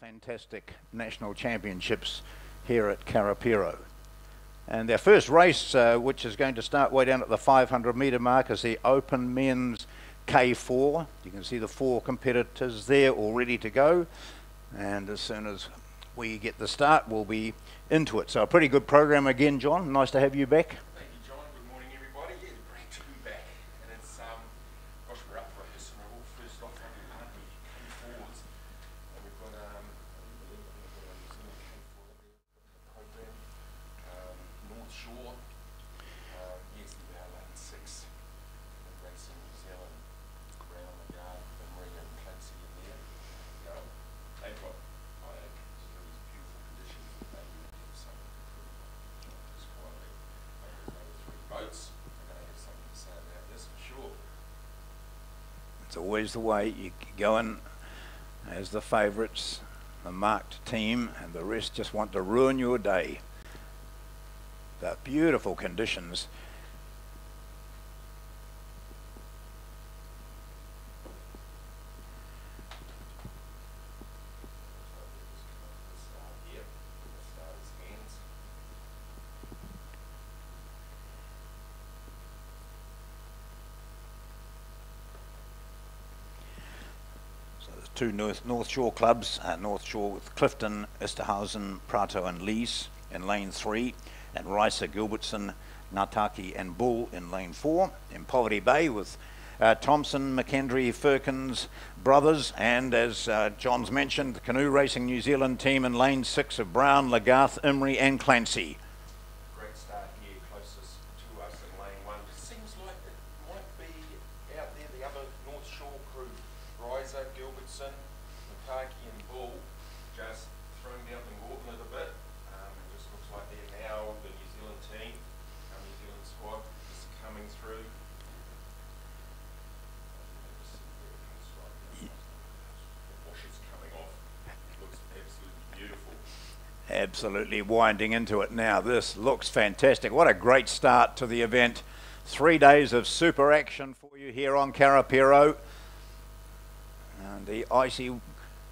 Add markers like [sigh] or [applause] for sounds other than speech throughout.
fantastic national championships here at Karapiro. And their first race, uh, which is going to start way down at the 500 metre mark, is the Open Men's K4. You can see the four competitors there all ready to go. And as soon as we get the start, we'll be into it. So a pretty good program again, John. Nice to have you back. Always the way. You go in as the favourites, the marked team, and the rest just want to ruin your day. The beautiful conditions. Two North, North Shore clubs, uh, North Shore with Clifton, Esterhausen, Prato and Lees in lane three, and Ricer, Gilbertson, Nataki and Bull in lane four. In Poverty Bay with uh, Thompson, McKendry, Firkins, Brothers, and as uh, John's mentioned, the Canoe Racing New Zealand team in lane six of Brown, Legarth, Imrie and Clancy. Absolutely winding into it now. This looks fantastic. What a great start to the event. Three days of super action for you here on Karapiro. And the icy,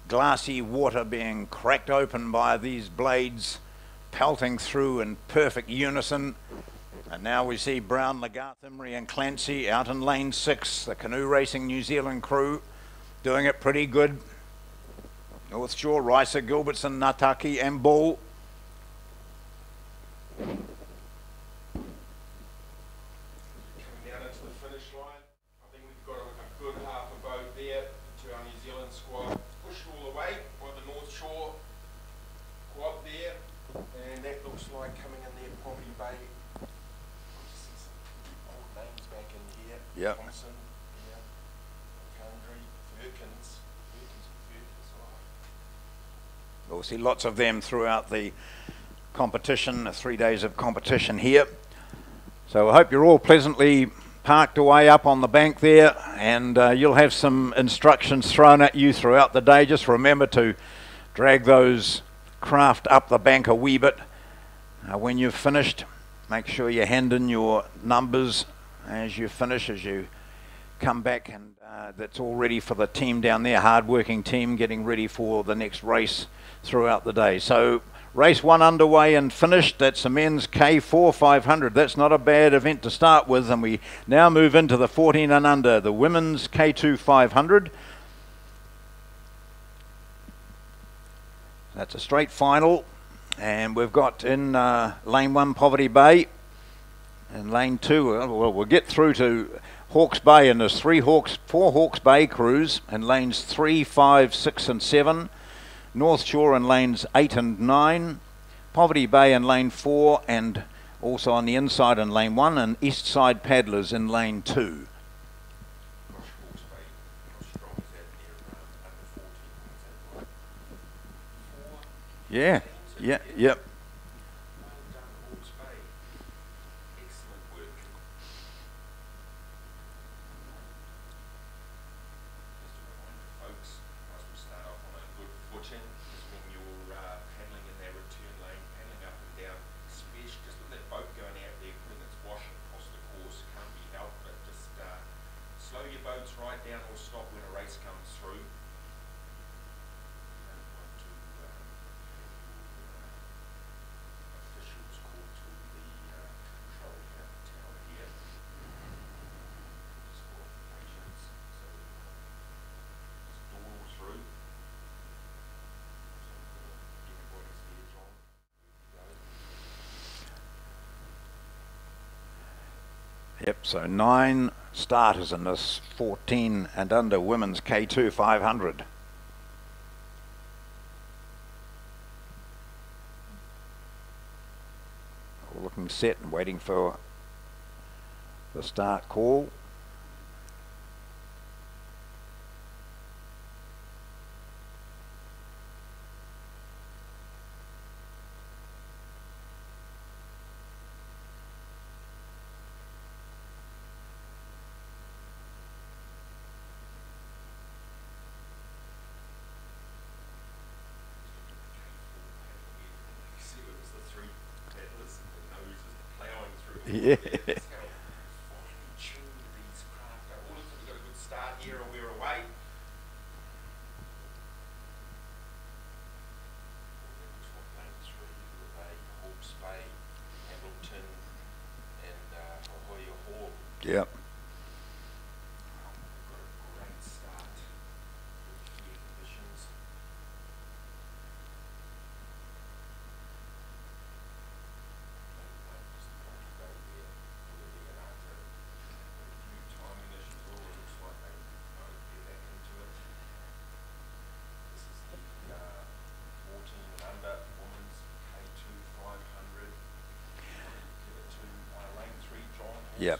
glassy water being cracked open by these blades pelting through in perfect unison. And now we see Brown, Legarth, Imrie and Clancy out in lane six, the Canoe Racing New Zealand crew doing it pretty good. North Shore, Ricer, Gilbertson, Nataki and Bull We'll see lots of them throughout the competition, three days of competition here. So I hope you're all pleasantly parked away up on the bank there and uh, you'll have some instructions thrown at you throughout the day. Just remember to drag those craft up the bank a wee bit. Uh, when you've finished, make sure you hand in your numbers as you finish, as you come back and uh, that's all ready for the team down there, hard-working team getting ready for the next race throughout the day. So race one underway and finished. That's the men's K4 500. That's not a bad event to start with. And we now move into the 14 and under, the women's K2 500. That's a straight final. And we've got in uh, lane one, Poverty Bay. And lane two, uh, well, we'll get through to Hawke's Bay, and there's three Hawks, four Hawke's Bay crews, in lanes three, five, six, and seven. North Shore in lanes 8 and 9, Poverty Bay in lane 4, and also on the inside in lane 1, and East Side Paddlers in lane 2. Yeah, yeah, yep. Yep, so nine starters in this 14 and under women's K2 500. All looking set and waiting for the start call. Yeah. Yep.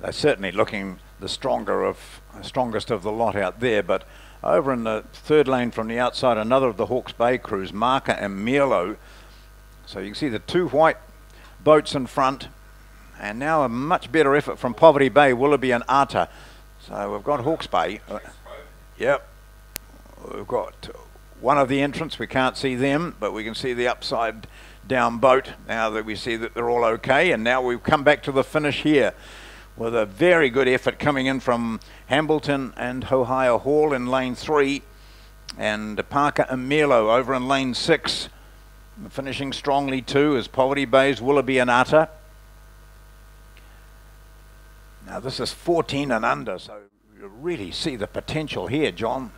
They're certainly looking the stronger of strongest of the lot out there, but over in the third lane from the outside, another of the Hawke's Bay crews, Marker and Milo. So you can see the two white boats in front, and now a much better effort from Poverty Bay, Willoughby and Arta. So we've got Hawke's Bay. Uh, yep. We've got one of the entrants. We can't see them, but we can see the upside down boat now that we see that they're all okay. And now we've come back to the finish here with a very good effort coming in from Hambleton and Hohia Hall in lane three and Parker and Milo over in lane six. Finishing strongly too is Poverty Bay's Willoughby and Arta. Now this is 14 and under, so you really see the potential here, John.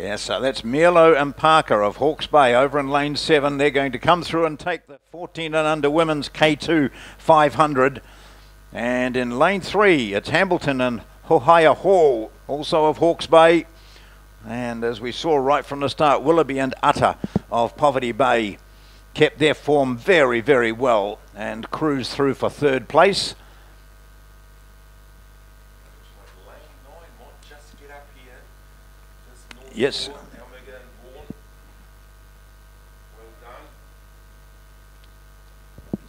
Yeah, so that's Milo and Parker of Hawke's Bay over in lane seven. They're going to come through and take the 14 and under women's K2 500. And in lane three, it's Hambleton and Hohia Hall, also of Hawke's Bay. And as we saw right from the start, Willoughby and Utter of Poverty Bay kept their form very, very well and cruised through for third place. Yes.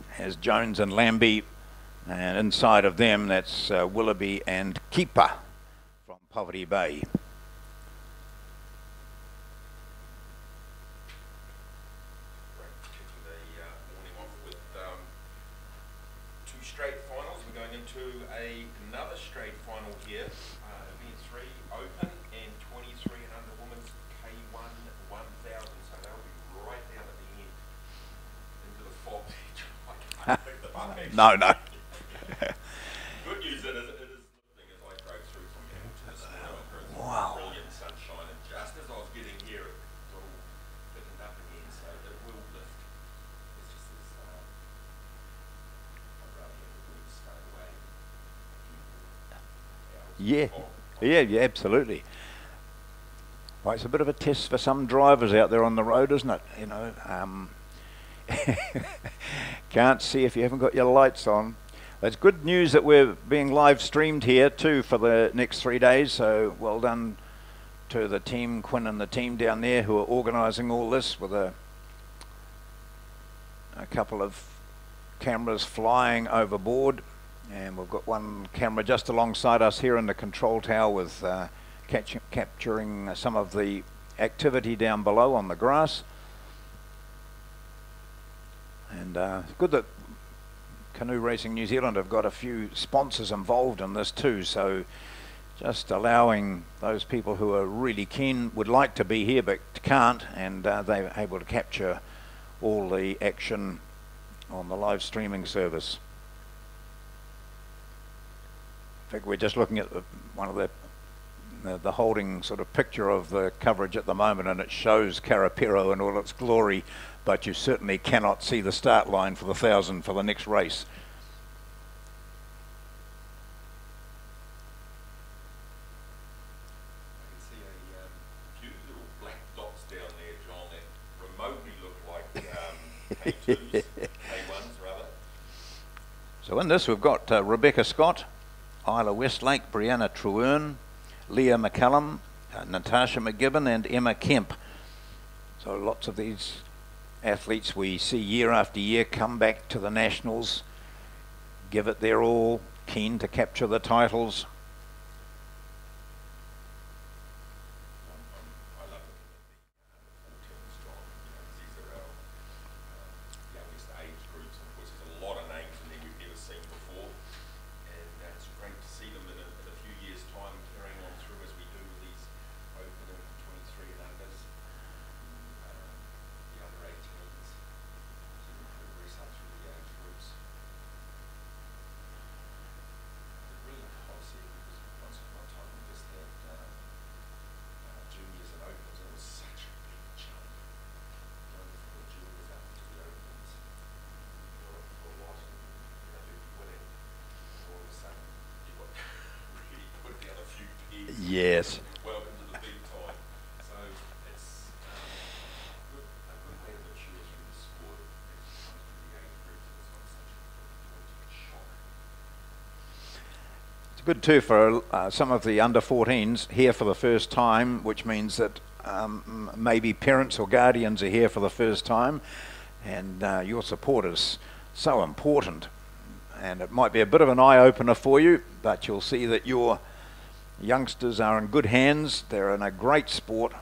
Has Jones and Lambie, and inside of them, that's uh, Willoughby and Keeper from Poverty Bay. [laughs] no, no. Good news is it is lifting as I drove through from Hamilton this morning. Wow. Brilliant sunshine, and just as I was getting here, it all thickened up again, so it will lift. It's just this, uh, I'd rather have the wind stay away. Yeah, yeah, yeah, absolutely. Well, it's a bit of a test for some drivers out there on the road, isn't it? You know, um, [laughs] Can't see if you haven't got your lights on. It's good news that we're being live streamed here too for the next three days. So well done to the team, Quinn and the team down there who are organising all this with a a couple of cameras flying overboard. And we've got one camera just alongside us here in the control tower with uh, capturing some of the activity down below on the grass. And uh, good that Canoe Racing New Zealand have got a few sponsors involved in this too. So just allowing those people who are really keen, would like to be here but can't, and uh, they're able to capture all the action on the live streaming service. In fact, we're just looking at the, one of the, the the holding sort of picture of the coverage at the moment, and it shows Karapiro in all its glory, but you certainly cannot see the start line for the thousand for the next race. I can see a few little black dots [laughs] down there, John, that remotely look like K2s, K1s rather. So in this, we've got uh, Rebecca Scott, Isla Westlake, Brianna Truern, Leah McCallum, uh, Natasha McGibbon, and Emma Kemp. So lots of these athletes we see year after year come back to the nationals, give it their all, keen to capture the titles. Um, um, I love looking at the uh, 14 strong, you know, 'cause these are our um, youngest age groups, and of course there's a lot of names in there we've never seen before, and uh, it's great to see them in a, in a few years' time carrying on through as we do with these open and 23 and unders, and, um, the under 18s, so we progress up through the age groups. The brilliant policy, because once upon a time we just had, um, uh, juniors and opens, and it was such a big jump. Going from the juniors up to the opens, you know, for a lot, and, you know, you'd be winning, and all of a sudden, you got really put down a few pegs. Yes. Welcome to the big time. So it's, um, good, a good way to mature through the sport as it comes through the age groups, and it's not such a complete shock. It's good too for uh, some of the under 14s here for the first time, which means that um, maybe parents or guardians are here for the first time, and uh, your support is so important. And it might be a bit of an eye opener for you, but you'll see that your youngsters are in good hands. They're in a great sport,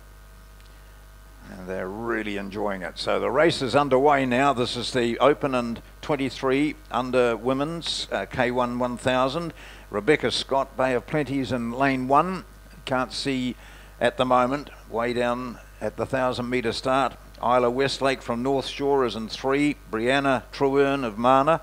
and they're really enjoying it. So the race is underway now. This is the Open and 23 under women's uh, K1 1000. Rebecca Scott, Bay of Plenty's in lane one. Can't see at the moment, way down at the 1000 metre start. Isla Westlake from North Shore is in three. Brianna Truern of Mana.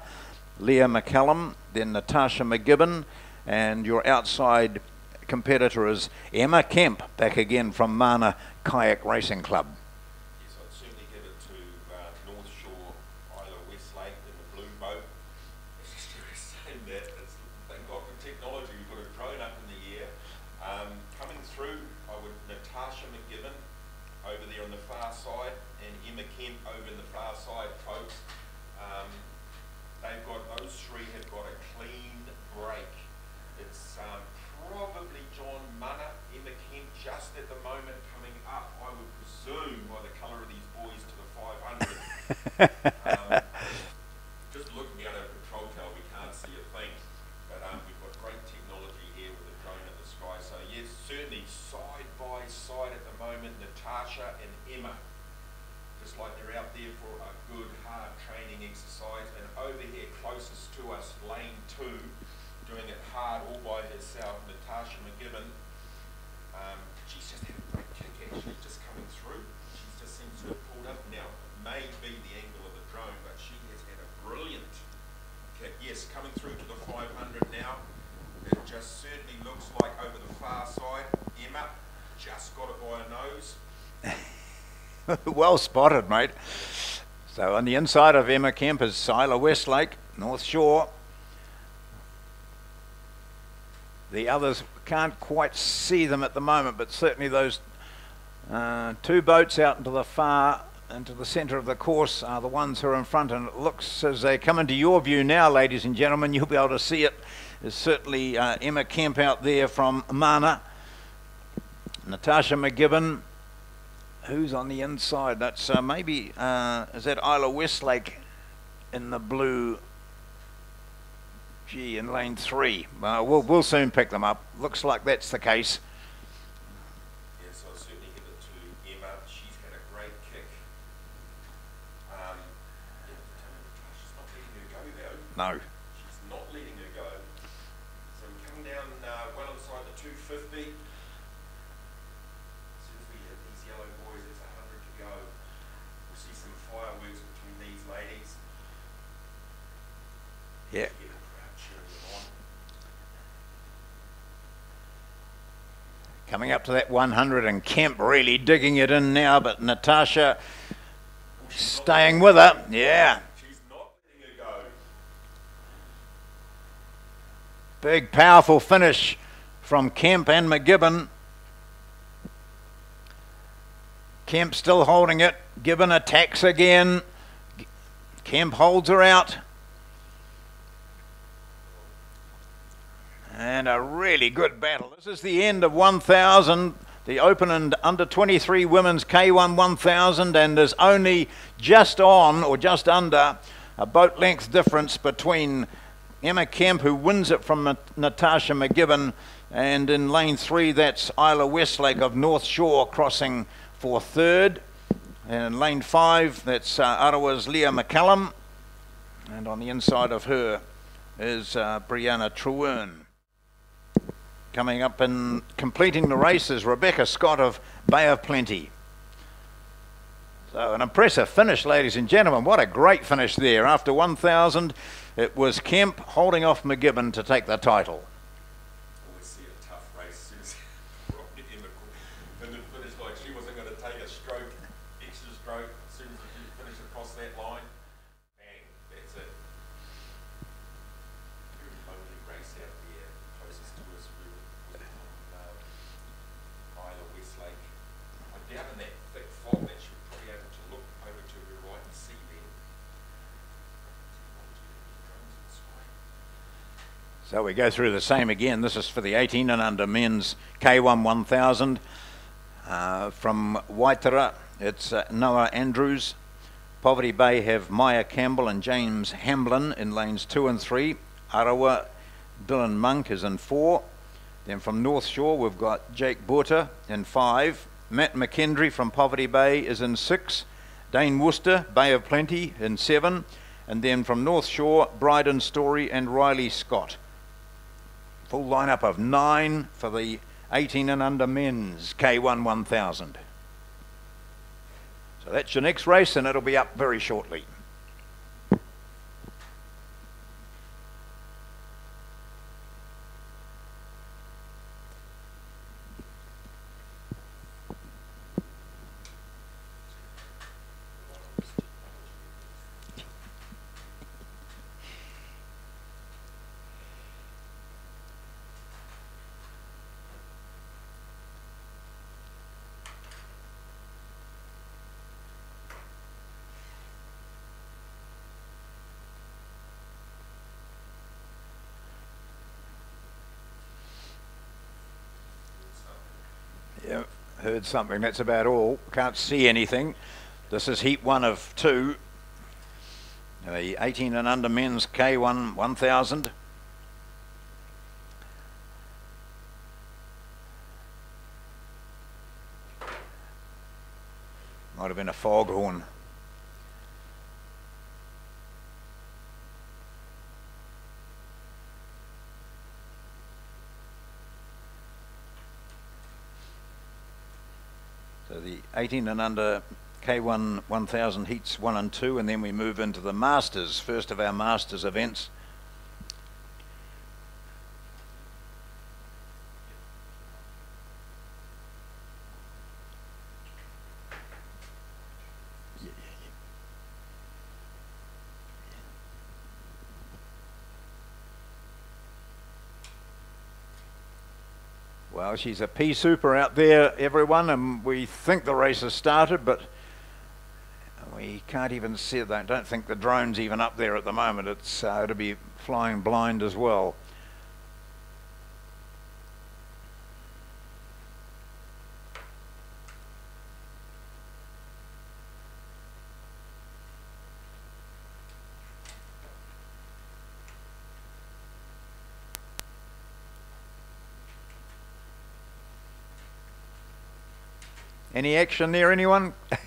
Leah McCallum, then Natasha McGibbon, and your outside competitor is Emma Kemp, back again from Mana Kayak Racing Club. Yes, I'd certainly give it to uh, North Shore, Isla Westlake in the blue boat. It's just very saying that it's, thank God for technology, we've got a drone up in the air. Um, coming through, I would Natasha McGibbon over there on the far side and Emma Kemp over in the far side, folks. Um, they've got, those three have got a clean break. It's um, probably John Munna, Emma Kemp just at the moment coming up, I would presume, by the colour of these boys to the 500. Um, just looking out our control tower, we can't see a thing. But um, we've got great technology here with the drone in the sky. So yes, certainly side by side at the moment, Natasha and Emma. Just like they're out there for a good hard training exercise. And over here closest to us, lane two, doing it hard all by herself, Natasha McGibbon. Um, she's just had a great kick actually, just coming through. She just seems to have pulled up now. It may be the angle of the drone, but she has had a brilliant kick. Yes, coming through to the 500 now. It just certainly looks like over the far side, Emma just got it by her nose. [laughs] well spotted, mate. So on the inside of Emma Kemp is Isla Westlake, North Shore. The others can't quite see them at the moment, but certainly those uh, two boats out into the far, into the centre of the course are the ones who are in front. And it looks as they come into your view now, ladies and gentlemen, you'll be able to see it. There's certainly uh, Emma Kemp out there from Mana. Natasha McGibbon, who's on the inside? That's uh, maybe uh, is that Isla Westlake in the blue. Gee, in lane three. Uh, we'll we'll soon pick them up. Looks like that's the case. Yes, I'll certainly give it to Emma. She's had a great kick. Um, yeah, she's not letting her go though. No. She's not letting her go. So we're coming down uh, well inside the 250. As soon as we hit these yellow boys, it's 100 to go. We'll see some fireworks between these ladies. Yeah. Coming up to that 100 and Kemp really digging it in now, but Natasha staying with her. Yeah. Big, powerful finish from Kemp and McGibbon. Kemp still holding it. Gibbon attacks again. Kemp holds her out. And a really good battle. This is the end of 1000, the Open and Under 23 Women's K1 1000, and there's only just on or just under a boat length difference between Emma Kemp, who wins it from Natasha McGibbon, and in lane three, that's Isla Westlake of North Shore crossing for third. And in lane five, that's uh, Arawa's Leah McCallum. And on the inside of her is uh, Brianna Truern. Coming up and completing the race is Rebecca Scott of Bay of Plenty. So an impressive finish, ladies and gentlemen. What a great finish there. After 1,000, it was Kemp holding off McGibbon to take the title. Always see a tough race as soon as Robbie Emma and then finished like she wasn't going to take a stroke, extra stroke, as soon as she finished across that line. Bang, that's it. Very lonely race out there. Closest to us we were, was um, Isla Westlake. I doubt in that thick fog that she would probably able to look over to her right and see them. Drones in the sky. So we go through the same again. This is for the 18 and under men's K1 1000. Uh, from Waitara, it's uh, Noah Andrews. Poverty Bay have Maya Campbell and James Hamblin in lanes two and three. Arawa, Dylan Monk is in four. Then from North Shore, we've got Jake Butter in five. Matt McKendry from Poverty Bay is in six. Dane Worcester, Bay of Plenty, in seven. And then from North Shore, Bryden Story and Riley Scott. Full lineup of nine for the 18 and under men's K1 1000. So that's your next race, and it'll be up very shortly. Yeah, heard something. That's about all. Can't see anything. This is heat one of two. The 18 and under men's K1 1000. Might have been a foghorn. So the 18 and under K1 1000 heats 1 and 2, and then we move into the Masters, first of our Masters events. Well, she's a pea super out there, everyone, and we think the race has started, but we can't even see. I don't think the drone's even up there at the moment. It's uh, to be flying blind as well. Any action there, anyone? [laughs]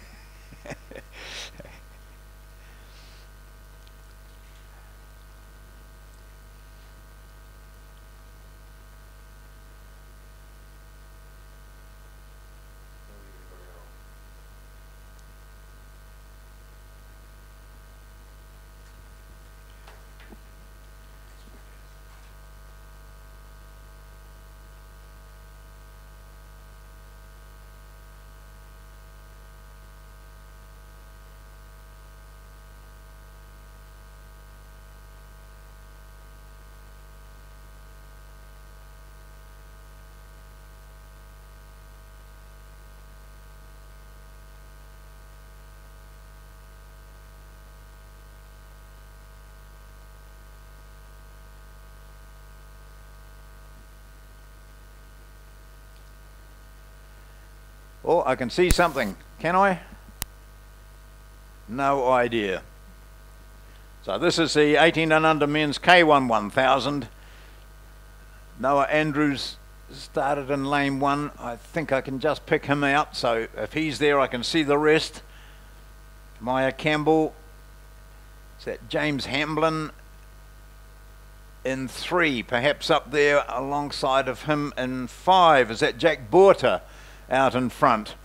I can see something. Can I? No idea. So this is the 18 and under men's K1 1000. Noah Andrews started in lane one. I think I can just pick him out. So if he's there, I can see the rest. Maya Campbell. Is that James Hamblin in three, perhaps up there alongside of him in five? Is that Jack Borter out in front?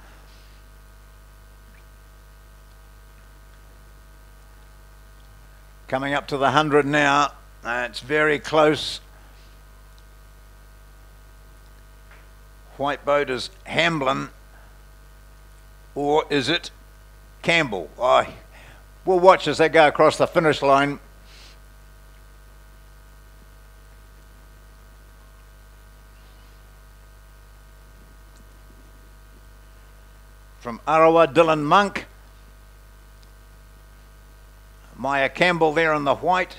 Coming up to the 100 now. It's very close. White boat is Hamblin. Or is it Campbell? Oh, we'll watch as they go across the finish line. From Arawa, Dylan Monk. Maya Campbell there in the white.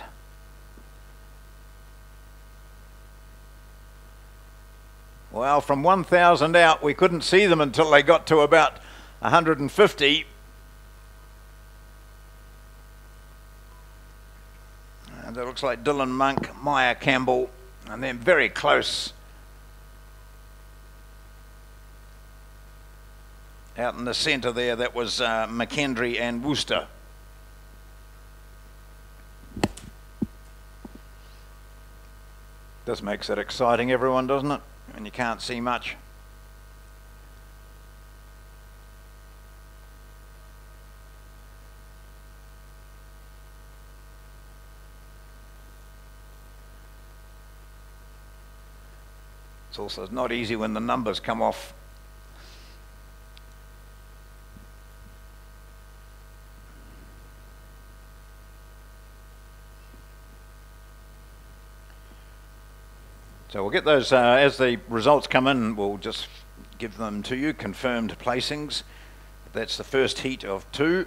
Well, from 1,000 out, we couldn't see them until they got to about 150. And uh, that looks like Dylan Monk, Maya Campbell, and then very close. Out in the centre there, that was uh, McKendry and Worcester. This makes it exciting, everyone, doesn't it? And you can't see much. It's also not easy when the numbers come off So we'll get those uh, as the results come in. We'll just give them to you, confirmed placings. That's the first heat of two.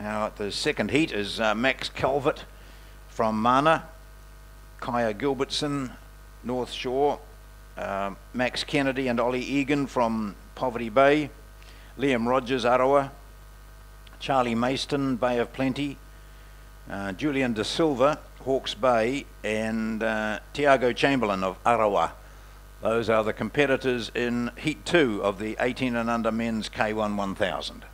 Now the second heat is uh, Max Calvert from Mana, Kaya Gilbertson, North Shore, uh, Max Kennedy and Ollie Egan from Poverty Bay, Liam Rogers, Arawa, Charlie Mayston, Bay of Plenty, uh, Julian De Silva, Hawke's Bay, and uh, Tiago Chamberlain of Arawa. Those are the competitors in Heat 2 of the 18 and under men's K1 1000.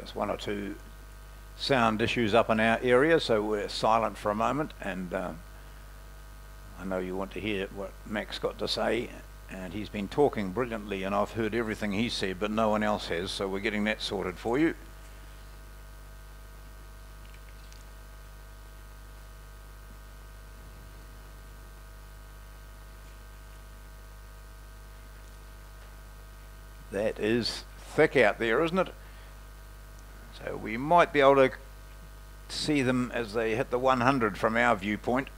just one or two sound issues up in our area, so we're silent for a moment. And uh, I know you want to hear what Max got to say, and he's been talking brilliantly, and I've heard everything he said, but no one else has, so we're getting that sorted for you. That is thick out there, isn't it? We might be able to see them as they hit the 100 from our viewpoint.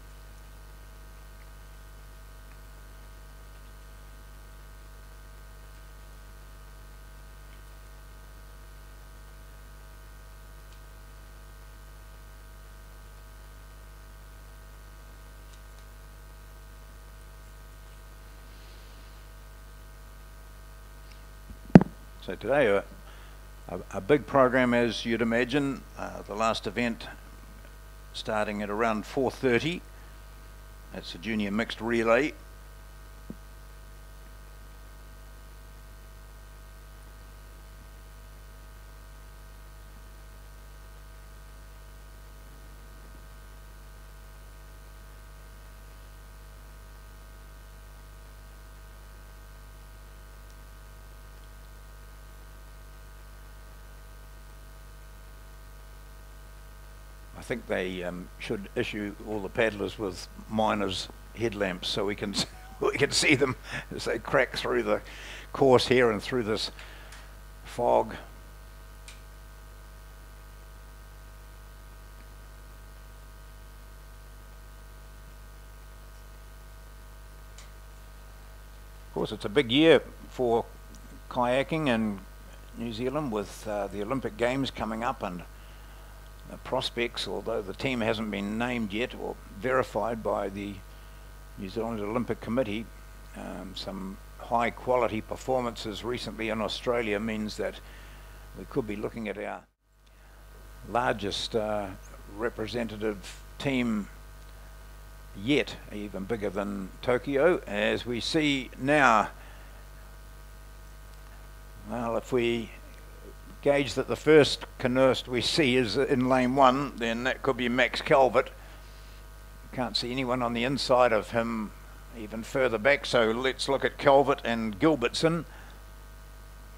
So today, uh, a, a, big program as you'd imagine. Uh, the last event starting at around 4.30. That's a junior mixed relay. I think they um, should issue all the paddlers with miners headlamps so we can [laughs] we can see them as they crack through the course here and through this fog. Of course, it's a big year for kayaking in New Zealand with uh, the Olympic Games coming up and prospects, although the team hasn't been named yet or verified by the New Zealand Olympic Committee, um, some high quality performances recently in Australia means that we could be looking at our largest uh, representative team yet, even bigger than Tokyo, as we see now. Well, if we gauge that the first canoeist we see is in lane one, then that could be Max Calvert. Can't see anyone on the inside of him even further back, so let's look at Calvert and Gilbertson.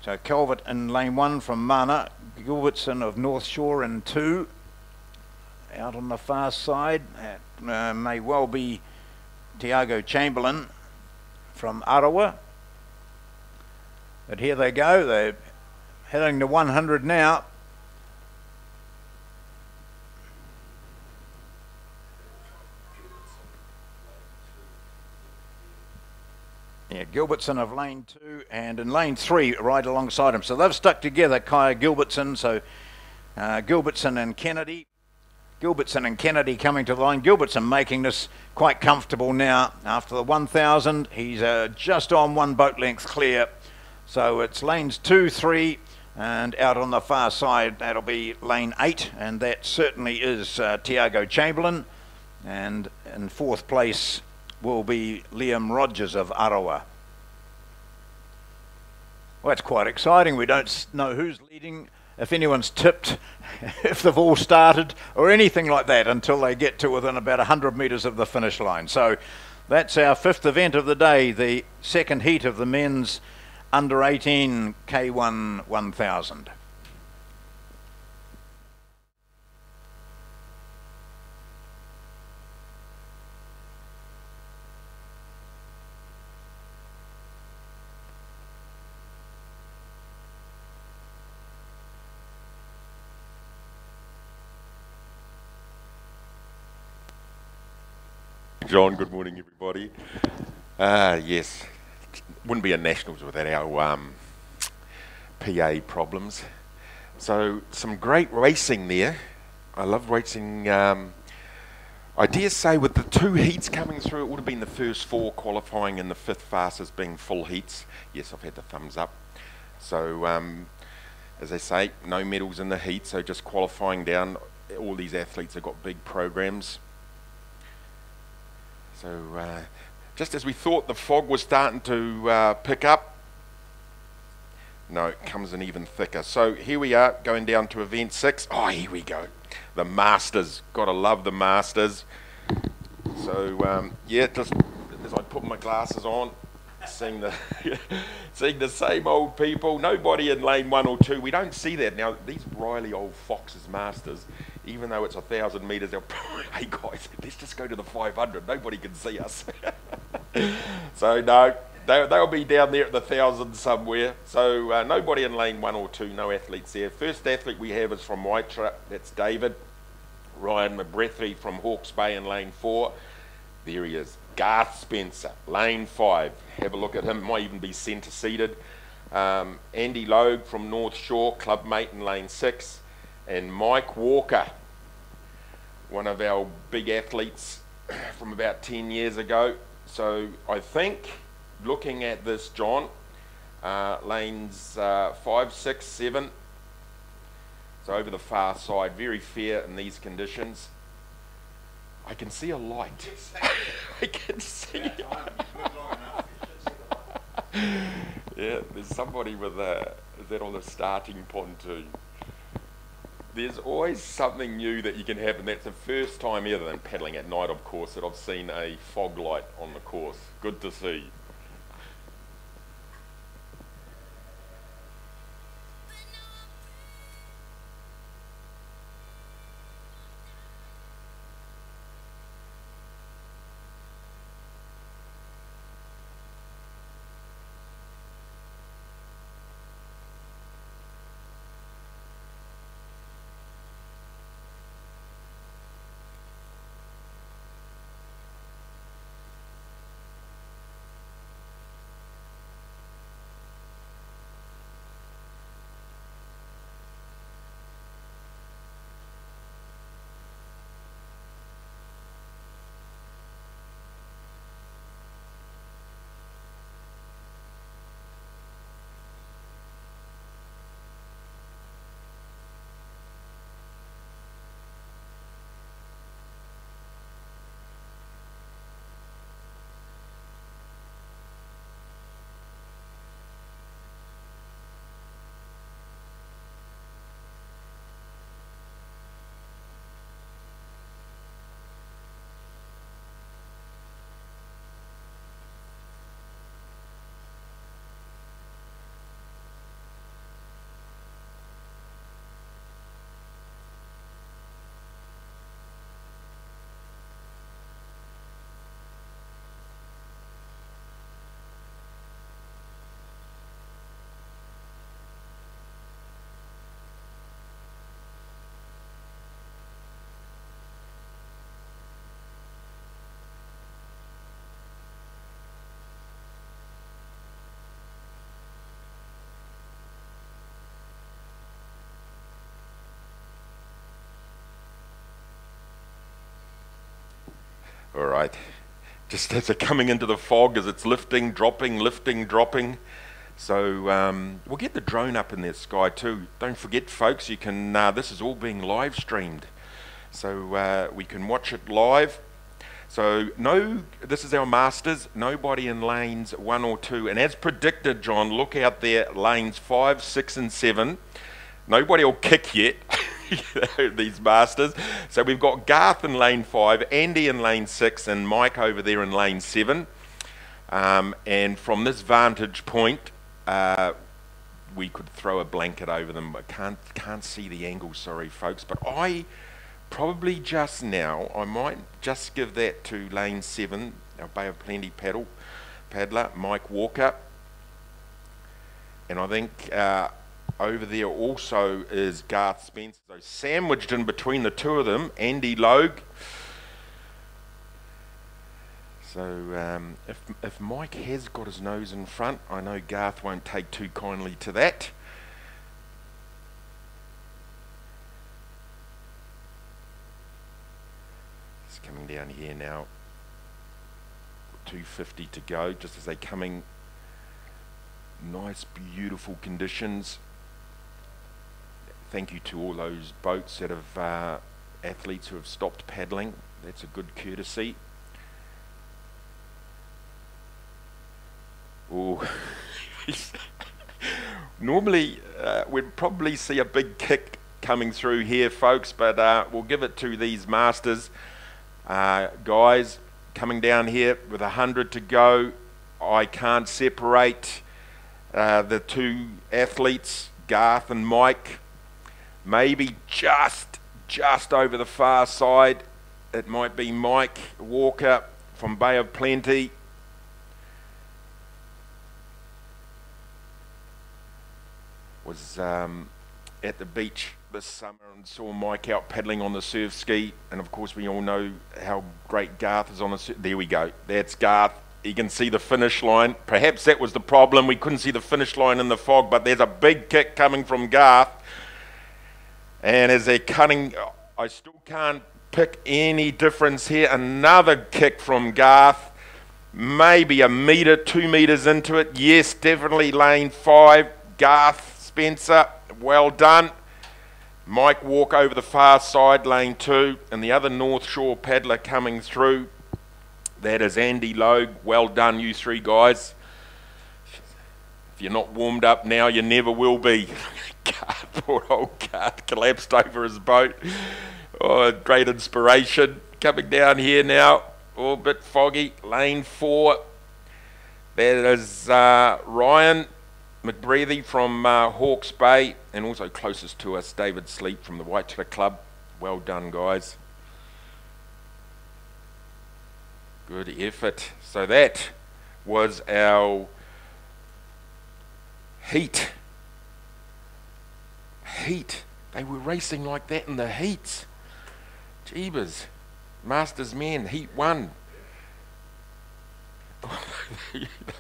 So Calvert in lane one from Mana, Gilbertson of North Shore in two. Out on the far side, that uh, may well be Tiago Chamberlain from Arawa. But here they go, they're heading to 100 now. Yeah, Gilbertson of lane two and in lane three right alongside him. So they've stuck together, Kaya Gilbertson. So uh, Gilbertson and Kennedy. Gilbertson and Kennedy coming to the line. Gilbertson making this quite comfortable now after the 1,000. He's uh, just on one boat length clear. So it's lanes two, three, and out on the far side, that'll be lane eight, and that certainly is uh, Tiago Chamberlain. And in fourth place will be Liam Rogers of Arawa. Well, that's quite exciting. We don't know who's leading, if anyone's tipped, [laughs] if they've all started, or anything like that until they get to within about 100 metres of the finish line. So that's our fifth event of the day, the second heat of the men's under 18 K1 1000. John, good morning, everybody. Ah, yes, wouldn't be a nationals without our um, PA problems. So some great racing there. I love racing. Um, I dare say with the two heats coming through, it would have been the first four qualifying and the fifth fastest being full heats. Yes, I've had the thumbs up. So um, as I say, no medals in the heat, so just qualifying down. All these athletes have got big programs. So uh, just as we thought the fog was starting to uh, pick up, no, it comes in even thicker. So here we are going down to event six. Oh, here we go. The Masters. Gotta love the Masters. So um, yeah, just as I put my glasses on, seeing the [laughs] seeing the same old people. Nobody in lane one or two. We don't see that now. These Riley old foxes Masters even though it's a thousand meters, they'll [laughs] hey guys, let's just go to the 500. Nobody can see us. [laughs] so no, they, they'll be down there at the thousand somewhere. So uh, nobody in lane one or two, no athletes there. First athlete we have is from Waitara, that's David. Ryan McBrethry from Hawke's Bay in lane four. There he is. Garth Spencer, lane five. Have a look at him, might even be centre seated. Um, Andy Logue from North Shore, club mate in lane six. And Mike Walker, one of our big athletes [clears throat] from about 10 years ago. So I think looking at this, John, uh, lanes uh, five, six, seven. So over the far side, very fair in these conditions. I can see a light. [laughs] I can see. [laughs] yeah, there's somebody with a. Is that on the starting pontoon? There's always something new that you can have, and that's the first time other than paddling at night, of course, that I've seen a fog light on the course. Good to see. All right. Just [laughs] as they're coming into the fog, as it's lifting, dropping, lifting, dropping. So um, we'll get the drone up in the sky too. Don't forget, folks, you can. Uh, this is all being live streamed, so uh, we can watch it live. So no, this is our masters. Nobody in lanes one or two, and as predicted, John, look out there, lanes five, six, and seven. Nobody will kick yet. [laughs] [laughs] these masters. So we've got Garth in lane five, Andy in lane six, and Mike over there in lane seven. Um, and from this vantage point, uh, we could throw a blanket over them. I can't can't see the angle, sorry folks, but I probably just now I might just give that to lane seven, our Bay of Plenty paddle paddler, Mike Walker. And I think uh, over there also is Garth Spencer. So sandwiched in between the two of them, Andy Logue. So um, if, if Mike has got his nose in front, I know Garth won't take too kindly to that. It's coming down here now. 250 to go, just as they're coming. Nice, beautiful conditions thank you to all those boats that have uh, athletes who have stopped paddling. That's a good courtesy. Oh, [laughs] normally uh, we'd probably see a big kick coming through here, folks, but uh, we'll give it to these masters uh, guys coming down here with a hundred to go. I can't separate uh, the two athletes, Garth and Mike maybe just just over the far side. It might be Mike Walker from Bay of Plenty. Was um, at the beach this summer and saw Mike out paddling on the surf ski. And of course, we all know how great Garth is on the. there we go. That's Garth. You can see the finish line. Perhaps that was the problem. We couldn't see the finish line in the fog, but there's a big kick coming from Garth. And as they're cutting, I still can't pick any difference here. Another kick from Garth. Maybe a metre, two metres into it. Yes, definitely lane five. Garth Spencer, well done. Mike Walk over the far side, lane two, and the other North Shore paddler coming through. That is Andy Logue. Well done, you three guys. If you're not warmed up now, you never will be. [laughs] Cardboard [laughs] old cart collapsed over his boat. Oh, great inspiration. Coming down here now, all a bit foggy. Lane four. That is uh, Ryan McBreathy from uh, Hawke's Bay, and also closest to us, David Sleep from the Waitara Club. Well done, guys. Good effort. So that was our heat. Heat. They were racing like that in the heats. Jeebus. Masters men, heat one. [laughs]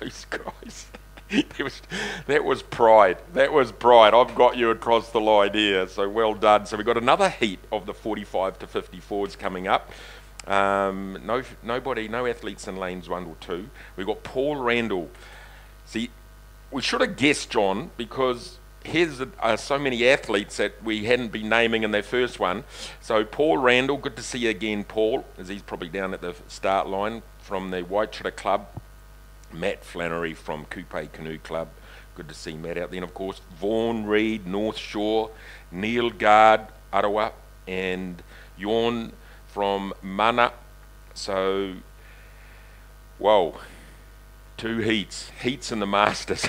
Those guys. [laughs] was, that was pride. That was pride. I've got you across the line here, so well done. So we've got another heat of the 45 to 54s coming up. Um, no, nobody, no athletes in lanes one or two. We've got Paul Randall. See, we should have guessed John because here's uh, so many athletes that we hadn't been naming in their first one. So Paul Randall, good to see you again, Paul, as he's probably down at the start line from the Waitara Club. Matt Flannery from Kupe Canoe Club. Good to see Matt out there. And of course, Vaughan Reed, North Shore, Neil Guard, Arawa, and Yawn from Mana. So, whoa, two heats. Heats in the Masters.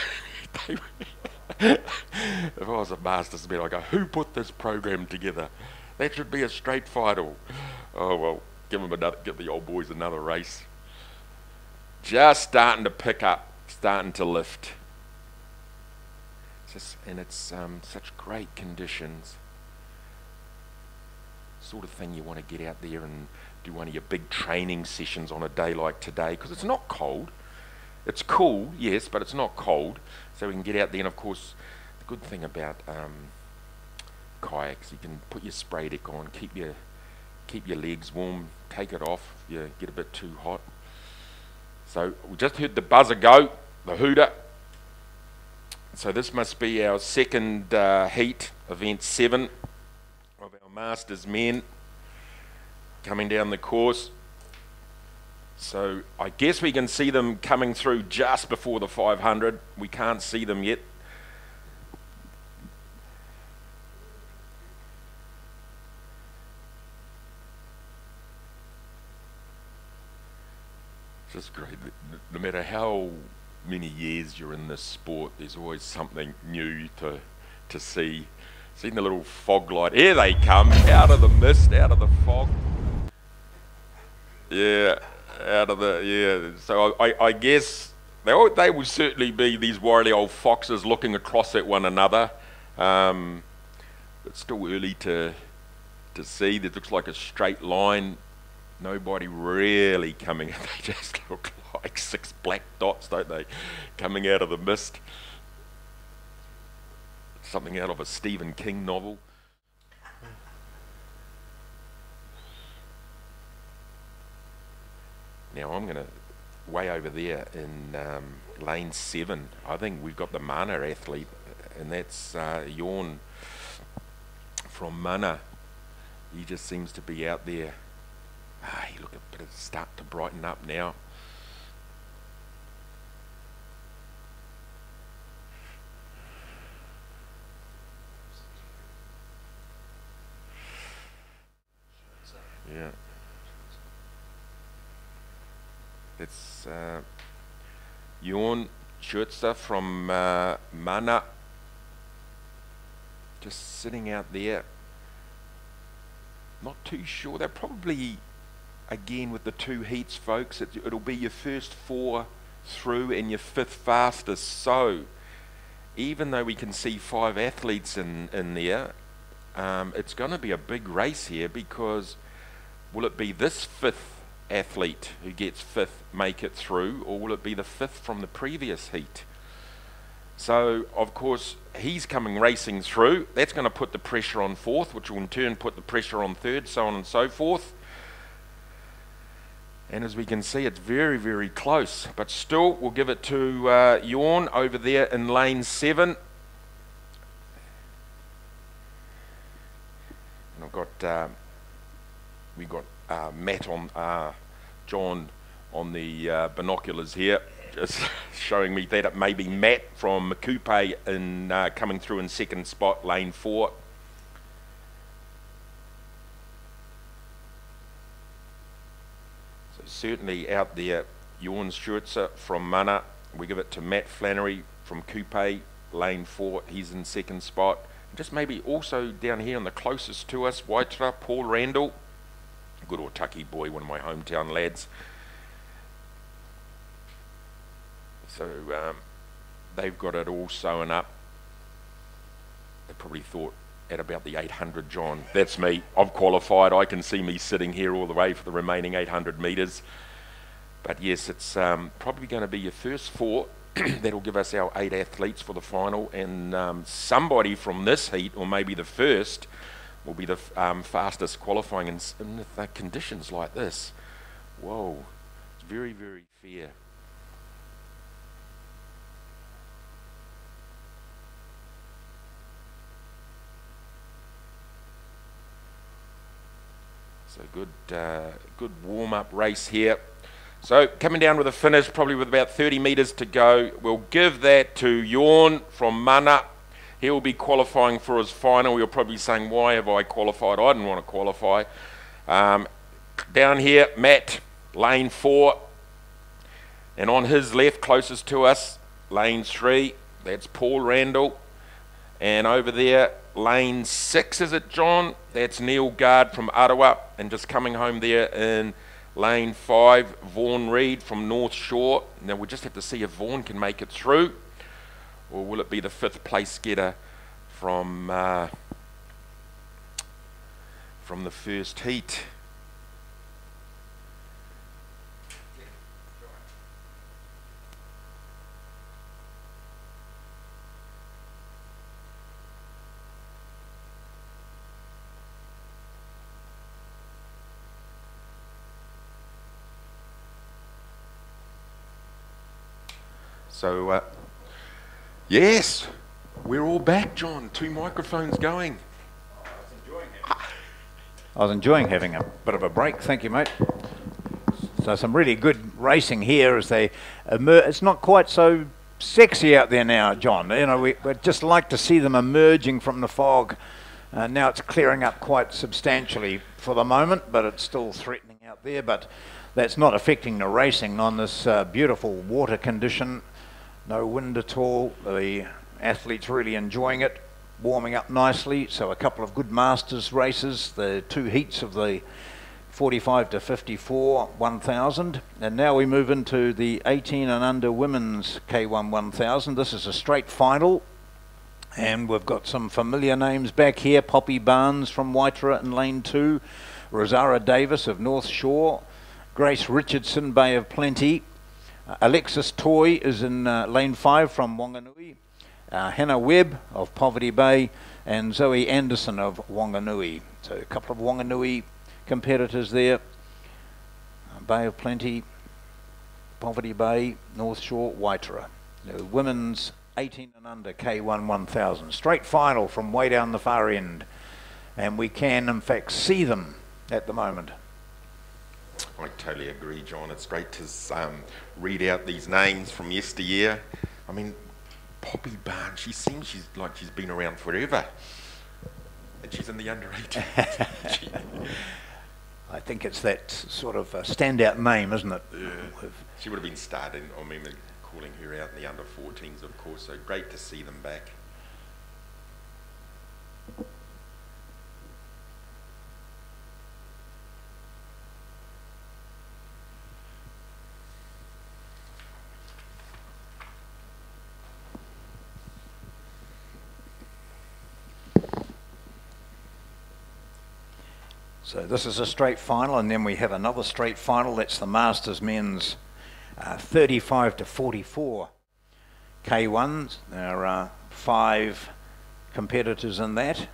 [laughs] if I was a Masters man, I'd go, who put this program together? That should be a straight final. Oh, well, give them another, give the old boys another race just starting to pick up, starting to lift. Just, and it's um, such great conditions. Sort of thing you want to get out there and do one of your big training sessions on a day like today because it's not cold. It's cool, yes, but it's not cold. So we can get out there, and of course, the good thing about um, kayaks, you can put your spray deck on, keep your keep your legs warm, take it off if you get a bit too hot, so we just heard the buzzer go, the hooter. So this must be our second uh, heat, event seven of our Masters men coming down the course. So I guess we can see them coming through just before the 500. We can't see them yet. just great. No matter how many years you're in this sport, there's always something new to to see. Seeing the little fog light. Here they come, out of the mist, out of the fog. Yeah, out of the yeah. So I, I guess they they will certainly be these wily old foxes looking across at one another. Um, it's still early to to see. It looks like a straight line nobody really coming. [laughs] They just look like six black dots, don't they? Coming out of the mist. Something out of a Stephen King novel. Now I'm going to way over there in um, lane seven. I think we've got the Mana athlete, and that's uh, Yorn from Mana. He just seems to be out there Ah, look, a bit of start to brighten up now. Yeah. It's uh, Jorn Schurzer from uh, Mana. Just sitting out there. Not too sure. They're probably again with the two heats, folks. It, it'll be your first four through and your fifth fastest. So even though we can see five athletes in, in there, um, it's going to be a big race here because will it be this fifth athlete who gets fifth make it through, or will it be the fifth from the previous heat? So, of course, he's coming racing through. That's going to put the pressure on fourth, which will in turn put the pressure on third, so on and so forth. And as we can see, it's very, very close. But still, we'll give it to uh, Yawn over there in lane seven. And I've got, uh, we got uh, Matt on, uh, John on the uh, binoculars here, just [laughs] showing me that it may be Matt from Kupe in uh, coming through in second spot, lane four. So certainly out there, Jorn Schuertzer from Mana. We give it to Matt Flannery from Kupe, lane four. He's in second spot. Just maybe also down here on the closest to us, Waitara, Paul Randall. Good Otaki boy, one of my hometown lads. So um, they've got it all sewn up. They probably thought at about the 800, John. That's me. I've qualified. I can see me sitting here all the way for the remaining 800 metres. But yes, it's um, probably going to be your first four. [clears throat] That'll give us our eight athletes for the final, and um, somebody from this heat, or maybe the first, will be the um, fastest qualifying in, in conditions like this. Whoa, it's very, very fair. So good, uh, good warm-up race here. So coming down with a finish, probably with about 30 metres to go. We'll give that to Yawn from Mana. He'll be qualifying for his final. You're probably saying, why have I qualified? I didn't want to qualify. Um, down here, Matt, lane four. And on his left, closest to us, lane three, that's Paul Randall. And over there, lane six, is it, John? That's Neil Guard from Arawa. And just coming home there in lane five, Vaughan Reed from North Shore. Now we just have to see if Vaughan can make it through. Or will it be the fifth place getter from, uh, from the first heat? So, uh, yes, we're all back, John. Two microphones going. I was enjoying having a bit of a break. Thank you, mate. So some really good racing here as they emerge. It's not quite so sexy out there now, John. You know, we, would just like to see them emerging from the fog. Uh, now it's clearing up quite substantially for the moment, but it's still threatening out there. But that's not affecting the racing on this uh, beautiful water condition no wind at all. The athletes really enjoying it, warming up nicely. So a couple of good masters races, the two heats of the 45 to 54 1000 and now we move into the 18 and under women's K1 1000 this is a straight final. And we've got some familiar names back here. Poppy Barnes from Waitara in lane 2 Rosara Davis of North Shore. Grace Richardson Bay of Plenty Alexis Toy is in uh, lane five from Wanganui. Uh, Hannah Webb of Poverty Bay and Zoe Anderson of Wanganui. So a couple of Wanganui competitors there. Uh, Bay of Plenty, Poverty Bay, North Shore, Waitara. The women's 18 and under K1 1000. Straight final from way down the far end. And we can, in fact, see them at the moment. I totally agree, John. It's great to um, read out these names from yesteryear. I mean, Poppy Barnes, she seems she's like she's been around forever. And she's in the under 18. [laughs] I think it's that sort of standout name, isn't it? Yeah. She would have been starting, I mean, calling her out in the under 14s, of course, so great to see them back. So this is a straight final, and then we have another straight final. That's the Masters men's uh, 35 to 44 K1s. There are five competitors in that.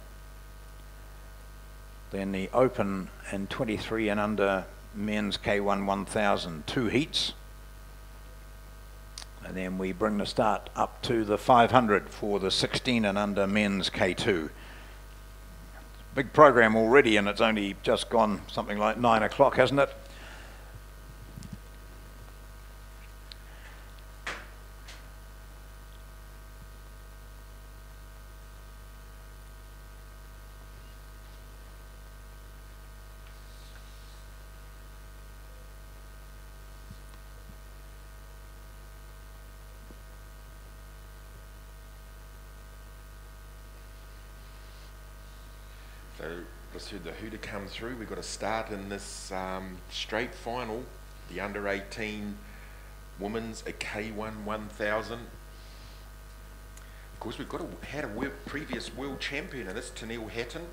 Then the Open and 23 and under men's K1 1000, two heats. And then we bring the start up to the 500 for the 16 and under men's K2. Big program already, and it's only just gone something like nine o'clock, hasn't it? So just heard the hooter come through. We've got a start in this um, straight final, the under 18 women's a K1 1000. Of course, we've got a, had a world, previous world champion in this, Teneale Hatton,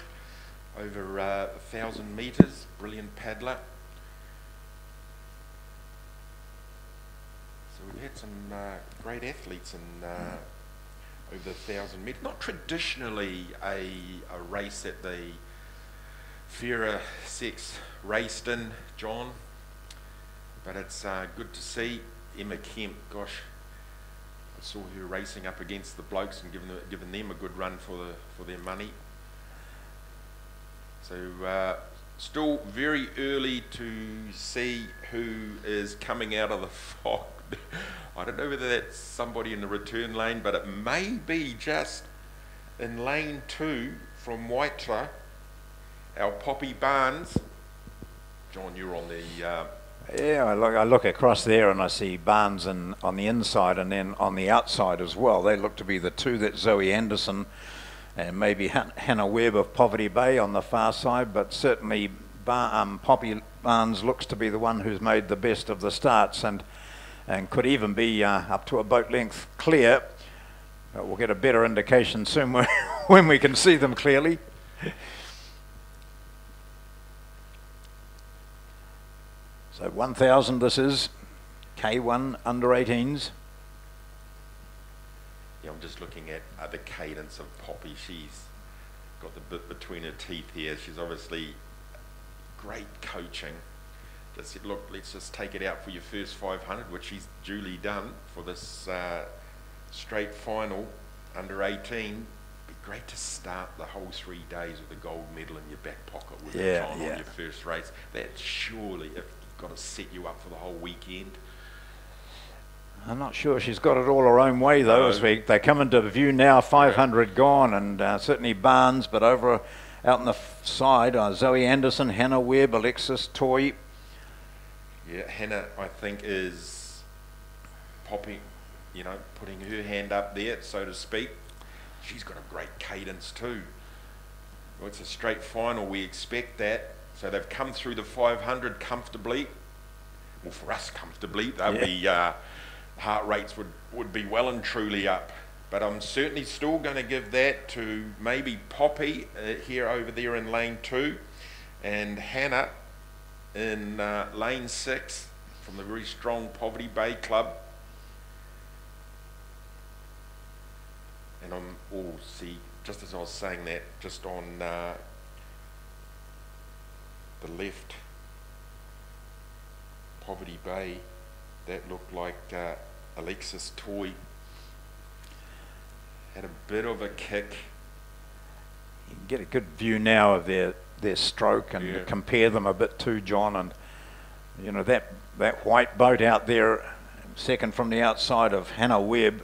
over uh, 1,000 metres, brilliant paddler. So we've had some uh, great athletes in uh, over the thousand metres. Not traditionally a, a race that the sex raced in, John, but it's uh, good to see Emma Kemp. Gosh, I saw her racing up against the blokes and giving, giving them a good run for the for their money. So uh, still very early to see who is coming out of the [laughs] fog. I don't know whether that's somebody in the return lane, but it may be just in lane two from Waitara, our Poppy Barnes. John, you're on the. Uh, Yeah, I look, I look across there and I see Barnes and on the inside and then on the outside as well. They look to be the two that Zoe Anderson and maybe Han- Hannah Webb of Poverty Bay on the far side, but certainly Bar- um, Poppy Barnes looks to be the one who's made the best of the starts and and could even be uh, up to a boat length clear. But we'll get a better indication soon [laughs] when we can see them clearly. So 1,000 this is, K1 under 18s. yeah, I'm just looking at uh, the cadence of Poppy. She's got the bit between her teeth here. She's obviously great coaching. Just said, look, let's just take it out for your first 500, which she's duly done for this uh, straight final under 18. Be great to start the whole three days with a gold medal in your back pocket with Yeah, it on, yeah. on your first race. That surely have got to set you up for the whole weekend. I'm not sure she's got it all her own way though. No. As we they come into view now, 500 gone, and uh, certainly Barnes, but over out on the f- side, uh, Zoe Anderson, Hannah Webb, Alexis Toy. Yeah, Hannah, I think, is popping, you know, putting her hand up there, so to speak. She's got a great cadence too. Well, it's a straight final, we expect that. So they've come through the 500 comfortably. Well, for us, comfortably. They'll Yeah. be, uh, heart rates would, would be well and truly up. But I'm certainly still going to give that to maybe Poppy uh, here over there in lane two and Hannah in uh, lane six from the very strong Poverty Bay Club. And I'm all see, just as I was saying that, just on uh, the left, Poverty Bay, that looked like uh, Alexis Toy. Had a bit of a kick. You can get a good view now of their their stroke and Yeah. compare them a bit to John and you know that that white boat out there, second from the outside of Hannah Webb.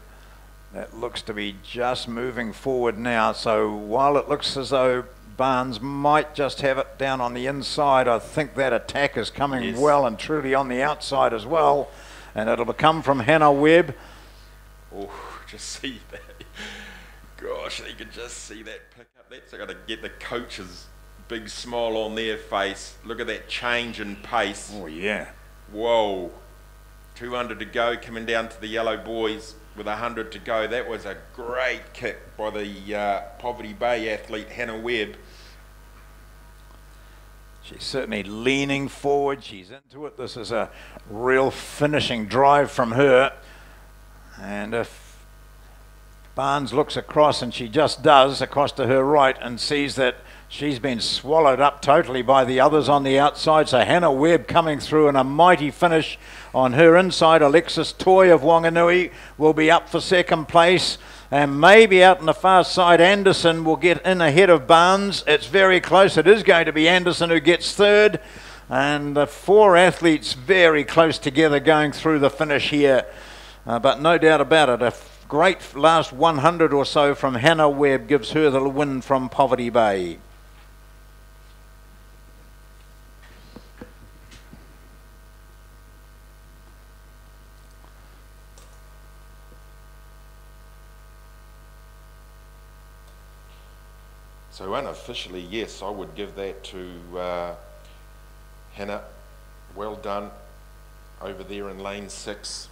That looks to be just moving forward now. So while it looks as though Barnes might just have it down on the inside, I think that attack is coming Yes. well and truly on the outside as well. And it'll come from Hannah Webb. Oh, just see that. Gosh, you can just see that pick up. That's got to get the coach's big smile on their face. Look at that change in pace. Oh yeah. Whoa. 200 to go, coming down to the yellow boys with 100 to go. That was a great kick by the uh, Poverty Bay athlete Hannah Webb. She's certainly leaning forward. She's into it. This is a real finishing drive from her. And if Barnes looks across, and she just does, across to her right, and sees that she's been swallowed up totally by the others on the outside. So Hannah Webb coming through in a mighty finish on her inside. Alexis Toy of Wanganui will be up for second place and maybe out on the far side, Anderson will get in ahead of Barnes. It's very close. It is going to be Anderson who gets third, and the four athletes very close together going through the finish here. Uh, but no doubt about it, a great last 100 or so from Hannah Webb gives her the win from Poverty Bay. So unofficially, yes, I would give that to uh, Hannah. Well done over there in lane six.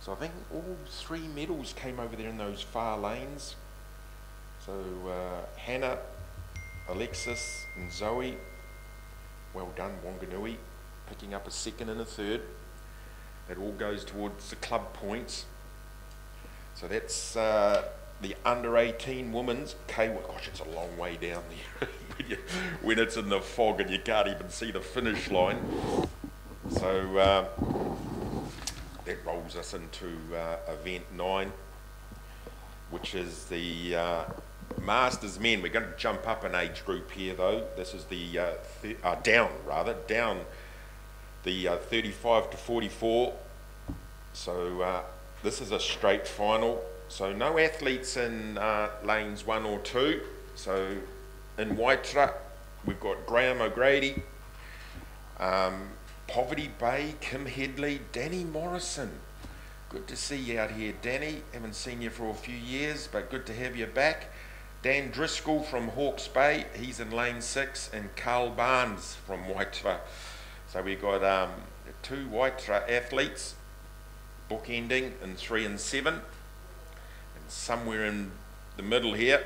So I think all three medals came over there in those far lanes. So uh, Hannah, Alexis and Zoe, well done Wanganui, picking up a second and a third. That all goes towards the club points. So that's uh, the under 18 women's K. Gosh, it's a long way down there [laughs] when, you, when, it's in the fog and you can't even see the finish line. So uh, that rolls us into uh, event nine, which is the uh, Masters men. We're going to jump up an age group here, though. This is the uh, th- uh, down rather down the uh, 35 to 44. So this is a straight final. So no athletes in uh, lanes one or two. So in Waitara, we've got Graham O'Grady, um, Poverty Bay, Kim Headley, Danny Morrison. Good to see you out here, Danny. Haven't seen you for a few years, but good to have you back. Dan Driscoll from Hawke's Bay, he's in lane six, and Carl Barnes from Waitara. So we've got um, two Waitara athletes bookending in three and seven somewhere in the middle here,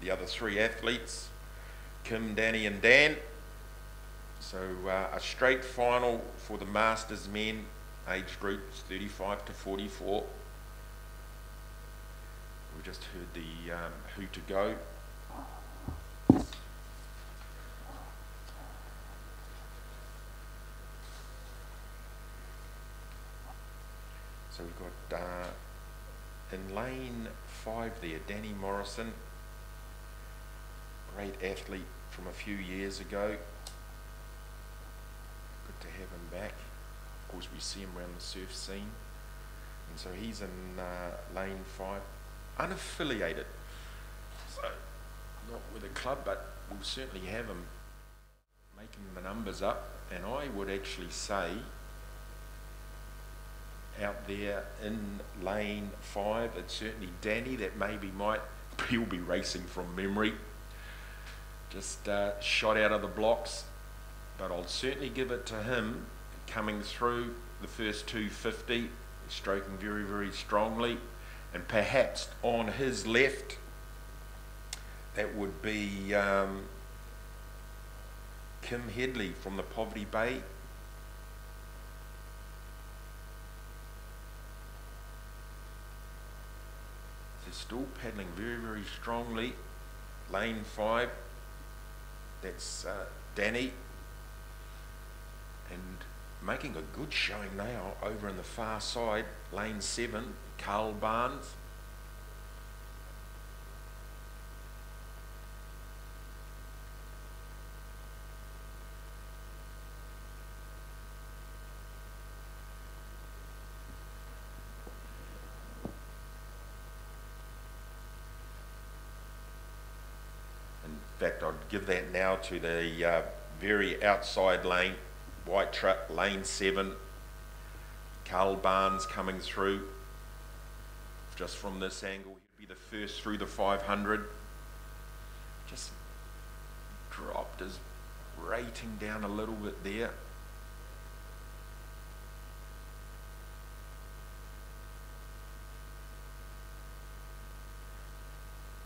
the other three athletes, Kim, Danny, and Dan. So uh, a straight final for the Masters men, age groups 35 to 44. We just heard the um, who to go. So we've got uh, in lane five there, Danny Morrison, great athlete from a few years ago. Good to have him back. Of course, we see him around the surf scene. And so he's in uh, lane five, unaffiliated. So, not with a club, but we'll certainly have him making the numbers up. And I would actually say out there in lane five. It's certainly Danny that maybe might, [laughs] he'll be racing from memory. Just uh, shot out of the blocks. But I'll certainly give it to him coming through the first 250, stroking very, very strongly. And perhaps on his left, that would be um, Kim Headley from the Poverty Bay still paddling very, very strongly. Lane 5, that's uh, Danny. And making a good showing now over in the far side, lane 7, Carl Barnes. fact, I'd give that now to the uh, very outside lane, white truck, lane seven. Carl Barnes coming through. Just from this angle, he'd be the first through the 500. Just dropped his rating down a little bit there.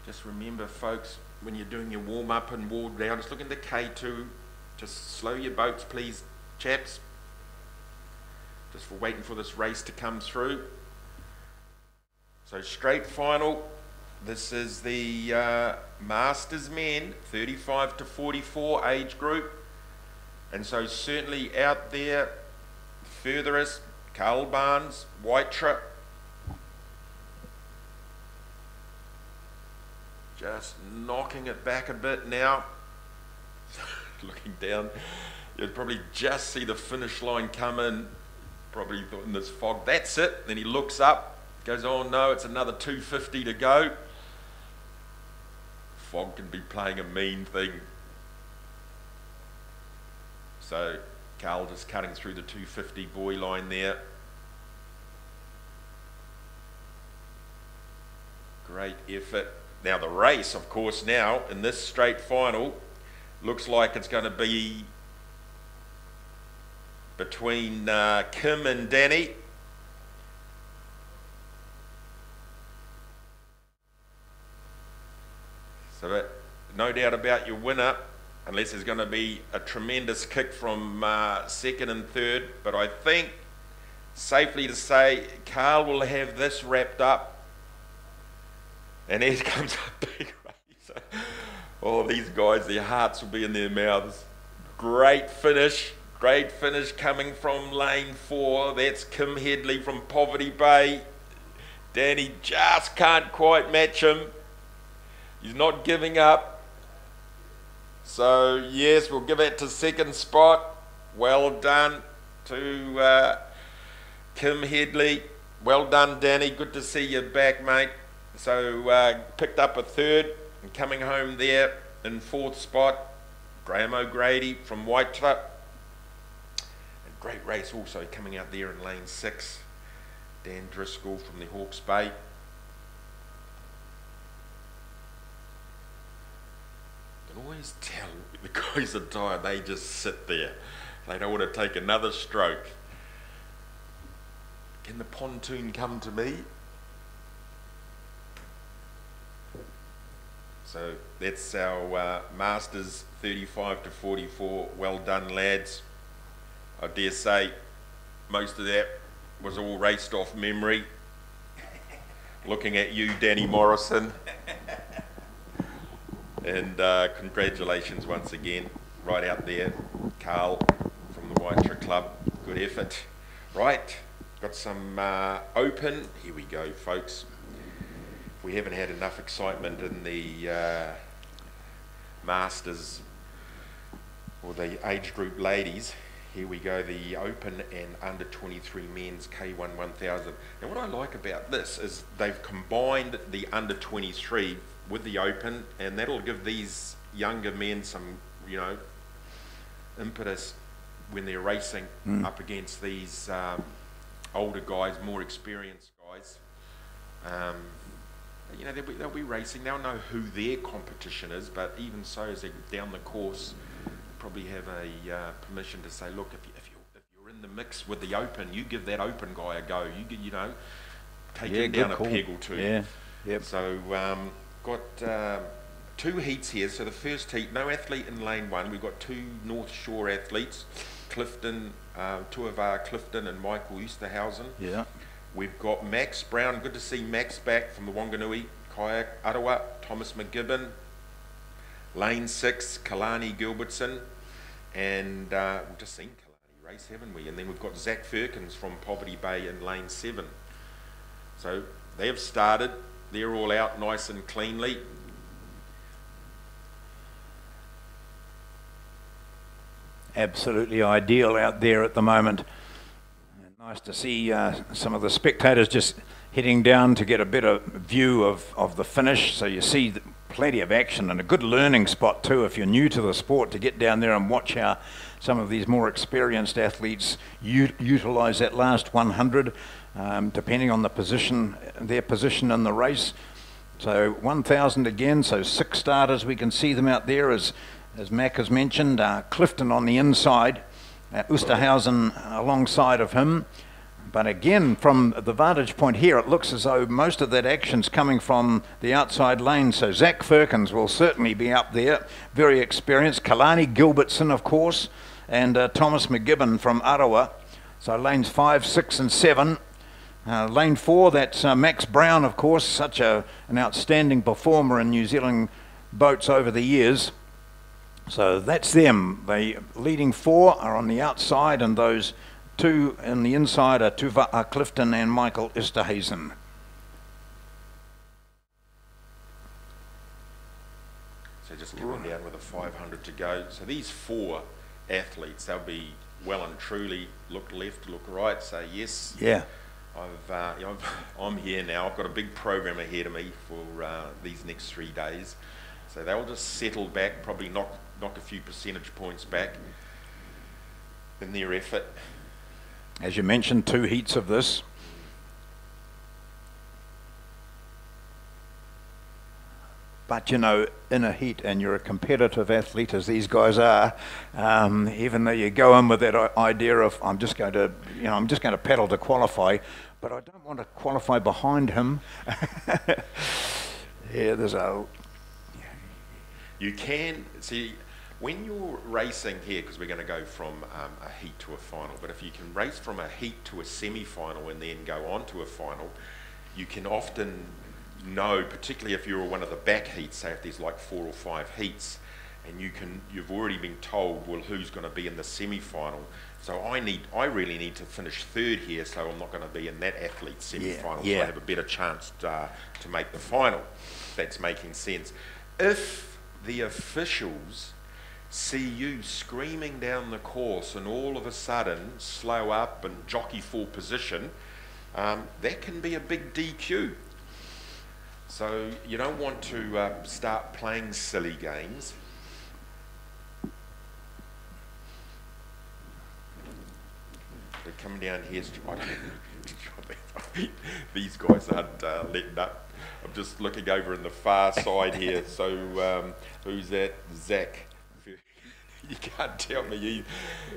Just remember, folks, when you're doing your warm up and wall down, just look in the K2 Just slow your boats, please, chaps. Just for waiting for this race to come through. So straight final. This is the uh, Masters men, 35 to 44 age group. And so certainly out there, furthest, Carl Barnes, Waitara. Just knocking it back a bit now. [laughs] Looking down, you'd probably just see the finish line come in, probably in this fog. That's it. Then he looks up, goes, oh no, it's another 250 to go. Fog can be playing a mean thing. So Carl just cutting through the 250 buoy line there. Great effort. Now the race, of course, now in this straight final, looks like it's going to be between uh, Kim and Danny. So that, no doubt about your winner, unless there's going to be a tremendous kick from uh, second and third. But I think safely to say Carl will have this wrapped up. And here comes a big race. All these guys, their hearts will be in their mouths. Great finish. Great finish coming from lane four. That's Kim Headley from Poverty Bay. Danny just can't quite match him. He's not giving up. So, yes, we'll give it to second spot. Well done to uh, Kim Headley. Well done, Danny. Good to see you back, mate. So, uh, picked up a third and coming home there in fourth spot. Graham O'Grady from Waitara. And great race also coming out there in lane six. Dan Driscoll from the Hawke's Bay. can always tell the [laughs] guys are tired. They just sit there. They don't want to take another stroke. Can the pontoon come to me? So that's our uh, Masters 35 to 44. Well done, lads. I dare say most of that was all raced off memory. [laughs] Looking at you, Danny Morrison. [laughs] And uh, congratulations once again, right out there, Carl from the Waitara Club. Good effort. Right, got some uh, open. Here we go, folks. We haven't had enough excitement in the uh, Masters or the age group ladies. Here we go, the Open and Under 23 Men's K1 1000. Now, what I like about this is they've combined the Under 23 with the Open, and that'll give these younger men some, you know, impetus when they're racing mm. up against these um, older guys, more experienced guys. Um, you know, they'll be, they'll be, racing. They'll know who their competition is, but even so, as they go down the course, probably have a uh, permission to say, look, if, you, if, you, if you're in the mix with the open, you give that open guy a go. You you know, take yeah, him down a peg or two. Yeah. Yep. So um, got um, two heats here. So the first heat, no athlete in lane one. We've got two North Shore athletes, Clifton, uh, two of our Clifton and Michael Easterhausen. Yeah. We've got Max Brown. Good to see Max back from the Wanganui kayak. Arawa, Thomas McGibbon. Lane six, Kalani Gilbertson. And uh, we've just seen Kalani race, haven't we? And then we've got Zach Ferkins from Poverty Bay in lane seven. So they have started. They're all out nice and cleanly. Absolutely ideal out there at the moment. Nice to see uh, some of the spectators just heading down to get a better view of, of the finish. So you see plenty of action and a good learning spot too if you're new to the sport to get down there and watch how some of these more experienced athletes u- utilize that last 100 um, depending on the position, their position in the race. So 1,000 again, so six starters. We can see them out there as, as Mac has mentioned. Uh, Clifton on the inside, uh, Oosterhausen alongside of him. But again, from the vantage point here, it looks as though most of that action's coming from the outside lane. So Zach Ferkins will certainly be up there, very experienced. Kalani Gilbertson, of course, and uh, Thomas McGibbon from Arawa. So lanes five, six, and seven. Uh, lane four, that's uh, Max Brown, of course, such a, an outstanding performer in New Zealand boats over the years. So that's them. The leading four are on the outside, and those two in the inside are Tuva are Clifton and Michael Esterhazen. So just coming down with a 500 to go. So these four athletes, they'll be well and truly look left, look right, say yes. Yeah. I've, uh, [laughs] you know, I'm here now. I've got a big program ahead of me for uh, these next three days. So they'll just settle back, probably knock knock a few percentage points back in their effort. As you mentioned, two heats of this. But you know, in a heat, and you're a competitive athlete as these guys are, um, even though you go in with that idea of I'm just going to, you know, I'm just going to pedal to qualify, but I don't want to qualify behind him. [laughs] yeah, there's a. You can see when you're racing here, because we're going to go from um, a heat to a final, but if you can race from a heat to a semi-final and then go on to a final, you can often know, particularly if you're one of the back heats, say if there's like four or five heats, and you can, you've already been told, well, who's going to be in the semi-final. So I need, I really need to finish third here, so I'm not going to be in that athlete semi-final. Yeah, yeah. So I have a better chance to, uh, to make the final. That's making sense. If the officials see you screaming down the course and all of a sudden slow up and jockey for position, um, that can be a big DQ. So you don't want to uh, start playing silly games. They're coming down here. [laughs] These guys aren't uh, letting up. I'm just looking over in the far side here. So um, who's that? Zach. [laughs] you can't tell me. You,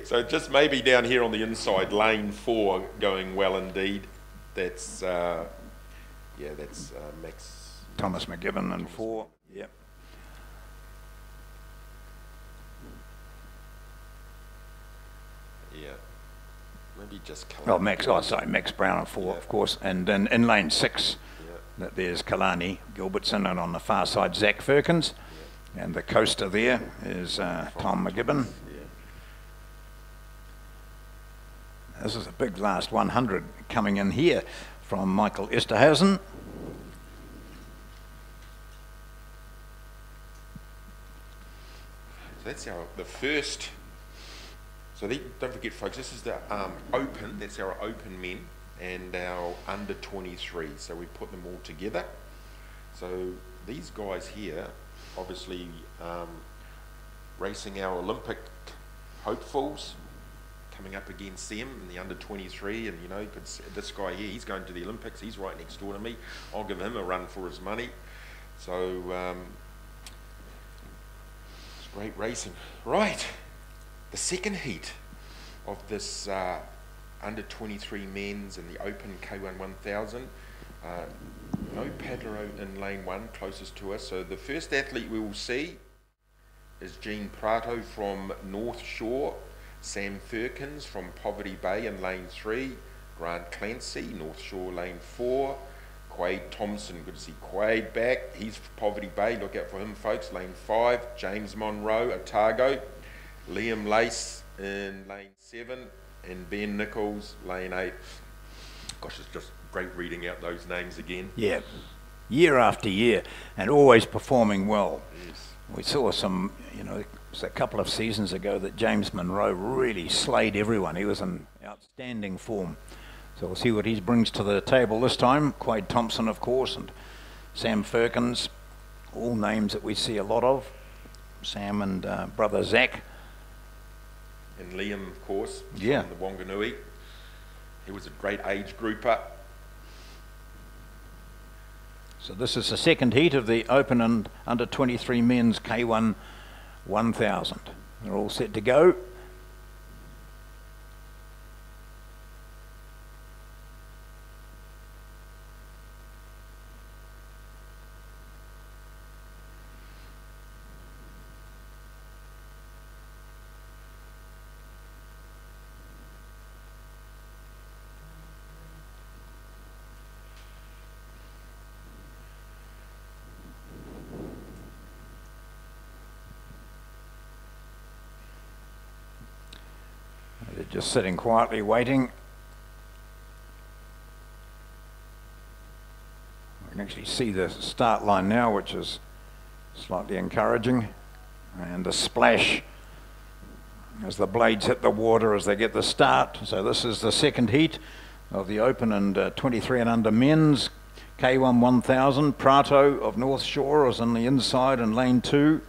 so just maybe down here on the inside, lane four going well indeed. That's uh, yeah, that's uh, Max Thomas McGibbon and four. Yep. Yeah, maybe just. Kalani. Well, Max, oh, sorry, Max Brown and four, Yeah. of course. And then in lane six, Yeah. that there's Kalani Gilbertson, and on the far side, Zach Ferkins. And the coaster there is uh, Tom McGibbon. This is a big last 100 coming in here from Michael Esterhausen. So that's our the first. So the, don't forget, folks. This is the um, open. That's our open men and our under 23. So we put them all together. So these guys here, obviously, um, racing our Olympic hopefuls, coming up against them in the under 23. And you know, could this guy here, he's going to the Olympics. He's right next door to me. I'll give him a run for his money. So. Um, it's great racing. Right, the second heat of this uh, under 23 men's in the Open K1 1000. Uh, no Padlero in lane one, closest to us. So the first athlete we will see is Gene Prato from North Shore, Sam Ferkins from Poverty Bay in lane three, Grant Clancy, North Shore lane four, Quaid Thompson, good to see Quaid back. He's for Poverty Bay, look out for him, folks. Lane five, James Monroe, Otago, Liam Lace in lane seven, and Ben Nichols, lane eight. Gosh, it's just great reading out those names again. Yeah, year after year, and always performing well. Yes. We saw some, you know, a couple of seasons ago that James Monroe really slayed everyone. He was in outstanding form. So we'll see what he brings to the table this time. Quaid Thompson, of course, and Sam Ferkins, all names that we see a lot of. Sam and uh, brother Zach. And Liam, of course, Yeah. from the Wanganui. He was a great age grouper. So this is the second heat of the Open and Under 23 Men's K1 1000. They're all set to go. Just sitting quietly waiting. I can actually see the start line now, which is slightly encouraging. And the splash as the blades hit the water as they get the start. So this is the second heat of the Open and uh, 23 and under men's. K1 1000, Prato of North Shore is on the inside in lane two.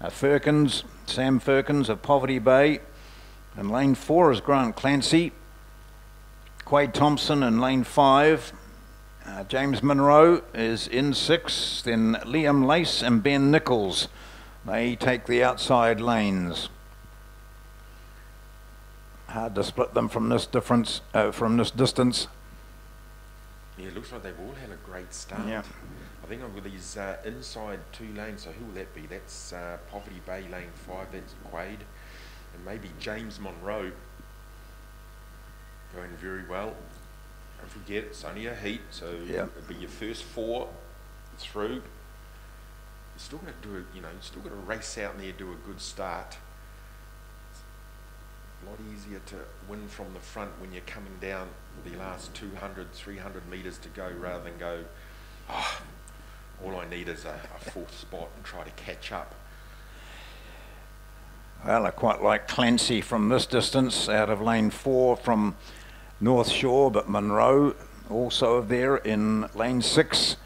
Uh, Ferkins, Sam Ferkins of Poverty Bay. In lane four is Grant Clancy. Quaid Thompson in lane five. Uh, James Monroe is in six. Then Liam Lace and Ben Nichols. They take the outside lanes. Hard to split them from this difference, uh, from this distance. Yeah, it looks like they've all had a great start. Yeah. I think I've got these uh, inside two lanes, so who will that be? That's uh, Poverty Bay lane five, that's Quaid. And maybe James Monroe going very well. Don't forget, it's only a heat, so Yeah. it'll be your first four through. You're still going to do it, you know, you're still going to race out there, do a good start. It's a lot easier to win from the front when you're coming down the last 200, 300 metres to go rather than go, oh, all I need is a, a fourth spot and try to catch up. Well, I quite like Clancy from this distance out of lane four from North Shore, but Monroe also there in lane six.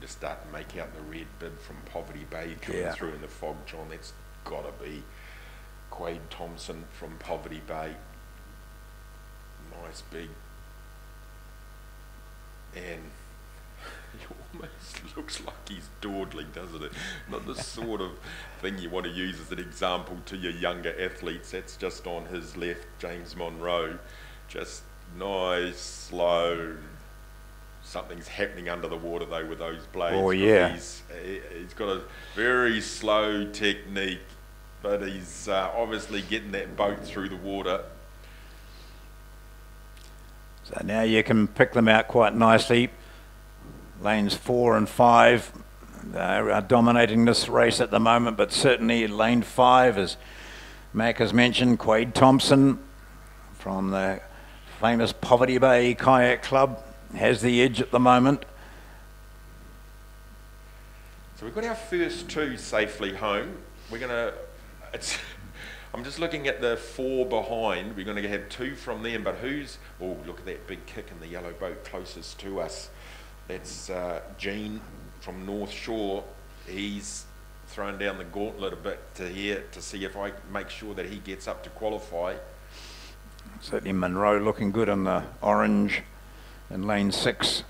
Just start to make out the red bib from Poverty Bay coming Yeah. through in the fog, John. That's got to be Quaid Thompson from Poverty Bay. Nice big. And he almost [laughs] looks like he's dawdling, doesn't it? Not the sort of thing you want to use as an example to your younger athletes. That's just on his left, James Monroe. Just nice, slow. Something's happening under the water though with those blades. Oh, yeah. He's, he- he's got a very slow technique, but he's uh, obviously getting that boat through the water. So now you can pick them out quite nicely. Lanes four and five are dominating this race at the moment, but certainly lane five, as Mac has mentioned, Quaid Thompson from the famous Poverty Bay Kayak Club has the edge at the moment. So we've got our first two safely home. We're gonna. It's. I'm just looking at the four behind. We're going to have two from them, but who's? Oh, look at that big kick in the yellow boat closest to us. That's uh, Gene from North Shore. He's thrown down the gauntlet a bit to here to see if I make sure that he gets up to qualify. Certainly Monroe looking good in the orange in lane six.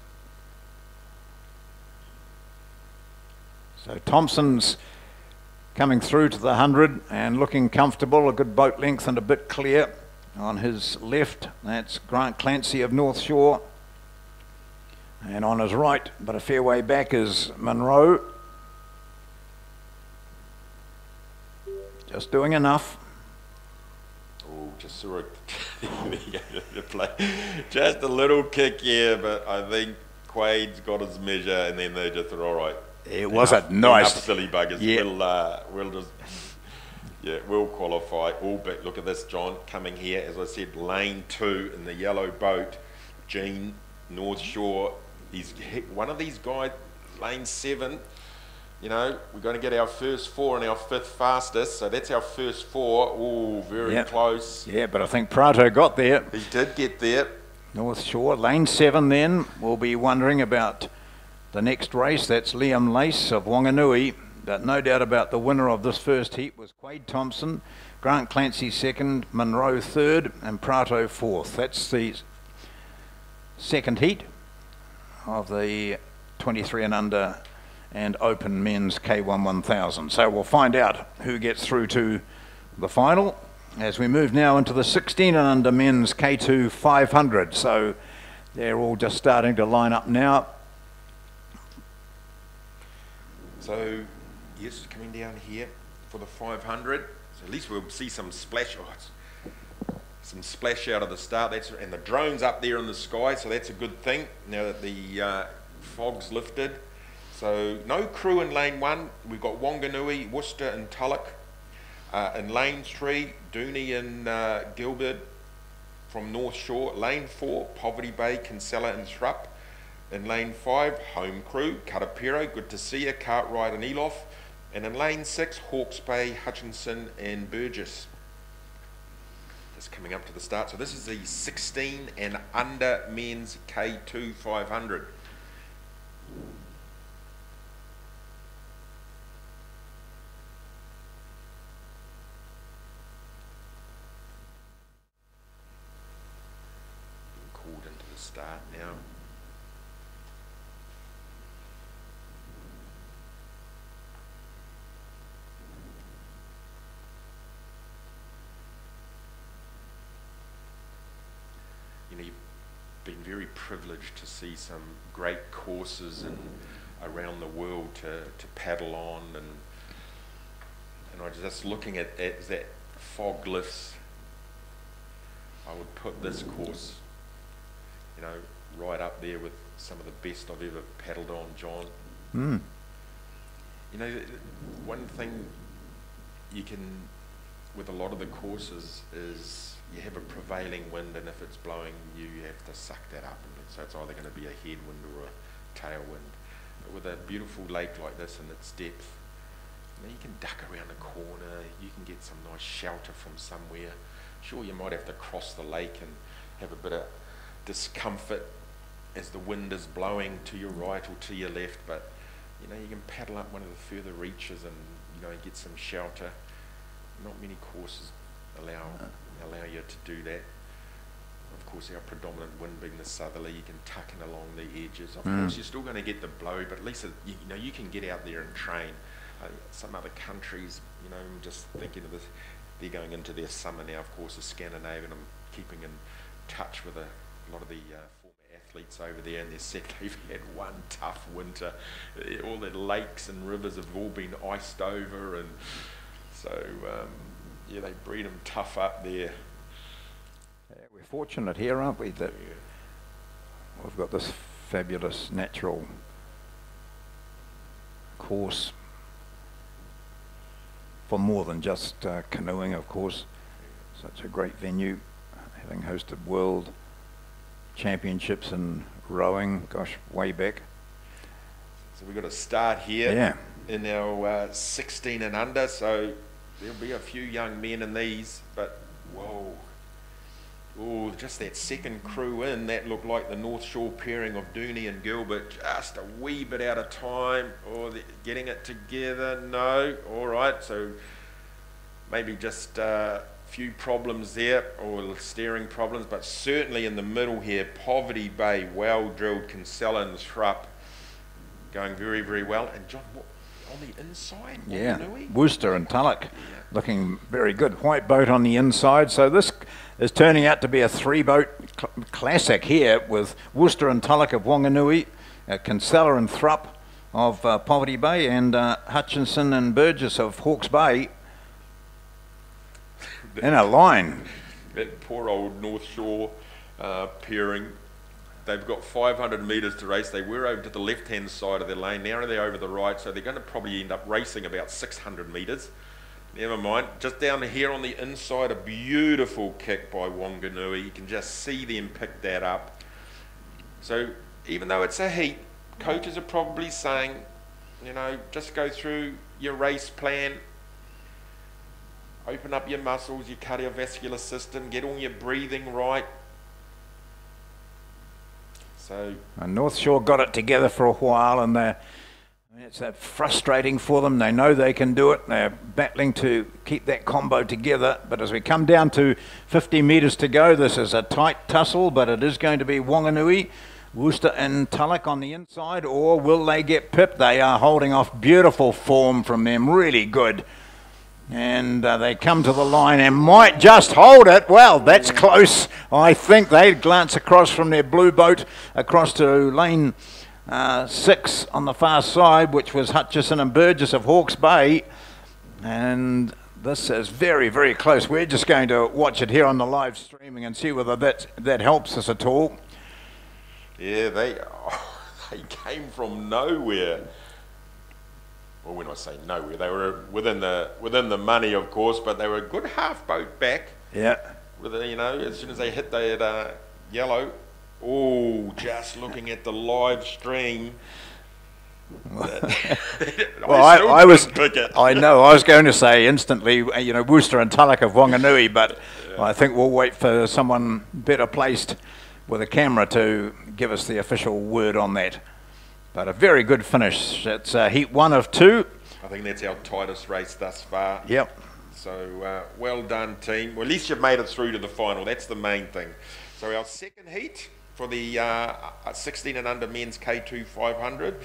So Thompson's coming through to the 100 and looking comfortable, a good boat length and a bit clear. On his left, that's Grant Clancy of North Shore. And on his right, but a fair way back, is Monroe. Just doing enough. Oh, just saw it. [laughs] Just a little kick here, but I think Quaid's got his measure, and then they just thought, all right. It was enough- a nice- silly buggers. Yeah. We'll, uh, we'll just, yeah, we'll qualify. All but look at this, John, coming here. As I said, lane two in the yellow boat. Gene, North Shore. He's hit one of these guys, lane seven. You know, we're going to get our first four and our fifth fastest. So that's our first four. Oh, very Yep. close. Yeah, but I think Prato got there. He did get there. North Shore, lane seven then. We'll be wondering about the next race. That's Liam Lace of Wanganui. But no doubt about the winner of this first heat was Quaid Thompson, Grant Clancy second, Monroe third, and Prato fourth. That's the second heat of the 23 and under and open men's K1 1000. So we'll find out who gets through to the final as we move now into the 16 and under men's K2 500. So they're all just starting to line up now. So, yes, coming down here for the 500. So at least we'll see some splash. Oh, some splash out of the start. That's and the drone's up there in the sky, so that's a good thing. Now that the uh, fog's lifted. So no crew in lane one. We've got Wanganui, Worcester, and Tulloch. Uh, in lane three, Dooney and uh, Gilbert from North Shore. Lane four, Poverty Bay, Kinsella, and Thrupp. In lane five, home crew, Karapiro, good to see you, Cartwright and Eloff. And in lane six, Hawke's Bay, Hutchinson, and Burgess Just coming up to the start. So this is the 16 and under men's K2 500. called into the start now. you know, you've been very privileged to see some great courses and around the world to, to paddle on and and I just looking at, at that fog lifts I would put this course you know right up there with some of the best I've ever paddled on John mm. you know one thing you can with a lot of the courses is you have a prevailing wind, and if it's blowing, you have to suck that up. And so it's either going to be a headwind or a tailwind. But with a beautiful lake like this and its depth, you, know, you can duck around a corner. You can get some nice shelter from somewhere. Sure, you might have to cross the lake and have a bit of discomfort as the wind is blowing to your right or to your left, but you know you can paddle up one of the further reaches and you know get some shelter. Not many courses allow uh, allow you to do that. Of course, our predominant wind being the southerly, you can tuck in along the edges. Of mm. course, you're still going to get the blow, but at least it, you, you, know you can get out there and train. Uh, some other countries, you know, I'm just thinking of this. They're going into their summer now. Of course, the Scandinavian. I'm keeping in touch with a, a lot of the uh, former athletes over there, and they said [laughs] they've had one tough winter. All the lakes and rivers have all been iced over, and so. Um, yeah, they breed them tough up there. Yeah, we're fortunate here, aren't we, that yeah. we've got this fabulous natural course for more than just uh, canoeing, of course. Such a great venue, having hosted world championships in rowing, gosh, way back. So we've got to start here yeah. in our uh, 16 and under. So there'll be a few young men in these, but whoa. Oh, just that second crew in, that looked like the North Shore pairing of Dooney and Gilbert, just a wee bit out of time. Or oh, getting it together, no. All right, so maybe just a uh, few problems there, or steering problems, but certainly in the middle here, Poverty Bay, well drilled, Kinsella and going very, very well. And John, what, on the inside. Yeah, Worcester and Tulloch, yeah. looking very good. White boat on the inside. So this is turning out to be a three boat cl classic here with Worcester and Tulloch of Wanganui, uh, Kinsella and Thrupp of uh, Poverty Bay, and uh, Hutchinson and Burgess of Hawke's Bay in a line. That poor old North Shore uh, pairing They've got 500 metres to race. They were over to the left hand side of their lane. Now they're over the right, so they're going to probably end up racing about 600 metres. Never mind. Just down here on the inside, a beautiful kick by Wanganui. You can just see them pick that up. So even though it's a heat, coaches are probably saying, you know, just go through your race plan, open up your muscles, your cardiovascular system, get all your breathing right, so and North Shore got it together for a while, and it's that frustrating for them. They know they can do it. They're battling to keep that combo together. But as we come down to 50 metres to go, this is a tight tussle, but it is going to be Wanganui, Worcester and Tulloch on the inside, or will they get pipped? They are holding off beautiful form from them, really good. And uh, they come to the line and might just hold it. Well, that's close. I think they glance across from their blue boat across to lane uh, six on the far side, which was Hutchison and Burgess of Hawke's Bay. And this is very, very close. We're just going to watch it here on the live streaming and see whether that, that helps us at all. Yeah, they, oh, [laughs] they came from nowhere. Well, when I say nowhere, they were within the within the money, of course, but they were a good half boat back. Yeah. With you know, as soon as they hit that uh, yellow, oh, just looking at the live stream. [laughs] Well, I, I was. couldn't pick it. I know. I was going to say instantly, you know, Worcester and Tulloch of Wanganui, but I think we'll wait for someone better placed with a camera to give us the official word on that. But a very good finish. It's uh, heat one of two. I think that's our tightest race thus far. Yep. So uh, well done, team. Well, at least you've made it through to the final. That's the main thing. So our second heat for the uh, uh, 16 and under men's K2 500.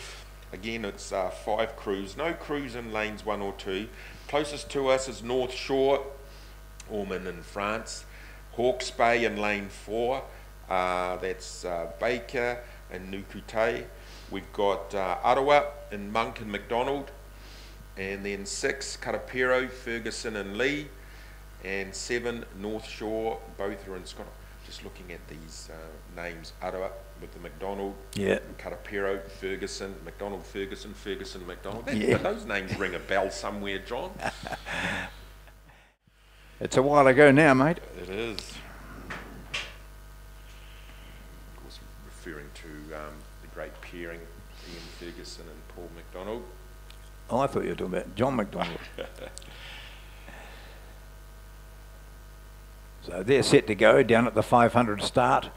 Again, it's uh, five crews. No crews in lanes one or two. Closest to us is North Shore, Ormond in France. Hawke's Bay in lane four. Uh, that's uh, Baker and Nukute. We've got uh, Arawa and Monk and McDonald. And then six, Karapiro, Ferguson and Lee. And seven, North Shore, both are in Scotland. Just looking at these uh, names, Arawa with the McDonald, Yeah. Karapiro, Ferguson, McDonald, Ferguson, Ferguson, McDonald. That, Yeah. Those names ring a bell somewhere, John. [laughs] It's a while ago now, mate. It is. Of course, referring to um, pairing, Ian Ferguson and Paul McDonald. Oh, I thought you were talking about John McDonald. [laughs] so they're set to go down at the 500 start.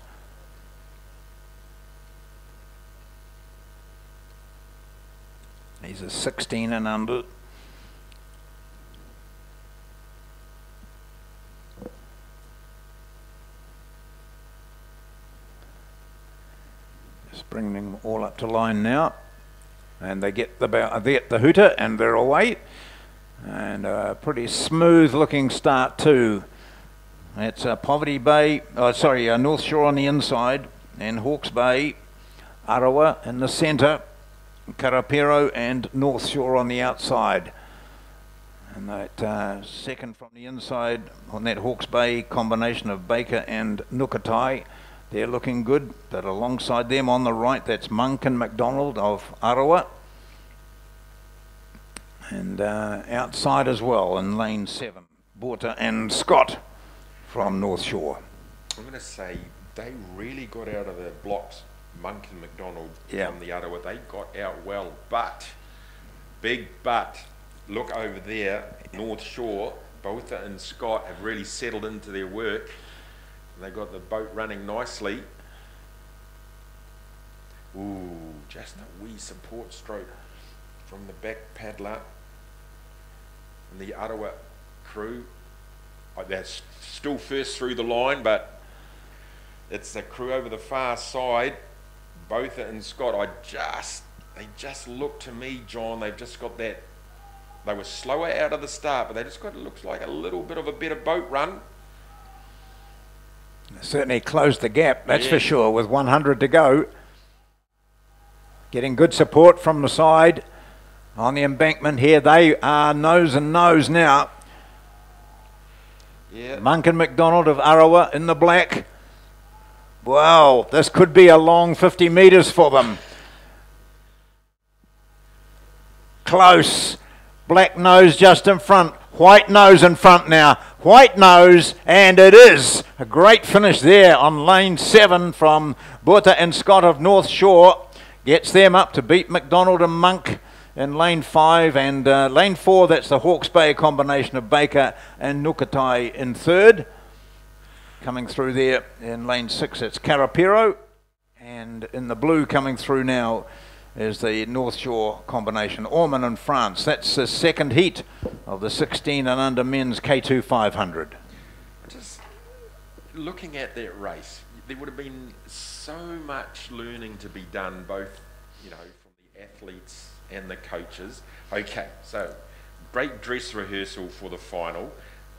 He's a 16 and under. Bringing them all up to line now. And they get the they get the hooter and they're away. And a pretty smooth looking start too. It's uh, Poverty Bay oh sorry uh, North Shore on the inside and Hawke's Bay Arawa in the centre Karapiro and North Shore on the outside. And that uh, second from the inside on that Hawke's Bay combination of Baker and Nukatai they're looking good, but alongside them on the right, that's Monk and McDonald of Arawa. And uh, outside as well in lane seven, Botha and Scott from North Shore. I'm going to say they really got out of the blocks, Monk and McDonald Yeah. from the Arawa. They got out well, but, big but, look over there, North Shore, Botha and Scott have really settled into their work. They got the boat running nicely. Ooh, just a wee support stroke from the back paddler. And the Arawa crew, uh, they're still first through the line, but it's the crew over the far side, Botha and Scott. I just, they just look to me, John, they've just got that. They were slower out of the start, but they just got, it looks like a little bit of a better boat run. Certainly closed the gap, that's for sure, with 100 to go. Getting good support from the side on the embankment here. They are nose and nose now. Yeah. Monk and McDonald of Arawa in the black. Wow, this could be a long 50 metres for them. Close. Black nose just in front. White nose in front now. White nose, and it is a great finish there on lane seven from Botha and Scott of North Shore. Gets them up to beat McDonald and Monk in lane five, and uh, lane four, that's the Hawke's Bay combination of Baker and Nukatai in third. Coming through there in lane six, it's Karapiro. And in the blue coming through now is the North Shore combination, Ormond and France. That's the second heat of the 16 and under men's K2 500. just looking at that race, there would have been so much learning to be done, both you know from the athletes and the coaches. Okay, so great dress rehearsal for the final.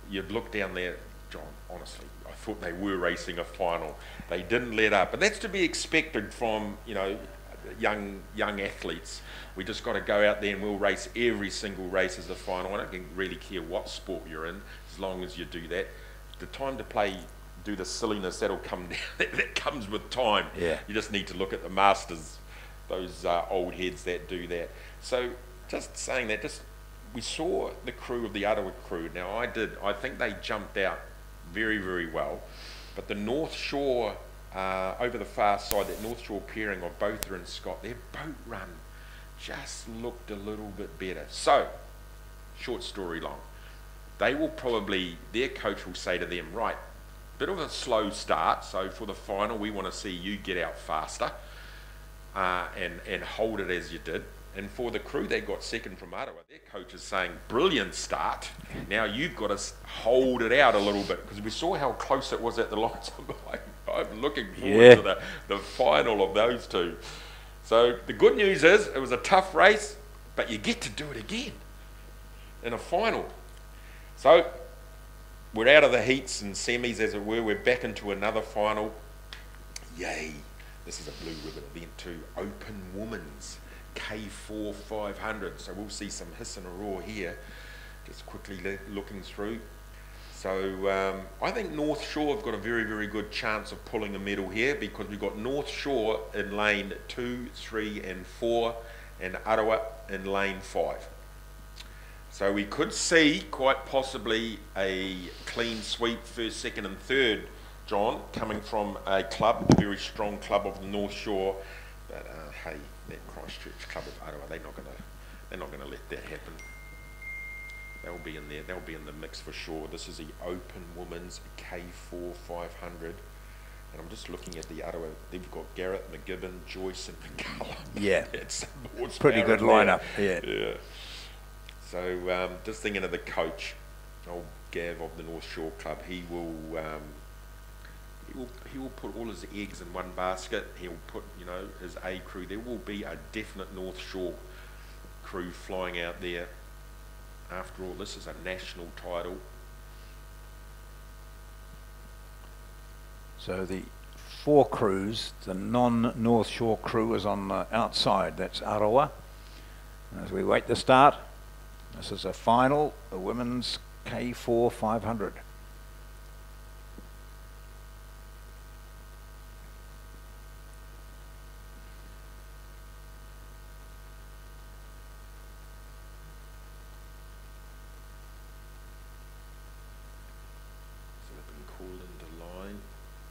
You'd look down there, John. Honestly, I thought they were racing a final. They didn't let up, and that's to be expected from you know young young athletes. We just got to go out there and we'll race every single race as a final. I don't really care what sport you're in, as long as you do that. The time to play, do the silliness that'll come down. [laughs] That, that comes with time. Yeah. You just need to look at the Masters. those uh, old heads that do that. So just saying that, just we saw the crew of the Arawa crew. Now I did, I think they jumped out very, very well, but the North Shore uh, over the far side, that North Shore pairing of Botha and Scott, their boat run just looked a little bit better. So, short story long, they will probably, their coach will say to them, right, bit of a slow start, so for the final, we want to see you get out faster uh, and, and hold it as you did. And for the crew that got second from Arawa, their coach is saying, brilliant start. Now you've got to hold it out a little bit because we saw how close it was at the [laughs] lines. I'm looking forward Yeah. to the, the final of those two. So the good news is it was a tough race, but you get to do it again in a final. So we're out of the heats and semis, as it were. We're back into another final. Yay! This is a blue ribbon event too. Open Women's K4 500. So we'll see some hiss and a roar here. Just quickly looking through. So um, I think North Shore have got a very, very good chance of pulling a medal here because we've got North Shore in lane two, three, and four, and Arawa in lane five. So we could see quite possibly a clean sweep first, second, and third, John, coming from a club, a very strong club of the North Shore. But uh, hey, that Christchurch club of Arawa, they're not gonna, they're not gonna let that happen. They'll be in there. They'll be in the mix for sure. This is the Open Women's K4 500. And I'm just looking at the Arawa. They've got Garrett, McGibbon, Joyce, and McCullough. Yeah. [laughs] It's Pretty good in there. lineup, yeah. Yeah. So um, just thinking of the coach, old Gav of the North Shore Club. He will. Um, he will, he will put all his eggs in one basket. He'll put, you know, his A crew. There will be a definite North Shore crew flying out there. After all, this is a national title. So the four crews, the non-North Shore crew is on the outside. That's Arawa. As we wait to start, this is a final, the women's K4 500. So they've been called into line.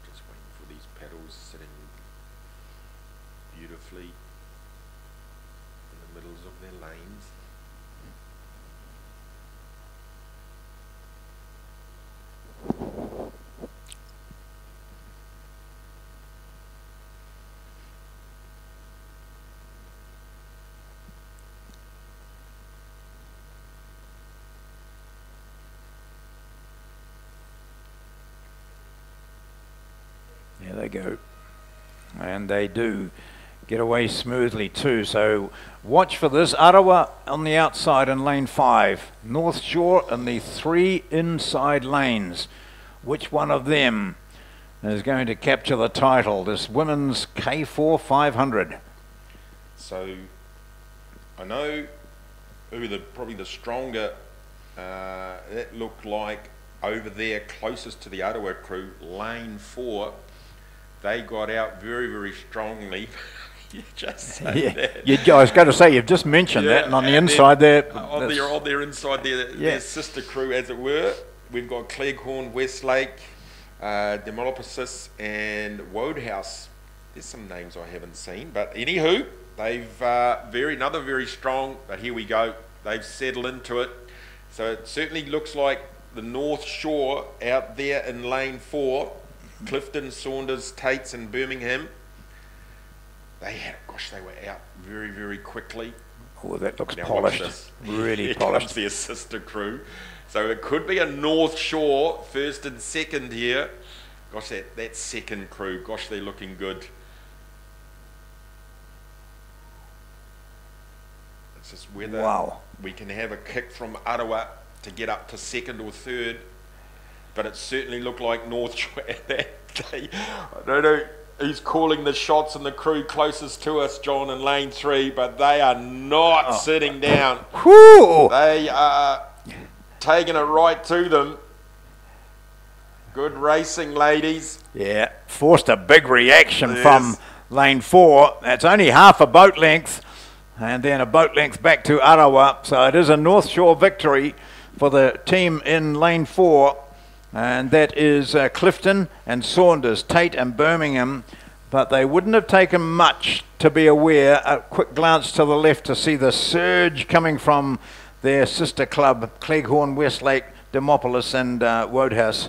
Just waiting for these pedals sitting beautifully in the middles of their lanes. There they go. And they do get away smoothly too. So watch for this. Arawa on the outside in lane five. North Shore in the three inside lanes. Which one of them is going to capture the title? This women's K4 500. So I know who the probably the stronger uh, that looked like over there closest to the Arawa crew, lane four. They got out very, very strongly. [laughs] you just [laughs] say Yeah, that. you, I was going to say you've just mentioned that, and on the inside there, on their on their inside their, Yeah. their sister crew, as it were. We've got Cleghorn, Westlake, uh, Demoloposis, and Wodehouse. There's some names I haven't seen, but anywho, they've uh, very another very strong. But here we go. They've settled into it. So it certainly looks like the North Shore out there in lane four. Clifton, Saunders, Tates, and Birmingham. They had, gosh, they were out very, very quickly. oh, that looks Now polished, [laughs] really Here polished. comes their sister crew. So it could be a North Shore first and second here. Gosh, that, that second crew, gosh, they're looking good. It's just whether Wow. we can have a kick from Arawa to get up to second or third. But it certainly looked like North Shore. they, I don't know who's calling the shots and the crew closest to us, John, in lane three, but they are not Oh. sitting down. Whew! They are taking it right to them. Good racing, ladies. Yeah, forced a big reaction Yes. from lane four. That's only half a boat length, and then a boat length back to Arawa. So it is a North Shore victory for the team in lane four, and that is uh, Clifton and Saunders, Tate and Birmingham. But they wouldn't have taken much to be aware. A quick glance to the left to see the surge coming from their sister club, Cleghorn, Westlake, Demopolis, and uh, Wodehouse.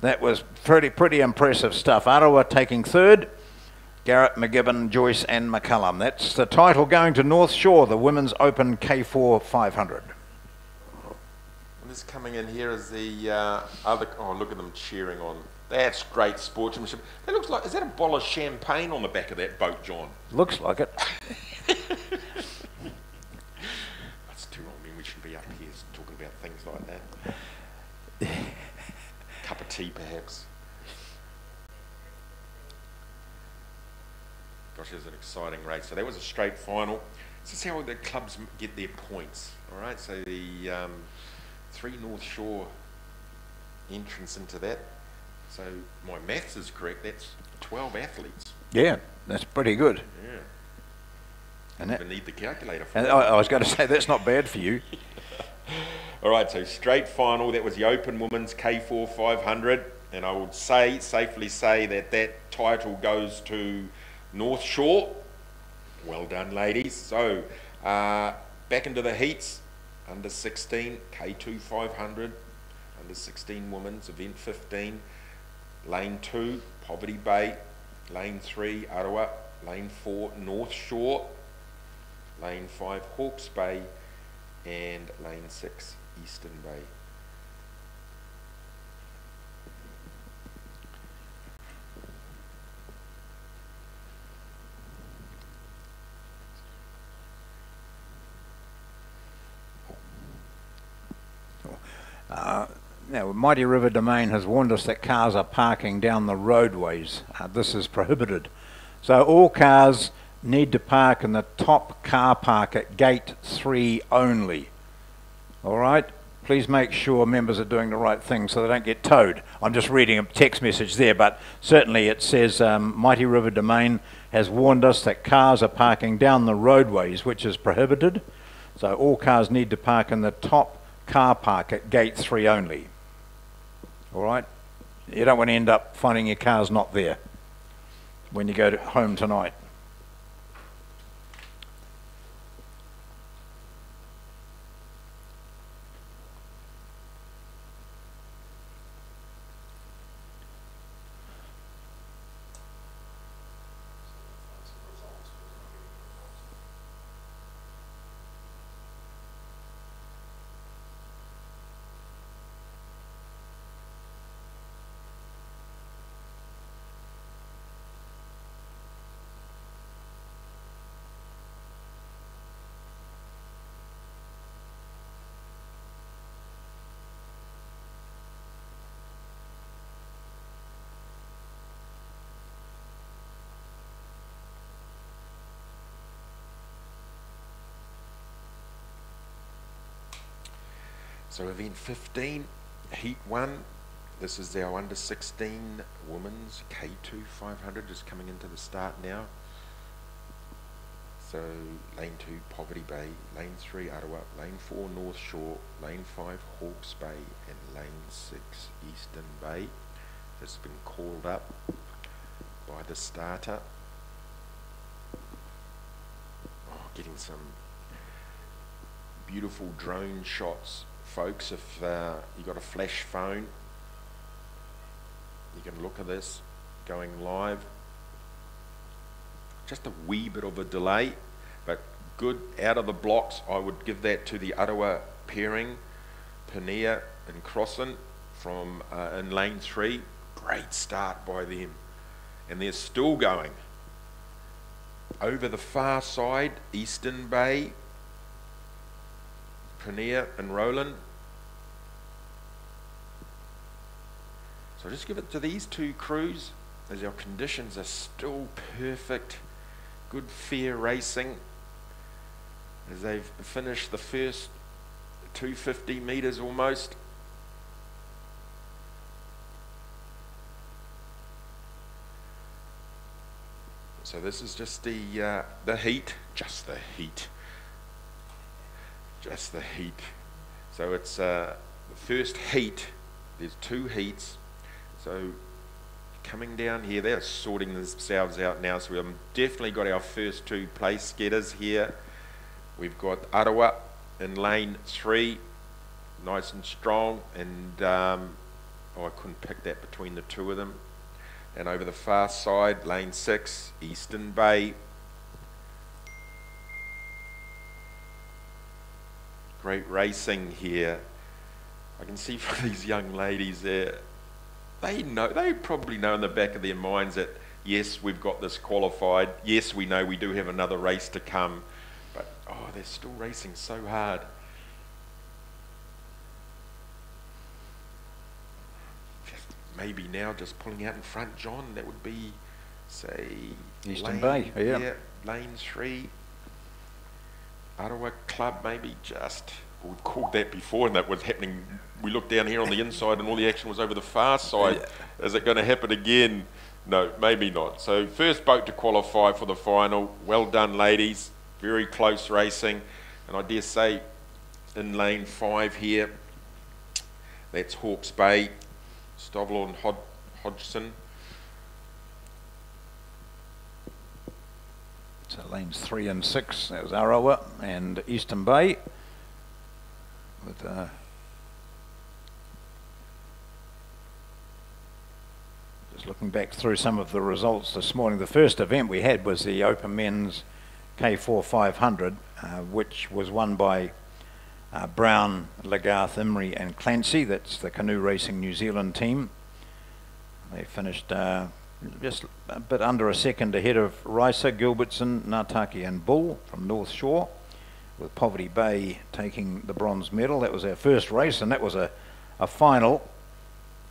That was pretty pretty impressive stuff. Arawa taking third. Garrett, McGibbon, Joyce, and McCullum. That's the title going to North Shore, the Women's Open K4 500. Coming in here is the uh, other. Oh, look at them cheering on. That's great sportsmanship. That looks like. Is that a bottle of champagne on the back of that boat, John? Looks like it. [laughs] That's too long. I mean, we should be up here talking about things like that. [laughs] Cup of tea, perhaps. Gosh, it was an exciting race. So that was a straight final. This is how the clubs get their points. All right. So the um, three North Shore entrance into that. So my maths is correct. That's twelve athletes. Yeah, that's pretty good. Yeah. And that, Even need the calculator for and that. I, I was going to say that's not bad for you. [laughs] All right, so straight final. That was the Open Women's K4 500, and I would say safely say that that title goes to North Shore. Well done, ladies. So uh, back into the heats. Under 16 K2 500, under 16 women's event 15, lane two Poverty Bay, lane three Arawa, lane four North Shore, lane five Hawke's Bay, and lane six Eastern Bay. Uh, now, Mighty River Domain has warned us that cars are parking down the roadways. Uh, this is prohibited. So all cars need to park in the top car park at gate three only. All right? Please make sure members are doing the right thing so they don't get towed. I'm just reading a text message there, but certainly it says um, Mighty River Domain has warned us that cars are parking down the roadways, which is prohibited. So all cars need to park in the top car park at gate three only. All right? You don't want to end up finding your car's not there when you go to home tonight. So event 15, heat 1. This is our under 16 women's K2 500 just coming into the start now. So lane 2 Poverty Bay, lane 3 Arawa, lane 4 North Shore, lane 5 Hawke's Bay and lane 6 Eastern Bay. That's been called up by the starter. Oh, getting some beautiful drone shots, folks. If uh, you got a flash phone, you can look at this going live. Just a wee bit of a delay, but good out of the blocks. I would give that to the Arawa pairing, Pania and Crossan from uh, in lane three. Great start by them, and they're still going. Over the far side, Eastern Bay, Pania and Roland. So just give it to these two crews as our conditions are still perfect. Good fair racing as they've finished the first 250 metres almost. So this is just the uh, the heat, just the heat, just the heat. So it's uh, the first heat. There's two heats. So coming down here, they're sorting themselves out now. So we've definitely got our first two place getters here. We've got Arawa in lane three, nice and strong, and um, oh, I couldn't pick that between the two of them. And over the far side, lane six, Eastern Bay. Great racing here. I can see [laughs] from these young ladies there, they know, they probably know in the back of their minds that yes, we've got this qualified. Yes, we know we do have another race to come, but oh, they're still racing so hard. maybe now just pulling out in front, John, that would be, say, Eastern lane, Bay, yeah. yeah, lane three. Arawa Club, maybe just. We called that before, and that was happening. We looked down here on the inside, and all the action was over the far side. Is it going to happen again? No, maybe not. So, first boat to qualify for the final. Well done, ladies. Very close racing. And I dare say, in lane five here, that's Hawke's Bay. Stovall and Hod- Hodgson. So lanes three and six, that was Arawa and Eastern Bay. With uh, just looking back through some of the results this morning, the first event we had was the Open Men's K4 500, uh, which was won by uh, Brown, Legarth, Imrie, and Clancy. That's the Canoe Racing New Zealand team. They finished uh, just a bit under a second ahead of Ricer, Gilbertson, Nataki, and Bull from North Shore, with Poverty Bay taking the bronze medal. That was our first race, and that was a, a final.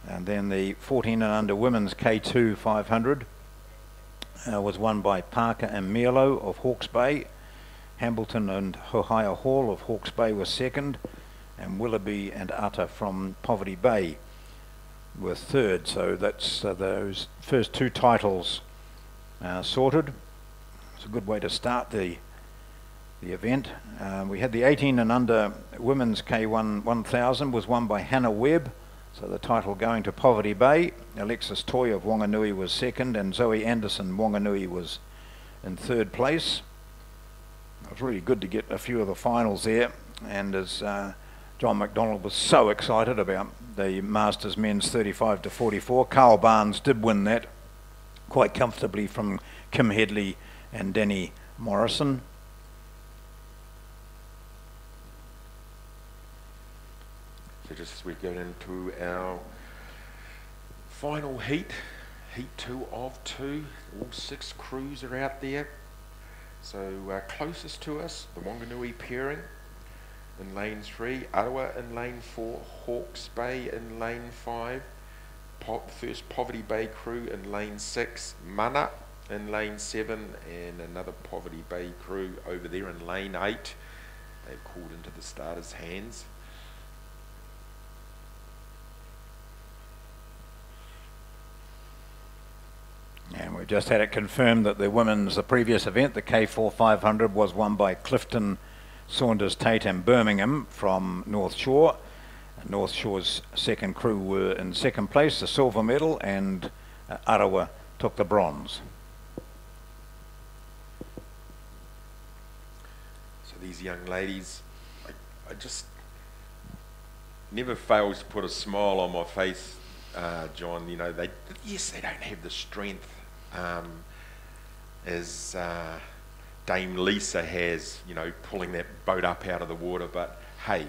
And then the 14 and under women's K2 500 uh, was won by Parker and Milo of Hawke's Bay. Hambleton and Hohia Hall of Hawke's Bay were second, and Willoughby and Utter from Poverty Bay were third. So that's uh, those first two titles uh, sorted. It's a good way to start the the event. Uh, we had the 18 and under women's K1 1000 was won by Hannah Webb. So the title going to Poverty Bay. Alexis Toy of Wanganui was second, and Zoe Anderson Wanganui was in third place it was really good to get a few of the finals there. And as uh, John McDonald was so excited about the Masters men's 35 to 44, Carl Barnes did win that quite comfortably from Kim Headley and Danny Morrison. So just as we go into our final heat, heat two of two, all six crews are out there. So uh, closest to us, the Wanganui pairing in lane three, Arawa in lane four, Hawke's Bay in lane five, po- first Poverty Bay crew in lane six, Mana in lane seven, and another Poverty Bay crew over there in lane eight. They've called into the starters' hands. And we've just had it confirmed that the women's, the previous event, the K4 500, was won by Clifton, Saunders, Tate, and Birmingham from North Shore. North Shore's second crew were in second place, the silver medal, and uh, Arawa took the bronze. So these young ladies, I, I just never fails to put a smile on my face, uh, John. You know, they yes, they don't have the strength um, as uh, Dame Lisa has, you know, pulling that boat up out of the water. But hey,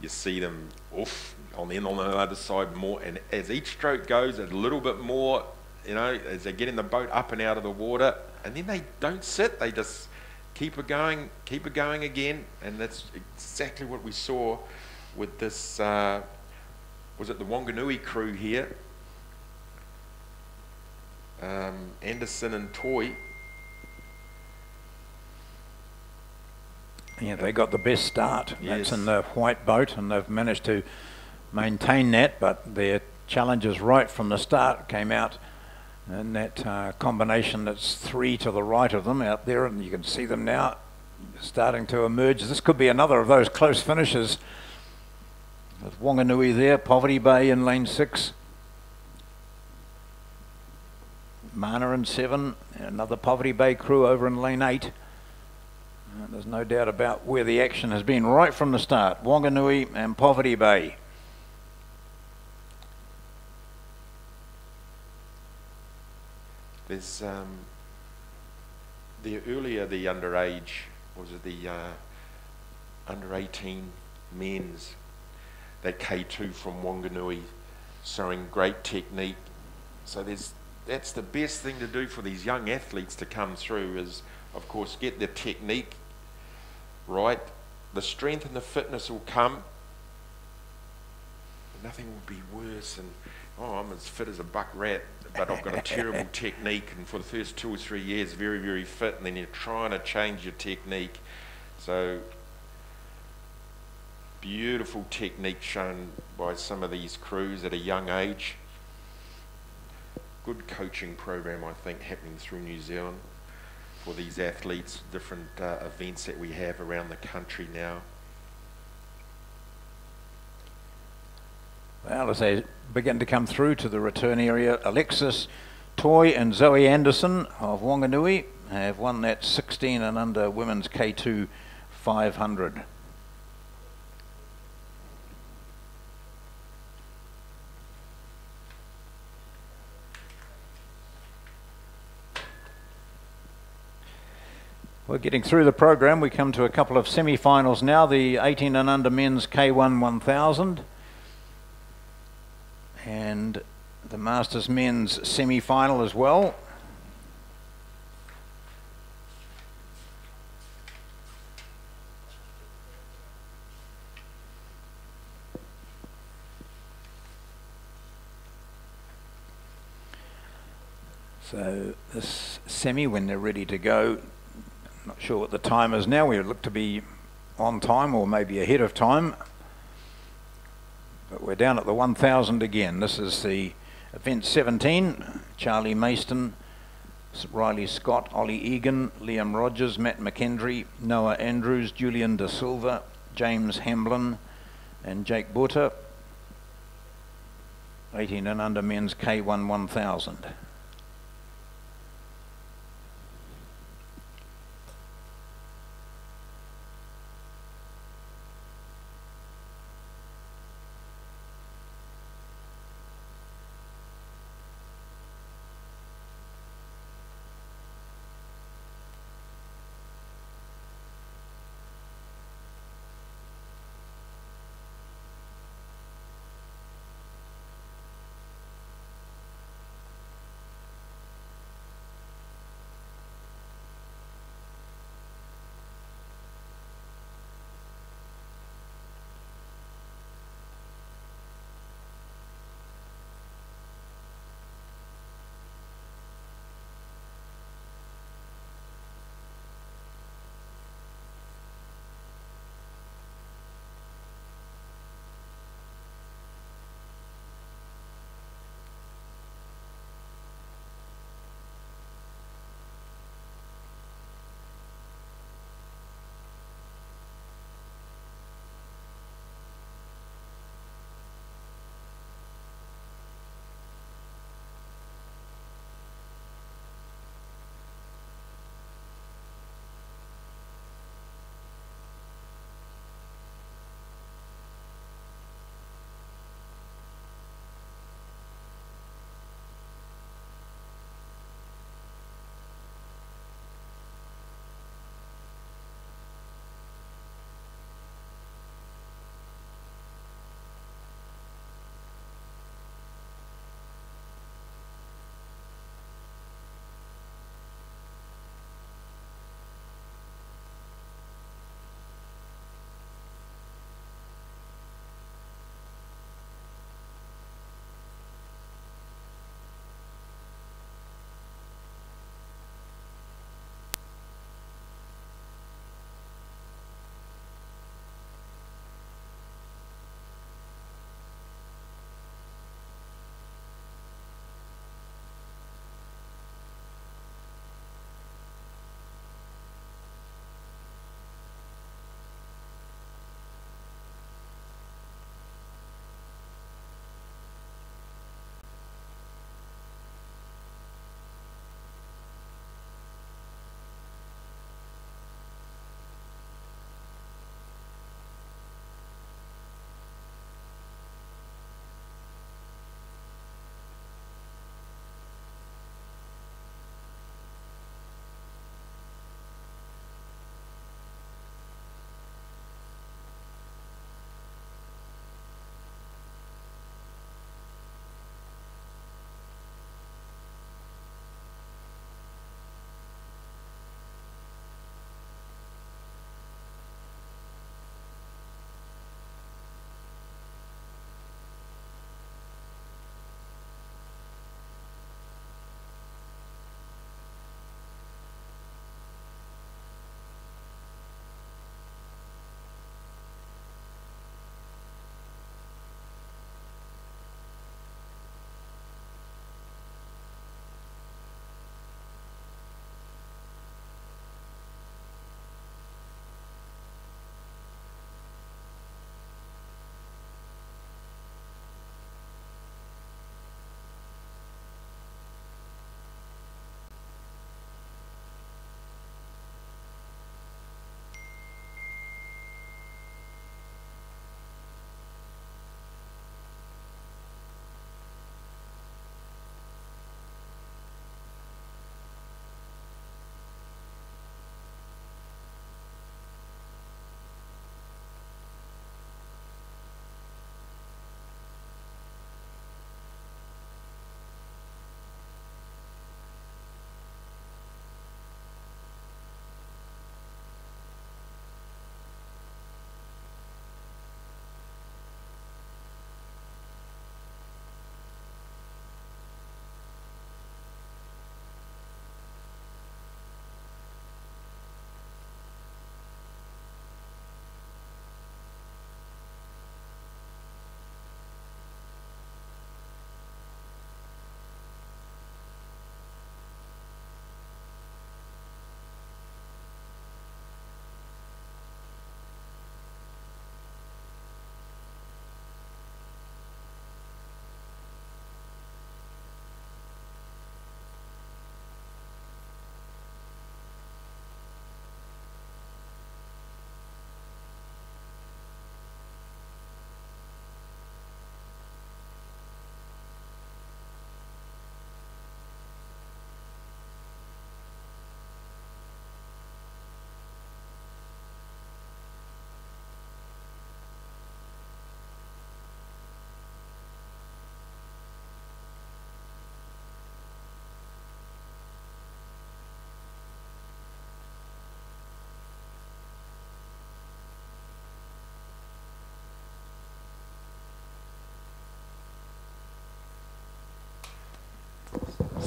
you see them off on the on the other side more, and as each stroke goes, a little bit more, you know, as they're getting the boat up and out of the water, and then they don't sit; they just keep it going, keep it going again, and that's exactly what we saw with this. Uh, was it the Wanganui crew here? um, Anderson and Toy. Yeah, they got the best start. Yes. That's in the white boat, and they've managed to maintain that. But their challenges right from the start came out And that uh, combination that's three to the right of them out there, and you can see them now starting to emerge. This could be another of those close finishes with Wanganui there, Poverty Bay in lane six. Mana in seven, another Poverty Bay crew over in lane eight. There's no doubt about where the action has been right from the start. Wanganui and Poverty Bay. There's um, the earlier the underage was it the uh, under 18 men's that K2 from Wanganui showing great technique. So there's that's the best thing to do for these young athletes to come through is of course get the technique right. The strength and the fitness will come. Nothing will be worse than oh I'm as fit as a buck rat but I've got a terrible [laughs] technique, and for the first two or three years, very, very fit, and then you're trying to change your technique. So, beautiful technique shown by some of these crews at a young age. Good coaching program, I think, happening through New Zealand for these athletes, different uh, events that we have around the country now. Well, as they begin to come through to the return area, Alexis Toy and Zoe Anderson of Wanganui have won that 16 and under women's K2 500. We're getting through the program. We come to a couple of semi-finals now. The 18 and under men's K1 1000 and the Masters men's semi final as well. So this semi, when they're ready to go, not sure what the time is now. We look to be on time or maybe ahead of time. But we're down at the 1000 again. This is the event 17. Charlie Mason, Riley Scott, Ollie Egan, Liam Rogers, Matt McKendry, Noah Andrews, Julian De Silva, James Hamblin, and Jake Butter. 18 and under men's K1 1000.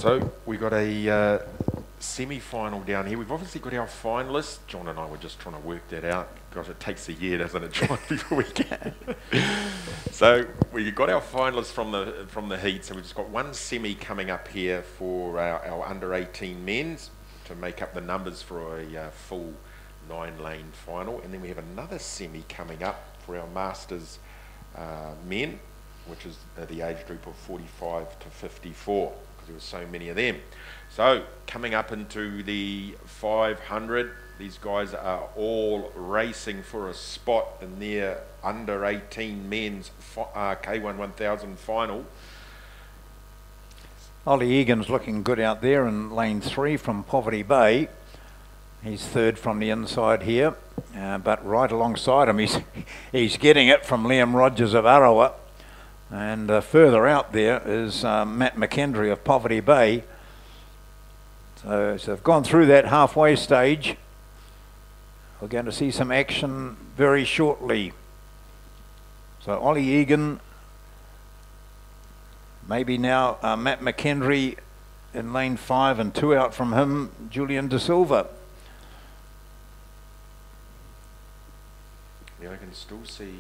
So we've got a uh, semi-final down here. We've obviously got our finalists. John and I were just trying to work that out. Gosh, it takes a year, doesn't it, John, [laughs] before we get. [laughs] so we've got our finalists from the from the heat. So we've just got one semi coming up here for our, our under 18 men's to make up the numbers for a uh, full nine-lane final, and then we have another semi coming up for our masters uh, men, which is the age group of 45 to 54 because there were so many of them. So coming up into the 500, these guys are all racing for a spot in their under 18 men's uh, K1 1000 final. Ollie Egan's looking good out there in lane three from Poverty Bay. He's third from the inside here, uh, but right alongside him, he's, [laughs] he's getting it from Liam Rogers of Arawa. And uh, further out there is uh, Matt McKendry of Poverty Bay. So, so they've gone through that halfway stage. We're going to see some action very shortly. So Ollie Egan, maybe now uh, Matt McKendry in lane five and two out from him, Julian De Silva. Yeah, I can still see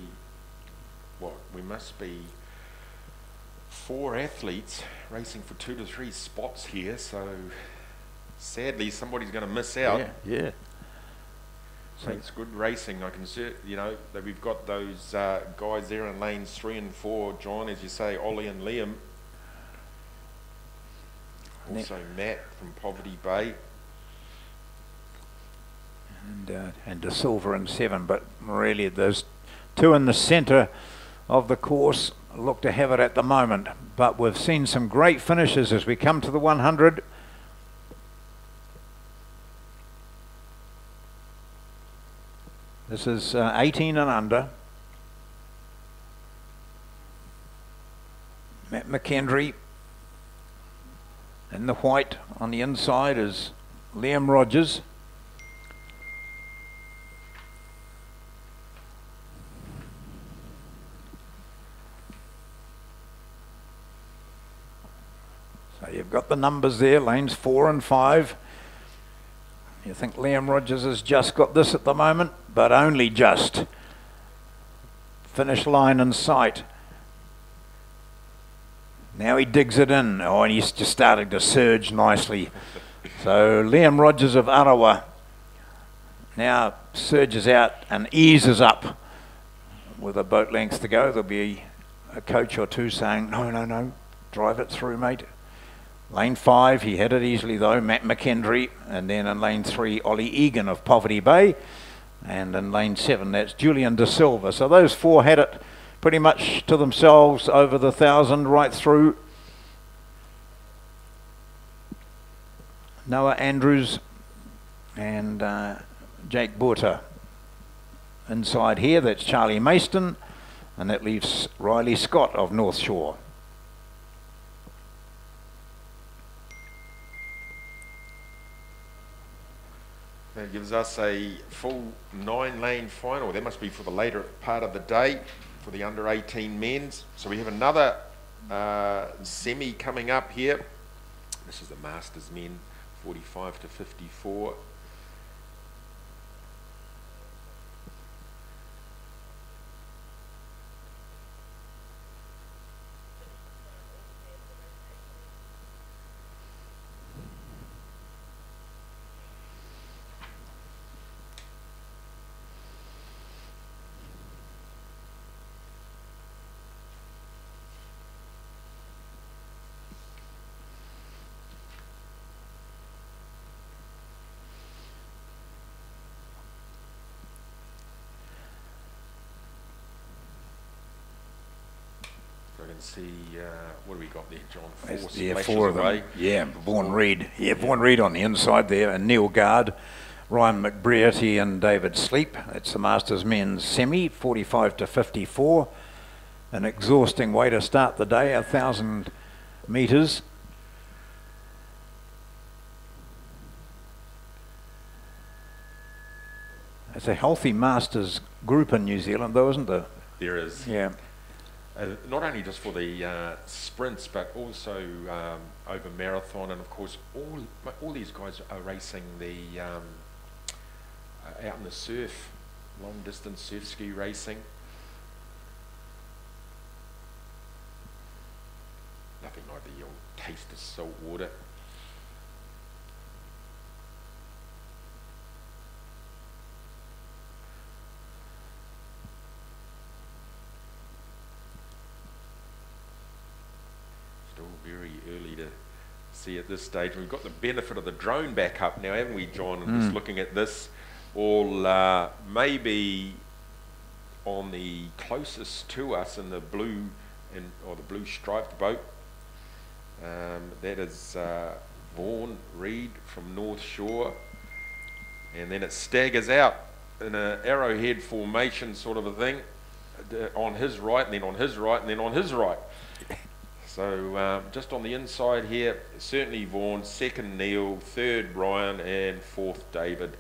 what we must be four athletes racing for two to three spots here. So sadly, somebody's going to miss out. Yeah, yeah. So it's good racing. I can see, you know, that we've got those uh, guys there in lanes three and four. John, as you say, Ollie and Liam. Also Matt from Poverty Bay. and uh, and De Silva in seven, but really those two in the centre of the course look to have it at the moment. But we've seen some great finishes as we come to the 100. This is uh, 18 and under. Matt McKendry in the white on the inside is Liam Rogers. You've got the numbers there, lanes four and five. You think Liam Rogers has just got this at the moment, but only just. Finish line in sight. Now he digs it in. Oh, and he's just starting to surge nicely. So Liam Rogers of Arawa now surges out and eases up with a boat length to go. There'll be a coach or two saying, no, no, no, drive it through, mate. Lane five, he had it easily though, Matt McKendry. And then in lane three, Ollie Egan of Poverty Bay. And in lane seven, that's Julian De Silva. So those four had it pretty much to themselves over the thousand right through. Noah Andrews and uh, Jake Burter. Inside here, that's Charlie Mayston, and that leaves Riley Scott of North Shore. That gives us a full nine lane final. That must be for the later part of the day for the under 18 men's. So we have another uh, semi coming up here. This is the Masters men, 45 to 54. Can see, uh, what do we got there, John? Four yeah, four of away. them. Yeah, Vaughan Reed. Yeah, Vaughan Reed on the inside there, and Neil Guard, Ryan McBrearty, and David Sleep. That's the Masters men's semi, 45 to 54. An exhausting way to start the day, a thousand metres. It's a healthy Masters group in New Zealand, though, isn't there? There is. Yeah. Uh, not only just for the uh, sprints, but also um, over marathon, and of course, all all these guys are racing the um, uh, out in the surf, long distance surf ski racing. Nothing like the old taste of salt water. Still very early to see at this stage. We've got the benefit of the drone back up now, haven't we, John? And just looking at this, all uh, maybe on the closest to us in the blue in, or the blue striped boat. Um, that is uh, Vaughan Reed from North Shore, and then it staggers out in an arrowhead formation sort of a thing on his right, and then on his right, and then on his right. So um, just on the inside here, certainly Vaughan, second Neil, third Ryan, and fourth David.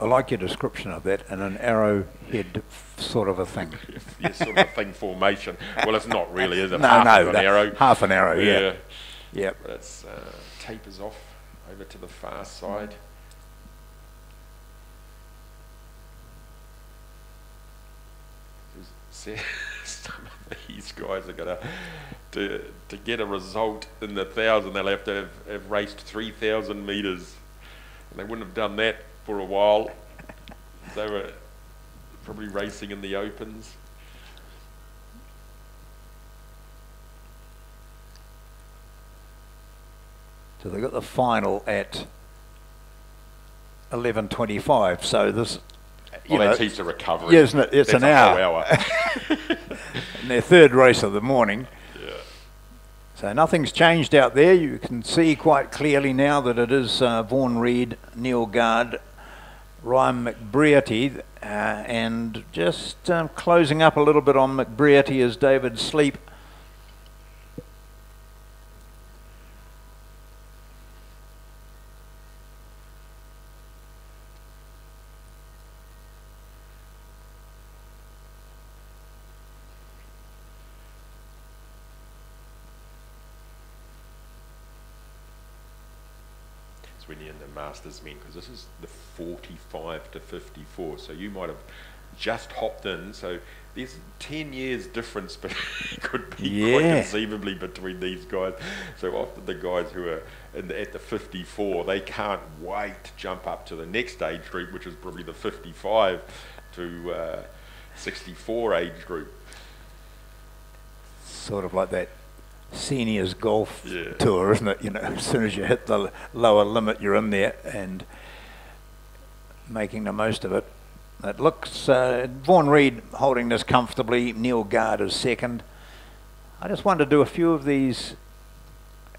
I like your description of that and an arrowhead sort of a thing. [laughs] yeah, sort of a thing formation. Well, it's not really, is it? No, Half no, an arrow. half an arrow, yeah. Yeah. Yep. But it's uh, tapers off over to the far side. Some of [laughs] these guys are gonna to to get a result in the thousand. They'll have to have, have raced three thousand meters, and they wouldn't have done that for a while. They were probably racing in the opens. So they got the final at 11.25. So this, you Well, know, that's heaps of recovery. yeah, isn't it? It's That's an hour. hour. [laughs] in their third race of the morning. yeah. So nothing's changed out there. You can see quite clearly now that it is uh, Vaughan Reed, Neil Gard, Ryan McBrearty, uh, and just um, closing up a little bit on McBrearty is David Sleep. It's when you're in the Masters men because this is the 45 to 54. So you might have just hopped in. So there's 10 years difference, [laughs] but could be quite conceivably between these guys. So often the guys who are in the, at the 54, they can't wait to jump up to the next age group, which is probably the 55 to uh, 64 age group. Sort of like that seniors golf Yeah. tour, isn't it? You know, [laughs] as soon as you hit the lower limit, you're in there and making the most of it. It looks uh, Vaughan Reed holding this comfortably. Neil Gard is second. I just wanted to do a few of these.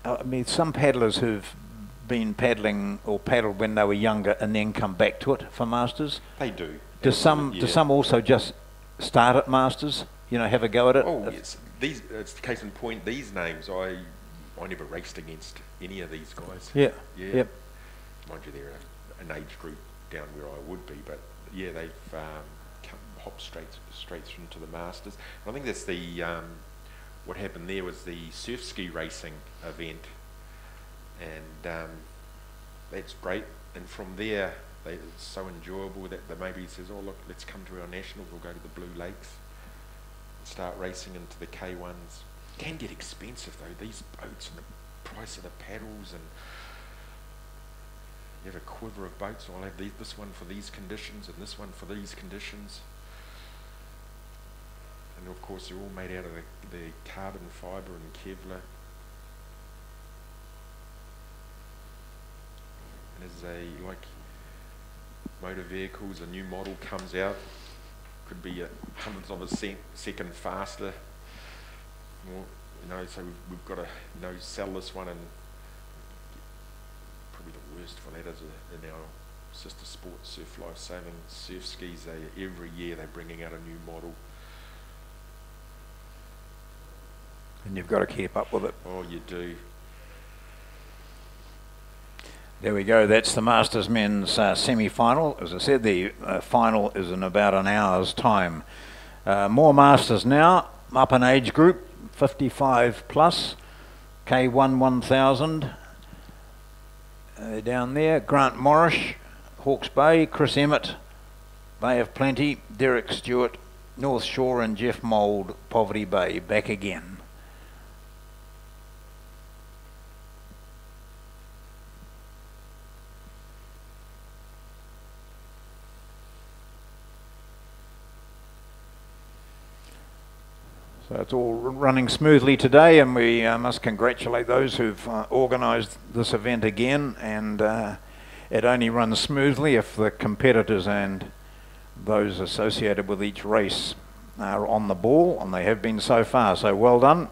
uh, I mean, some paddlers who've been paddling or paddled when they were younger and then come back to it for masters. They do. Do some? Yeah. Do some also just start at masters? You know, have a go at it. Oh yes, these. It's the case in point. These names, I, I never raced against any of these guys. Yeah. Yeah. Yep. Mind you, they're a, an age group down where I would be, but yeah, they've um, come, hopped straight straight into the Masters. And I think that's the um, what happened there was the surf ski racing event, and um, that's great. And from there, they, it's so enjoyable that the maybe says, "Oh look, let's come to our nationals. We'll go to the Blue Lakes, start racing into the K ones." Can get expensive though. These boats and the price of the paddles and you have a quiver of boats. I'll have this one for these conditions and this one for these conditions. And of course, they're all made out of the, the carbon fibre and Kevlar. And as a like motor vehicles, a new model comes out, could be a hundredths of a cent, second faster. More, you know, so we've, we've got to you know sell this one and probably the worst for that is in our sister sport surf life saving surf skis they every year they're bringing out a new model And you've got to keep up with it. oh you do There we go. That's the Masters men's uh, semi final. As I said, the uh, final is in about an hour's time. Uh, more Masters now, up an age group 55 plus, K1 1000. Uh, down there, Grant Morris, Hawke's Bay, Chris Emmett, Bay of Plenty, Derek Stewart, North Shore, and Jeff Mould, Poverty Bay, back again. So it's all running smoothly today, and we uh, must congratulate those who've uh, organised this event again. And uh, it only runs smoothly if the competitors and those associated with each race are on the ball, and they have been so far. So well done.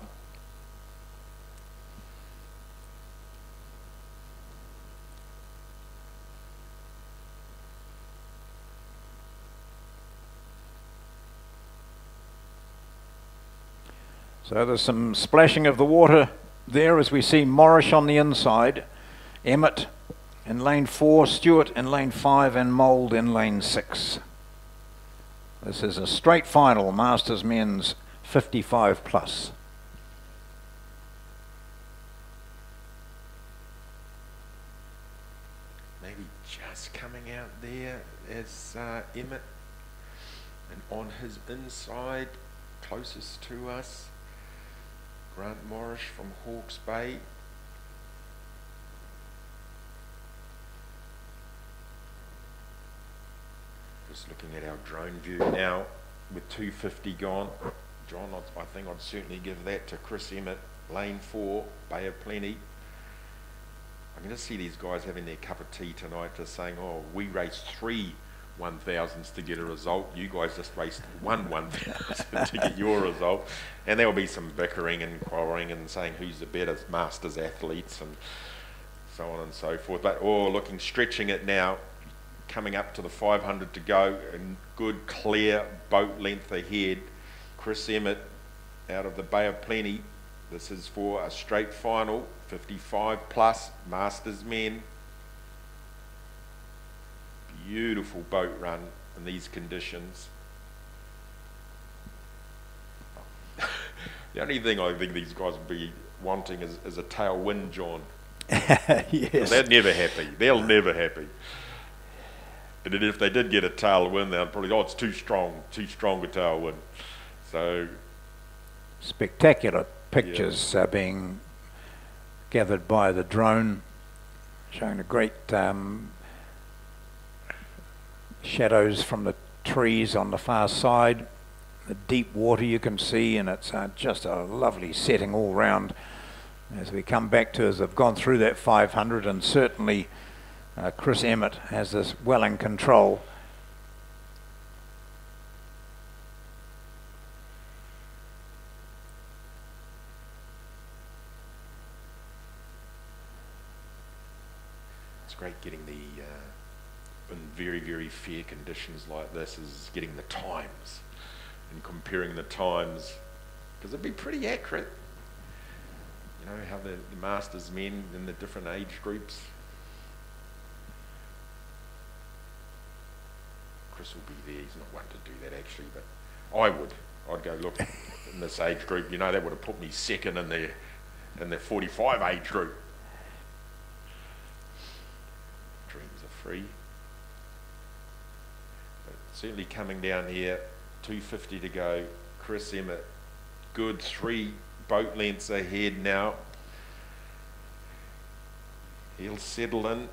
So there's some splashing of the water there as we see Morris on the inside, Emmett in lane four, Stewart in lane five, and Mould in lane six. This is a straight final, Masters men's 55 plus. Maybe just coming out there as uh, Emmett, and on his inside, closest to us, Grant Morris from Hawke's Bay. Just looking at our drone view now with 250 gone. John, I think I'd certainly give that to Chris Emmett, lane four, Bay of Plenty. I can just see these guys having their cup of tea tonight, just saying, oh, we raced three 1000s to get a result. You guys just raced one 1000 to get your result. And there will be some bickering and quarrelling and saying who's the better masters athletes and so on and so forth. But oh, looking, stretching it now, coming up to the 500 to go, and good, clear boat length ahead. Chris Emmett out of the Bay of Plenty. This is for a straight final, 55 plus, Masters men beautiful boat run in these conditions. [laughs] the only thing I think these guys would be wanting is, is a tailwind, John. [laughs] yes. They're never happy. They're never happy. And if they did get a tailwind, they'd probably, oh, it's too strong, too strong a tailwind. So. Spectacular pictures yeah. are being gathered by the drone, showing a great um, shadows from the trees on the far side, the deep water you can see, and it's uh, just a lovely setting all round. As we come back to, as they've gone through that 500, and certainly uh, Chris Emmett has this well in control. It's great getting very, very fair conditions like this is getting the times and comparing the times because it'd be pretty accurate. You know, how the, the masters men in the different age groups. Chris will be there. He's not one to do that actually, but I would. I'd go look in this age group. You know, that would have put me second in the in the 45 age group. Dreams are free certainly coming down here, 250 to go. Chris Emmett, good three boat lengths ahead now. He'll settle in,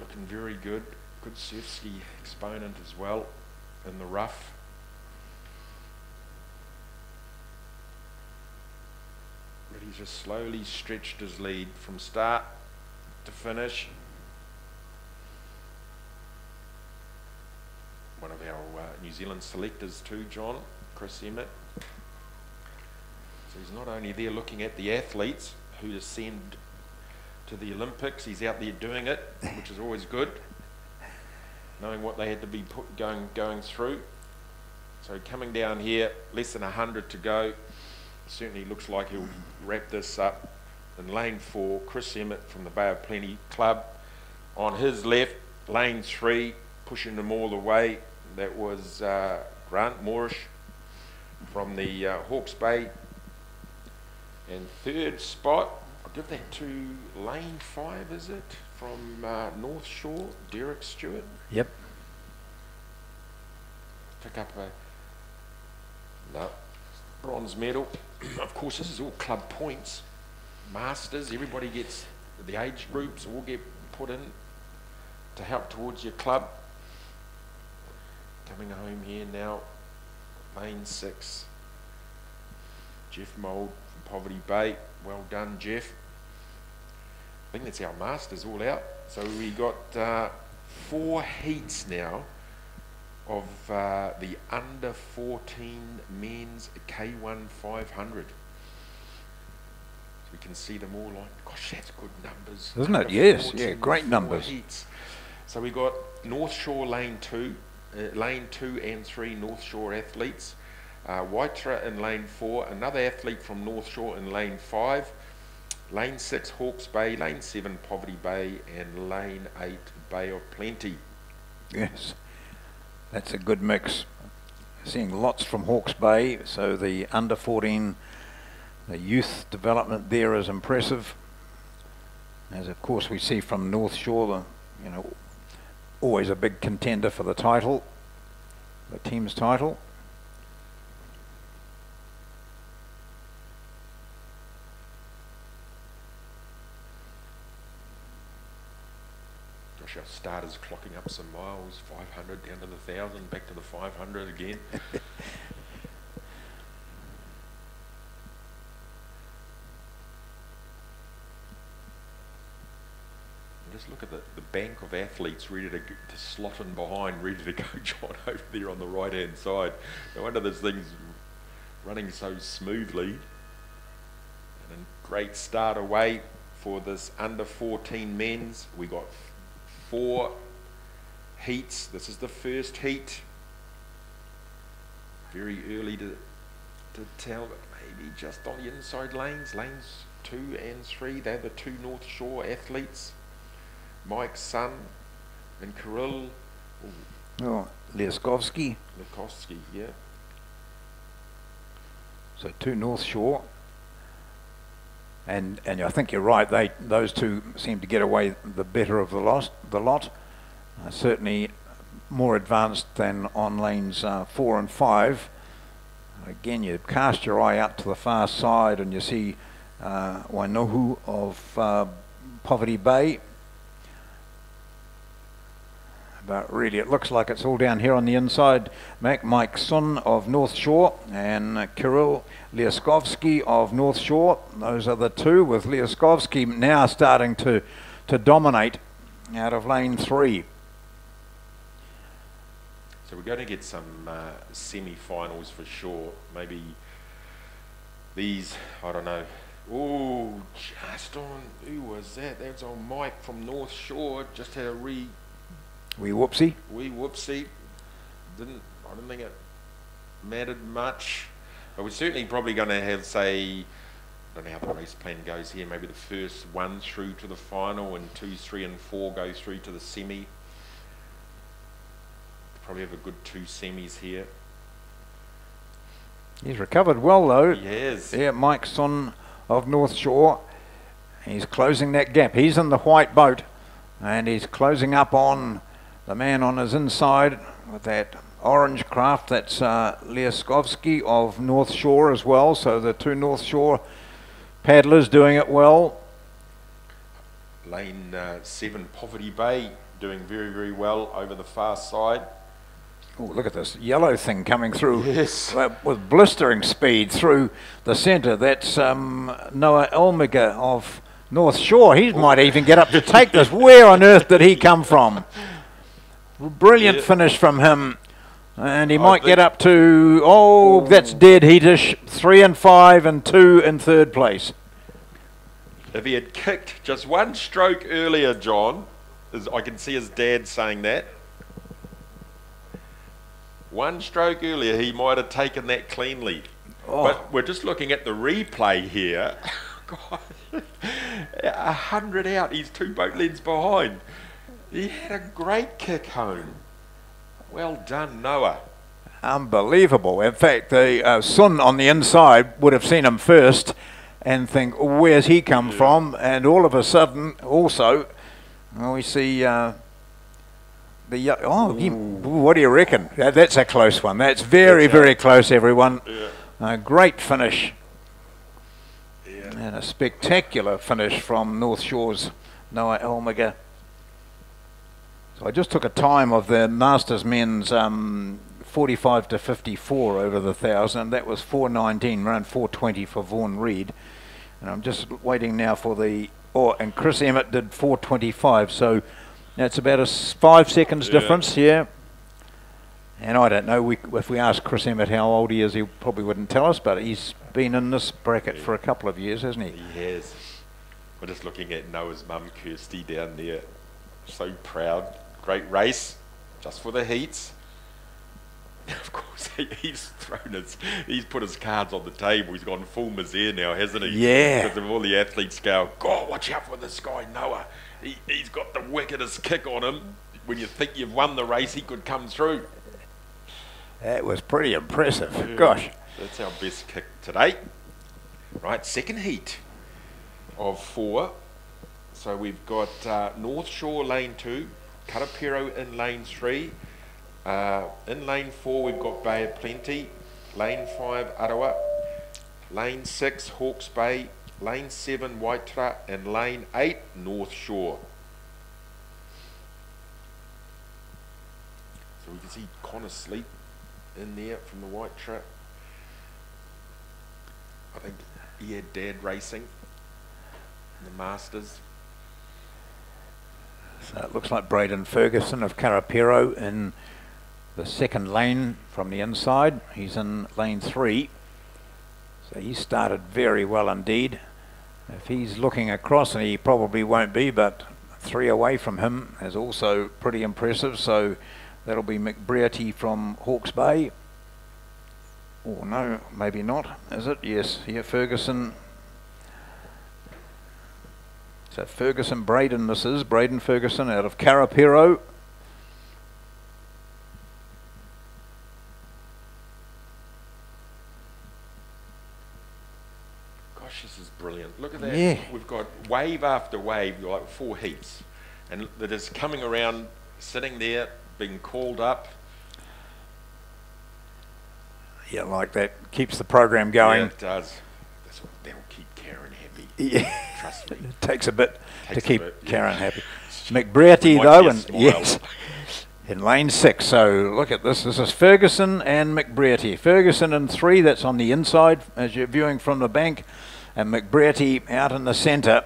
looking very good. Good surf ski exponent as well in the rough. But he's just slowly stretched his lead from start to finish. one of our uh, New Zealand selectors too, John, Chris Emmett. So he's not only there looking at the athletes who ascend to the Olympics, he's out there doing it, which is always good, knowing what they had to be put, going, going through. So coming down here, less than 100 to go, certainly looks like he'll wrap this up In lane four, Chris Emmett from the Bay of Plenty Club. On his left, lane three, pushing them all the way. That was uh, Grant Morris from the uh, Hawke's Bay. And third spot, I'll give that to lane five, is it? From uh, North Shore, Derek Stewart. Yep. Pick up a no, bronze medal. [clears throat] of course, this is all club points. Masters, everybody gets, the age groups all get put in to help towards your club. Coming home here now, lane six. Jeff Mould from Poverty Bay. Well done, Jeff. I think that's our masters all out. So we got uh, four heats now of uh, the under 14 men's K1 500. So we can see them all like, gosh, that's good numbers. Isn't it? Yes, yeah, great numbers. Heats. So we got North Shore Lane 2, uh, Lane 2 and 3 North Shore athletes. Uh, Waitara in Lane 4, another athlete from North Shore in Lane 5. Lane 6 Hawke's Bay, Lane 7 Poverty Bay, and Lane 8 Bay of Plenty. Yes. That's a good mix. Seeing lots from Hawke's Bay, so the under 14, the youth development there is impressive. As of course we see from North Shore, the, you know, always a big contender for the title, the team's title. Gosh, our starters clocking up some miles, 500 down to the 1,000, back to the 500 again. [laughs] Just look at the, the bank of athletes ready to, to slot in behind, ready to go, [laughs] John, over there on the right hand side. No wonder this thing's running so smoothly. And a great start away for this under 14 men's. We got four heats. This is the first heat. Very early to, to tell, but maybe just on the inside lanes, lanes two and three. They're the two North Shore athletes. Mike son, and Kirill Oh, Liaskovsky, Lukowski, yeah. so two North Shore. And, and I think you're right. They those two seem to get away the better of the lot. The lot, uh, certainly more advanced than on lanes uh, four and five. Again, you cast your eye out to the far side and you see uh, Wainohu of uh, Poverty Bay. But really, it looks like it's all down here on the inside. Mac Mike Sun of North Shore and Kirill Liaskovsky of North Shore. Those are the two, with Liaskovsky now starting to, to dominate out of lane three. So we're going to get some uh, semi-finals for sure. Maybe these, I don't know. Oh, just on, who was that? That was on Mike from North Shore. Just had a re, Wee whoopsie. wee whoopsie. Didn't, I don't think it mattered much. But we're certainly probably going to have, say, I don't know how the race plan goes here. Maybe the first one through to the final, and two, three, and four go through to the semi. Probably have a good two semis here. He's recovered well though. Yes. Yeah, Mike Sun of North Shore. He's closing that gap. He's in the white boat and he's closing up on the man on his inside with that orange craft. That's uh, Liaskovsky of North Shore as well. So the two North Shore paddlers doing it well. Lane uh, 7, Poverty Bay, doing very, very well over the far side. Oh, look at this yellow thing coming through Yes. with blistering speed through the centre. That's um, Noah Elmiger of North Shore. He might even get up to take this. [laughs] Where on earth did he come from? Brilliant Yeah. finish from him. And he I might get up to, oh, that's dead heatish. Three and five and two in third place. If he had kicked just one stroke earlier, John, as I can see his dad saying that. One stroke earlier, he might have taken that cleanly. Oh. But we're just looking at the replay here. God. [laughs] [laughs] a hundred out. He's two boat lengths behind. He had a great kick home. Well done, Noah. Unbelievable. In fact, the uh, Sun on the inside would have seen him first and think, where's he come from? And all of a sudden, also, we see uh, the oh, he, what do you reckon? That, that's a close one. That's very, a- very close, everyone. Yeah. A great finish Yeah. and a spectacular finish from North Shore's Noah Elmiger. I just took a time of the Masters men's um, 45 to 54 over the thousand. That was 419, around 420 for Vaughan Reed. And I'm just waiting now for the. Oh, and Chris Emmett did 425. So that's about a five seconds Yeah. difference here. And I don't know we, if we ask Chris Emmett how old he is, he probably wouldn't tell us, but he's been in this bracket for a couple of years, hasn't he? He has. We're just looking at Noah's mum, Kirsty, down there. So proud. Great race, just for the heats. [laughs] Of course, he's thrown his, he's put his cards on the table. He's gone full misère now, hasn't he? Yeah. Because of all the athletes go, God, watch out for this guy, Noah. He, he's got the wickedest kick on him. When you think you've won the race, he could come through. That was pretty impressive. Gosh. That's our best kick today. Right, second heat of four. So we've got uh, North Shore lane two, Karapiro in lane three. Uh, in lane four, we've got Bay of Plenty. Lane five, Arawa. Lane six, Hawke's Bay. Lane seven, Waitara. And lane eight, North Shore. So we can see Connor Sleep in there from the White. I think he had dad racing in the Masters. So it looks like Braden Ferguson of Karapiro in the second lane from the inside. He's in lane three. So he started very well indeed. If he's looking across, and he probably won't be, but three away from him is also pretty impressive. So that'll be McBrearty from Hawke's Bay. Oh no, maybe not. Is it? Yes. Here, Ferguson. So Ferguson Braden, this is Braden Ferguson out of Karapiro. Gosh, this is brilliant. Look at that. Yeah. We've got wave after wave, like four heats. And that is coming around, sitting there, being called up. Yeah, like that keeps the program going. Yeah, it does. That's what, that'll keep Karen happy. Yeah. Trust me. It takes a bit to Takes a keep bit, yeah. Karen happy. McBrearty though, and yes, in lane six. So look at this. This is Ferguson and McBrearty. Ferguson in three. That's on the inside as you're viewing from the bank, and McBrearty out in the centre.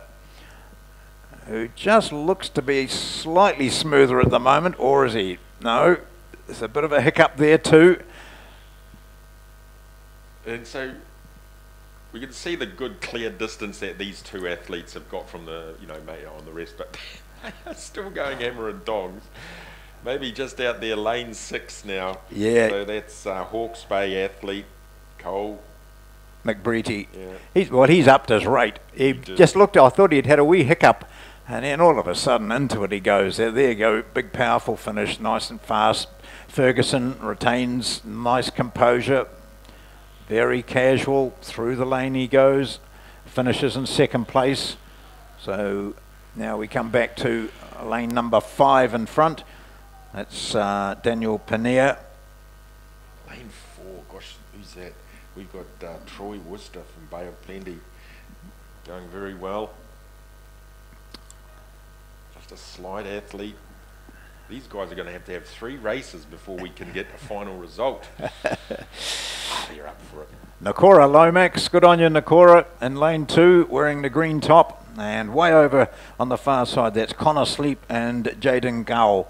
Who just looks to be slightly smoother at the moment, or is he? No, there's a bit of a hiccup there too. And so we can see the good clear distance that these two athletes have got from the, you know, Mayo and the rest, but [laughs] they are still going hammer and dogs. Maybe just out there, lane six now. Yeah. So that's uh, Hawke's Bay athlete, Cole. McBrearty. Yeah. He's well, he's upped his rate. He did. just looked. I thought he'd had a wee hiccup, and then all of a sudden into it he goes. There, there you go. Big, powerful finish, nice and fast. Ferguson retains nice composure, very casual. Through the lane he goes, finishes in second place. So now we come back to lane number five in front. That's uh, Daniel Panea. Lane four, gosh, who's that? We've got uh, Troy Worcester from Bay of Plenty going very well. Just a slight athlete. These guys are going to have to have three races before we can get a final result. [laughs] Ah, They're up for it. Nakora Lomax, good on you, Nakora, in lane two, wearing the green top. And way over on the far side, that's Connor Sleep and Jaden Gowell.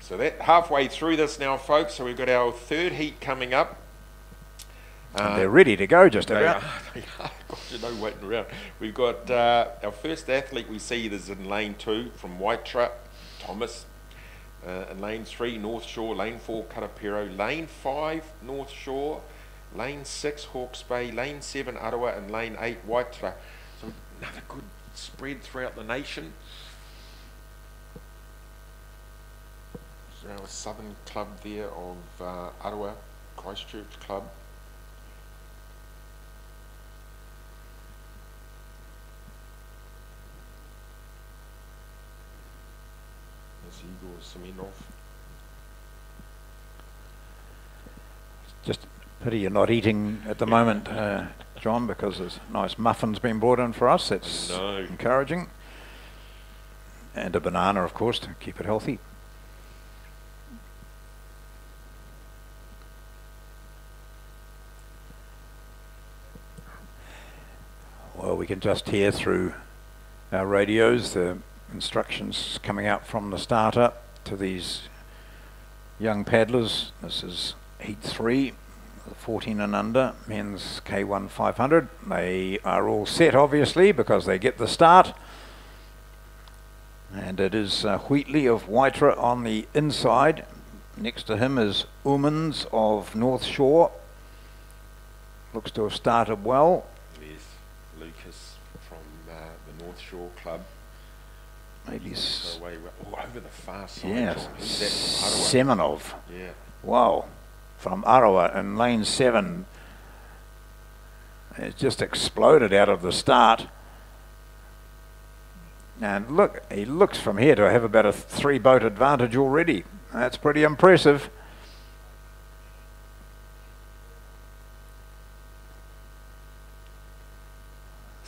So that halfway through this now, folks. So we've got our third heat coming up. And they're ready to go just They about. are, [laughs] they are. Gosh, you know, waiting around. We've got uh, our first athlete we see is in lane two from White Trap, Thomas. Uh, in lane three, North Shore. Lane four, Karapiro. Lane five, North Shore. Lane six, Hawke's Bay. Lane seven, Arawa. And lane eight, White Trap. So another good spread throughout the nation. There's southern club there of uh, Christchurch Club. Igor Semenov. Just pity you're not eating at the moment, uh, John, because there's nice muffins being brought in for us. That's No. encouraging. And a banana, of course, to keep it healthy. Well, we can just hear through our radios the instructions coming out from the starter to these young paddlers. This is heat three, 14 and under, men's K1 500. They are all set, obviously, because they get the start. And it is uh, Wheatley of Waitara on the inside. Next to him is Umans of North Shore. Looks to have started well. There's Lucas from uh, the North Shore Club. Maybe So away, over the far side. yes, John. Who's that from Arawa? Semenov. Yeah. Wow, from Arawa in lane seven. It just exploded out of the start. And look, he looks from here to have about a three boat advantage already. That's pretty impressive.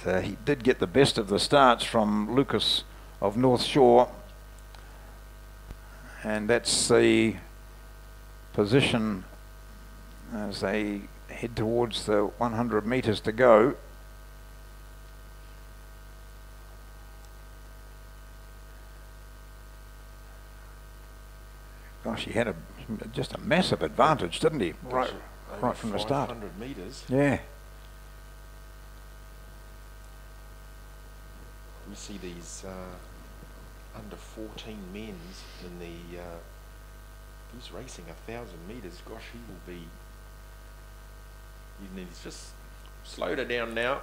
So he did get the best of the starts from Lucas of North Shore. And that's the position as they head towards the 100 metres to go. Gosh, he had a just a massive advantage, didn't he? Right, right from the start. 500 metres. Yeah. We see these uh, under 14 men's in the. Uh, he's racing a thousand metres. Gosh, he will be. You need just slowed it down now.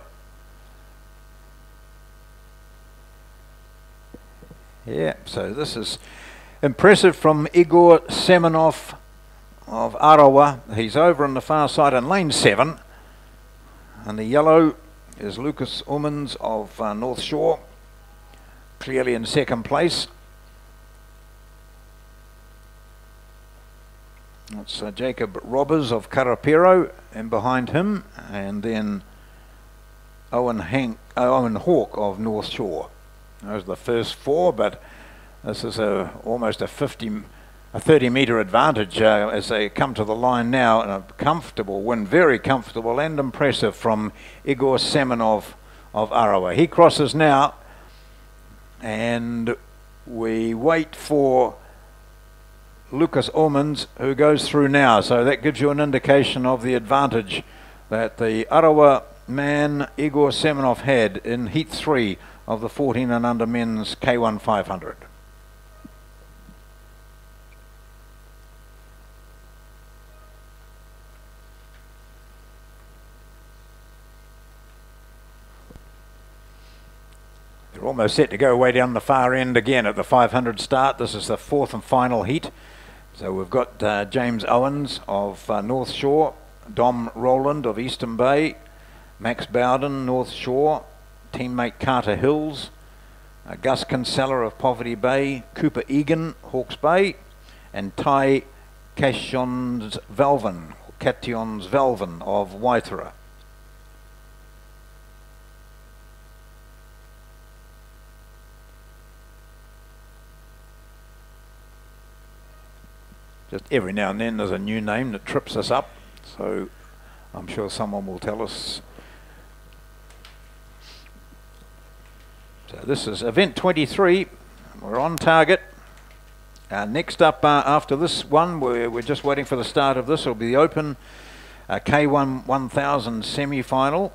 Yeah, so this is impressive from Igor Semenov of Arawa. He's over on the far side in lane seven. And the yellow is Lucas Umans of uh, North Shore, clearly in second place. That's uh, Jacob Robbers of Karapiro, and behind him, and then Owen Hank, uh, Owen Hawke of North Shore. Those are the first four, but this is a almost a 50, a 30 metre advantage uh, as they come to the line now, and a comfortable win, very comfortable and impressive from Igor Semenov of Arawa. He crosses now, and we wait for Lucas Umans, who goes through now. So that gives you an indication of the advantage that the Arawa man Igor Semenov had in Heat 3 of the 14 and under men's K1 500. They're almost set to go way down the far end again at the 500 start. This is the fourth and final heat. So we've got uh, James Owens of uh, North Shore, Dom Rowland of Eastern Bay, Max Bowden, North Shore, teammate Carter Hills, uh, Gus Kinsella of Poverty Bay, Cooper Egan, Hawke's Bay, and Ty Cashons Velvin, Cations Velvin of Waitara. Just every now and then there's a new name that trips us up, so I'm sure someone will tell us. So this is event 23. We're on target. Uh, next up uh, after this one, we're, we're just waiting for the start of this. It'll be the Open uh, K1 1000 semi-final.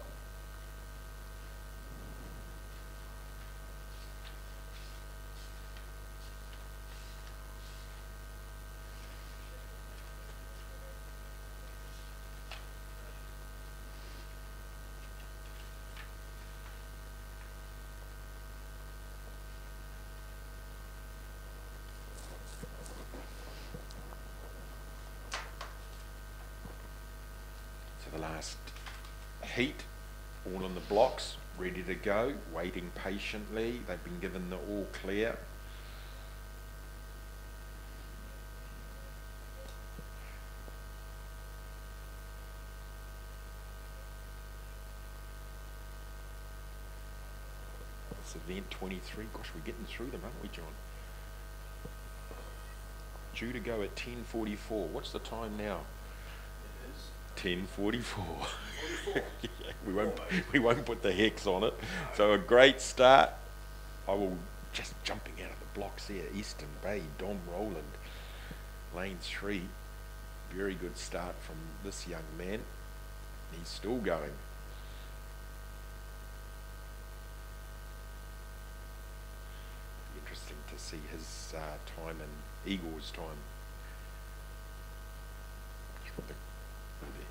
for the last heat, all in the blocks, ready to go, waiting patiently. They've been given the all clear. It's event 23. Gosh, we're getting through them, aren't we, John? Due to go at 10.44. What's the time now? 10.44. [laughs] We, won't, we won't put the hex on it. So a great start. I will just jumping out of the blocks there. Eastern Bay, Dom Roland, lane three. Very good start from this young man. He's still going. Interesting to see his uh, time and Eagle's time. With the, with the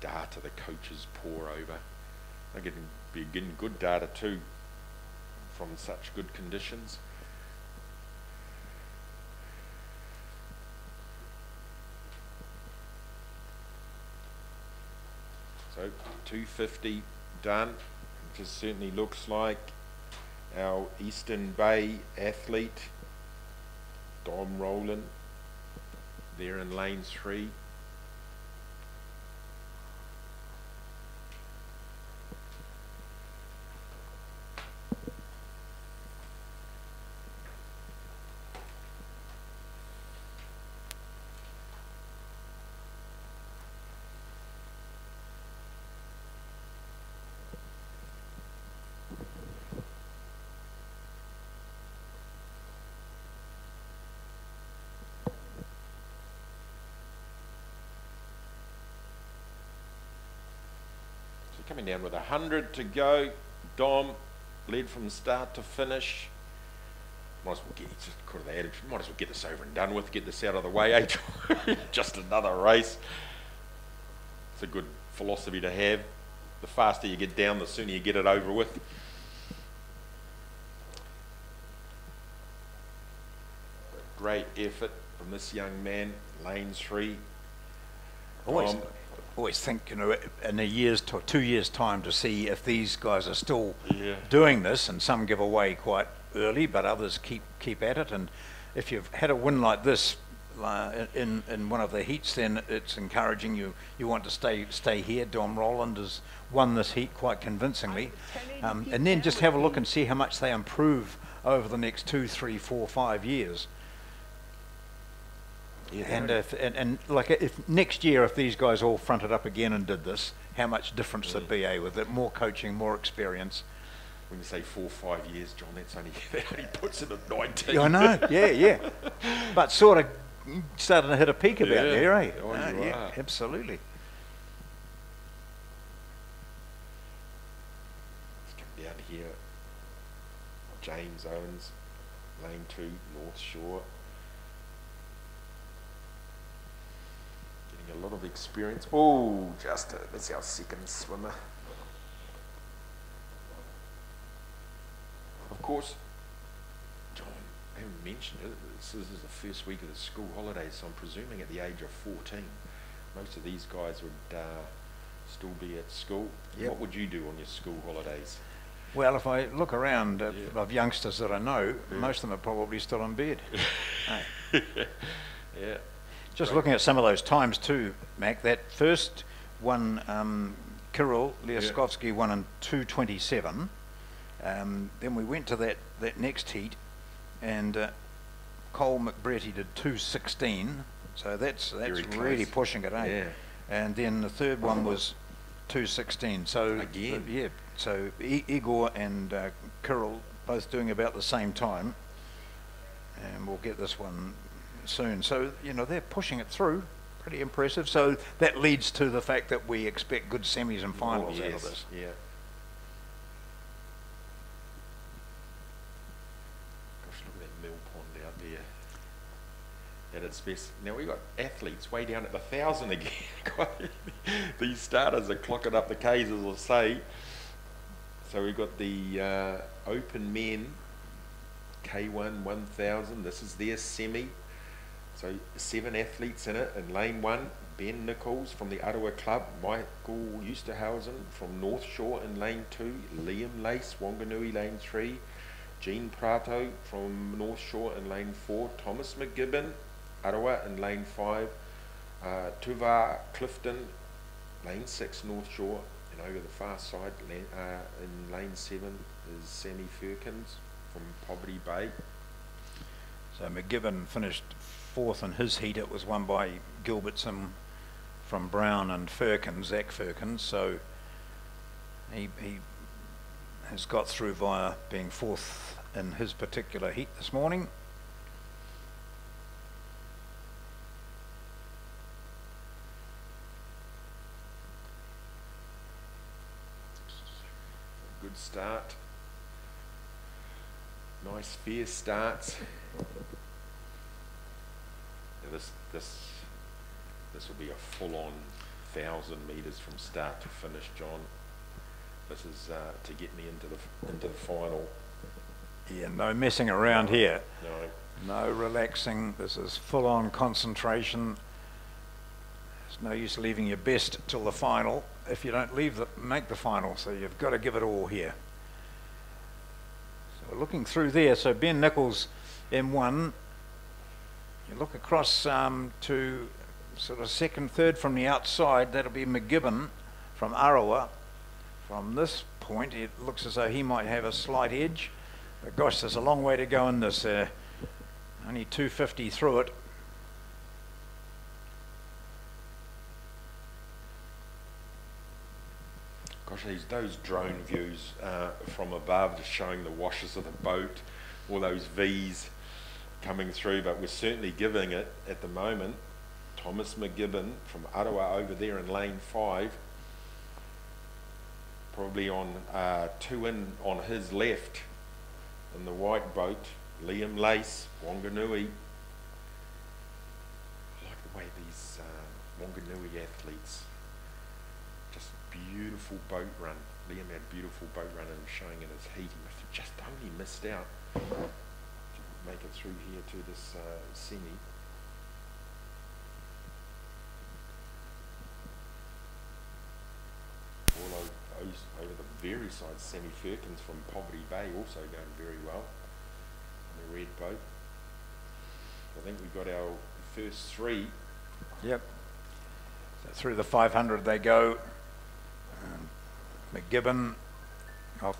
data the coaches pour over. They're getting, getting good data too from such good conditions. So 250 done. Just certainly looks like our Eastern Bay athlete, Dom Rowland, there in lane three. So coming down with a hundred to go. Dom led from start to finish. Might as well get just got the attitude. Might as well get this over and done with. Get this out of the way. Eh? [laughs] just another race. It's a good philosophy to have. The faster you get down, the sooner you get it over with. Great effort from this young man, lane three. Always, Dom. Always think, you know, in a year's to two years' time to see if these guys are still Yeah. doing this, and some give away quite early, but others keep keep at it. And if you've had a win like this uh, in in one of the heats, then it's encouraging you. You want to stay stay here. Dom Roland has won this heat quite convincingly, um, and then just have a look and see how much they improve over the next two, three, four, five years. And if and, and like if next year if these guys all fronted up again and did this, how much difference there'd be eh, with it? More coaching, more experience. When you say four or five years, John, that's only [laughs] that only puts it at nineteen. Yeah, I know. Yeah, yeah. But sort of starting to hit a peak about Yeah. there, eh? Oh, you yeah, are. absolutely. Let's come down here. James Owens, lane two, North Shore. A lot of experience. Oh, just a, that's our second swimmer. Of course, John, I haven't mentioned it. This is the first week of the school holidays, so I'm presuming at the age of 14, most of these guys would uh, still be at school. Yep. What would you do on your school holidays? Well, if I look around uh, Yeah. of youngsters that I know, Yeah. most of them are probably still in bed. [laughs] Yeah. Just looking at some of those times too, Mac. That first one, um, Kirill Liaskovsky won in 227. Um, then we went to that, that next heat, and uh, Cole McBrearty did 216. So that's that's really pushing it, eh? Yeah. And then the third one was 216. So Again. yeah. So I- Igor and uh, Kirill both doing about the same time, and we'll get this one soon. So you know they're pushing it through. Pretty impressive. So that leads to the fact that we expect good semis and finals Oh, out of this. Yeah. Gosh, look at that mill pond out there. At its best. Now we've got athletes way down at the thousand again. [laughs] These starters are clocking up the Ks, as I say. So we've got the uh, open men K1 1000. This is their semi. So seven athletes in it in lane one. Ben Nichols from the Arawa Club, Michael Eusterhausen from North Shore in lane two, Liam Lace, Wanganui lane three, Gene Prato from North Shore in lane four, Thomas McGibbon, Arawa in lane five, uh, Tuva Clifton, lane six North Shore, and over the far side uh, in lane seven is Sammy Ferkins from Poverty Bay. So McGibbon finished fourth in his heat. It was won by Gilbertson from Brown and Ferkins, Zach Ferkins. So he, he has got through via being fourth in his particular heat this morning. Good start. Nice fair starts. This this this will be a full-on thousand meters from start to finish, John. This is uh, to get me into the into the final. Yeah, no messing around here. No, No relaxing. This is full on concentration. There's no use leaving your best till the final if you don't leave the, make the final. So you've got to give it all here. So we're looking through there. So Ben Nichols, M1. You look across um, to sort of second, third from the outside. That'll be McGibbon from Arawa. From this point, it looks as though he might have a slight edge. But gosh, there's a long way to go in this. Uh, only 250 through it. gosh, these those drone views uh, from above, just showing the washes of the boat, all those V's coming through. But we're certainly giving it at the moment. Thomas McGibbon from Arawa over there in lane five, probably on uh, two in on his left in the white boat. Liam Lace, Wanganui. I like the way these uh, Wanganui athletes just beautiful boat run. Liam had a beautiful boat run and showing in his heat. He must have just only missed out make it through here to this uh, over, the very side, Sammy Ferkins from Poverty Bay also going very well on the red boat. I think we've got our first three. Yep. So through the 500 they go. Um, McGibbon off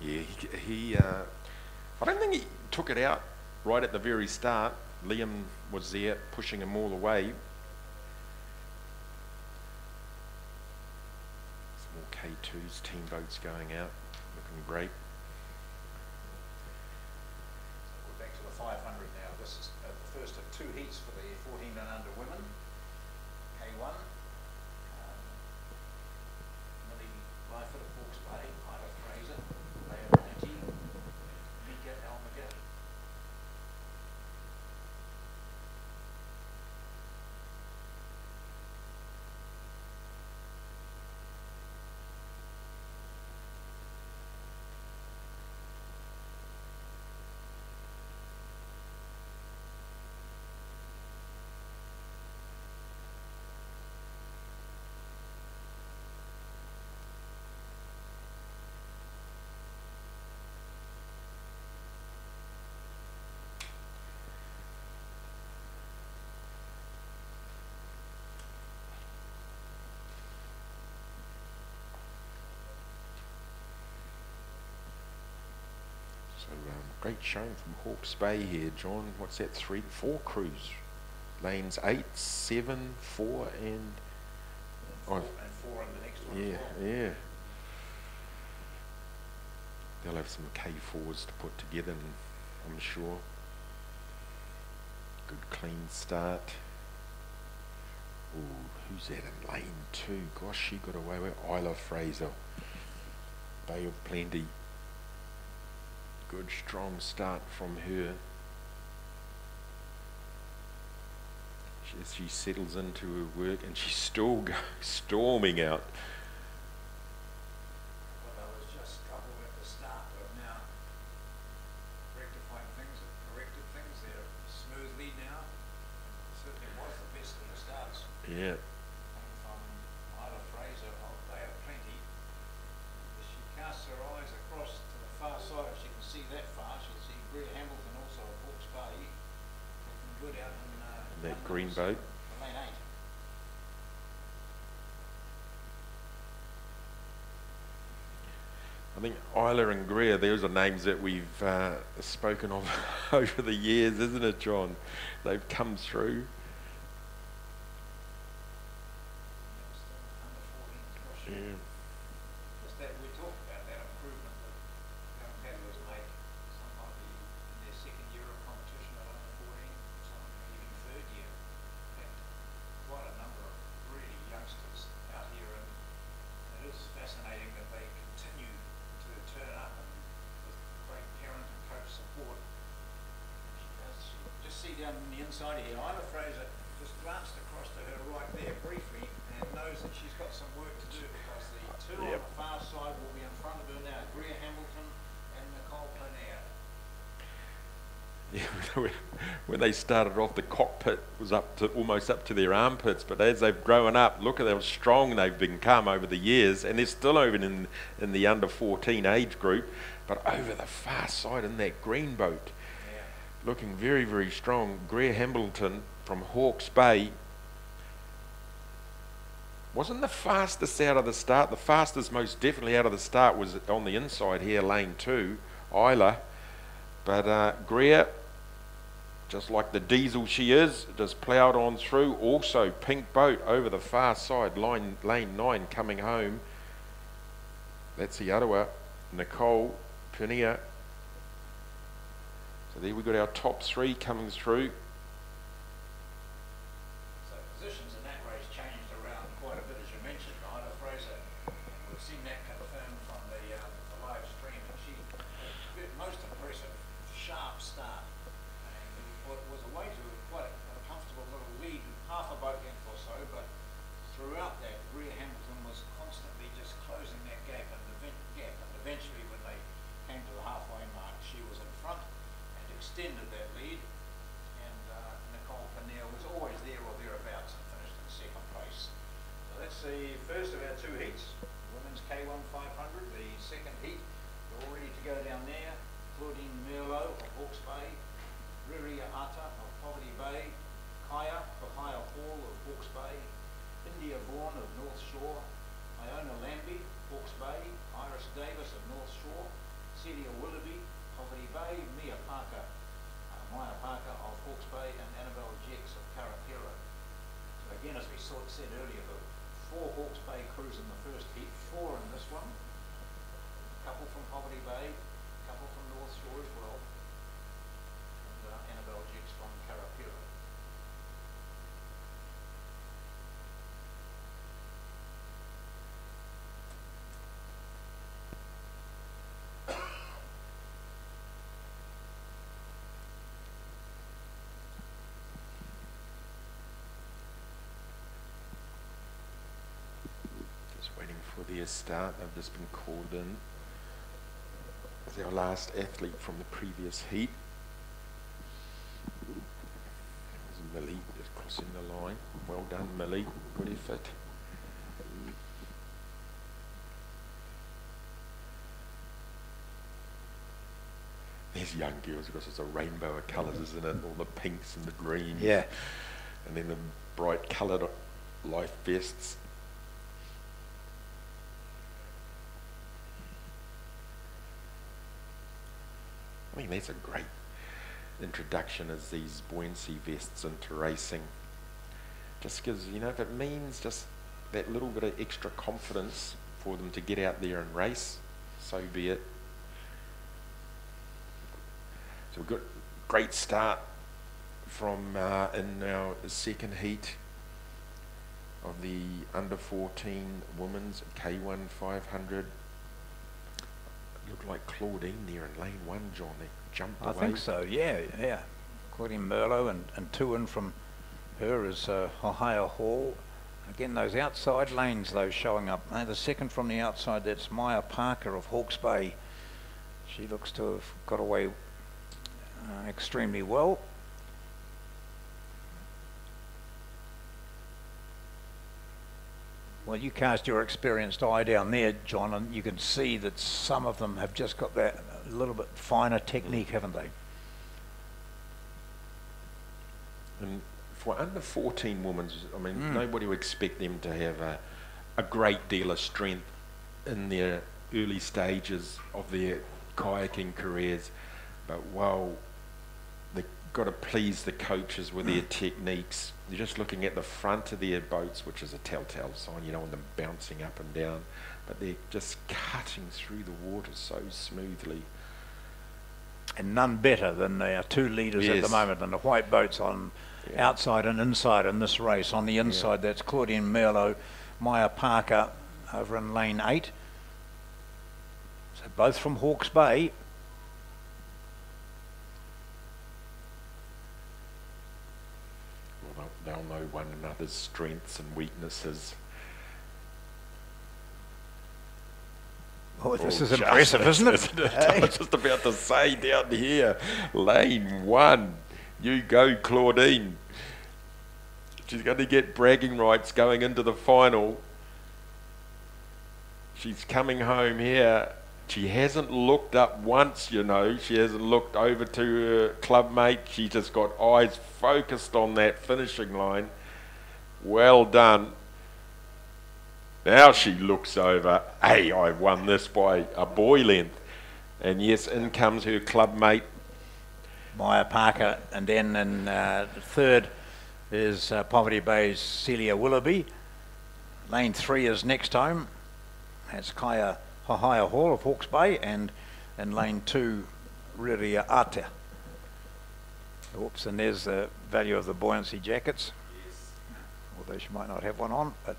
Yeah, he, he uh, I don't think he took it out right at the very start. Liam was there pushing him all the way. Some more K2s, team boats going out, looking great. We're back to the 500 now. This is uh, the first of two heats for the 14 and under women. K1. Um, Millie Lyford of Hawke's Bay, Ida Fraser, Leah Plenty, Mika Almaga. So um, great showing from Hawke's Bay here, John. What's that? Three, four crews. Lanes eight, seven, four, and Four, Oh. and four in the next one. as yeah, well. yeah. They'll have some K4s to put together, I'm sure. Good clean start. Ooh, who's that in lane two? Gosh, she got away with Isla Fraser. Bay of Plenty. Good strong start from her. As she settles into her work and she's still [laughs] storming out. Well, there was just trouble at the start, but now rectifying things and corrected things. They're smoothly now. Certainly was the best of the starts. Yeah. Came from Isla Fraser of Bay of Plenty. As she casts her eyes across to the far side, if she can see that far, she'll see Greer Hamilton also of Hawke's Bay. Looking good out in, uh. That one green number boat. six, Lane eight. I and Greer, those are names that we've uh, spoken of [laughs] over the years, isn't it, John? They've come through. Next, uh, under fourteen, gosh. Yeah. Just that, we talked about that improvement that young paddlers make. Some might be in their second year of competition at under fourteen, some even third year. And quite a number of really youngsters out here and it is fascinating that they continue to turn up and with great parent and coach support. She does, she, just see down on the inside here, Isla Fraser just glanced across to her right there briefly and knows that she's got some work to do because the two on Yep. the far side will be in front of her now, Greer Hamilton and Nicole Planair. Yeah, when they started off, the cockpit was up to almost up to their armpits. But as they've grown up, look at how strong they've become over the years, and they're still over in in the under 14 age group. But over the far side in that green boat, Yeah. looking very very strong. Greer Hamilton from Hawke's Bay wasn't the fastest out of the start. The fastest, most definitely out of the start, was on the inside here, lane two, Isla. But uh, Greer, just like the diesel she is, just ploughed on through. Also, pink boat over the far side, line lane nine coming home. That's the Arawa, Nicole, Penia. So there we got our top three coming through. So positions in that race changed around quite a bit, as you mentioned, Ida Fraser. And we've seen that confirmed from the, um, the live stream, and she had a most impressive, sharp start. And it was a way to quite a comfortable little lead, half a boat length or so, but throughout that, Greer Hamilton was constantly just closing that gap and event, gap, and eventually when they came to the halfway mark, she was in front and extended that lead. And uh, Nicole Peniel was always there or thereabouts and finished in second place. So that's the first of our two heats. Women's K1 500, the second heat. We're all ready to go down there. Claudine Merlot of Hawke's Bay, Riri Ata of Poverty Bay, Kaya Pahaya Hall of Hawke's Bay, India Vaughan of North Shore, Iona Lambie Hawke's Bay, Iris Davis of North Shore, Celia Willoughby, Poverty Bay, Mia Parker, uh, Maya Parker of Hawke's Bay, and Annabelle Jex of Karapiro. So again, as we saw, said earlier, the four Hawke's Bay crews in the first heat, four in this one. A couple from Poverty Bay, a couple from North Shore as well, and uh, Annabelle Jex from Karapiro. Just waiting for their start. They've just been called in. As our last athlete from the previous heat. There's Millie just crossing the line. Well done, Millie. Good effort. These young girls, because it's a rainbow of colours, isn't it? All the pinks and the greens. Yeah. And then the bright coloured life vests. I mean, that's a great introduction as these buoyancy vests into racing. Just because, you know, if it means just that little bit of extra confidence for them to get out there and race, so be it. So we've got great start from uh, in our second heat of the under 14 women's K1 500. Looked like Claudine there in lane one, John. They jumped I away. think so, yeah, yeah. Claudine Merlot and, and two in from her is uh, Ohio Hall. Again, those outside lanes, though, showing up. Uh, the second from the outside, that's Maya Parker of Hawke's Bay. She looks to have got away uh, extremely well. Well, you cast your experienced eye down there, John, and you can see that some of them have just got that a little bit finer technique, haven't they? And for under 14 women, I mean, Mm. nobody would expect them to have a, a great deal of strength in their early stages of their kayaking careers. But wow, got to please the coaches with their techniques. You're just looking at the front of their boats, which is a telltale sign, you know, and them bouncing up and down. But they're just cutting through the water so smoothly. and none better than our uh, two leaders at the moment and the white boats on Yeah. outside and inside in this race. On the inside, that's Claudine Merlot, Maya Parker over in lane eight. So both from Hawke's Bay. Well, know one another's strengths and weaknesses. Oh, this Oh, is impressive, isn't it? isn't it? [laughs] Hey? I was just about to say down here, lane one, you go, Claudine. She's going to get bragging rights going into the final. She's coming home here. She hasn't looked up once, you know. She hasn't looked over to her club mate. She's just got eyes focused on that finishing line. Well done. Now she looks over. Hey, I won this by a boy length. And yes, in comes her club mate. Maya Parker, and then in uh, third is uh, Poverty Bay's Celia Willoughby. Lane three is next home. That's Kaya Hahaya Hall of Hawke's Bay, and in lane two, Riria Ate. Oops, and there's the value of the buoyancy jackets. Although she might not have one on, but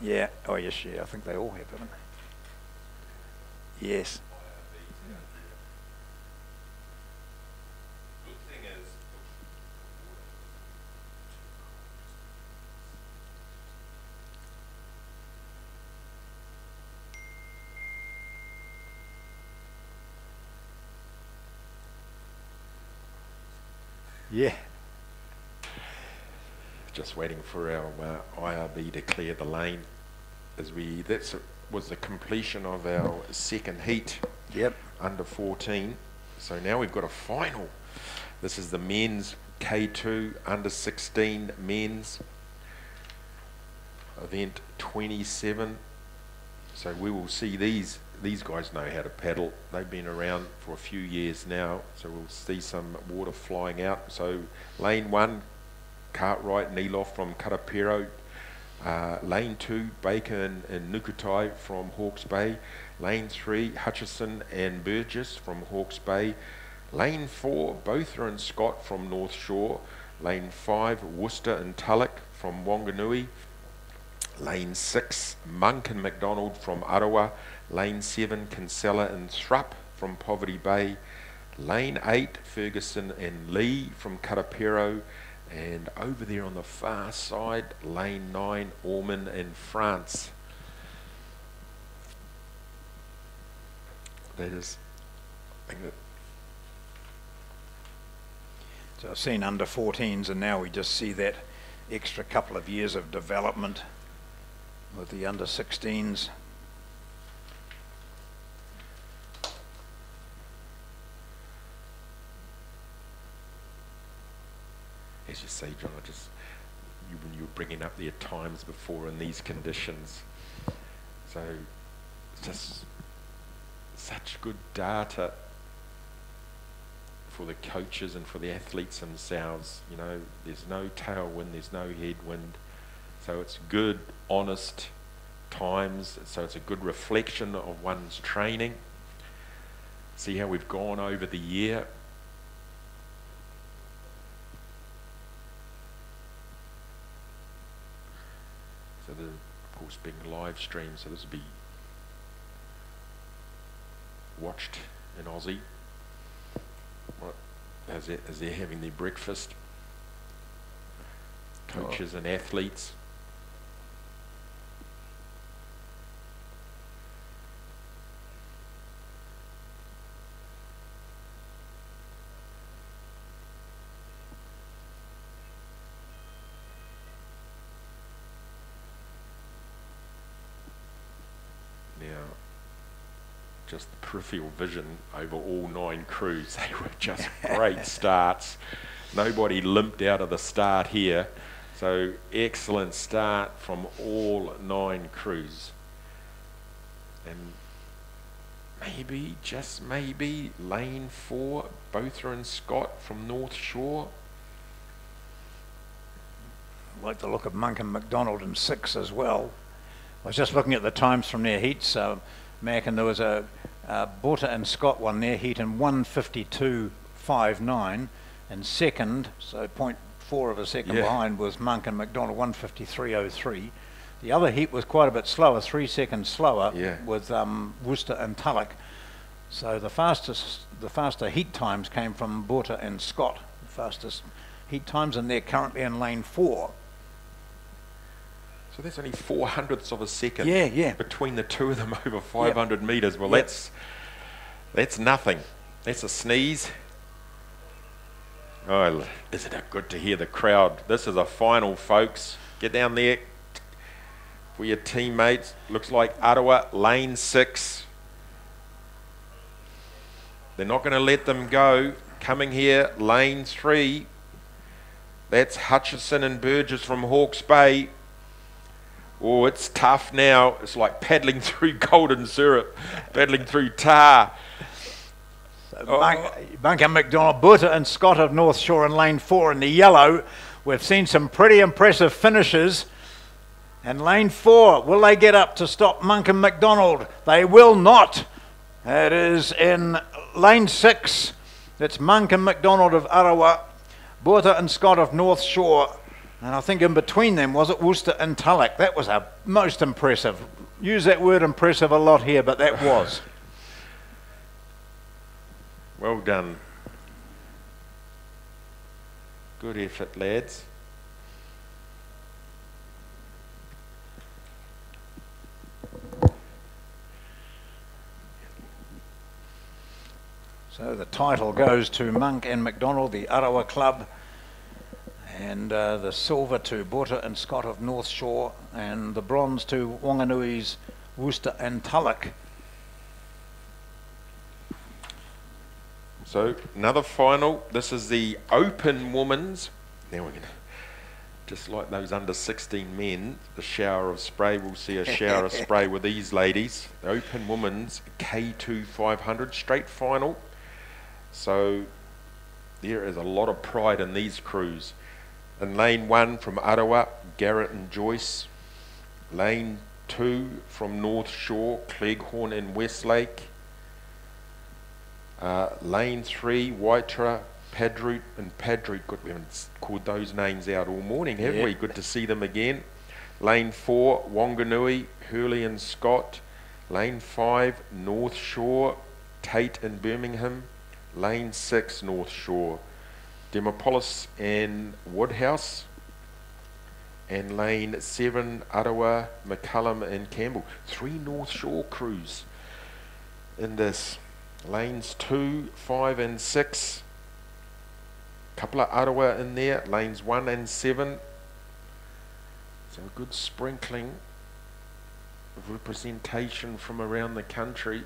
yeah, oh yes, yeah, I think they all have, haven't they? Yes. Yeah. Just waiting for our uh, IRB to clear the lane. As we that was the completion of our second heat Yep. under 14. So now we've got a final. This is the men's K2 under 16 men's event 27. So we will see these. These guys know how to paddle. They've been around for a few years now. So we'll see some water flying out. So lane one, Cartwright and Eloff from Karapiro. Uh, lane two, Baker and, and Nukutai from Hawke's Bay. Lane three, Hutchison and Burgess from Hawke's Bay. Lane four, Botha and Scott from North Shore. Lane five, Worcester and Tulloch from Wanganui. Lane six, Monk and McDonald from Arawa. Lane seven, Kinsella and Thrupp from Poverty Bay. Lane eight, Ferguson and Lee from Karapiro. And over there on the far side, lane nine, Ormond and France. That is, So I've seen under 14s, and now we just see that extra couple of years of development with the under 16s. As you say, John, I just you, when you were bringing up their times before in these conditions, so it's just such good data for the coaches and for the athletes themselves. You know, there's no tailwind, there's no headwind, so it's good, honest times. So it's a good reflection of one's training. See how we've gone over the year So the, of course, being live streamed, so this will be watched in Aussie. What, as, they, as they're having their breakfast, oh. coaches and athletes. Now, just the peripheral vision over all nine crews, [laughs] they were just great starts. Nobody limped out of the start here. So, excellent start from all nine crews. And maybe, just maybe, lane four, Botha and Scott from North Shore. I like the look of Monk and McDonald in six as well. I was just looking at the times from their heats, uh, Mac, and there was a uh, and Scott one their heat in 152.59, and second, so 0.4 of a second Yeah. behind, was Monk and McDonald 153.03. The other heat was quite a bit slower, three seconds slower, Yeah. with um, Worcester and Tulloch. So the fastest, the faster heat times came from Botha and Scott, the fastest heat times, and they're currently in lane four. So that's only four hundredths of a second. Yeah, yeah. Between the two of them [laughs] over 500 metres. Well, Yep. that's that's nothing. That's a sneeze. Oh, isn't it good to hear the crowd? This is a final, folks. Get down there for your teammates. Looks like Arawa, lane six. They're not going to let them go. Coming here, lane three. That's Hutchison and Burgess from Hawke's Bay. Oh, it's tough now. It's like paddling [laughs] through golden syrup, paddling through tar. So and McDonald, Botha and Scott of North Shore in lane four in the yellow. We've seen some pretty impressive finishes. And lane four, will they get up to stop Monk and McDonald? They will not. It is in lane six. It's Monk and McDonald of Arawa, Botha and Scott of North Shore. And I think in between them was it Worcester and Tulloch. That was a most impressive. Use that word impressive a lot here, but that [laughs] was. Well done. Good effort, lads. So the title goes to Monk and McDonald, the Arawa Club, and uh, the silver to Botha and Scott of North Shore, and the bronze to Wanganui's Worcester and Tulloch. So another final. This is the Open Women's. Now we're gonna. just like those under 16 men, the shower of spray, we'll see a shower of spray [laughs] with these ladies. The Open Women's K2 500 straight final. So there is a lot of pride in these crews. In lane one from Arawa, Garrett and Joyce. Lane two from North Shore, Cleghorn and Westlake. Uh, lane three, Waitara, Padroot and Padroot. Good, we haven't called those names out all morning, have Yeah. we? Good to see them again. Lane four, Wanganui, Hurley and Scott. Lane five, North Shore, Tate and Birmingham. Lane six, North Shore, Demopolis and Woodhouse. And lane seven, Arawa, McCullum and Campbell. Three North Shore crews in this. Lanes two, five, and six. Couple of Ottawa in there. Lanes one and seven. So a good sprinkling of representation from around the country.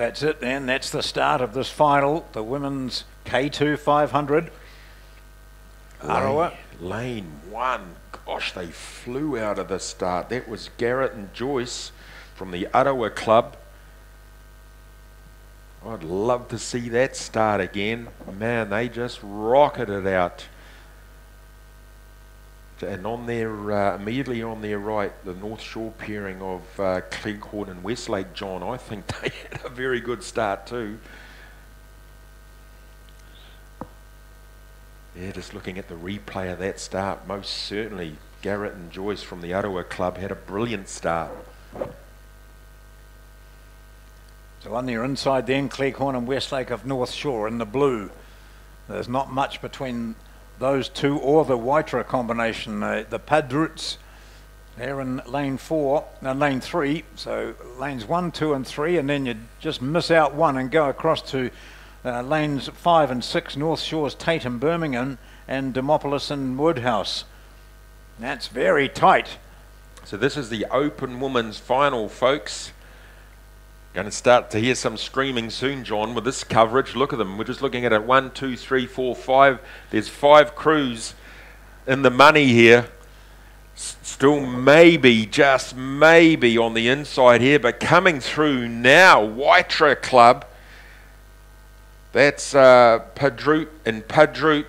That's it then. That's the start of this final, the women's K2 500. Arawa. Lane, lane one. Gosh, they flew out of the start. That was Garrett and Joyce from the Arawa club. I'd love to see that start again. Man, they just rocketed out. And on their uh, immediately on their right, the North Shore pairing of uh, Cleghorn and Westlake, John. I think [laughs] they had a very good start too. Yeah, just looking at the replay of that start, most certainly Garrett and Joyce from the Arawa club had a brilliant start. So on your inside then, Cleghorn and Westlake of North Shore in the blue. There's not much between those two or the Waitara combination. Uh, the Padroots, they're in lane four, and lane three. So lanes one, two, and three, and then you just miss out one and go across to uh, lanes five and six, North Shore's Tate and Birmingham, and Demopolis and Woodhouse. That's very tight. So this is the Open Women's Final, folks. Going to start to hear some screaming soon, John, with this coverage. Look at them. We're just looking at it. One, two, three, four, five. There's five crews in the money here. Still maybe, just maybe on the inside here, but coming through now, Waitara Club. That's uh, Padroot and Padroot.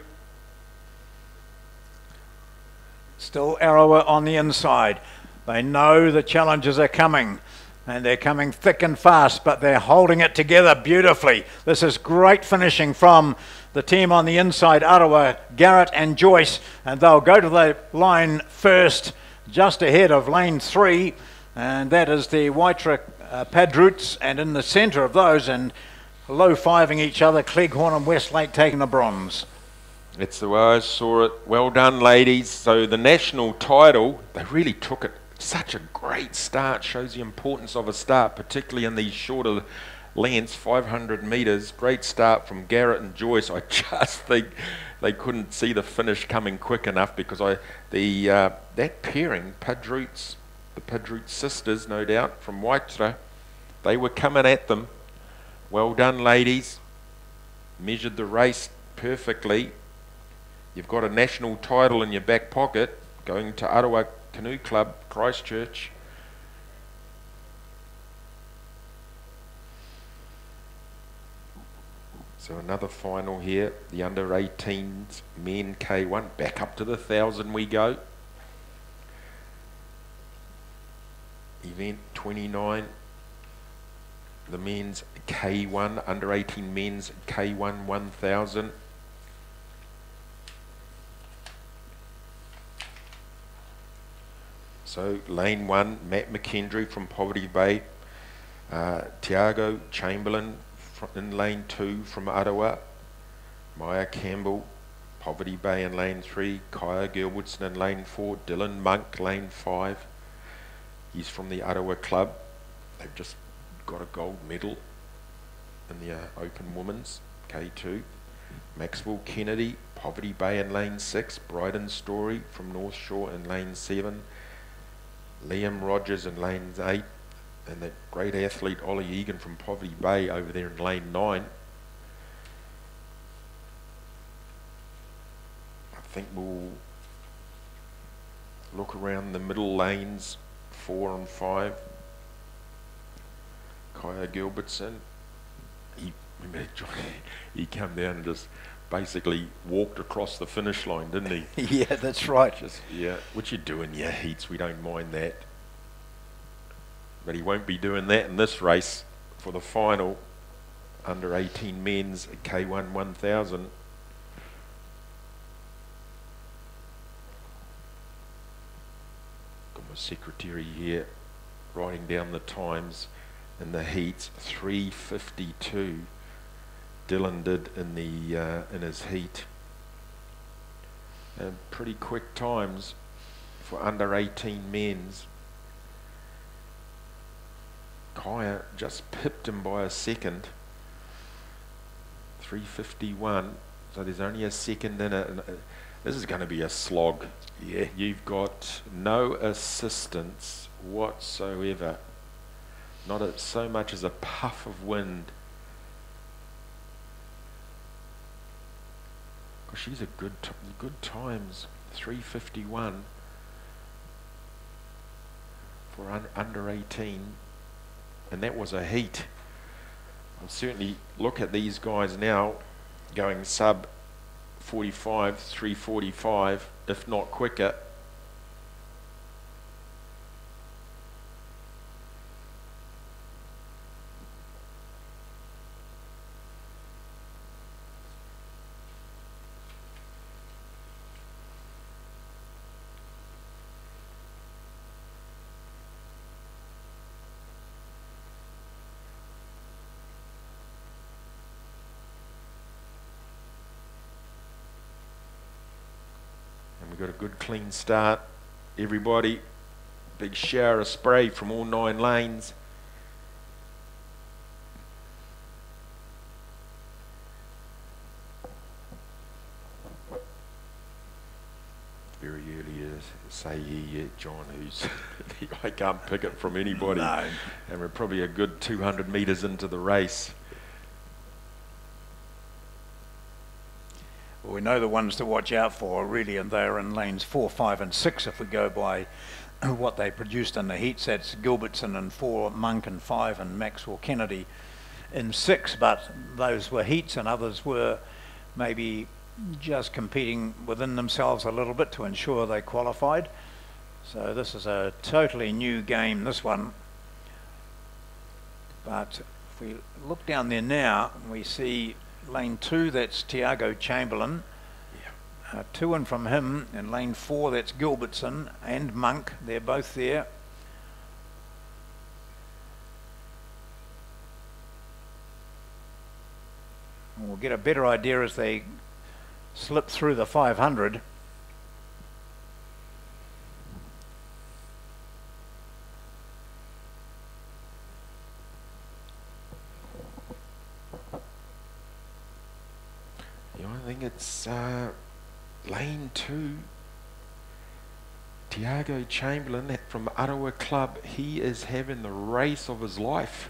Still Arawa on the inside. They know the challenges are coming and they're coming thick and fast, but they're holding it together beautifully. This is great finishing from the team on the inside, Arawa, Garrett and Joyce, and they'll go to the line first, just ahead of lane three, and that is the Waitara uh, Padroots, and in the centre of those, and low fiving each other, Cleghorn and Westlake taking the bronze. It's the way I saw it. Well done, ladies. So the national title, they really took it. Such a great start. Shows the importance of a start, particularly in these shorter lengths, 500 metres. Great start from Garrett and Joyce. I [laughs] just think they couldn't see the finish coming quick enough because I the uh, that pairing, Padroots, the Padroot sisters, no doubt, from Waitara, they were coming at them. Well done, ladies. Measured the race perfectly. You've got a national title in your back pocket going to Arawa Canoe Club, Christchurch. So another final here, the under 18s men K1, back up to the thousand we go. event 29. The men's K1, under 18 men's K1 1000. So lane one, Matt McKendry from Poverty Bay, uh, Tiago Chamberlain in lane two from Arawa, Maya Campbell, Poverty Bay in lane three, Kaya Gilbertson in lane four, Dylan Monk lane five. He's from the Arawa club. They've just got a gold medal in the uh, Open Women's K2. Maxwell Kennedy, Poverty Bay in lane six, Bryden Story from North Shore in lane seven. Liam Rogers in lane 8, and that great athlete Ollie Egan from Poverty Bay over there in lane 9. I think we'll look around the middle lanes, 4 and 5. Kaya Gilbertson, he, he [laughs] came down and just basically walked across the finish line, didn't he? [laughs] yeah, that's right. Just yeah, what you doing? Yeah, heats. We don't mind that. But he won't be doing that in this race for the final under 18 men's K1 1000. Got my secretary here writing down the times in the heats 352 Dylan did in the uh, in his heat. And pretty quick times for under 18 men's. Kaya just pipped him by a second. 351. So there's only a second in it. Uh, this is going to be a slog. Yeah. You've got no assistance whatsoever. Not a, so much as a puff of wind she's a good good times. 351 for un- under 18 and that was a heat. I'll certainly look at these guys now going sub 45 345 if not quicker got a good clean start. Everybody, big shower of spray from all nine lanes. Very early as say ye yet, John, who's [laughs] I can't pick it from anybody. No. And we're probably a good 200 metres into the race. Well, we know the ones to watch out for really, and they're in lanes four, five, and six if we go by [clears throat] what they produced in the heats. That's Gilbertson in four, Monk in five, and Maxwell Kennedy in six. But those were heats, and others were maybe just competing within themselves a little bit to ensure they qualified. So this is a totally new game, this one. But if we look down there now, we see lane two, that's Tiago Chamberlain. Uh, two in from him. In lane four, that's Gilbertson and Monk. They're both there. And we'll get a better idea as they slip through the 500. Uh, lane two. Tiago Chamberlain from Arawa Club, he is having the race of his life.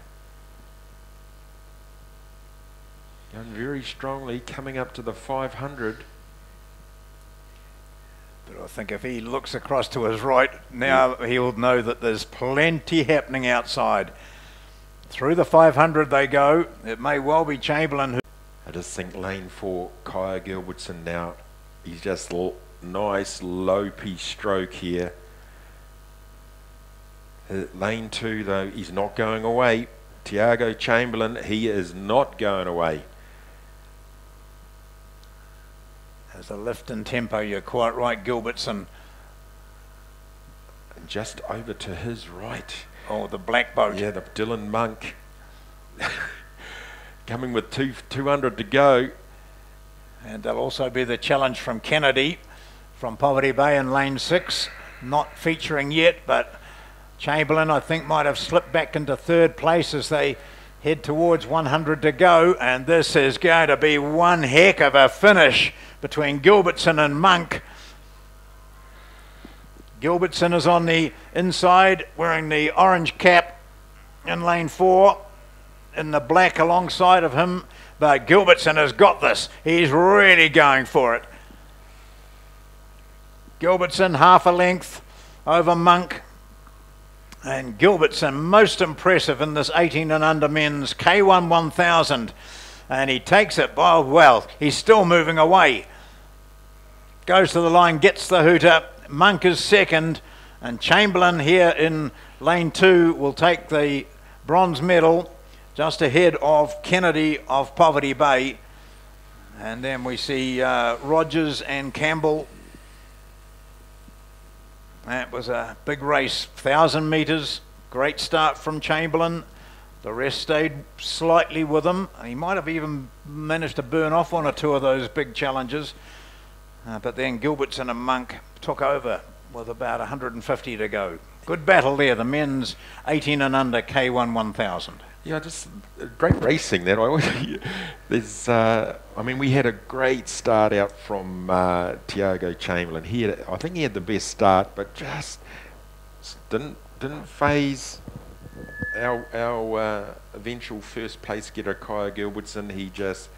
Going very strongly, coming up to the 500. But I think if he looks across to his right now, yeah. he'll know that there's plenty happening outside. Through the 500 they go. It may well be Chamberlain who. I just think lane four, Kaya Gilbertson now, he's just l- nice low stroke here. Uh, lane two, though, he's not going away. Tiago Chamberlain, he is not going away. There's a lift in tempo, you're quite right, Gilbertson. Just over to his right. Oh, the black boat. Yeah, the Dylan Monk. [laughs] Coming with two, 200 to go. And there'll also be the challenge from Kennedy from Poverty Bay in lane six. Not featuring yet, but Chamberlain, I think, might have slipped back into third place as they head towards 100 to go. And this is going to be one heck of a finish between Gilbertson and Monk. Gilbertson is on the inside wearing the orange cap in lane four, in the black alongside of him. But Gilbertson has got this. He's really going for it. Gilbertson half a length over Monk. And Gilbertson most impressive in this 18 and under men's K1 1000. And he takes it by well. He's still moving away. Goes to the line, gets the hooter. Monk is second. And Chamberlain here in lane two will take the bronze medal just ahead of Kennedy of Poverty Bay. And then we see uh, Rogers and Campbell that was a big race, 1,000 metres. Great start from Chamberlain. The rest stayed slightly with him. He might have even managed to burn off one or two of those big challenges. Uh, but then Gilbertson and Monk took over with about 150 to go. Good battle there, the men's 18 and under K1 1000. Yeah, just great racing. That [laughs] I always there's. Uh, I mean, we had a great start out from uh, Tiago Chamberlain. He had, I think he had the best start, but just didn't didn't faze our our uh, eventual first place getter Kaya Gilbertson. He just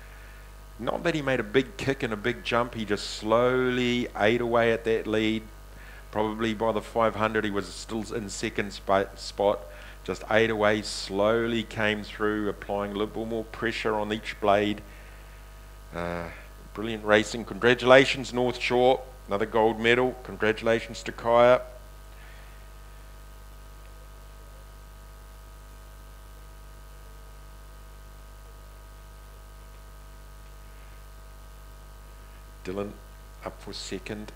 not that he made a big kick and a big jump. He just slowly ate away at that lead. Probably by the 500, he was still in second spot just ate away, slowly came through, applying a little more pressure on each blade. Uh, brilliant racing. Congratulations, North Shore. Another gold medal. Congratulations to Kaya. Dylan up for second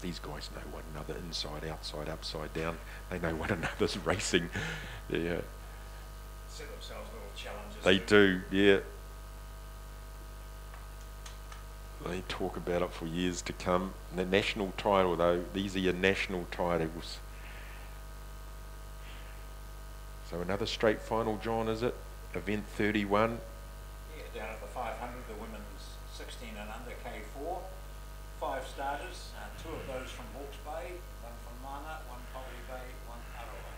these guys know one another inside, outside, upside down. They know one another's [laughs] racing. Yeah. Set themselves little challenges. They do, yeah. They talk about it for years to come. The national title, though, these are your national titles. So another straight final, John, is it? Event 31. Yeah, down at the 500, the women's 16 and under K4. Five starters two of those from Hawke's Bay, one from Mana, one Poverty Bay, one Arawa.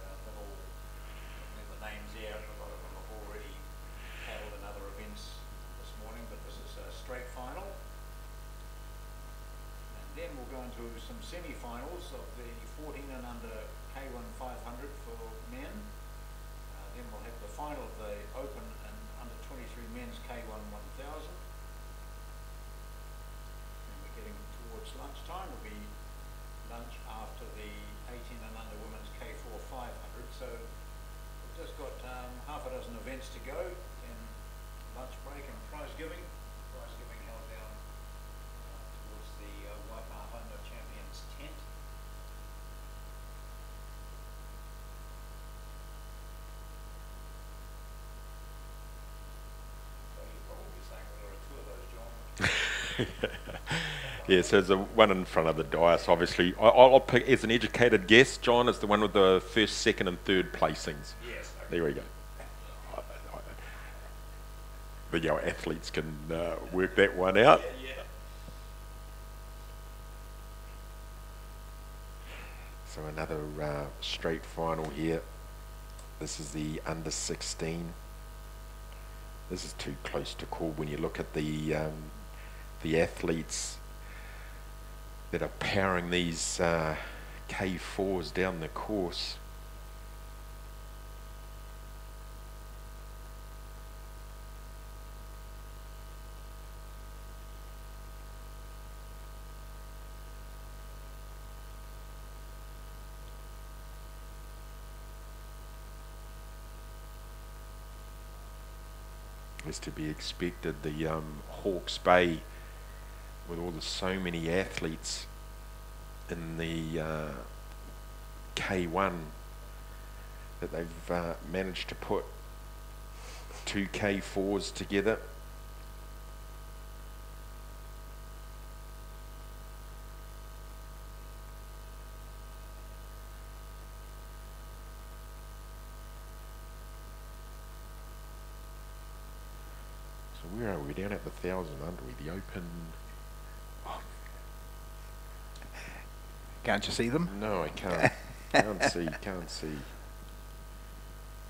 And, uh, the names there, a lot of them have already held in other events this morning, but this is a straight final. And then we'll go into some semi-finals of the 14 and under K1 500 for men. Then we'll have the final of the Open and under 23 men's K1 1000. And we're getting towards lunchtime. It'll be lunch after the 18 and under women's K4 500. So we've just got um, half a dozen events to go, then lunch break and prize giving. Prize giving held down uh, towards the uh, Waipawa Honda Champions tent. [laughs] yeah, so there's a one in front of the dais, obviously. I, will pick, as an educated guess, John is the one with the first, second, and third placings. Yes. There we go. The our athletes can uh, work that one out. Yeah, yeah. So another uh, straight final here. This is the under 16. This is too close to call when you look at the um, the athletes that are powering these uh, K4s down the course. is to be expected. The um, Hawke's Bay with all the so many athletes in the uh, K1, that they've uh, managed to put two K4s together. So where are we? Down at the thousand, aren't we? The open. Can't you see them? No, I can't. [laughs] can't see. Can't see.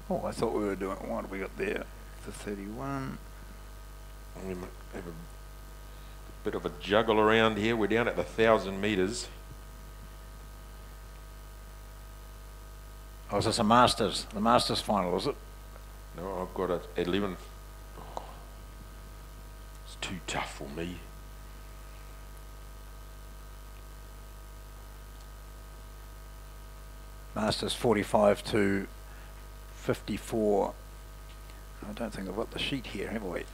Oh, I thought we were doing. What have we got there? The 31. We might have a bit of a juggle around here. We're down at the thousand meters. Oh, is this a Masters? The Masters final, is it? No, I've got a 11. Oh, it's too tough for me. Masters 45 to 54. I don't think I've got the sheet here, have we?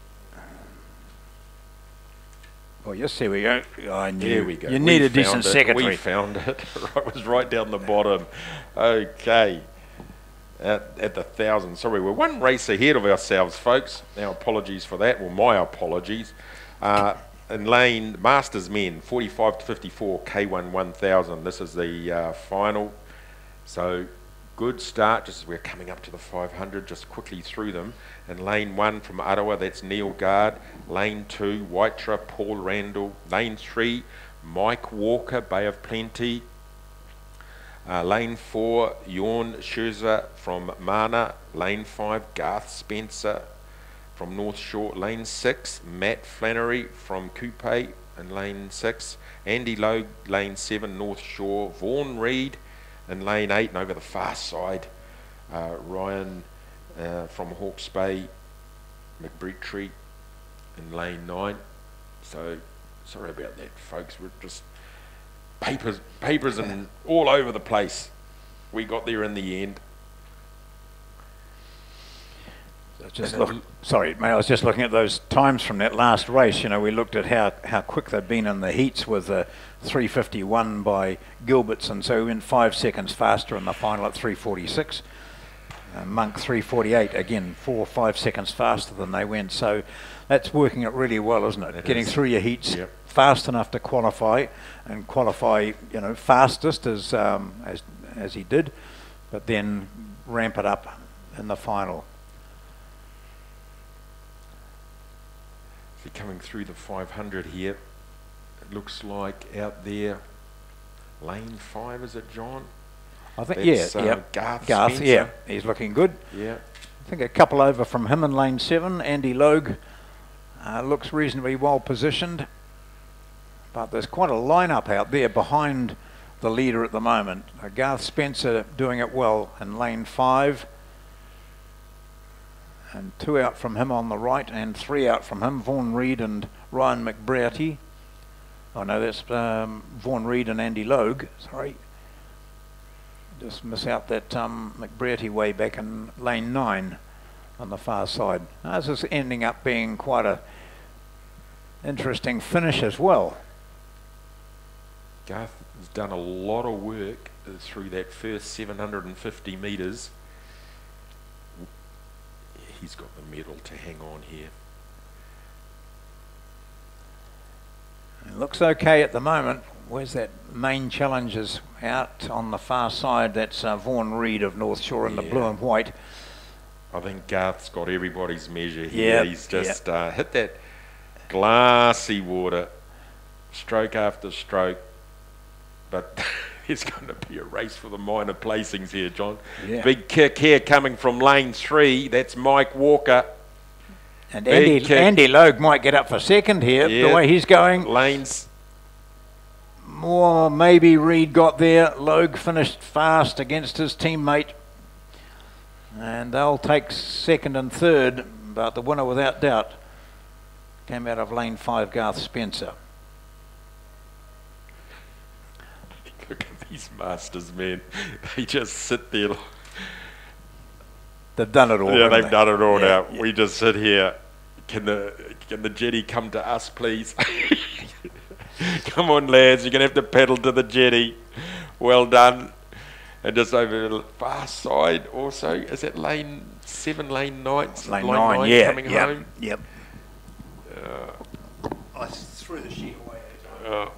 Oh, yes, here we go. I knew. There we go. You need We a decent it. secretary. We found it. [laughs] it was right down the bottom. Okay. At, at the thousand. Sorry, we're one race ahead of ourselves, folks. Our apologies for that. Well, my apologies. Uh, in lane, Masters Men, 45 to 54, K1 1000. This is the uh, final. So good start, just as we're coming up to the 500, just quickly through them. And lane one from Arawa, that's Neil Guard. Lane two, Waitara, Paul Randall. Lane three, Mike Walker, Bay of Plenty. Uh, lane four, Jorn Scherzer from Mana. Lane five, Garth Spencer from North Shore. Lane six, Matt Flannery from Kupe. And lane six, Andy Logue, lane seven, North Shore. Vaughan Reed in lane eight, and over the far side, uh, Ryan uh, from Hawke's Bay, McBrearty in lane nine. So sorry about that, folks. We're just papers, papers, and [laughs] all over the place. We got there in the end. Just [laughs] look, sorry, mate, I was just looking at those times from that last race. You know, we looked at how, how quick they'd been in the heats with the 351 by Gilbertson, so we went five seconds faster in the final at 346. Uh, Monk 348, again, four or five seconds faster than they went. So that's working it really well, isn't it? It Getting is. through your heats Yep. fast enough to qualify and qualify, you know, fastest as, um, as, as he did, but then ramp it up in the final. Coming through the 500 here, it looks like out there, lane five, is it, John? I think, That's, yeah, uh, yeah. Garth Garth, Spencer. yeah, he's looking good. Yeah. I think a couple over from him in lane seven. Andy Logue uh, looks reasonably well positioned, but there's quite a lineup out there behind the leader at the moment. Uh, Garth Spencer doing it well in lane five, and two out from him on the right, and three out from him. Vaughan Reed and Ryan McBrearty. Oh no, that's um, Vaughan Reed and Andy Logue. Sorry just miss out that um, McBrearty way back in lane nine on the far side. Now, This is ending up being quite a interesting finish as well. Garth has done a lot of work uh, through that first 750 metres. He's got the medal to hang on here. It looks okay at the moment. Where's that main challengers out on the far side? That's uh, Vaughan Reed of North Shore in the blue and white. I think Garth's got everybody's measure here. Yeah, He's just uh, hit that glassy water, stroke after stroke. But [laughs] it's going to be a race for the minor placings here, John. Yeah. Big kick here coming from lane three. That's Mike Walker. And Big Andy, kick. Andy Logue might get up for second here, Yeah. the way he's going. Lanes. More maybe Reed got there. Logue finished fast against his teammate. And they'll take second and third, but the winner without doubt came out of lane five, Garth Spencer. [laughs] Look at these masters, man. They just sit there. They've done it all. yeah, they've they? done it all Yeah, now. yeah. We just sit here. can the can the jetty come to us, please? [laughs] come on, lads, you're gonna have to pedal to the jetty. Well done. And just over the far side, also is that lane seven, lane nine, Lane nine, yeah, coming yep, home. yep. Uh, I threw the sheet away. Oh,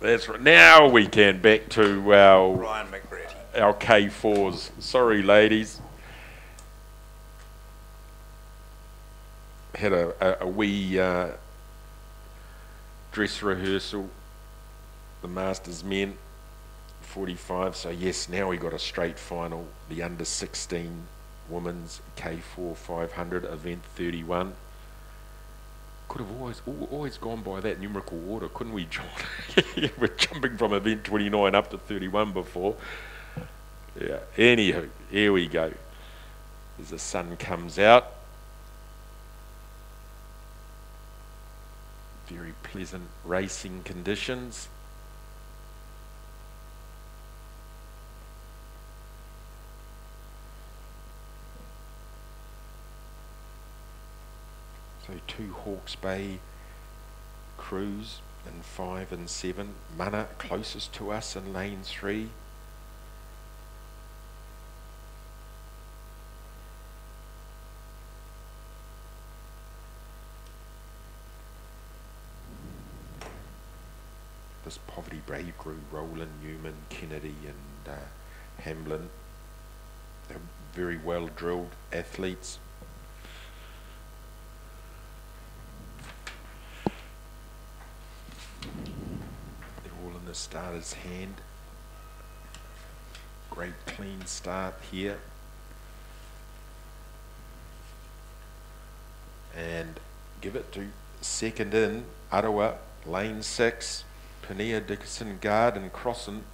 that's right. Now we can back to our Ryan McBrearty. our K4s. Sorry, ladies. Had a, a, a wee uh, dress rehearsal. The Masters men, 45. So, yes, now we got a straight final. The under 16 women's K4 500 event 31. Could have always always gone by that numerical order, couldn't we, John? [laughs] We're jumping from event 29 up to 31 before. Yeah. Anywho, here we go. As the sun comes out. Very pleasant racing conditions. So two Hawke's Bay crews in five and seven. Mana closest to us in lane three. this Brave crew, Roland, Newman, Kennedy, and uh, Hamlin. They're very well drilled athletes. They're all in the starter's hand. Great clean start here. And give it to second in, Arawa, lane six, Pania, Dickinson, Guard, and Crossan.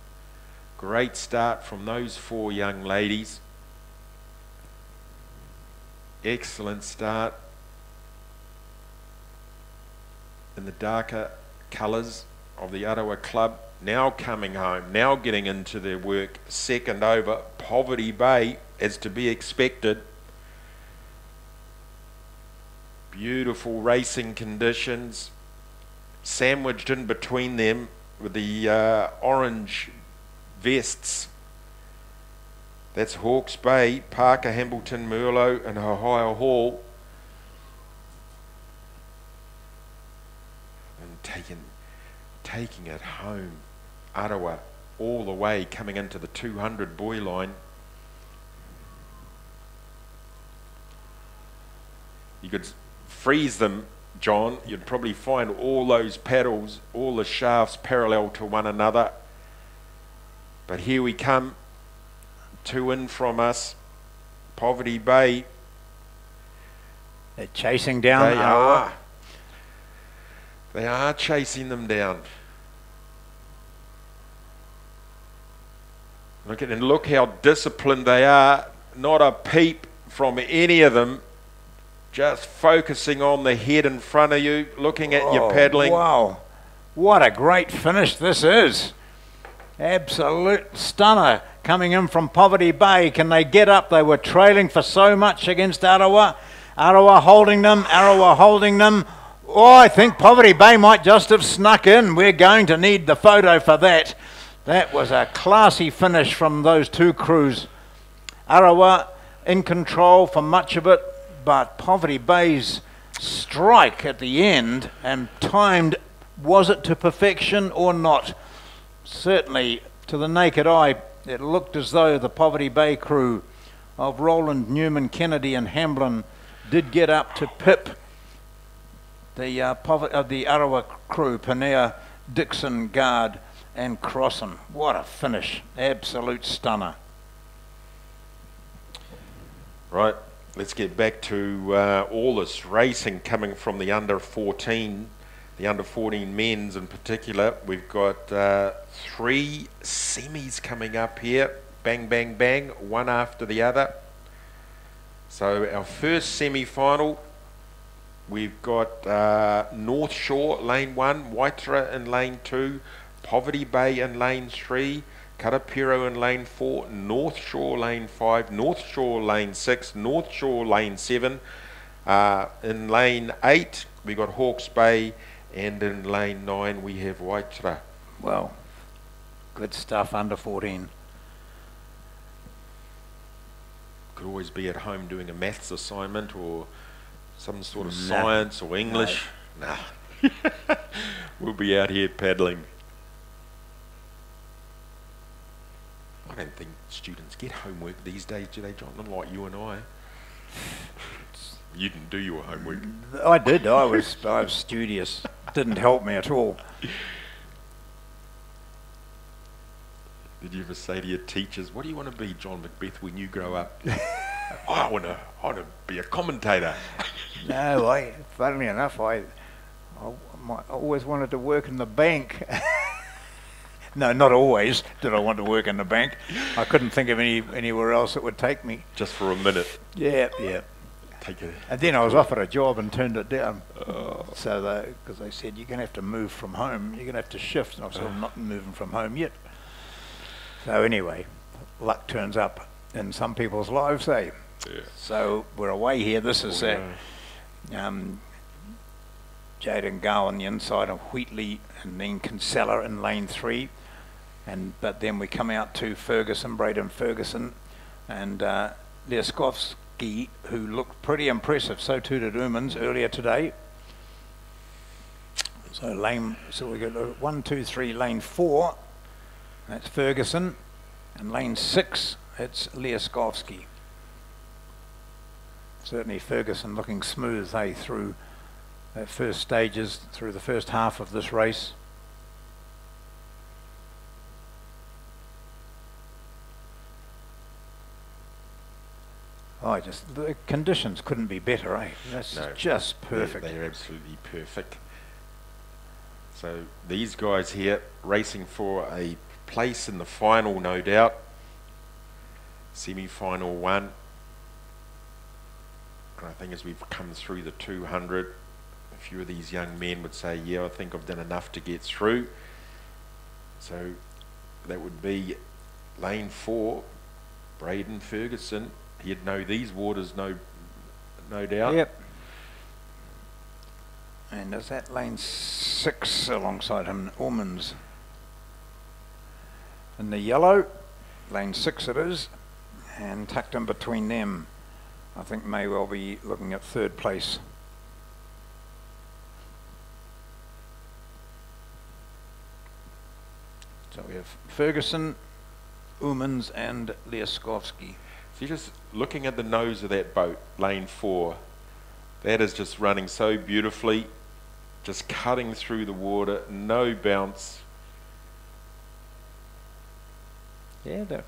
Great start from those four young ladies. Excellent start in the darker colours of the Arawa club. Now coming home, now getting into their work. Second over, Poverty Bay, as to be expected. Beautiful racing conditions sandwiched in between them with the uh, orange vests. That's Hawke's Bay, Parker, Hambleton, Merlot, and Ohio Hall. And taking, taking it home, Arawa, all the way coming into the 200 buoy line. You could freeze them John, you'd probably find all those paddles, all the shafts parallel to one another. But here we come, two in from us, Poverty Bay. They're chasing down They are. They are chasing them down. Look at and look how disciplined they are. Not a peep from any of them. Just focusing on the head in front of you, looking at your Oh, paddling. Wow. What a great finish this is. Absolute stunner coming in from Poverty Bay. Can they get up? They were trailing for so much against Arawa. Arawa holding them, Arawa holding them. Oh, I think Poverty Bay might just have snuck in. We're going to need the photo for that. That was a classy finish from those two crews. Arawa in control for much of it, but Poverty Bay's strike at the end and timed was it to perfection or not? Certainly, to the naked eye, it looked as though the Poverty Bay crew of Roland, Newman, Kennedy, and Hamblin did get up to pip the uh, uh, the Arawa crew, Panea, Dixon, Guard, and Crossan. What a finish! Absolute stunner. Right, let's get back to uh, all this racing coming from the under 14, the under 14 men's in particular. We've got uh, three semis coming up here, bang, bang, bang, one after the other. So our first semi-final, we've got uh, North Shore lane one, Waitara in lane two, Poverty Bay in lane three, Karapiro in lane four, North Shore lane five, North Shore lane six, North Shore lane seven, Uh, in lane eight, we got Hawke's Bay, and in lane nine, we have Waitara. Well, good stuff under 14. Could always be at home doing a maths assignment or some sort of No. science or English. Nah. [laughs] we'll be out here paddling. Don't think students get homework these days, do they, John? Not like you and I. You didn't do your homework. I did. I was I was studious. Didn't help me at all. Did you ever say to your teachers, "What do you want to be, John Macbeth, when you grow up?" "Oh, [laughs] I want to, I want to be a commentator. [laughs] No, I. Funnily enough, I, I, I always wanted to work in the bank. [laughs] no, not always did I want to work in the bank. I couldn't think of any anywhere else that would take me. Just for a minute. Yeah, yeah. Take a. And then I was offered a job and turned it down. So, they, because they said you're going to have to move from home, you're going to have to shift, and I said I'm not moving from home yet. So anyway, luck turns up in some people's lives, eh? Yeah. So we're away here. This is uh, um, Jaden Gow on the inside of Wheatley, and then Kinsella in lane three, and but then we come out to Ferguson, Braden Ferguson, and uh, Liaskovsky, who looked pretty impressive. So too did Umans earlier today. So lane, so we uh, one, two, three, lane four. That's Ferguson, and lane six. It's Liaskovsky certainly Ferguson looking smooth eh, through first stages, through the first half of this race. Oh, just the conditions couldn't be better, eh? That's No. just They're- perfect. They're, absolutely perfect. So these guys here racing for a place in the final, no doubt. Semi-final one. And I think as we've come through the 200, a few of these young men would say, "Yeah, I think I've done enough to get through." So that would be lane four, Braden Ferguson. He'd know these waters, no, no doubt. Yep. And is that lane six alongside him, Ormans? In the yellow, lane six it is, and tucked in between them, I think may well be looking at third place. So we have Ferguson, Umans, and Liaskovsky. So you're just looking at the nose of that boat, lane four. That is just running so beautifully, just cutting through the water, no bounce. Yeah, they're,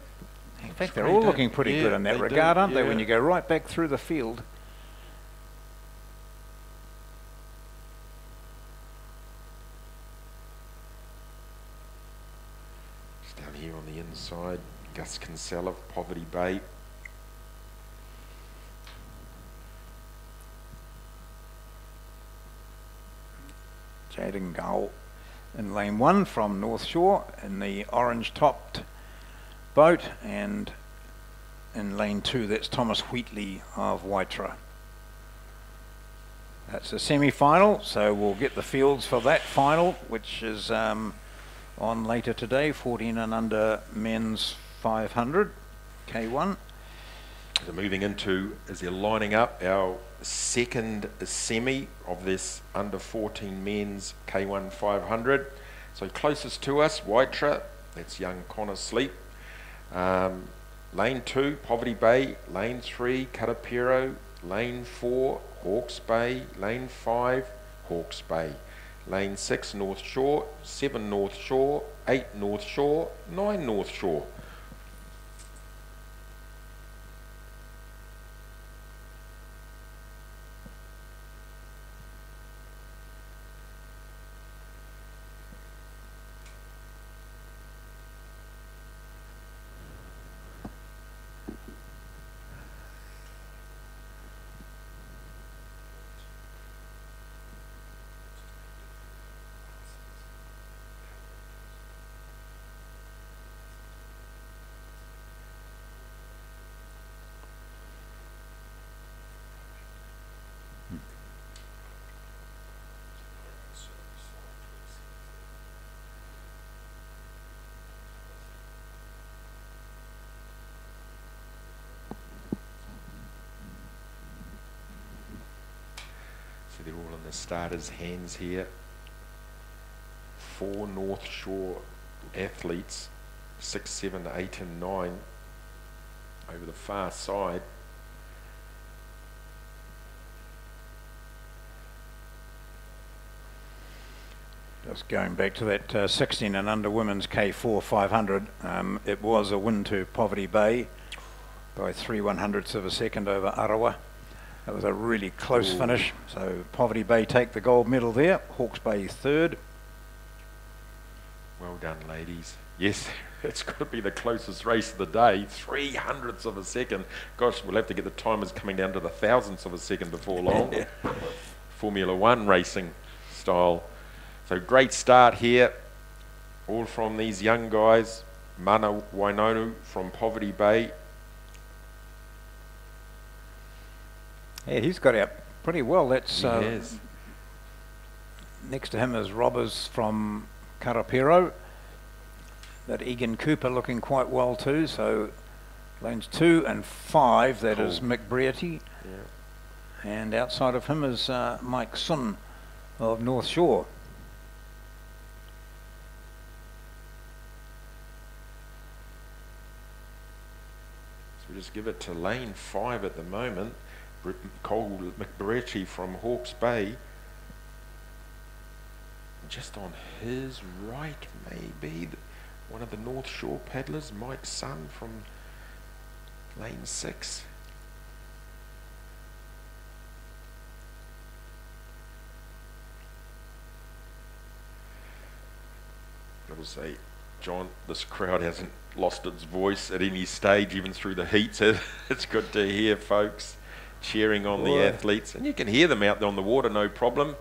in fact, they're all looking pretty yeah, good in that they do, regard, aren't they? When you go right back through the field. Just down here on the inside, Gus Kinsella, Poverty Bay. Jaden Gull in lane one from North Shore in the orange topped boat, and in lane two, that's Thomas Wheatley of Waitara. That's a semi final, so we'll get the fields for that final, which is um, on later today 14 and under men's 500 K1. So moving into, as they're lining up, our second semi of this under 14 men's K1 500. So closest to us, Waitara, that's young Connor Sleep. Um, lane 2, Poverty Bay. Lane 3, Karapiro. Lane 4, Hawke's Bay. Lane 5, Hawke's Bay. Lane 6, North Shore. 7, North Shore. 8, North Shore. 9, North Shore. So they're all in the starters' hands here. Four North Shore athletes, six, seven, eight, and nine, over the far side. Just going back to that uh, 16 and under women's K4 500, um, it was a win to Poverty Bay by three one hundredths of a second over Arawa. It was a really close Ooh. finish. So Poverty Bay take the gold medal there. Hawke's Bay third. Well done, ladies. Yes, [laughs] it's got to be the closest race of the day. Three hundredths of a second. Gosh, we'll have to get the timers coming down to the thousandths of a second before long. [laughs] Formula One racing style. So great start here. All from these young guys. Mana Wainonu from Poverty Bay. Yeah, he's got out pretty well. That's uh, next to him is Robbers from Karapiro. That Egan Cooper looking quite well too. So lanes two and five. That is Cool. McBrearty. Yeah. And outside of him is uh, Mike Sun of North Shore. So we just give it to lane five at the moment. Cole McBrearty from Hawke's Bay. Just on his right, maybe one of the North Shore paddlers, Mike Sun from lane six. I will say, John, this crowd hasn't lost its voice at any stage, even through the heats. [laughs] It's good to hear folks cheering on the athletes, and you can hear them out there on the water, no problem.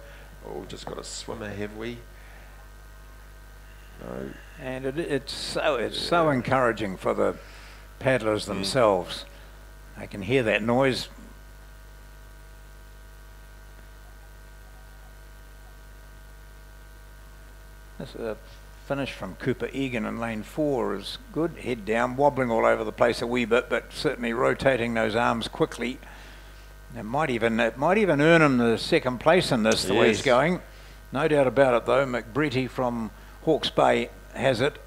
Oh, we've just got a swimmer, have we? No. And it, it's so it's so encouraging for the paddlers themselves. They can hear that noise. This uh, finish from Cooper Egan in lane four is good. Head down, wobbling all over the place a wee bit, but certainly rotating those arms quickly. It might even it might even earn him the second place in this the way he's going. No doubt about it though. McBrearty from Hawke's Bay has it.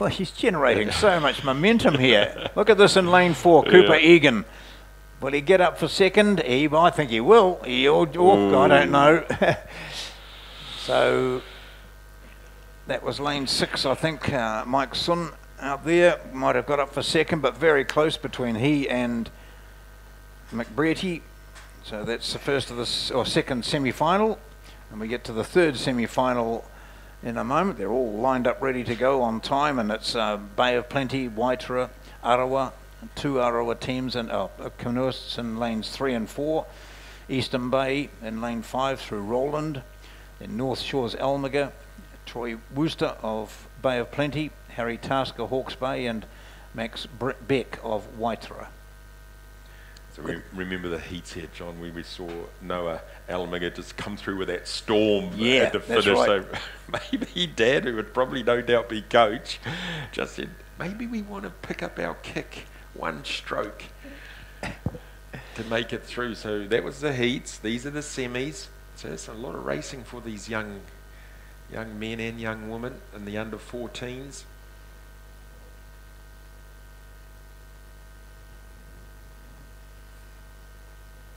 Well, he's generating so [laughs] much momentum here. Look at this in lane four, Cooper Yeah. Egan. Will he get up for second? He, I think he will. He, or, or, I don't know. [laughs] so that was lane six, I think. Uh, Mike Sun out there might have got up for second, but very close between he and McBrearty. So that's the first of the or second semi-final, and we get to the third semi-final in a moment. They're all lined up, ready to go on time, and it's uh, Bay of Plenty, Waitara, Arawa, two Arawa teams, and uh, canoeists in lanes three and four. Eastern Bay in lane five through Roland. Then North Shore's Elmiger, Troy Worcester of Bay of Plenty, Harry Tasker Hawke's Bay, and Max Beck of Waitara. So we remember the heats here, John, where we saw Noah Elmiger just come through with that storm Yeah, at the finish. right. So [laughs] maybe Dad, who would probably no doubt be coach, just said, maybe we want to pick up our kick one stroke to make it through. So that was the heats. These are the semis. So it's a lot of racing for these young young men and young women in the under 14s.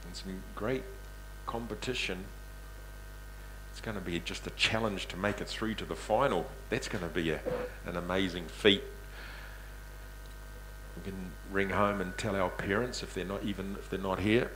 And some great competition. It's going to be just a challenge to make it through to the final. That's going to be a, an amazing feat. We can ring home and tell our parents if they're not even if they're not here.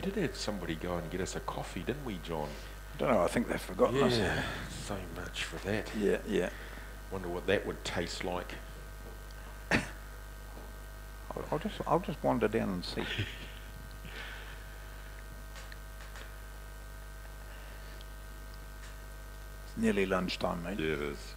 We did have somebody go and get us a coffee, didn't we, John? I don't know. I think they've forgotten us. Yeah, so much for that. Yeah, yeah. Wonder what that would taste like. I'll, I'll just I'll just wander down and see. [laughs] it's nearly lunchtime, mate. Yeah, it is.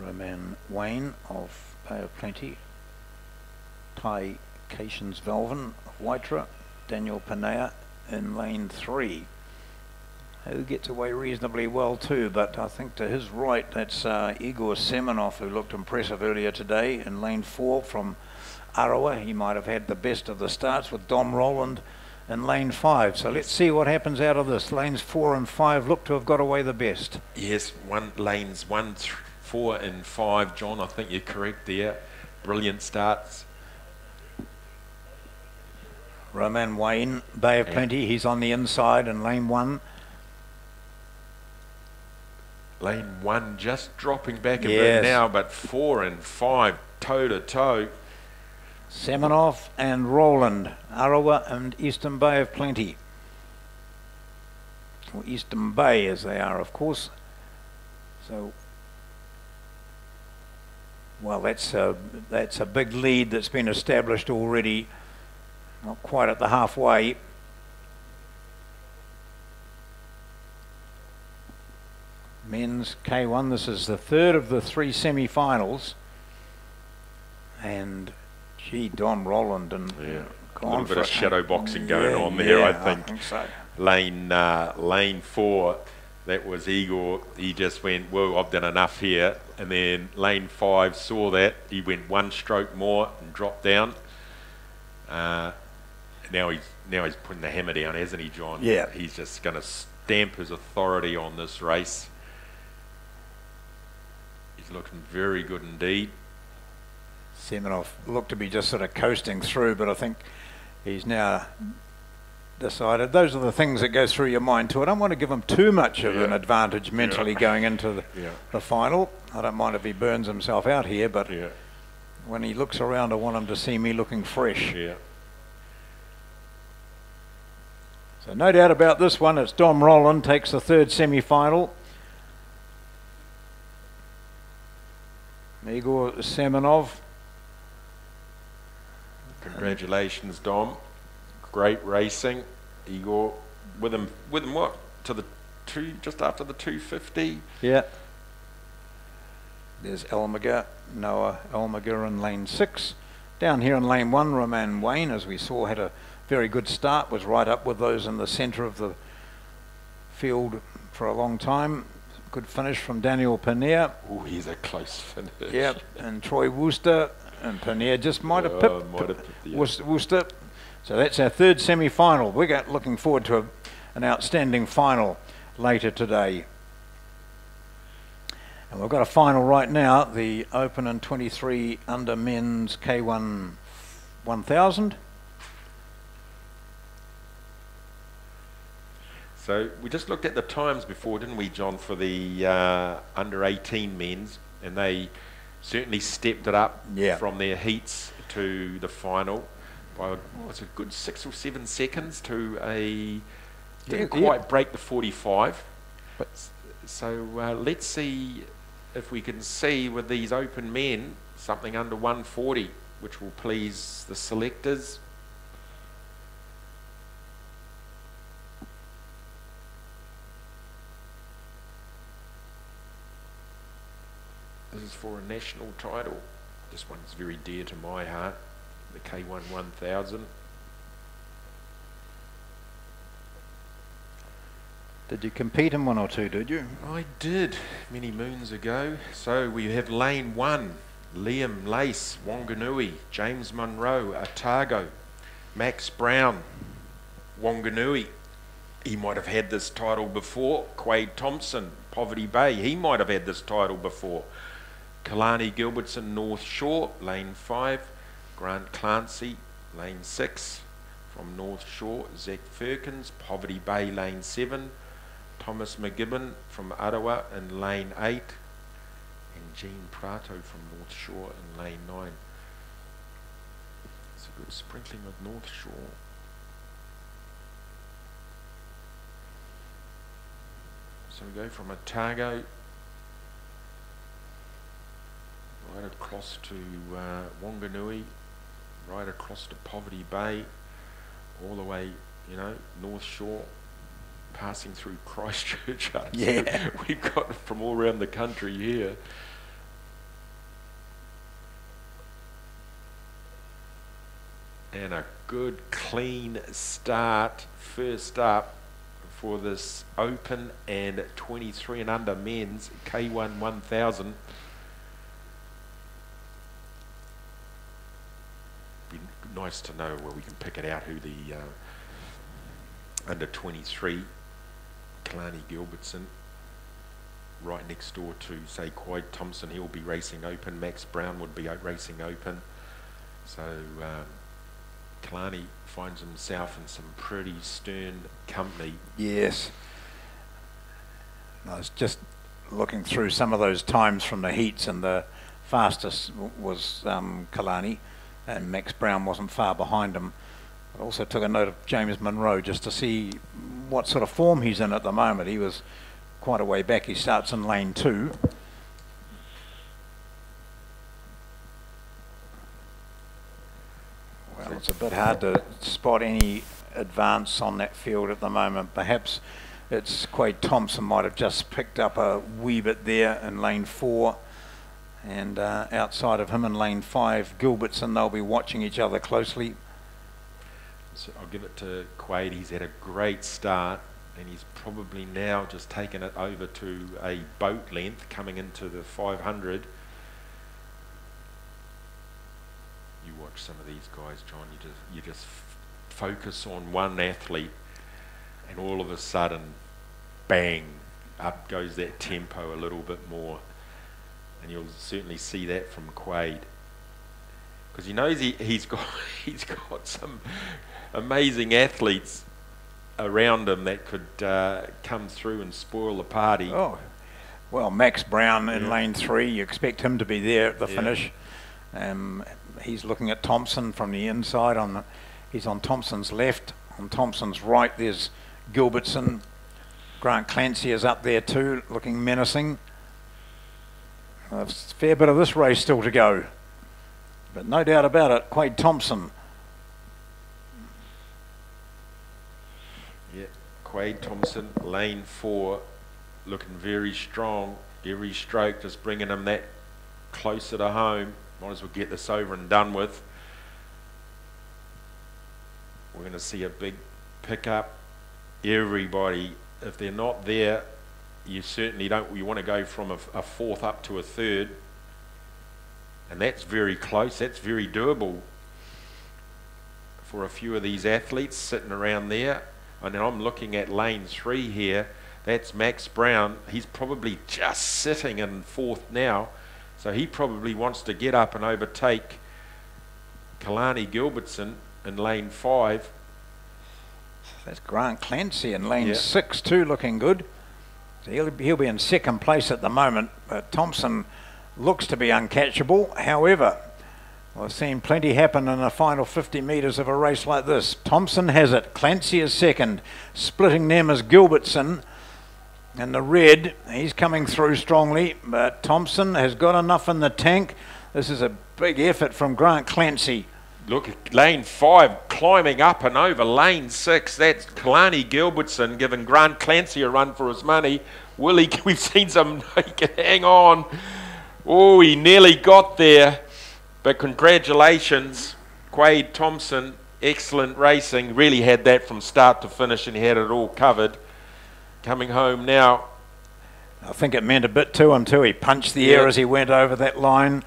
Roman Wayne of of Plenty, Ty Cations Velvin of Waitara, Daniel Panea in lane three. Who gets away reasonably well too, but I think to his right that's uh, Igor Semenov who looked impressive earlier today in lane four from Arawa. He might have had the best of the starts with Dom Roland in lane five. So let's see what happens out of this. Lanes four and five look to have got away the best. Yes, one lanes one, four, and five. John, I think you're correct there. Brilliant starts. Roman Wayne, Bay of Yeah. Plenty, he's on the inside in lane one. Lane one just dropping back a Yes. bit now, but four and five toe to toe. Semenov and Roland, Arawa and Eastern Bay of Plenty. Or Eastern Bay as they are, of course. So, well, that's a, that's a big lead that's been established already. Not quite at the halfway. Men's K1, this is the third of the three semi-finals. And gee, Dom Roland and Yeah. A little bit for of shadow boxing going Yeah, on there, I yeah, think. so. Lane uh, lane four, that was Igor. He just went, "Whoa, I've done enough here." And then lane five saw that he went one stroke more and dropped down. Uh, now he's now he's putting the hammer down, hasn't he, John? Yeah. He's just going to stamp his authority on this race. He's looking very good indeed. Semenov looked to be just sort of coasting through, but I think he's now decided those are the things that go through your mind too. I don't want to give him too much of an advantage mentally Yeah. going into the, Yeah. the final. I don't mind if he burns himself out here, but Yeah. when he looks around, I want him to see me looking fresh. Yeah. So no doubt about this one. It's Dom Roland takes the third semi-final. Igor Semenov. Congratulations, Dom. Great racing, Igor. With him, with him, what to the two, just after the two fifty. Yeah. There's Elmiger, Noah Elmiger in lane six. Down here in lane one, Roman Wayne, as we saw, had a very good start, was right up with those in the centre of the field for a long time. Good finish from Daniel Panea. Oh, he's a close finish. Yep, and Troy Worcester and Panea just might have Oh, pipped might have pipped, yeah. Worcester, Worcester. So that's our third semi-final. We're looking forward to a, an outstanding final later today. And we've got a final right now, the Open and 23 under men's K1 1000. So we just looked at the times before, didn't we, John, for the uh, under 18 men's, and they certainly stepped it up Yeah. from their heats to the final by what's a good six or seven seconds to a didn't Yeah, yeah. quite break the 45. But So uh, let's see if we can see with these open men something under 140, which will please the selectors. This is for a national title. This one's very dear to my heart. The K1 1000. did you compete in one or two, did you? I did many moons ago. So we have lane one Liam Lace, Wanganui, James Munro, Otago, Max Brown, Wanganui. he might have had this title before. Quaid Thompson, Poverty Bay, he might have had this title before. Kalani Gilbertson, North Shore, lane 5. Grant Clancy, lane 6. From North Shore, Zach Ferkins, Poverty Bay, lane 7. Thomas McGibbon from Arawa in lane 8. And Jean Prato from North Shore in lane 9. It's a good sprinkling of North Shore. So we go from Otago right across to uh, Wanganui, right across to Poverty Bay, all the way, you know, North Shore, passing through [laughs] Christchurch. Yeah. [laughs] We've got from all around the country here. And a good clean start, first up for this open and 23 and under men's K1 1000. Be nice to know where we can pick it out who the uh, under 23 Kalani Gilbertson right next door to say Quaid Thompson. He'll be racing open. Max Brown would be out racing open. So um, Kalani finds himself in some pretty stern company. Yes. I was just looking through some of those times from the heats, and the fastest was um, Kalani, and Max Brown wasn't far behind him. I also took a note of James Monroe just to see what sort of form he's in at the moment. He was quite a way back. He starts in lane two. Well, it's a bit hard to spot any advance on that field at the moment. Perhaps it's Quaid Thompson might have just picked up a wee bit there in lane four. And uh, outside of him in lane five, Gilbertson, they'll be watching each other closely. So I'll give it to Quaid. He's had a great start, and he's probably now just taken it over to a boat length coming into the 500. You watch some of these guys, John. You just you just focus on one athlete, and all of a sudden, bang, up goes that tempo a little bit more, and you'll certainly see that from Quaid because he knows he, he's got [laughs] he's got some amazing athletes around him that could uh, come through and spoil the party. Oh, well, Max Brown in Yeah. lane three, you expect him to be there at the Yeah. finish. Um, he's looking at Thompson from the inside. On the, he's on Thompson's left. On Thompson's right, there's Gilbertson. Grant Clancy is up there too, looking menacing. A fair bit of this race still to go, but no doubt about it, Quaid Thompson. Yeah, Quaid Thompson, lane four, looking very strong. Every stroke just bringing him that closer to home. Might as well get this over and done with. We're going to see a big pickup. Everybody, if they're not there, you certainly don't. You want to go from a, a fourth up to a third, and that's very close. That's very doable for a few of these athletes sitting around there. And I'm looking at lane three here. That's Max Brown. He's probably just sitting in fourth now. So he probably wants to get up and overtake Kalani Gilbertson in lane five. That's Grant Clancy in lane Yeah. six too, looking good. So he'll, he'll be in second place at the moment, but Thompson looks to be uncatchable. However, I've seen plenty happen in the final 50 metres of a race like this. Thompson has it. Clancy is second. Splitting them is Gilbertson. And the red, he's coming through strongly, but Thompson has got enough in the tank. This is a big effort from Grant Clancy. Look lane five climbing up and over lane six. That's Kalani Gilbertson giving Grant Clancy a run for his money. Willie, [laughs] we've seen some. He [laughs] can hang on. Oh, he nearly got there. But congratulations, Quaid Thompson. Excellent racing. Really had that from start to finish and he had it all covered. Coming home now. I think it meant a bit to him too. He punched the Yeah. air as he went over that line,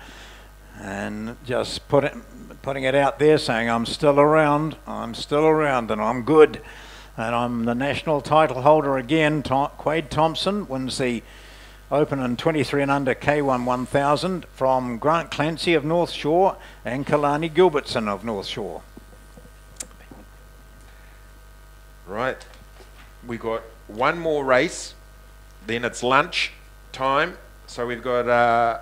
and just put it, putting it out there, saying, "I'm still around. I'm still around, and I'm good." And I'm the national title holder again. Tom, Quaid Thompson wins the Open in 23 and under K1 1000 from Grant Clancy of North Shore and Kalani Gilbertson of North Shore. Right. we've got one more race, then it's lunch time. So we've got uh,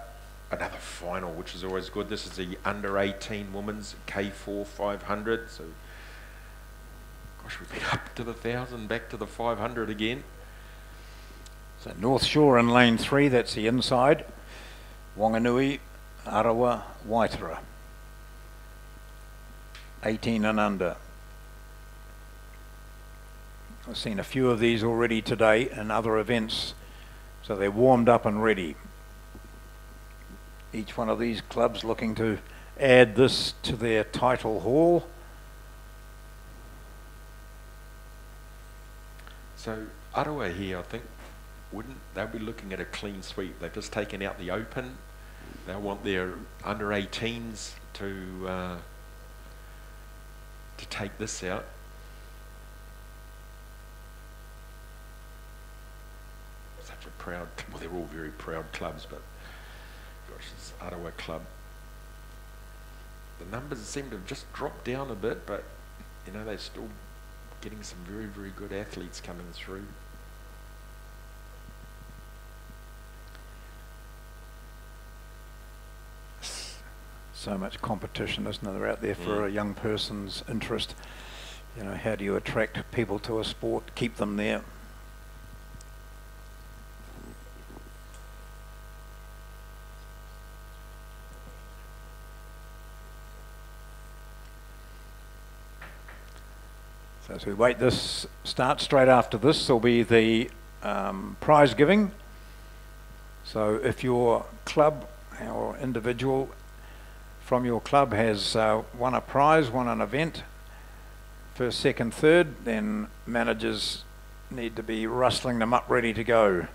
another final, which is always good. This is the under 18 women's K4 500. So, gosh, we've been up to the thousand, back to the 500 again. So North Shore in lane three, that's the inside. Wanganui, Arawa, Waitara. 18 and under. I've seen a few of these already today in other events, so they're warmed up and ready. Each one of these clubs looking to add this to their title haul. So, Arawa here, I think, wouldn't they'll be looking at a clean sweep? They've just taken out the open. They'll want their under 18s to uh, to take this out. Such a proud. Well, they're all very proud clubs, but Arawa club. The numbers seem to have just dropped down a bit, but you know they're still getting some very, very good athletes coming through. so much competition, isn't there, out there for Mm. a young person's interest? You know, how do you attract people to a sport, keep them there? So as we wait this start straight after this, there'll be the um, prize giving. So if your club or individual from your club has uh, won a prize, won an event, first, second, third, then managers need to be rustling them up ready to go.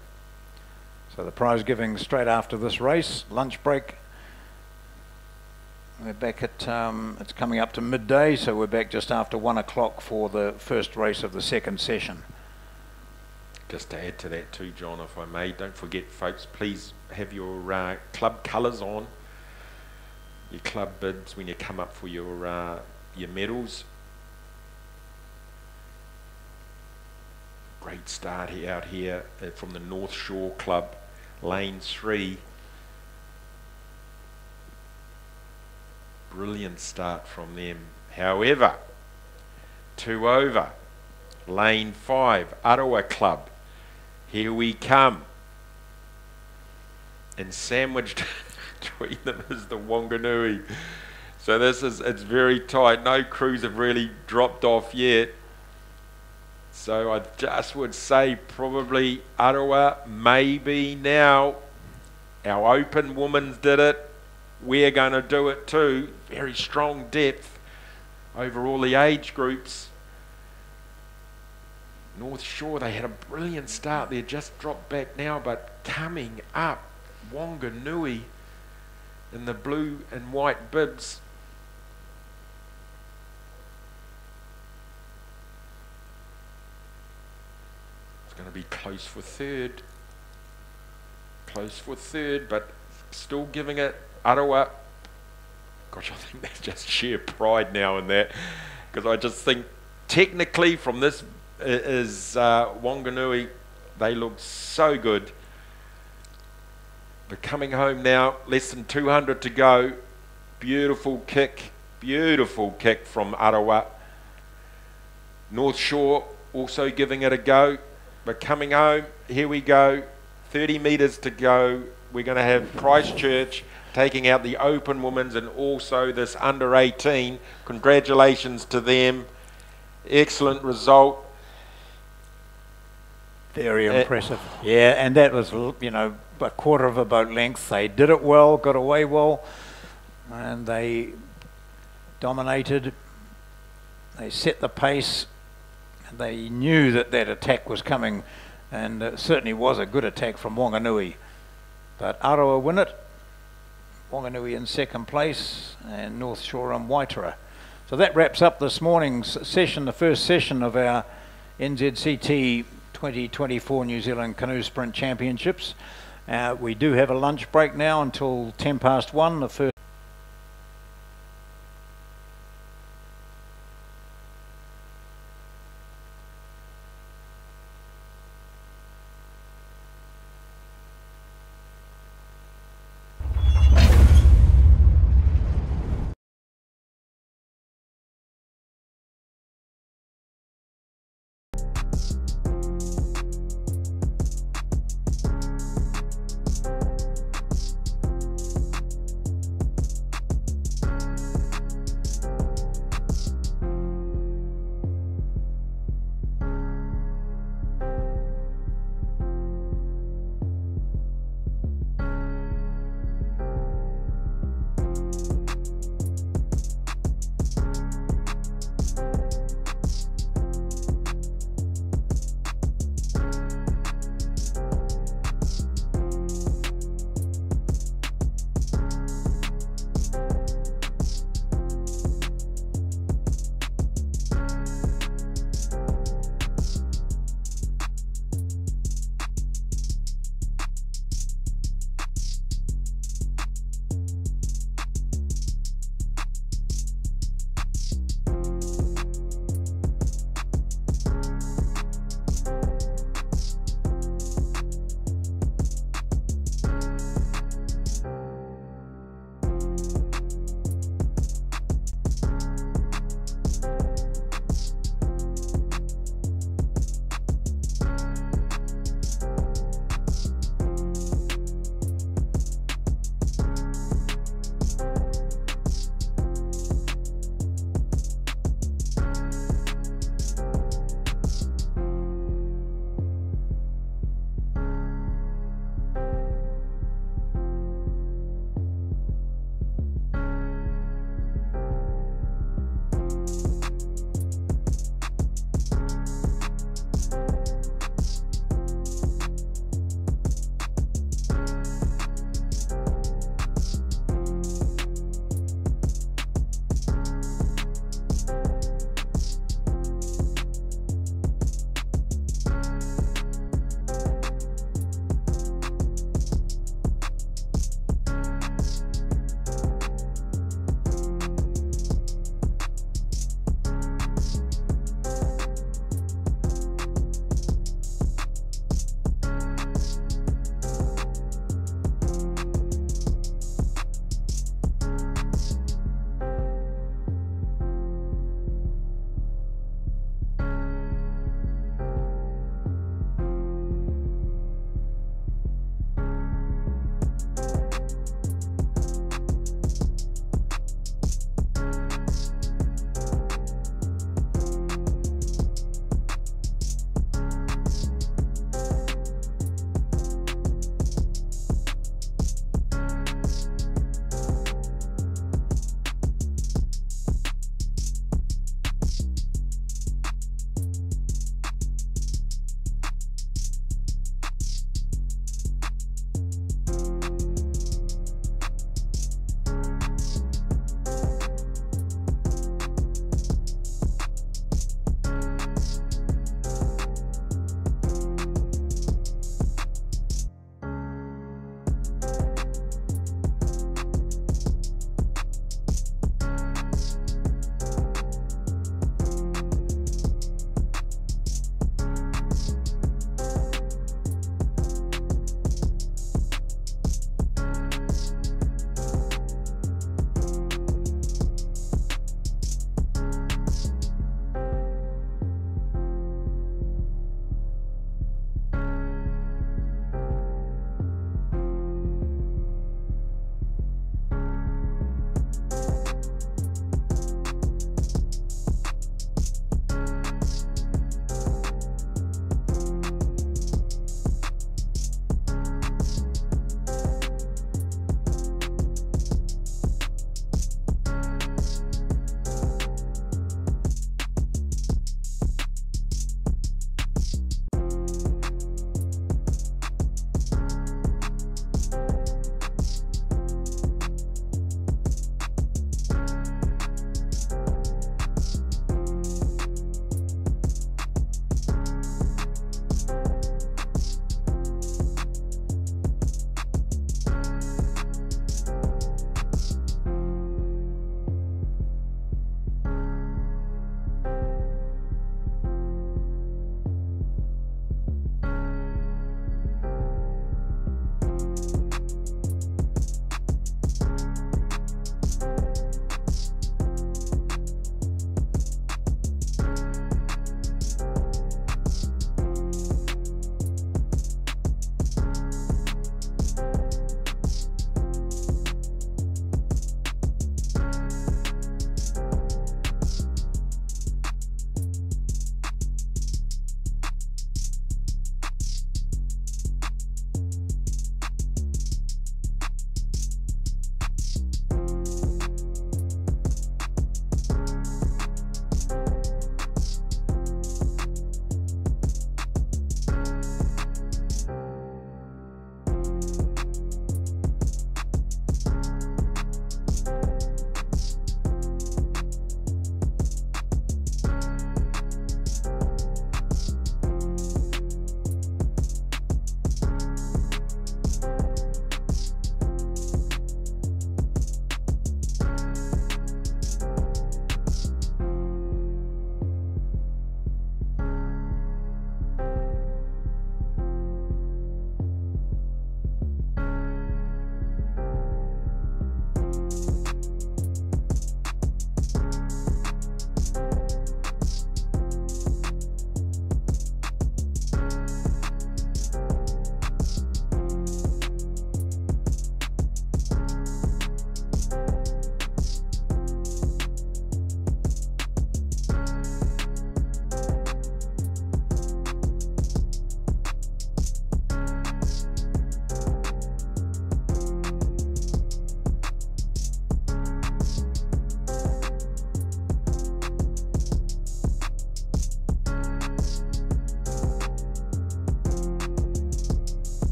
So the prize giving straight after this race, lunch break. We're back at, um, it's coming up to midday, so we're back just after one o'clock for the first race of the second session. Just to add to that too, John, if I may, don't forget, folks, please have your uh, club colours on, your club bids when you come up for your uh, your medals. Great start here, out here uh, from the North Shore Club, lane three. Brilliant start from them. However, two over, lane five, Arawa Club. Here we come. And sandwiched [laughs] between them is the Wanganui. So this is it's very tight. No crews have really dropped off yet. So I just would say probably Arawa, maybe now. Our open women's did it. We're going to do it too. Very strong depth over all the age groups. North Shore, they had a brilliant start. They're just dropped back now, but coming up, Wanganui in the blue and white bibs. It's going to be close for third. Close for third, but still giving it Arawa. Gosh, [laughs] I think that's just sheer pride now in that. Because I just think technically from this is uh, Wanganui. They look so good. They're coming home now, less than 200 to go. Beautiful kick, beautiful kick from Arawa. North Shore also giving it a go. But coming home, here we go. 30 metres to go. We're going to have Christchurch taking out the open women's and also this under 18. Congratulations to them. Excellent result. Very Uh, impressive. Yeah, and that was, you know, a quarter of a boat length. They did it well, got away well, and they dominated. They set the pace. They knew that that attack was coming, and it certainly was a good attack from Wanganui. But Arawa win it. Wanganui in second place, and North Shore and Waitara. So that wraps up this morning's session, the first session of our NZCT 2024 New Zealand Canoe Sprint Championships. Uh, we do have a lunch break now until 10 past 1. The first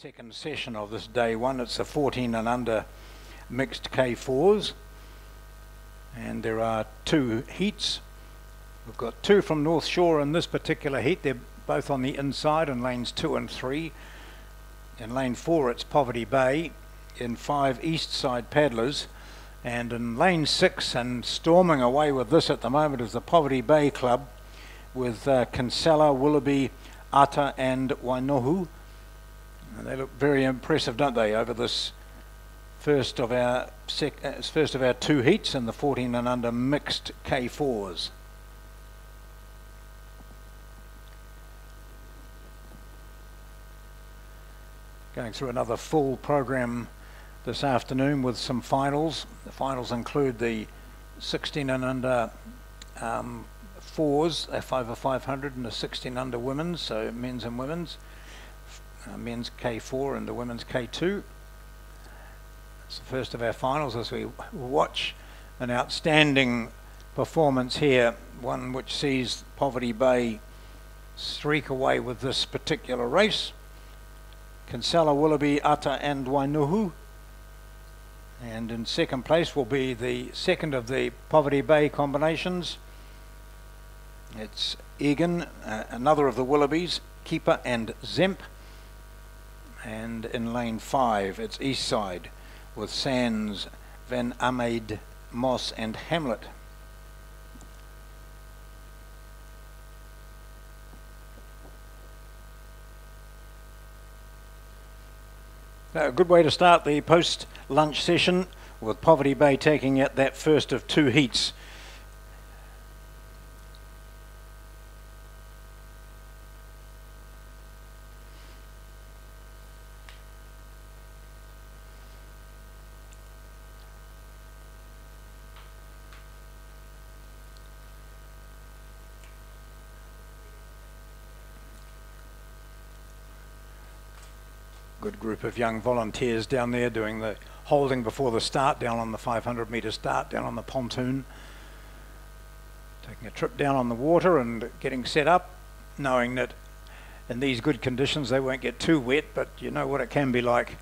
second session of this day one. It's a 14 and under mixed K4s. And there are two heats. We've got two from North Shore in this particular heat. They're both on the inside in lanes two and three. In lane four, it's Poverty Bay. In five, East Side Paddlers. And in lane six, and storming away with this at the moment, is the Poverty Bay Club with uh, Kinsella, Willoughby, Ata, and Wainohu. And they look very impressive, don't they, over this first of our uh, first of our two heats in the 14 and under mixed K4s. Going through another full program this afternoon with some finals. The finals include the 16 and under um, fours, F over 500, and the 16 under women's, so men's and women's. Uh, men's K4 and the women's K2. It's the first of our finals as we watch an outstanding performance here, one which sees Poverty Bay streak away with this particular race. Kinsella, Willoughby, Ata, and Wainohu. And in second place will be the second of the Poverty Bay combinations. It's Egan, uh, another of the Willoughbys, Keeper, and Zemp. And in lane five, it's East Side with Sands, Van Ameid, Moss, and Hamlet. Now, A good way to start the post lunch session with Poverty Bay taking it that first of two heats. good group of young volunteers down there doing the holding before the start down on the 500 metre start down on the pontoon. Taking a trip down on the water and getting set up, knowing that in these good conditions they won't get too wet, but you know what it can be like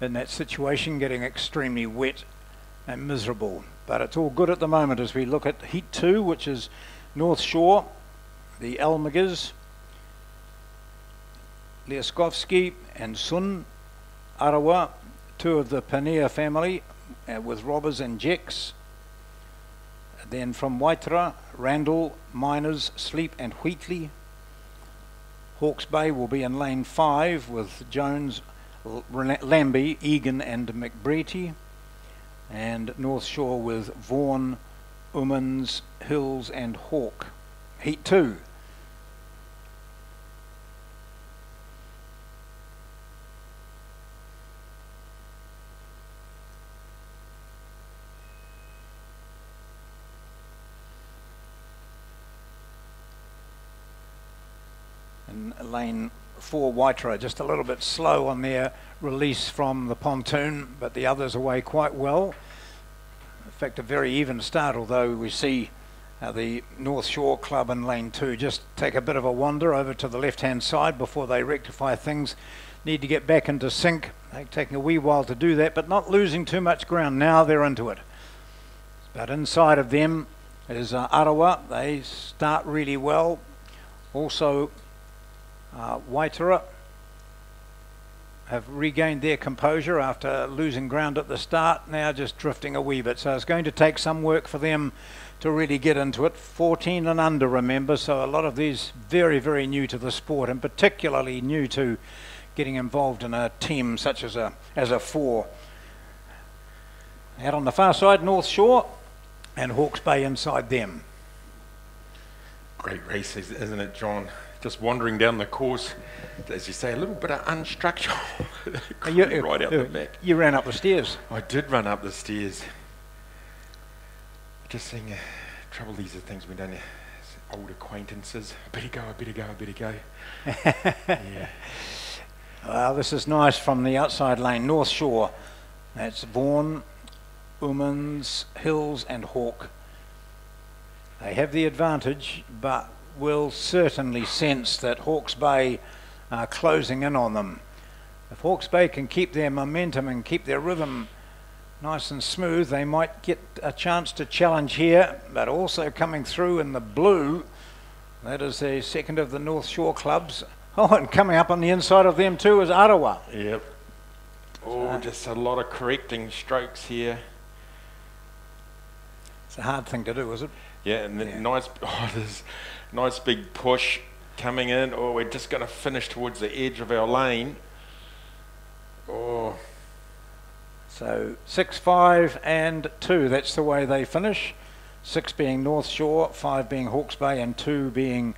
in that situation, getting extremely wet and miserable. But it's all good at the moment as we look at Heat 2, which is North Shore, the Elmigers, Liaskovsky and Sun Arawa, two of the Pania family uh, with robbers and jacks. Then from Waitara, Randall, Miners, Sleep and Wheatley. Hawke's Bay will be in lane five with Jones, Lambie, Egan and McBrearty. And North Shore with Vaughan, Umans, Hills and Hawke. Heat two. Lane four Waitara, just a little bit slow on their release from the pontoon, but the others away quite well. In fact, a very even start, although we see uh, the North Shore Club in lane two just take a bit of a wander over to the left hand side before they rectify things. Need to get back into sync. Taking a wee while to do that, but not losing too much ground. Now they're into it. But inside of them is uh, Arawa. They start really well. Also, uh, Waitara have regained their composure after losing ground at the start, now just drifting a wee bit. So it's going to take some work for them to really get into it. 14 and under, remember, so a lot of these very, very new to the sport and particularly new to getting involved in a team such as a, as a four. Out on the far side, North Shore and Hawke's Bay inside them. Great race, isn't it, John? Just wandering down the course, as you say, a little bit of unstructured, [laughs] you, right out the back. You ran up the stairs. I did run up the stairs. Just seeing uh, trouble. These are things we don't. Uh, old acquaintances. I better go. I better go. I better go. [laughs] yeah. Well, this is nice from the outside lane, North Shore. That's Vaughan, Umans, Hills, and Hawke. They have the advantage, but will certainly sense that Hawke's Bay are closing in on them. If Hawke's Bay can keep their momentum and keep their rhythm nice and smooth, they might get a chance to challenge here, but also coming through in the blue. That is the second of the North Shore clubs. Oh, and coming up on the inside of them too is Arawa. Yep. Oh, uh, just a lot of correcting strokes here. It's a hard thing to do, is it? Yeah, and Yeah. nice, [laughs] oh, this nice big push coming in. Oh, we're just going to finish towards the edge of our lane. Oh, So six, five, and two. That's the way they finish. Six being North Shore, five being Hawke's Bay, and two being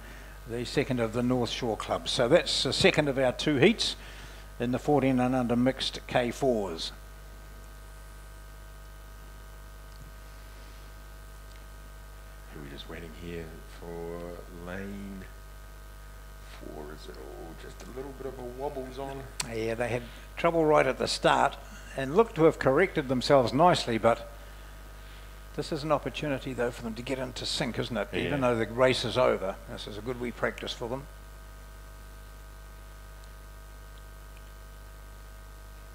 the second of the North Shore clubs. So that's the second of our two heats in the 14 and under mixed K4s. we're just waiting here for lane four. Is it all just a little bit of a wobbles on? Yeah, they had trouble right at the start and looked to have corrected themselves nicely, but this is an opportunity though for them to get into sync, isn't it? Even though the race is over, this is a good wee practice for them.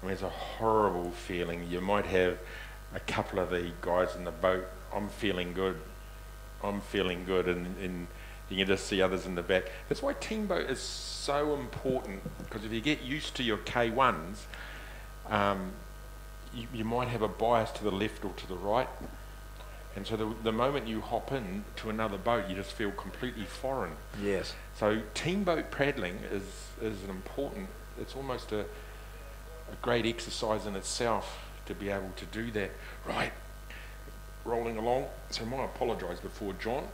I mean, it's a horrible feeling. You might have a couple of the guys in the boat. I'm feeling good. I'm feeling good, and, and you can just see others in the back. That's why team boat is so important because if you get used to your K1s, um, you, you might have a bias to the left or to the right. And so the, the moment you hop in to another boat, you just feel completely foreign. Yes. So team boat paddling is, is an important, it's almost a, a great exercise in itself to be able to do that. Right, rolling along. So I apologise before John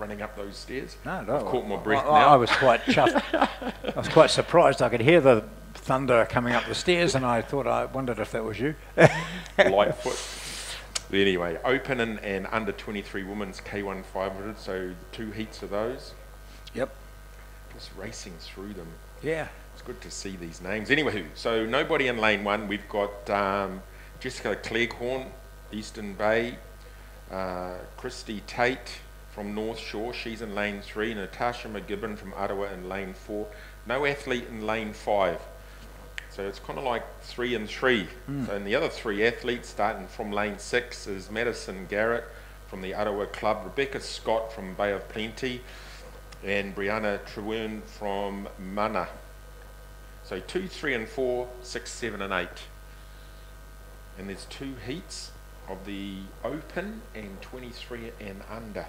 running up those stairs. No, no. I've caught my breath I, I- now. I was quite chuffed. [laughs] I was quite surprised. I could hear the thunder coming up the stairs, and I thought I wondered if that was you. [laughs] Lightfoot. Anyway, open and, and under 23 women's K1 500, so two heats of those. Yep. Just racing through them. Yeah. It's good to see these names. Anyway, so nobody in lane one. We've got um, Jessica Cleghorn, Eastern Bay, uh, Christy Tate from North Shore, she's in lane three, Natasha McGibbon from Arawa in lane four. No athlete in lane five. So it's kind of like three and three. Hmm. So in the other three athletes, starting from lane six, is Madison Garrett from the Arawa Club, Rebecca Scott from Bay of Plenty, and Brianna Trewern from Mana. So two, three, and four, six, seven, and eight. And there's two heats of the open and 23 and under.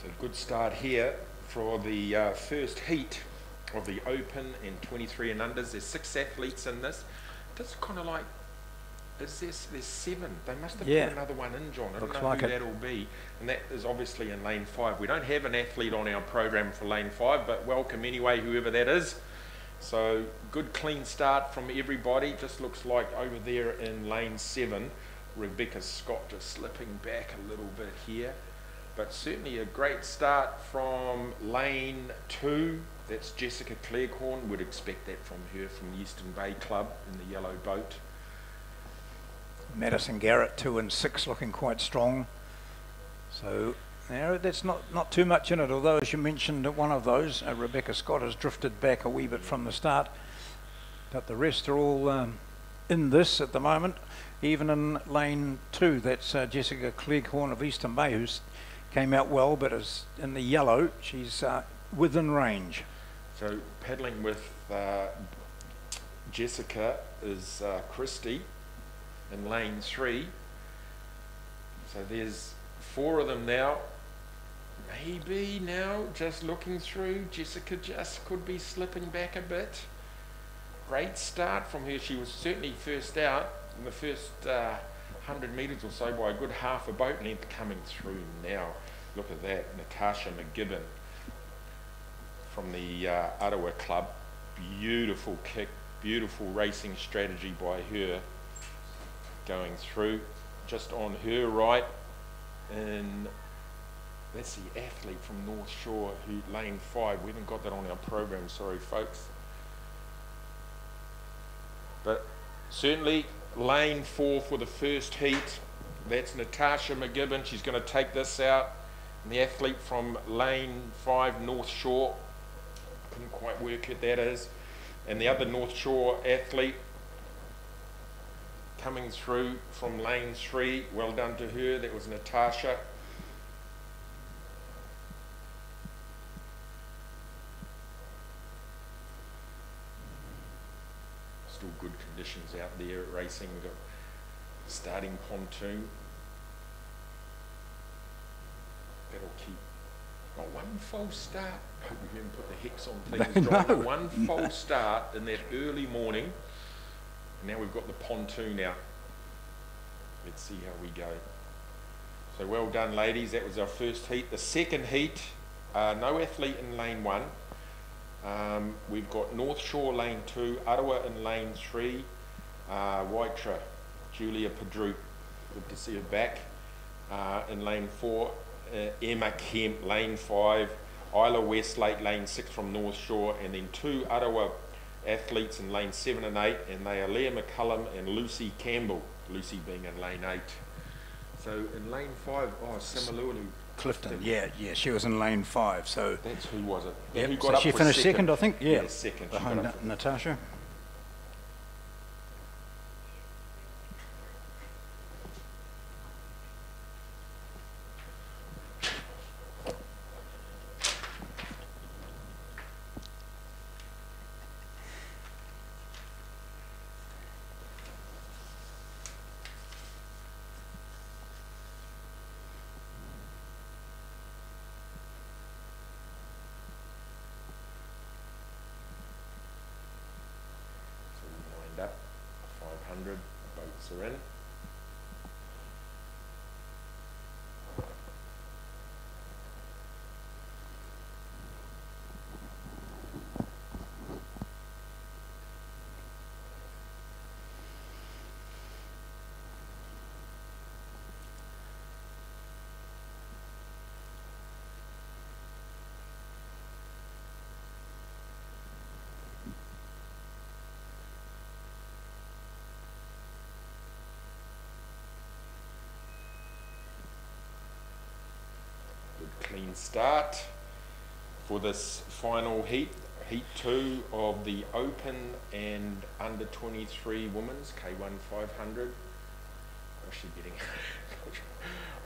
So good start here for the uh, first heat of the Open and 23 and unders. There's six athletes in this. Just kind of like Is this there's seven? They must have Yeah. put another one in, John. I Looks don't know like who it. that'll be. And that is obviously in lane five. We don't have an athlete on our program for lane five, but welcome anyway, whoever that is. So good clean start from everybody. Just looks like over there in lane seven, Rebecca Scott just slipping back a little bit here. But certainly a great start from lane two. That's Jessica Cleghorn. Would expect that from her from the Eastern Bay Club in the yellow boat. Madison Garrett, two and six, looking quite strong. So, there, that's not, not too much in it, although, as you mentioned, one of those, uh, Rebecca Scott, has drifted back a wee bit from the start. But the rest are all um, in this at the moment. Even in lane two, that's uh, Jessica Cleghorn of Eastern Bay, who's came out well, but is in the yellow. She's uh, within range. So paddling with uh, Jessica is uh, Christy in lane three. So there's four of them now. Maybe now, just looking through, Jessica just could be slipping back a bit. Great start from her. She was certainly first out in the first uh, 100 metres or so by a good half a boat length coming through now. Look at that, Natasha McGibbon from the uh, Arawa Club. Beautiful kick, beautiful racing strategy by her going through. Just on her right, and that's the athlete from North Shore who lane five. We haven't got that on our program, sorry folks. But certainly lane four for the first heat. That's Natasha McGibbon. She's going to take this out. And the athlete from lane five, North Shore, couldn't quite work it, that is. And the other North Shore athlete coming through from lane three, well done to her, that was Natasha. Still good conditions out there at racing. We've got starting pontoon. That'll keep Oh, one false start. Hope we haven't put the hex on [laughs] things. No. One false start in that early morning. And now we've got the pontoon out. Let's see how we go. So well done, ladies. That was our first heat. The second heat, uh, no athlete in lane one. Um, we've got North Shore lane two, Arawa in lane three, uh, Waitara, Julia Padroop. Good to see her back. Uh, in lane four, uh, Emma Kemp, lane five, Isla Westlake, lane six from North Shore, and then two Arawa athletes in lane seven and eight, and they are Leah McCullum and Lucy Campbell, Lucy being in lane eight. So in lane five, oh, Samalulu. Clifton, yeah, yeah, she was in lane five, so That's who was it? Yep, who so she finished second, I think, yeah. Yeah, second. Behind Na- Natasha. So we lined up, 500, boats are in. Good clean start for this final heat, heat two of the Open and Under 23 Women's K1 500. Gosh, you're getting. gosh,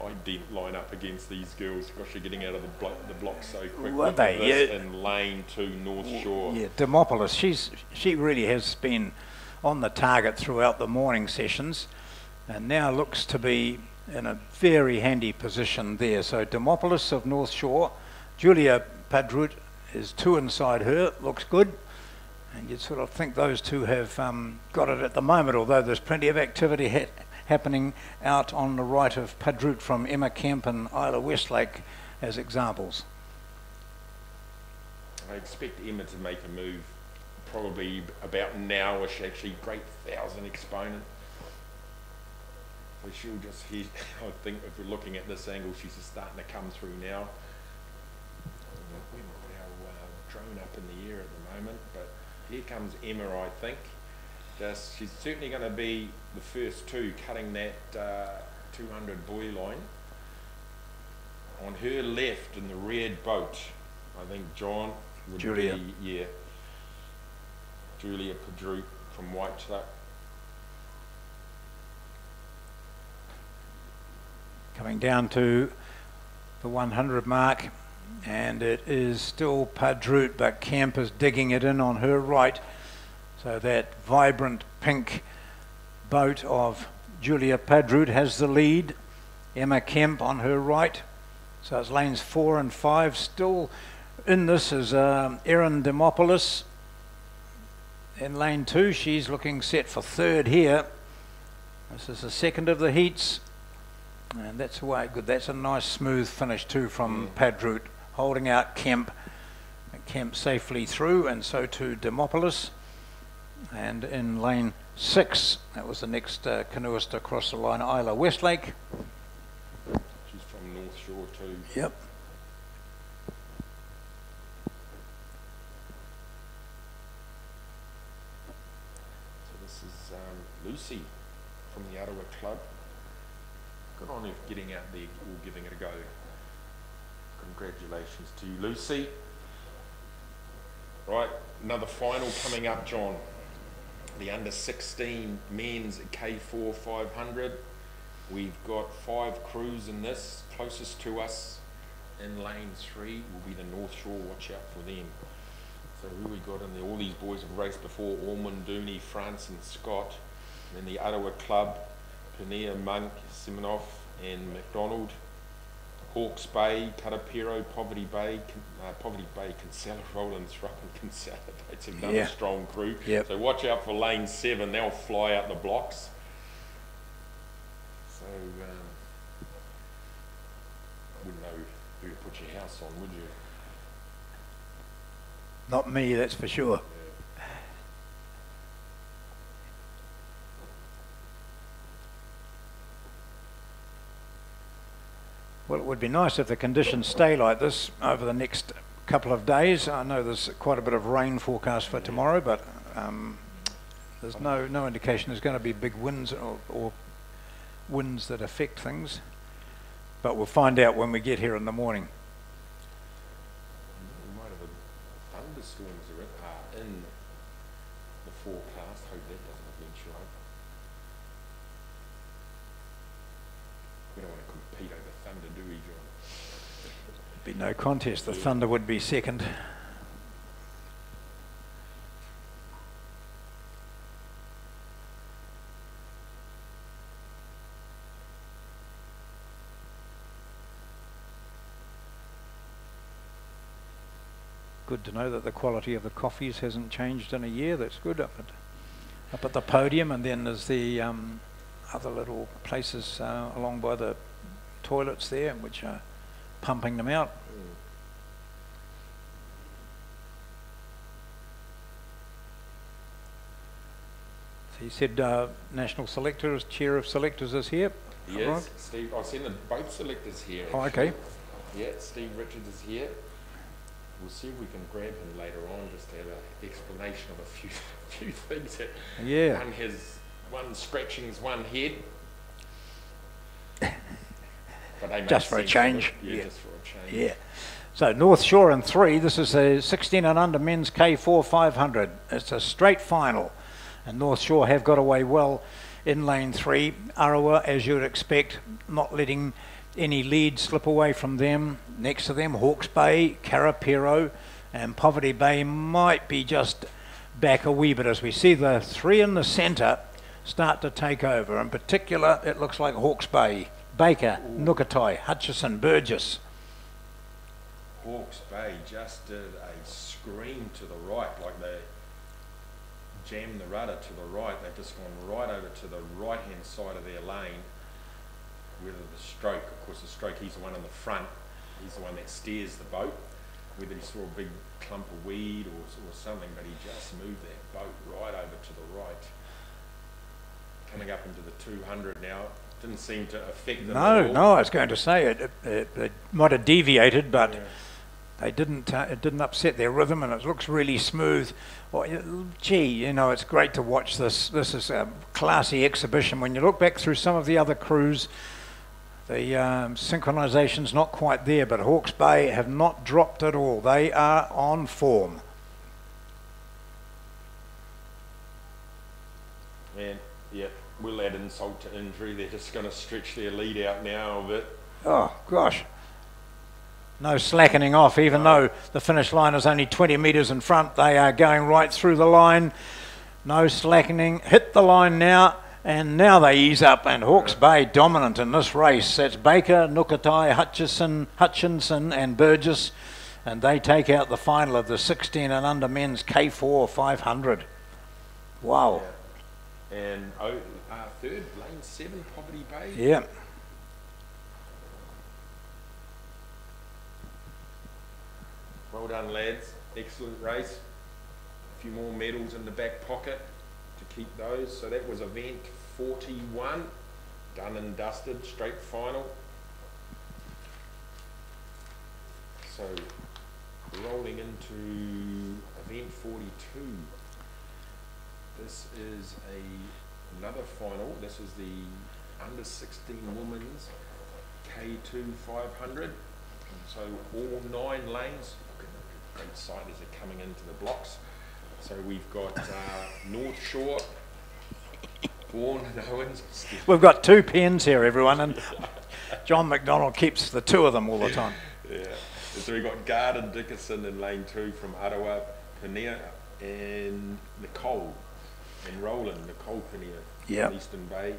[laughs] I didn't line up against these girls. Gosh, you're getting out of the block, the block so quickly. Were Look they? this Yeah. in lane two, North Shore. Yeah, Demopoulos, she's she really has been on the target throughout the morning sessions, and now looks to be in a very handy position there. So Demopoulos of North Shore, Julia Padrut is two inside her, looks good, And you'd sort of think those two have um, got it at the moment, although there's plenty of activity ha- happening out on the right of Padroot from Emma Kemp and Isla Westlake as examples. I expect Emma to make a move probably about nowish, actually, great thousand exponent. She'll just hit, [laughs] I think if we're looking at this angle, she's just starting to come through now. We might put our uh, drone up in the air at the moment, but here comes Emma, I think. Just, she's certainly going to be the first two cutting that uh, 200 buoy line. On her left in the red boat, I think John would Julia. be, yeah, Julia Padroot from White Tuck. Coming down to the 100 mark, and it is still Padroot, but Kemp is digging it in on her right. So that vibrant pink boat of Julia Padroot has the lead. Emma Kemp on her right. So it's lanes four and five. Still in this is um, Erin Demopoulos. In lane two, she's looking set for third here. This is the second of the heats. And that's way good. That's a nice smooth finish too from Padroot, holding out Kemp. Kemp safely through, and so to Demopoulos. And in lane six, that was the next uh, canoeist across the line, Isla Westlake. She's from North Shore too. Yep. So this is um, Lucy from the Arawa on getting out there or giving it a go. Congratulations to you, Lucy. Right, another final coming up, John. The under 16 men's K4 500. We've got five crews in this. Closest to us in lane three will be the North Shore. Watch out for them. So who we got in there? All these boys have raced before. Ormond, Dooney, France and Scott. And then the Arawa Club, Pania, Monk, Simonoff and McDonald. Hawke's Bay, Karapiro, Poverty Bay, uh, Poverty Bay, Kinsella, Roland, Thrupp and Kinsella. It's another Yeah. strong crew. Yep. So watch out for lane seven. They'll fly out the blocks. So um, wouldn't know who to put your house on, would you? Not me, that's for sure. Well, it would be nice if the conditions stay like this over the next couple of days. I know there's quite a bit of rain forecast for tomorrow, but um, there's no, no indication there's going to be big winds or, or winds that affect things. But we'll find out when we get here in the morning. We might have a thunderstorms are in, uh, in the forecast. Hope that doesn't eventuate. We don't want to compete over thunder, do we, John? Be no contest. The Thunder would be second. Good to know that the quality of the coffees hasn't changed in a year. That's good up at up at the podium, and then there's the um, other little places uh, along by the toilets there, which are pumping them out. You said uh, national selectors, chair of selectors is here. Yes, Right. Steve. I've seen the, both selectors here. Oh, okay. Yeah, Steve Richards is here. We'll see if we can grab him later on just to have an explanation of a few [laughs] few things. That Yeah. One has one scratching's one head. Just for a change. it. Yeah, Yeah. just for a change. Yeah. So North Shore in three. This is a 16 and under men's K4 500. It's a straight final, and North Shore have got away well in lane three. Arawa, as you'd expect, not letting any lead slip away from them. Next to them, Hawke's Bay, Karapiro, and Poverty Bay might be just back a wee bit as we see the three in the centre start to take over. In particular, it looks like Hawke's Bay, Baker, Nukatai, Hutchison, Burgess. Hawke's Bay just did a scream to the right, like they jammed the rudder to the right. They've just gone right over to the right-hand side of their lane. Whether the stroke, of course, the stroke, he's the one in the front. He's the one that steers the boat. Whether he saw a big clump of weed or, or something, but he just moved that boat right over to the right. Coming up into the 200 now, didn't seem to affect them. No, at all. no, I was going to say it, it, it, it might have deviated, but Yeah. They didn't. Uh, it didn't upset their rhythm, and it looks really smooth. Well, gee, you know, it's great to watch this. This is a classy exhibition. When you look back through some of the other crews, the um, synchronisation's not quite there, but Hawke's Bay have not dropped at all. They are on form. And yeah, we'll add insult to injury. They're just going to stretch their lead out now a bit. Oh gosh. No slackening off, even though the finish line is only 20 metres in front. They are going right through the line. No slackening. Hit the line now, and now they ease up. And Hawke's Bay dominant in this race. That's Baker, Nukatai, Hutchison, Hutchinson, and Burgess. And they take out the final of the 16 and under men's K4 500. Wow. And oh, uh, third, lane seven, Poverty Bay. Yeah. Well done, lads. Excellent race. A few more medals in the back pocket to keep those. So that was event 41. Done and dusted, straight final. So rolling into event 42. This is a another final. This is the under 16 women's K2 500. So all nine lanes, look at great sight as they're coming into the blocks. So we've got uh, North Shore, Vaughan and Owens. We've got two pens here, everyone, and John McDonald keeps the two of them all the time. Yeah. So we've got Garden Dickinson in lane two from Arawa, Pania, and Nicole and Roland, Nicole Pania Yep. from Eastern Bay.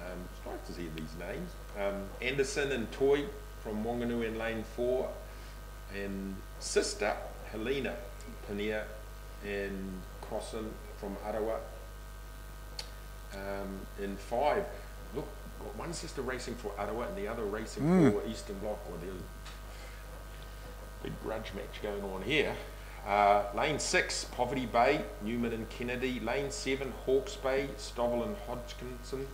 Um, it's nice to see these names. Um, Anderson and Toy from Wanganui in lane four, and sister Helena Pania and Crossan from Arawa. Um, in five, look, got one sister racing for Arawa and the other racing for Eastern Bloc, or the big grudge match going on here. Uh, lane six, Poverty Bay, Newman and Kennedy. Lane seven, Hawke's Bay, Stovall and Hodgkinson.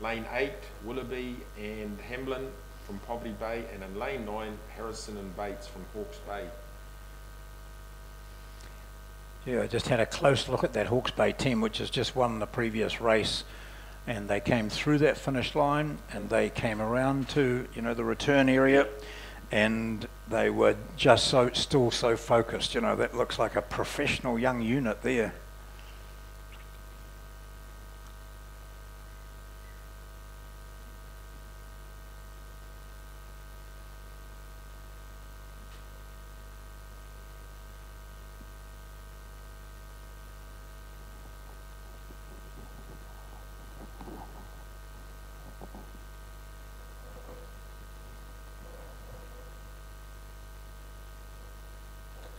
Lane eight, Willoughby and Hamlin from Poverty Bay. And in lane nine, Harrison and Bates from Hawke's Bay. Yeah, I just had a close look at that Hawke's Bay team, which has just won the previous race. And they came through that finish line and they came around to, you know, the return area and they were just so still so focused. You know, that looks like a professional young unit there.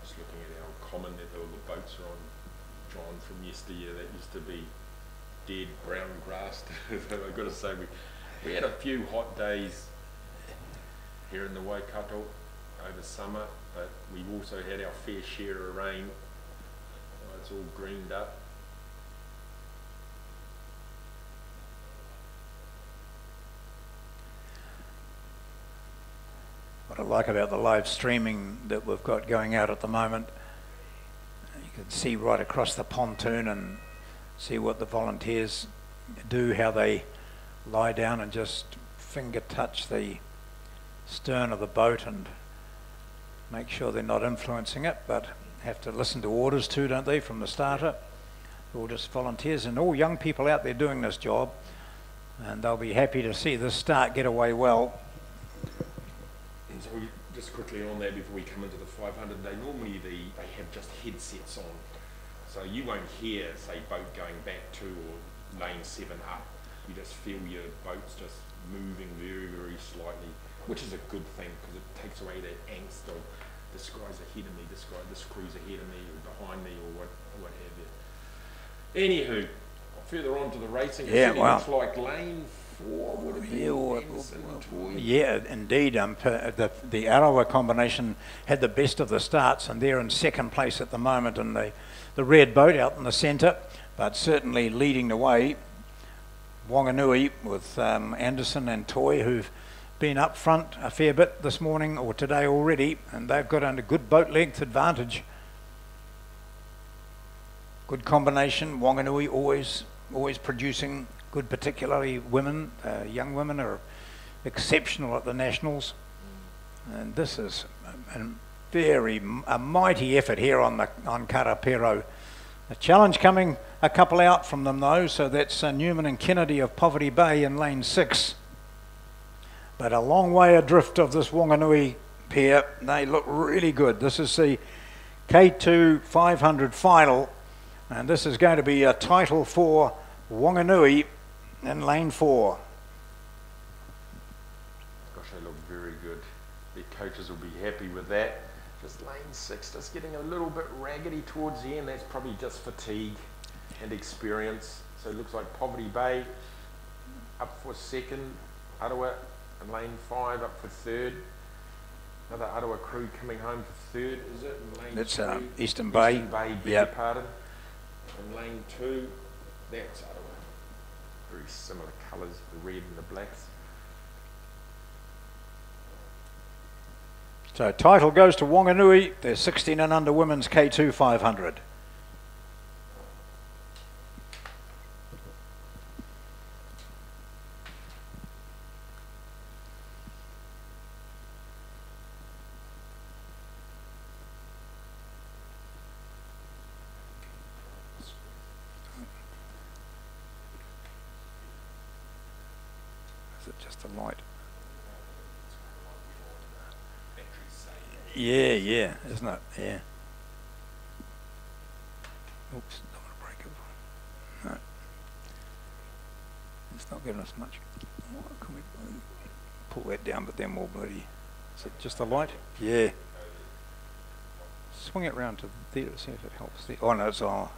Just looking at our common that all the boats are on, John, from yesteryear, that used to be dead brown grass. Say, we, we had a few hot days here in the Waikato over summer, but we've also had our fair share of rain. Oh, it's all greened up. What I like about the live streaming that we've got going out at the moment, you can see right across the pontoon and see what the volunteers do, how they lie down and just finger touch the stern of the boat and make sure they're not influencing it, but have to listen to orders too, don't they, from the starter? All just volunteers and all young people out there doing this job, and they'll be happy to see this start get away well. And so just quickly on there before we come into the 500, they normally the, they have just headsets on. So you won't hear, say, boat going back to or lane seven up. You just feel your boats just moving very, very slightly, which is a good thing because it takes away that angst of this guy's ahead of me, this guy, this crew's ahead of me or behind me or what, what have you. Anywho, further on to the racing, Yeah, well- looks like lane four would have been Yeah, well, Toy. Yeah, indeed. Um, per- the, the Arawa combination had the best of the starts, and they're in second place at the moment in the, the red boat out in the centre, but certainly leading the way. Wanganui with um, Anderson and Toy, who've been up front a fair bit this morning or today already, and they've got under good boat length advantage. Good combination. Wanganui always always producing good, particularly women. Uh, young women are exceptional at the nationals, and this is a, a very a mighty effort here on the on Karapiro. A challenge coming a couple out from them though, so that's uh, Newman and Kennedy of Poverty Bay in lane six. But a long way adrift of this Wanganui pair. They look really good. This is the K2 500 final, and this is going to be a title for Wanganui in lane four. Gosh, they look very good. Their coaches will be happy with that. Just lane six, just getting a little bit raggedy towards the end. That's probably just fatigue and experience. So it looks like Poverty Bay up for second, Arawa in lane five up for third. Another Arawa crew coming home for third, is it? Lane That's two. uh, Eastern Bay. Eastern Bay, beg Yep. pardon. In lane two, that's Arawa. Very similar colours, the red and the blacks. So title goes to Wanganui. They're 16 and under women's K2 500. Is it just a light? Yeah, yeah, isn't it? Yeah. Oops, don't want to break it. No. It's not giving us much. What Can we pull that down, but then more bloody. Is it just the light? Yeah. Swing it round to there to see if it helps. There. Oh no, it's oh, all.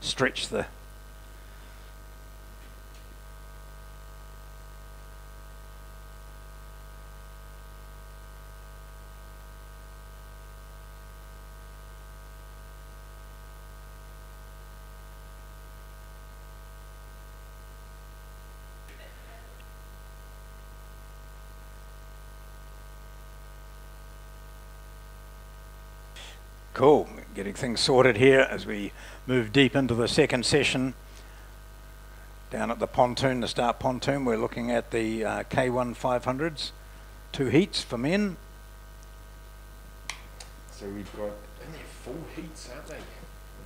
Stretch the. Cool. Getting things sorted here as we move deep into the second session. Down at the pontoon, the start pontoon, we're looking at the uh, K1 500s. Two heats for men. So we've got, and they're heats, aren't they?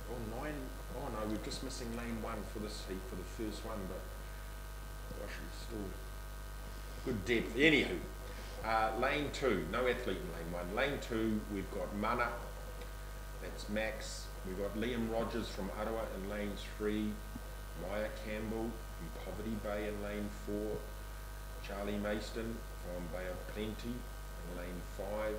Oh, nine, oh no, we're just missing lane one for this heat, for the first one, but gosh, it's still good depth. Anywho, uh, lane two, no athlete in lane one. Lane two, we've got Mana, that's Max. We've got Liam Rogers from Arawa in lane three, Maya Campbell from Poverty Bay in lane four, Charlie Mason from Bay of Plenty in lane five,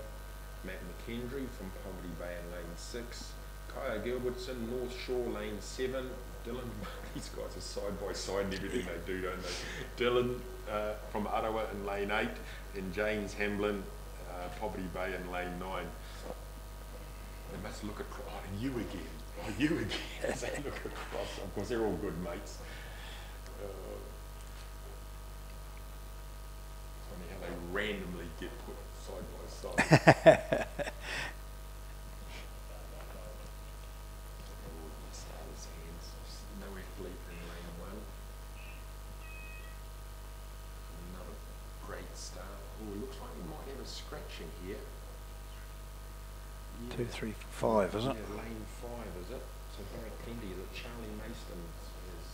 Matt McKendry from Poverty Bay in lane six, Kaya Gilbertson, North Shore lane seven, Dylan, [laughs] these guys are side by side in everything they do, don't they? Dylan uh, from Arawa in lane eight, and James Hamblin, uh, Poverty Bay in lane nine. They must look across, oh, and you again, oh, you again, as [laughs] they look across, of course, they're all good mates. Uh, funny how they randomly get put side by side. [laughs] Oh, the starter's hands, no athlete in lane one. Another great start. Oh, it looks like we might have a scratching here. Yeah. Two, three, five, is it? Yeah, lane five, is it? So very clearly that Charlie Mason is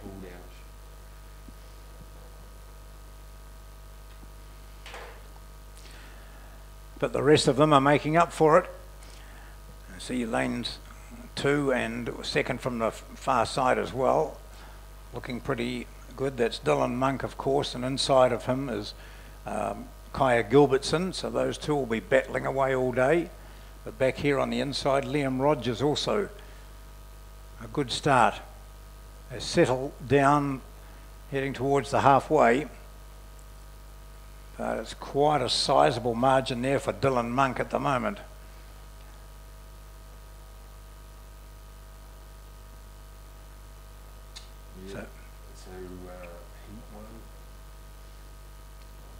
pulled out. But the rest of them are making up for it. See lanes two and second from the far side as well. Looking pretty good. That's Dylan Monk, of course, and inside of him is um, Kaya Gilbertson. So those two will be battling away all day. But back here on the inside, Liam Rogers also a good start. They settle down, heading towards the halfway. But it's quite a sizable margin there for Dylan Monk at the moment. Yeah. So- So, uh, heat one.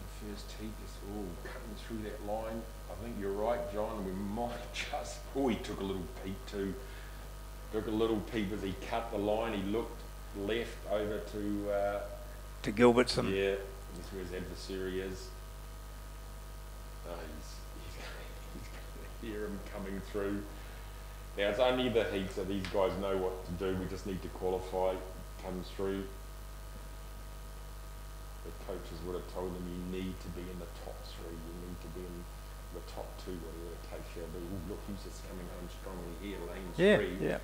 The first heat is all cutting through that line. I think you're right, John. We might just. Oh, he took a little peek too. Took a little peep as he cut the line. He looked left over to. Uh, To Gilbertson. yeah, this is where his adversary is. Uh, he's, he's, [laughs] he's hear him coming through. Now it's only the heat, so these guys know what to do. We just need to qualify. Comes through. The coaches would have told them you need to be in the top three. You need to be in the top two, whatever the case shall be. Ooh, look, who's just coming home strongly here, lane Yeah, three. yeah.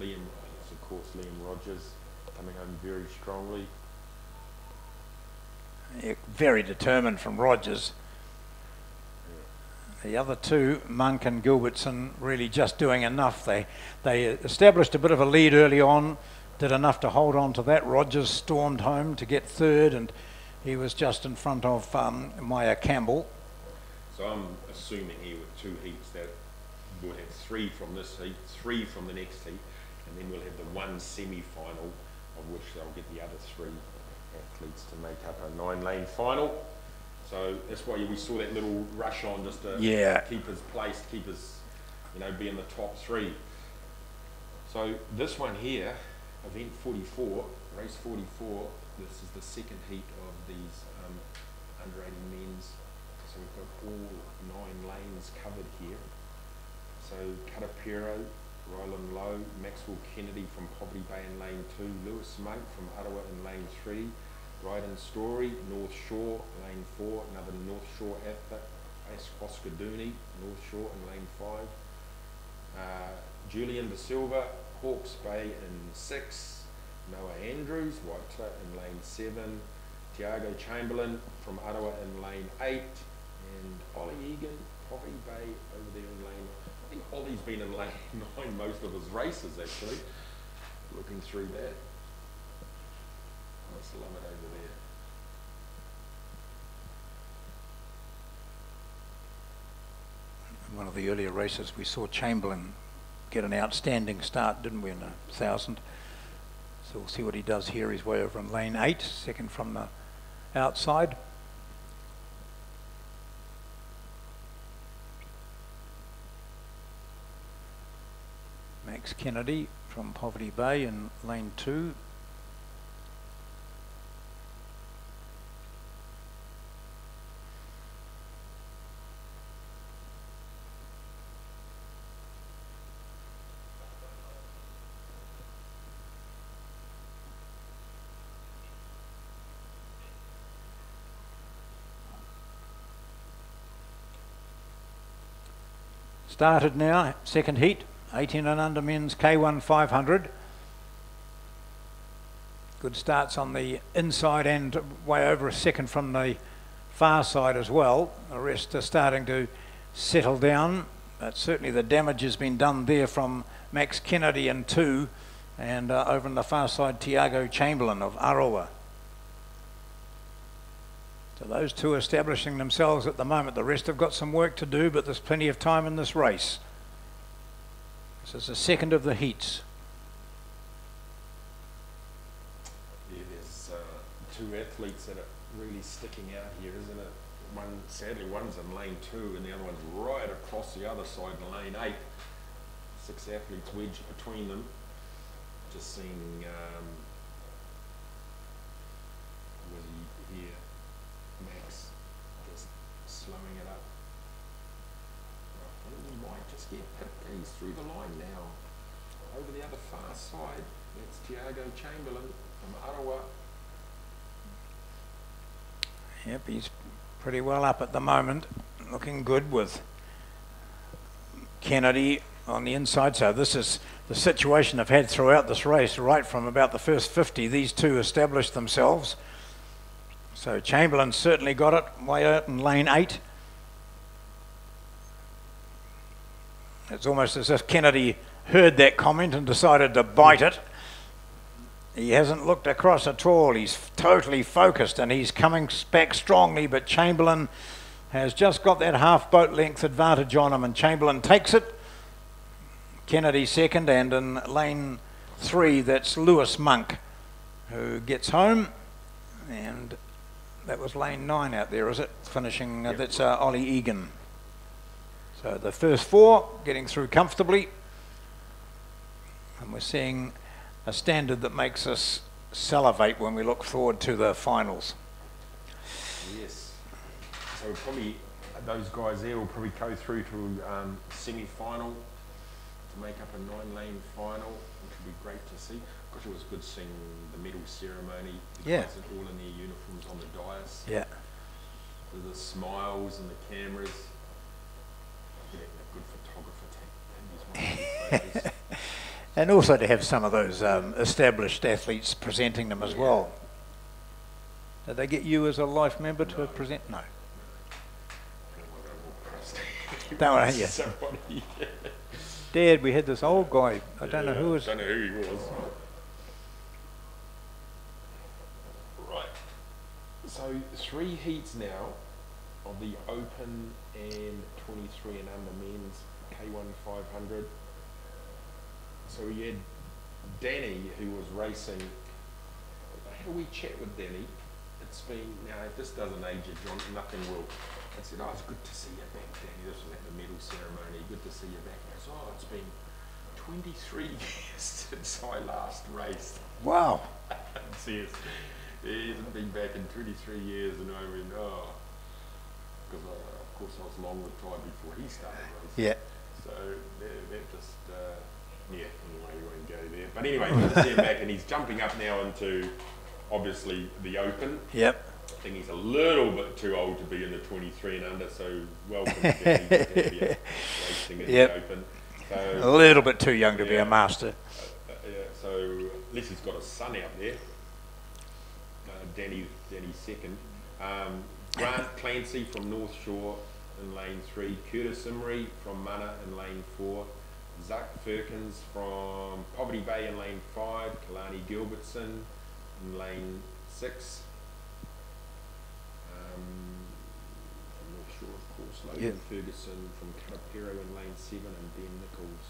Liam. It's of course Liam Rogers coming home very strongly. Yeah, very determined from Rogers. The other two, Monk and Gilbertson, really just doing enough. They they established a bit of a lead early on, did enough to hold on to that. Rogers stormed home to get third, and he was just in front of um, Maya Campbell. So I'm assuming here with two heats that we'll have three from this heat, three from the next heat, and then we'll have the one semi-final of which they'll get the other three athletes to make up a nine-lane final. So that's why we saw that little rush on just to Yeah. keep us placed, keep us, you know, be in the top three. So this one here, event 44, race 44, this is the second heat of these um, under 18 men's. So we've got all nine lanes covered here. So Karapiro, Ryland Lowe, Maxwell Kennedy from Poverty Bay in lane two, Lewis Monk from Arawa in lane three, Ryden Story, North Shore, lane four, another North Shore As- Oscar Dooney, North Shore in lane five, uh, Julian De Silva, Hawke's Bay in six, Noah Andrews, Waitara in lane seven, Tiago Chamberlain from Arawa in lane eight, and Ollie Egan, Poverty Bay over there in lane. I Ollie's been in lane [laughs] nine most of his races actually. Looking through that. Let's love over there. In one of the earlier races, we saw Chamberlain get an outstanding start, didn't we, in a thousand? So we'll see what he does here. He's way over in lane eight, second from the outside. Max Kennedy from Poverty Bay in lane two. Started now, second heat, 18 and under men's K1 500. Good starts on the inside and way over a second from the far side as well. The rest are starting to settle down, but certainly the damage has been done there from Max Kennedy in two, and uh, over on the far side, Tiago Chamberlain of Arawa. So those two establishing themselves at the moment. The rest have got some work to do, but there's plenty of time in this race. This is the second of the heats. Yeah, there's uh, two athletes that are really sticking out here, isn't it? One, sadly, one's in lane two, and the other one's right across the other side in lane eight. Six athletes wedged between them. Just seeing um, Willie here, Max, just slowing it up. I think we might just get He's through the line now. Over the other far side, that's Tiago Chamberlain from Arawa. Yep, he's pretty well up at the moment. Looking good with Kennedy on the inside. So this is the situation they've had throughout this race, right from about the first 50. These two established themselves. So Chamberlain certainly got it way out in lane eight. It's almost as if Kennedy heard that comment and decided to bite it. He hasn't looked across at all. He's totally focused and he's coming back strongly, but Chamberlain has just got that half boat length advantage on him, and Chamberlain takes it. Kennedy second, and in lane three, that's Lewis Monk who gets home. And that was lane nine out there, is it? Finishing, uh, that's uh, Ollie Egan. So the first four getting through comfortably. And we're seeing a standard that makes us salivate when we look forward to the finals. Yes. So probably those guys there will probably go through to um, semi-final to make up a nine-lane final, which would be great to see. Gosh, it was good seeing the medal ceremony. The Yeah. guys all in their uniforms on the dais. Yeah. With the smiles and the cameras. Yeah, a good photographer take, take these wonderful photos. [laughs] And also to have some of those um, established athletes presenting them as well. Did they get you as a life member to present? No. Don't worry, yeah. Somebody. [laughs] Dad, we had this old guy. I don't know who Yeah, was. Don't know who he was. Right. So three heats now of the Open and 23 and under men's K1 500. So we had Danny who was racing. How wee chat with Danny. It's been now if this doesn't age you, John, nothing will. I said, "Oh, it's good to see you back, Danny. This was at the medal ceremony. Good to see you back." He goes, "Oh, it's been 23 [laughs] years since I last raced." Wow. [laughs] Says he hasn't been back in 23 years, and I went, "Oh," because uh, of course I was long retired before he started racing. Yeah. So that, that just, uh, yeah, anyway, we won't go there. But anyway, see him [laughs] back, and he's jumping up now into obviously the Open. Yep. I think he's a little bit too old to be in the 23 and under, so welcome to Danny to racing [laughs] in Yep. the Open. So, A little bit too young to be a master. uh, yeah, so Leslie's got a son out there. Uh, Danny, Danny second. Um, Grant Clancy from North Shore in lane three. Curtis Imrie from Mana in lane four. Zach Ferkins from Poverty Bay in lane five. Kalani Gilbertson in lane six. Um, from North Shore, of course. Logan Yep. Ferguson from Karapiro in lane seven, and Ben Nichols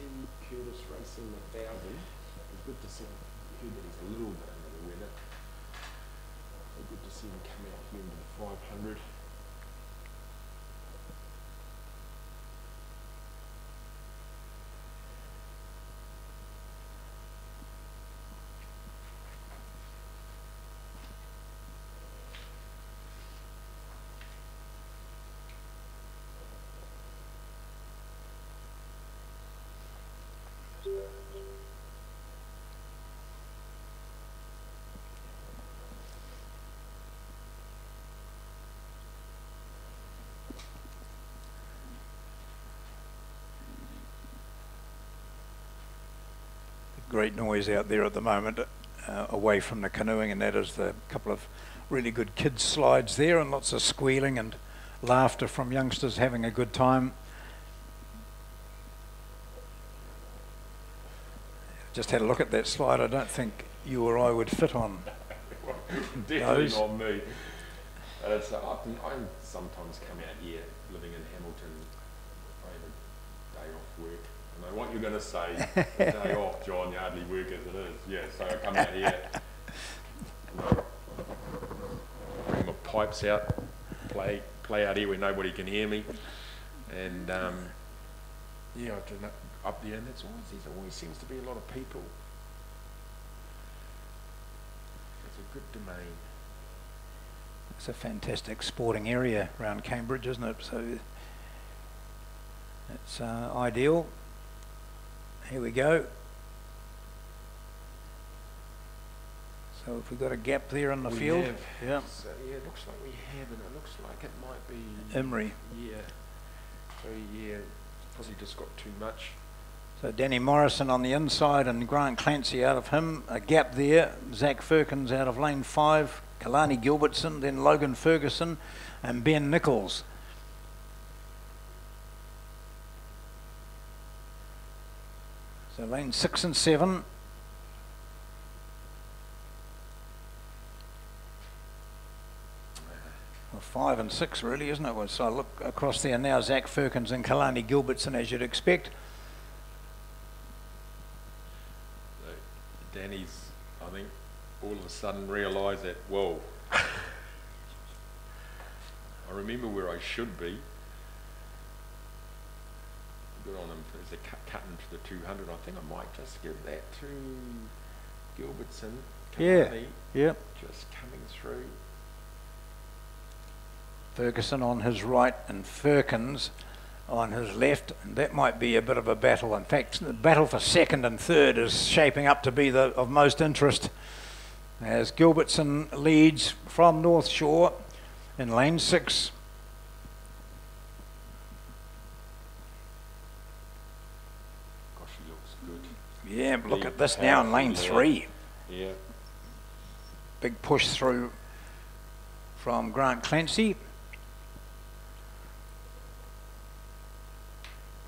see Curtis racing the thousand. It was good to see him. He's a little bit under the weather. It's good to see him come out here into the 500. Great noise out there at the moment, uh, away from the canoeing, and that is the couple of really good kids slides there, and lots of squealing and laughter from youngsters having a good time. Just had a look at that slide. I don't think you or I would fit on. [laughs] Definitely Those. not me. Uh, I, can- I sometimes come out here, living in Hamilton, I have a day off work. I know what you're going to say, day off, [laughs] John, you hardly work as it is. Yeah, so I come out here, bring my pipes out, play, play out here where nobody can hear me. And um, yeah, I've up, up there, and that's always, there always seems to be a lot of people. It's a good domain. It's a fantastic sporting area around Cambridge, isn't it? So it's uh, ideal. Here we go. So if we've got a gap there in the We field, have. yeah, So yeah, it looks like we have, and it looks like it might be. Emery. Yeah. So yeah, it's probably just got too much. So Danny Morrison on the inside and Grant Clancy out of him. A gap there. Zach Ferkins out of lane five. Kalani Gilbertson, then Logan Ferguson and Ben Nichols. So lane six and seven. Well, five and six, really, isn't it? So I look across there now, Zach Ferkins and Kalani Gilbertson, as you'd expect. So Danny's, I think, all of a sudden realised that, whoa, [laughs] I remember where I should be. Good on him for the cut, cutting to the 200. I think I might just give that to Gilbertson. Yeah. Yep. Just coming through. Ferguson on his right and Ferkins on his left. And that might be a bit of a battle. In fact, the battle for second and third is shaping up to be the of most interest as Gilbertson leads from North Shore in lane six. Gosh, he looks good. Yeah, look at this now in lane three. Yeah. Big push through from Grant Clancy.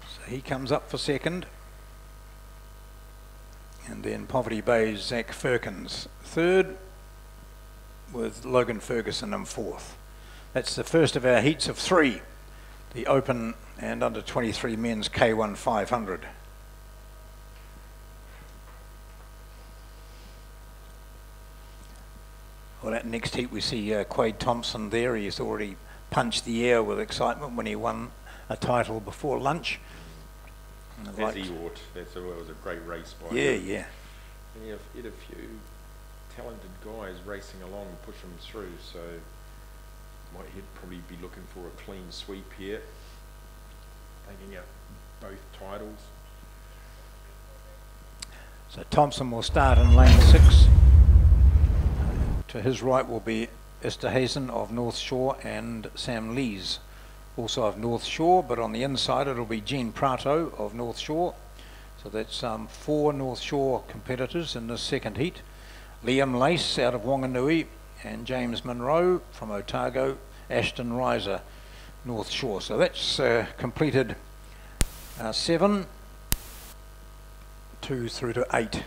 So he comes up for second. And then Poverty Bay's Zach Ferkins third, with Logan Ferguson in fourth. That's the first of our heats of three, the Open and Under 23 Men's K1 500. Well, that next heat we see uh, Quaid Thompson there. He's already punched the air with excitement when he won a title before lunch. As like he ought. That's a, it was a great race by yeah, him. yeah. And you have had a few talented guys racing along and push them through, so might he'd probably be looking for a clean sweep here, taking out both titles. So Thompson will start in lane six. To his right will be Esterhazen of North Shore and Sam Lees, also of North Shore, but on the inside it'll be Gene Prato of North Shore. So that's um, four North Shore competitors in this second heat. Liam Lace out of Wanganui and James Monroe from Otago, Ashton Riser, North Shore. So that's uh, completed uh, seven, two through to eight.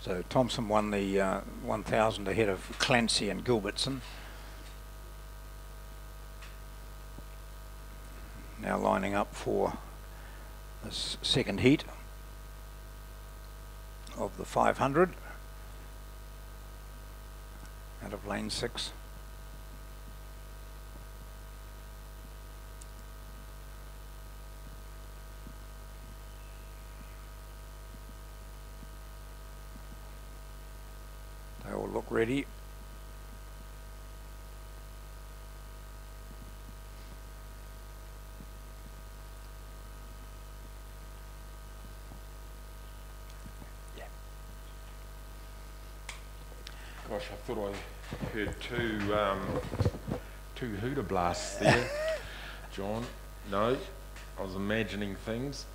So Thompson won the uh, 1,000 ahead of Clancy and Gilbertson. Now lining up for the second heat of the 500 out of lane 6. ready. Yeah. Gosh, I thought I heard two, um, two hooter blasts there, [laughs] John. No, I was imagining things.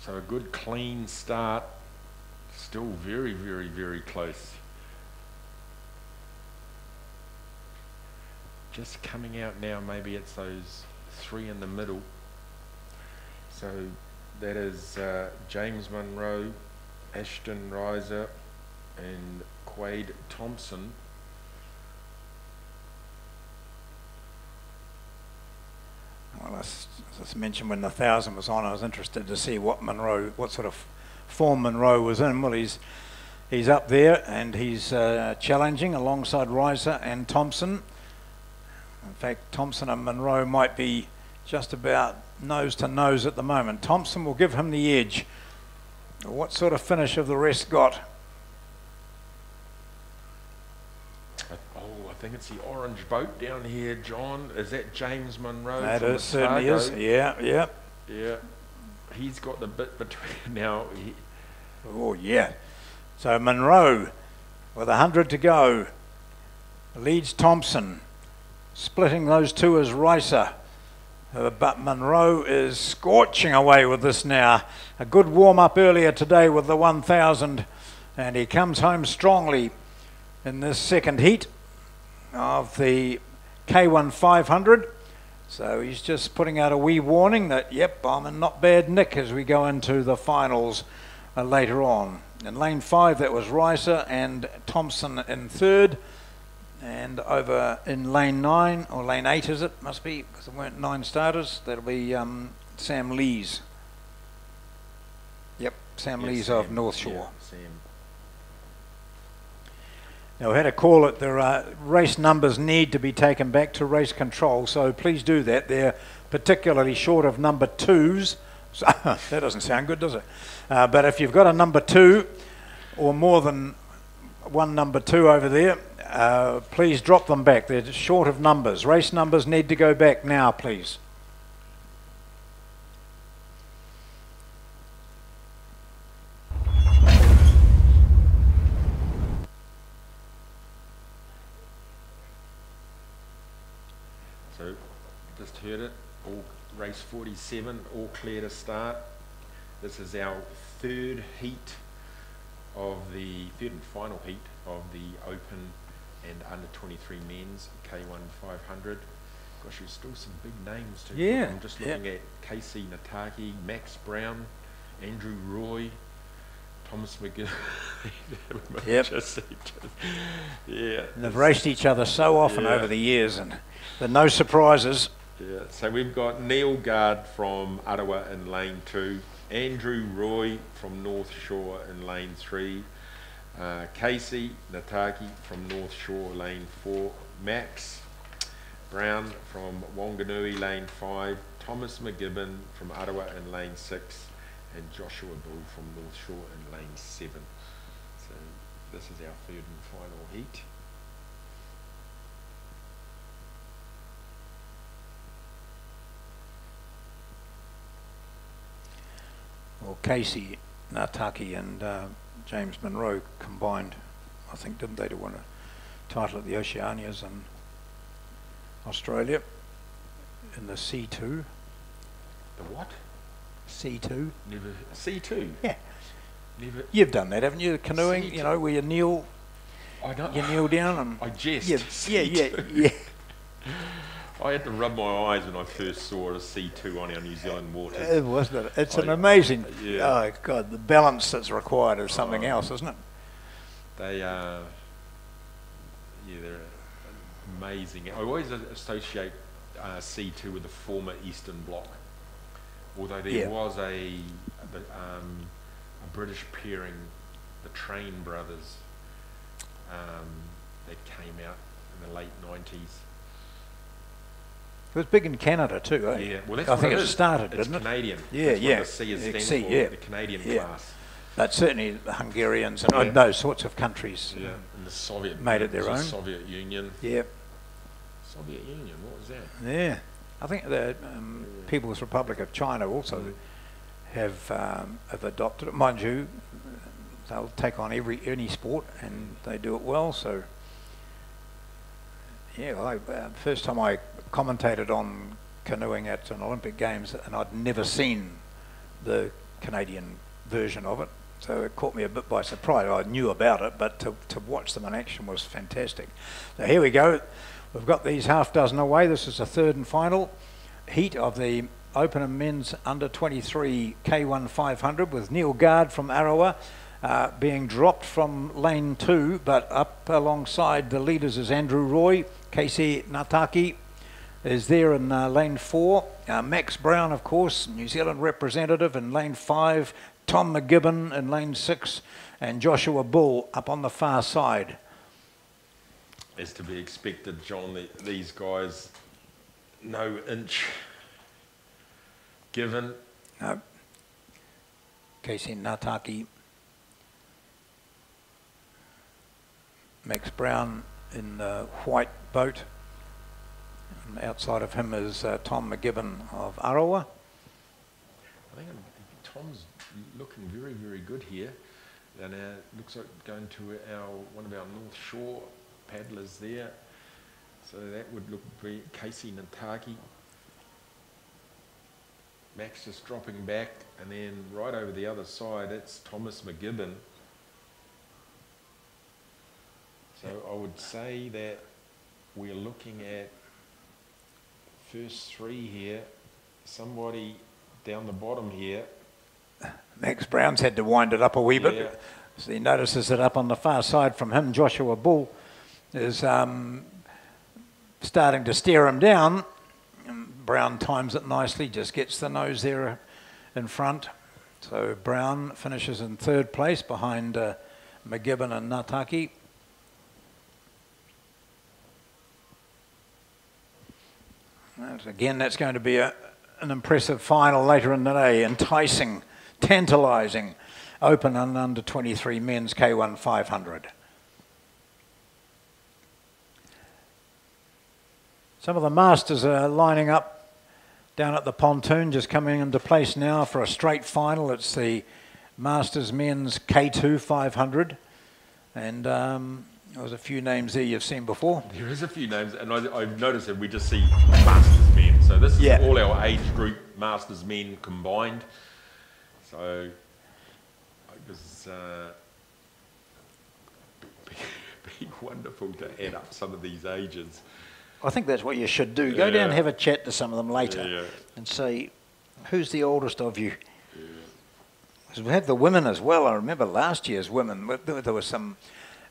So a good clean start, still very, very, very close. Just coming out now, maybe it's those three in the middle. So that is uh, James Monroe, Ashton Reiser, and Quaid Thompson. Well, as, I mentioned when the thousand was on, I was interested to see what Monroe, what sort of form Monroe was in. Well, he's he's up there and he's uh, challenging alongside Reiser and Thompson. In fact, Thompson and Monroe might be just about nose to nose at the moment. Thompson will give him the edge. What sort of finish have the rest got? Oh, I think it's the orange boat down here, John. Is that James Munro? That from is, certainly is. Yeah, yeah. Yeah. He's got the bit between [laughs] now. Oh, yeah. So Monroe, with a 100 to go, leads Thompson. Splitting those two is Reiser. Uh, but Monroe is scorching away with this now. A good warm up earlier today with the 1000, and he comes home strongly in this second heat of the K1 500. So he's just putting out a wee warning that, yep, I'm in not bad nick as we go into the finals uh, later on. In lane five, that was Reiser and Thompson in third. And over in lane nine, or lane eight is it? Must be, because there weren't nine starters. That'll be um, Sam Lees. Yep, Sam yeah, Lees of Sam, North yeah, Shore. Sam. Now, we had a call that there are race numbers need to be taken back to race control, so please do that. They're particularly short of number twos. So, [laughs] that doesn't sound good, does it? Uh, but if you've got a number two or more than one number two over there, uh, please drop them back. They're short of numbers. Race numbers need to go back now, please. So, just heard it. All race 47, all clear to start. This is our third heat of the third and final heat of the Open and Under 23 Men's K1 500. Gosh, there's still some big names too. Yeah, I'm just yeah. looking at Casey Nataki, Max Brown, Andrew Roy, Thomas McGill. [laughs] Yep. Just- yeah. And they've raced each other so often Yeah. over the years, and there no surprises. Yeah, so we've got Neil Guard from Arawa in lane two, Andrew Roy from North Shore in lane three, uh, Casey Nataki from North Shore lane four, Max Brown from Wanganui lane five, Thomas McGibbon from Arawa in lane six, and Joshua Bull from North Shore in lane seven. So this is our third and final heat. Well, Casey Nataki and uh, James Monroe combined, I think, didn't they, to win a title at the Oceanias in Australia in the C2. The what? C2. Never C two. Yeah. Never. You've done that, haven't you? The canoeing, C2. you know, where you kneel, I don't. you kneel down and. I jest. Yeah, yeah, [laughs] yeah. I had to rub my eyes when I first saw a C2 on our New Zealand waters. It wasn't it? It's an I- amazing. yeah. Oh God, the balance that's required is something Oh. else, isn't it? They, uh, yeah, they're amazing. I always associate uh, C2 with the former Eastern Bloc, although there Yeah. was a, um, a British pairing, the Train Brothers, um, that came out in the late 90s. It was big in Canada too, eh? Yeah, well, that's I think it it started, it's didn't it? Canadian. Yeah, That's yeah. What the C is Yeah, stands C, for, yeah. the Canadian Yeah. class. But certainly the Hungarians and Yeah. those sorts of countries. Yeah, and the Soviet Made it their the own. Soviet Union. Yeah, Soviet Union, what was that? yeah. I think the um, People's Republic of China also Mm. have um, have adopted it. Mind you, they'll take on every any sport and they do it well. So yeah, I, uh, first time I commentated on canoeing at an Olympic Games, and I'd never seen the Canadian version of it. So it caught me a bit by surprise. I knew about it, but to, to watch them in action was fantastic. So here we go. We've got these half dozen away. This is the third and final heat of the Open and Men's Under 23 K1 500 with Neil Gard from Arawa uh, being dropped from lane two, but up alongside the leaders is Andrew Roy, Casey Nataki is there in uh, lane four. Uh, Max Brown, of course, New Zealand representative in lane five. Tom McGibbon in lane six, and Joshua Bull up on the far side. As to be expected, John, the, these guys, no inch given. No. Casey Nataki. Max Brown in the white boat. And outside of him is uh, Tom McGibbon of Arawa. I think Tom's looking very, very good here. And uh, looks like going to our one of our North Shore paddlers there. So that would look be Casey Nataki. Max just dropping back, and then right over the other side, it's Thomas McGibbon. So I would say that we're looking at first three here. Somebody down the bottom here. Max Brown's had to wind it up a wee bit. So he notices that up on the far side from him, Joshua Bull is um, starting to steer him down. Brown times it nicely, just gets the nose there in front. So Brown finishes in third place behind uh, McGibbon and Nataki. Again, that's going to be a, an impressive final later in the day, enticing, tantalising, open and under 23 men's K1 500. Some of the masters are lining up down at the pontoon, just coming into place now for a straight final. It's the Masters Men's K2 500. And um, there was a few names there you've seen before. There is a few names, and I, I've noticed that we just see Masters men. So this is Yeah. all our age group Masters men combined. So it was uh, [laughs] be, be wonderful to add up some of these ages. I think that's what you should do. Go down and have a chat to some of them later Yeah. and say, who's the oldest of you? 'Cause we had the women as well. I remember last year's women. There, were some.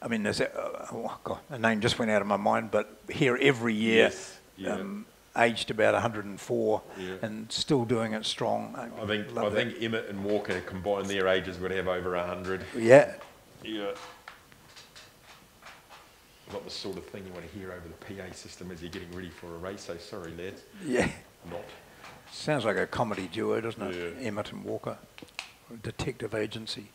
I mean, there's a, oh God, a name just went out of my mind. But here every year, Yes, yeah. um, aged about 104 Yeah. and still doing it strong. I think I that. think Emmett and Walker combined their ages would have over hundred. Yeah, Yeah. Not the sort of thing you want to hear over the PA system as you're getting ready for a race. So sorry, lads. yeah. Not. Sounds like a comedy duo, doesn't it? Yeah. Emmett and Walker, detective agency.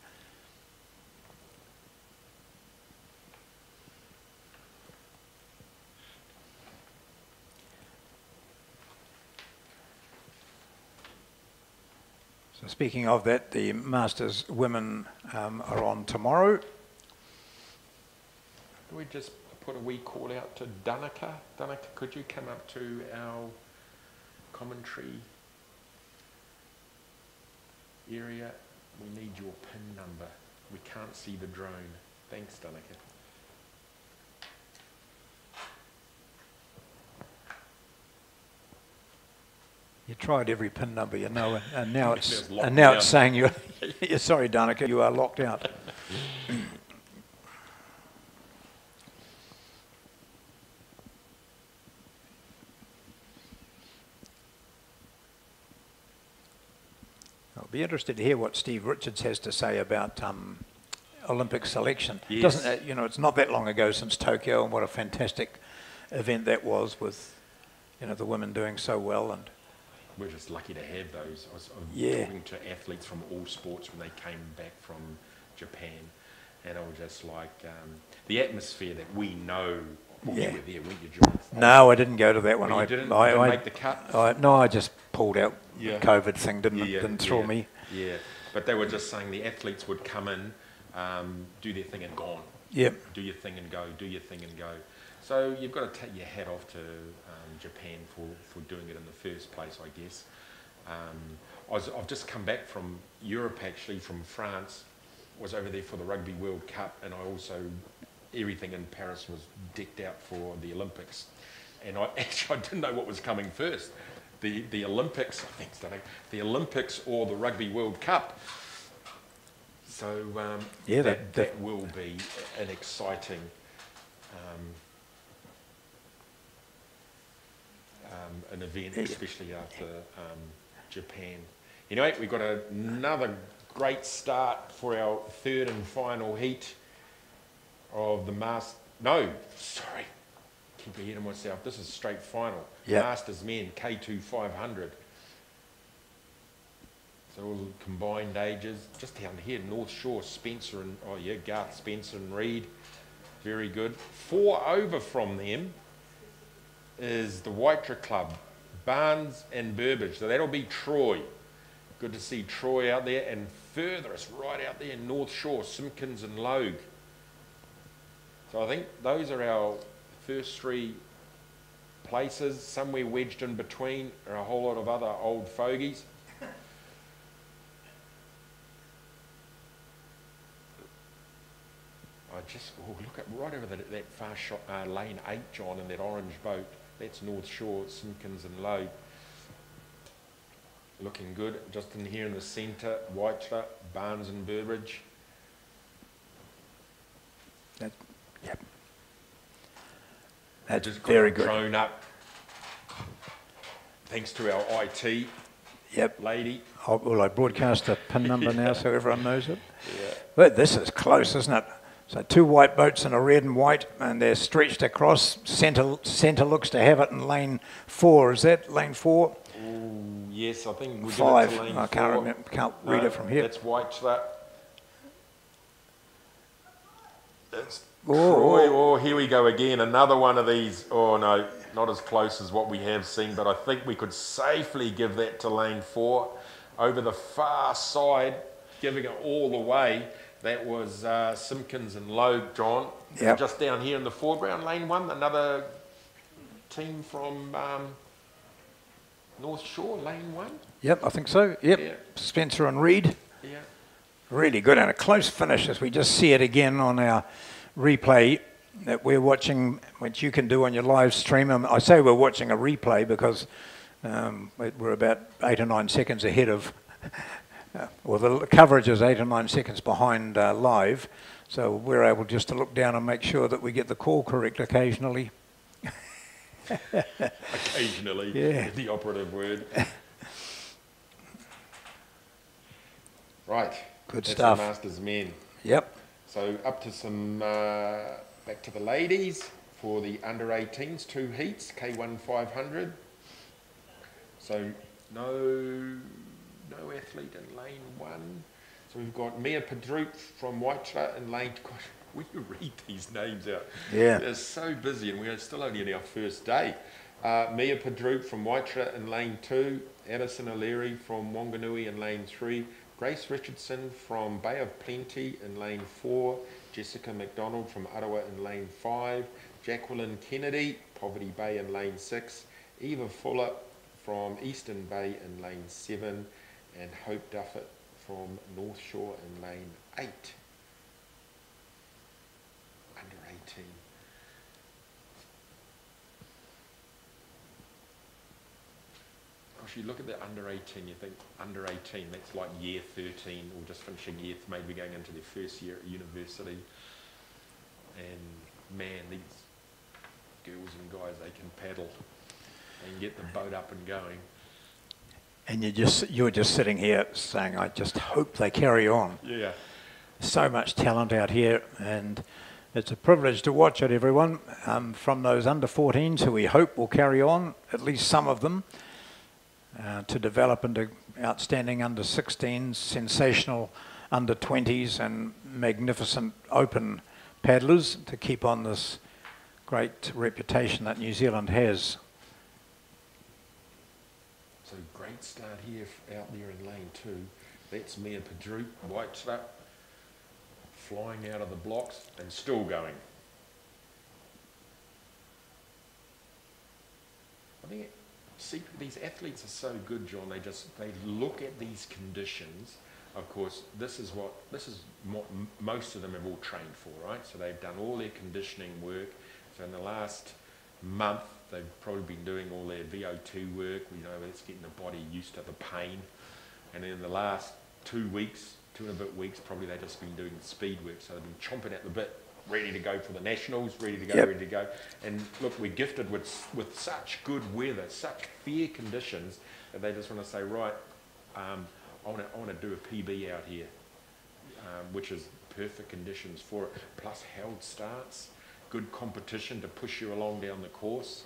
So speaking of that, the Masters women um, are on tomorrow. Do we just put a wee call out to Dunica? Dunica, could you come up to our commentary area? We need your PIN number. We can't see the drone. Thanks, Dunica. You tried every pin number, you know, and, and now [laughs] it's It's and now out. it's saying you're, [laughs] you're sorry, Danica, you are locked out. [coughs] I'll be interested to hear what Steve Richards has to say about um, Olympic selection. Yes. Doesn't uh, you know? It's not that long ago since Tokyo, and what a fantastic event that was with you know the women doing so well and. We're just lucky to have those. I was, I was Yeah. talking to athletes from all sports when they came back from Japan, and I was just like, um, the atmosphere that we know. Well, Yeah. you were there, weren't you, John? No, I didn't go to that one. You I didn't? I, Didn't I, make the cut? I, no, I just pulled out. Yeah. The COVID thing didn't didn't throw yeah, me. Yeah, but they were just saying the athletes would come in, um, do their thing and gone. Yep. Do your thing and go. Do your thing and go. So you've got to take your hat off to um, Japan for, for doing it in the first place, I guess. Um, I was, I've just come back from Europe, actually, from France, was over there for the Rugby World Cup, and I also everything in Paris was decked out for the Olympics. And I [laughs] actually I didn't know what was coming first, the the Olympics. Thanks, Danny. The Olympics or the Rugby World Cup. So um, Yeah, that, that- that will be an exciting. Um, um, an event, especially after um, Japan. Anyway, we've got another great start for our third and final heat of the Masters. No, sorry, keep ahead of myself. This is straight final. Yeah. Masters men K2 500. So all combined ages, just down here, North Shore, Spencer and oh yeah, Garth Spencer and Reed, very good. Four over from them is the Waitara Club, Barnes and Burbage. So that'll be Troy. Good to see Troy out there, and furthest right out there, North Shore, Simpkins and Logue. So I think those are our first three places. Somewhere wedged in between are a whole lot of other old fogies. [laughs] I just oh, look at right over that, that far shot, uh, lane eight, John, in that orange boat. That's North Shore, Simpkins and Logue. Looking good. Just in here in the centre, Waitara, Barnes and Burbage. That, yep. That's Just very good. Up. Thanks to our IT Yep. lady. Oh, Will I broadcast the pin number now so everyone knows it? [laughs] But this is close, isn't it? So two white boats and a red and white, and they're stretched across. Centre, centre looks to have it in lane four. Is that lane four? Ooh, yes, I think we'll Five. give it to lane I can't four. remember. Can't read it from here. That's Waitara. That's Oh. Troy. Oh, here we go again. Another one of these. Oh no, not as close as what we have seen, but I think we could safely give that to lane four. Over the far side, giving it all the way. That was uh, Simpkins and Logue, John. Yep. Just down here in the foreground, lane one, another team from um, North Shore, lane one. Yep, I think so. Yep. Yeah. Spencer and Reed. Yeah. Really good and a close finish as we just see it again on our replay that we're watching, which you can do on your live stream. Um, I say we're watching a replay because um, we're about eight or nine seconds ahead of, uh, well, the coverage is eight or nine seconds behind uh, live. So we're able just to look down and make sure that we get the call correct occasionally. Occasionally, [laughs] Yeah. the operative word. right. Good that's stuff. Masters men. Yep. So up to some, uh, back to the ladies for the under 18s, two heats, K1 500. So no, no athlete in lane one. So we've got Mia Padroop from Whitela in lane. God, [laughs] when you read these names out, Yeah. they're so busy, and we're still only in our first day. Uh, Mia Padroop from Whitela in lane two, Addison O'Leary from Wanganui in lane three, Grace Richardson from Bay of Plenty in lane four, Jessica McDonald from Ottawa in lane five, Jacqueline Kennedy, Poverty Bay in lane six, Eva Fuller from Eastern Bay in lane seven, and Hope Duffett from North Shore in lane eight. Under 18. Gosh, you look at the under 18, you think under 18, that's like year 13 or just finishing year, maybe going into their first year at university. And man, these girls and guys, they can paddle and get the boat up and going. And you just you're just sitting here saying, I just hope they carry on. Yeah. so much talent out here, and it's a privilege to watch it, everyone, um, from those under 14s who we hope will carry on, at least some of them, uh, to develop into outstanding under 16s, sensational under 20s, and magnificent open paddlers to keep on this great reputation that New Zealand has. So great start here out there in lane two. That's Mia Padroop, white slap, flying out of the blocks and still going. I think, see, these athletes are so good, John. They just, they look at these conditions, of course, this is what this is what most of them have all trained for, right? So they've done all their conditioning work. So in the last month, they've probably been doing all their VO2 work. You know, it's getting the body used to the pain. And in the last two weeks, two and a bit weeks, probably they've just been doing speed work. So they've been chomping at the bit, ready to go for the nationals, ready to go, Yep. ready to go. And look, we're gifted with with such good weather, such fair conditions that they just want to say, right, um, I want to I want to do a PB out here, um, which is perfect conditions for it. Plus held starts, good competition to push you along down the course.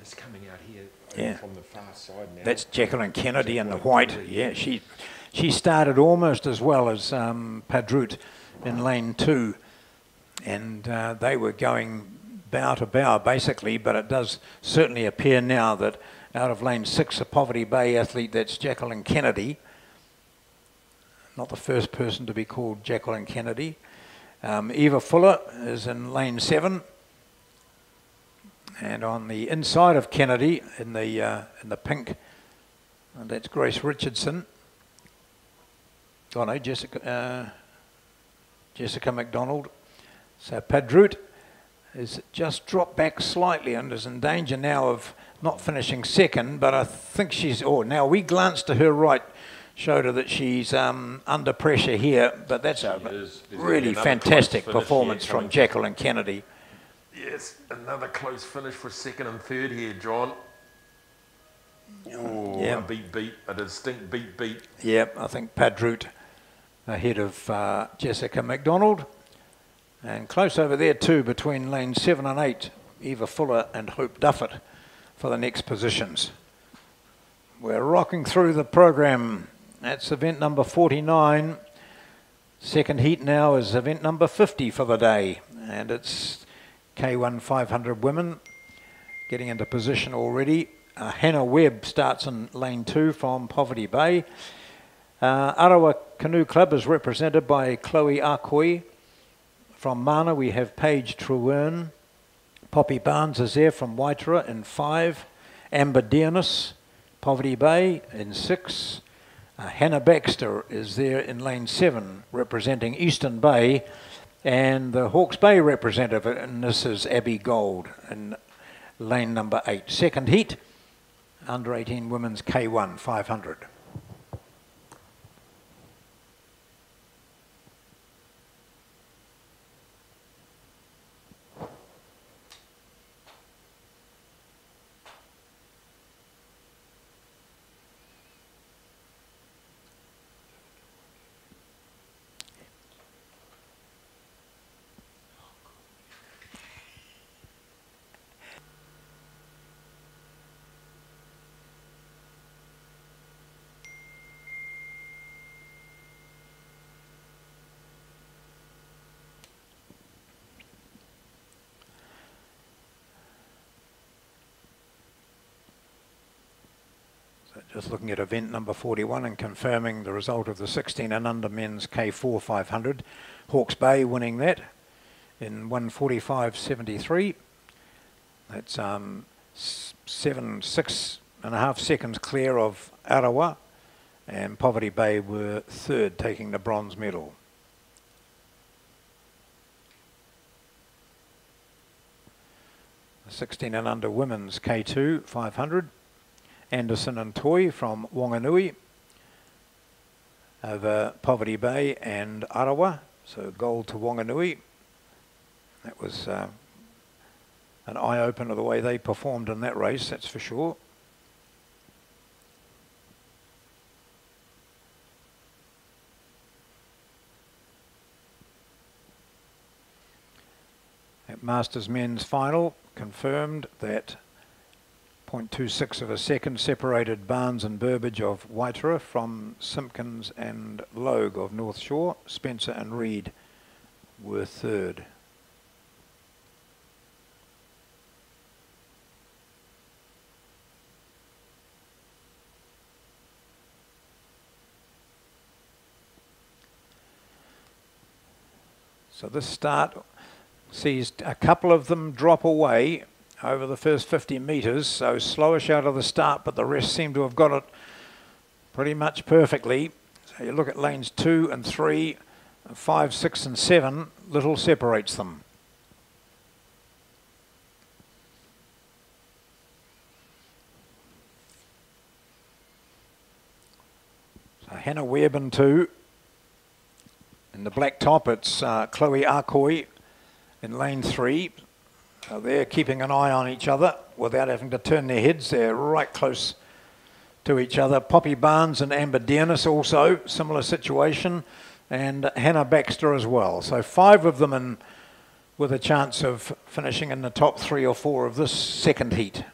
It's coming out here Yeah. from the far side now. That's Jacqueline Kennedy in the white. Kennedy, Yeah, she she started almost as well as um, Padrut in lane two, and uh, they were going bow to bow basically. But it does certainly appear now that out of lane six, a Poverty Bay athlete, that's Jacqueline Kennedy. Not the first person to be called Jacqueline Kennedy. Um, Eva Fuller is in lane seven. And on the inside of Kennedy, in the uh, in the pink, and that's Grace Richardson. Oh no, Jessica uh, Jessica McDonald. So Padrut has just dropped back slightly and is in danger now of not finishing second. But I think she's. Oh, now we glanced to her right, showed her that she's um, under pressure here. But that's a She is. Really fantastic performance from coming. Jacqueline Kennedy. Yes, another close finish for second and third here, John. Oh, Yeah. a beat beat, a distinct beat beat. Yep, I think Padrut ahead of uh, Jessica McDonald. And close over there too between lanes seven and eight, Eva Fuller and Hope Duffett for the next positions. We're rocking through the program. That's event number 49. Second heat now is event number 50 for the day. And it's K1 500 women getting into position already. Uh, Hannah Webb starts in lane two from Poverty Bay. Uh, Arawa Canoe Club is represented by Chloe Akoi. From Mana, we have Paige Trewern. Poppy Barnes is there from Waitara in five. Amber Dearness, Poverty Bay in six. Uh, Hannah Baxter is there in lane seven, representing Eastern Bay. And the Hawke's Bay representative, and this is Abby Gold in lane number eight. Second heat, under 18 women's K1 500. So just looking at event number 41 and confirming the result of the 16 and under men's K4 500. Hawke's Bay winning that in 145.73. That's um, seven, six and a half seconds clear of Arawa, and Poverty Bay were third, taking the bronze medal. The 16 and under women's K2 500. Anderson and Toy from Wanganui over Poverty Bay and Arawa. So gold to Wanganui. That was uh, an eye opener the way they performed in that race, that's for sure. At Masters men's final, confirmed that 0.26 of a second separated Barnes and Burbage of Waitara from Simpkins and Logue of North Shore. Spencer and Reed were third. So this start sees a couple of them drop away over the first 50 metres, so slowish out of the start, but the rest seem to have got it pretty much perfectly. So you look at lanes two and three, five, six, and seven, little separates them. So Hannah Webb in two. In the black top, it's uh, Chloe Arcoy in lane three. So they're keeping an eye on each other without having to turn their heads. They're right close to each other. Poppy Barnes and Amber Dearness also, similar situation, and Hannah Baxter as well. So five of them in with a chance of finishing in the top three or four of this second heat.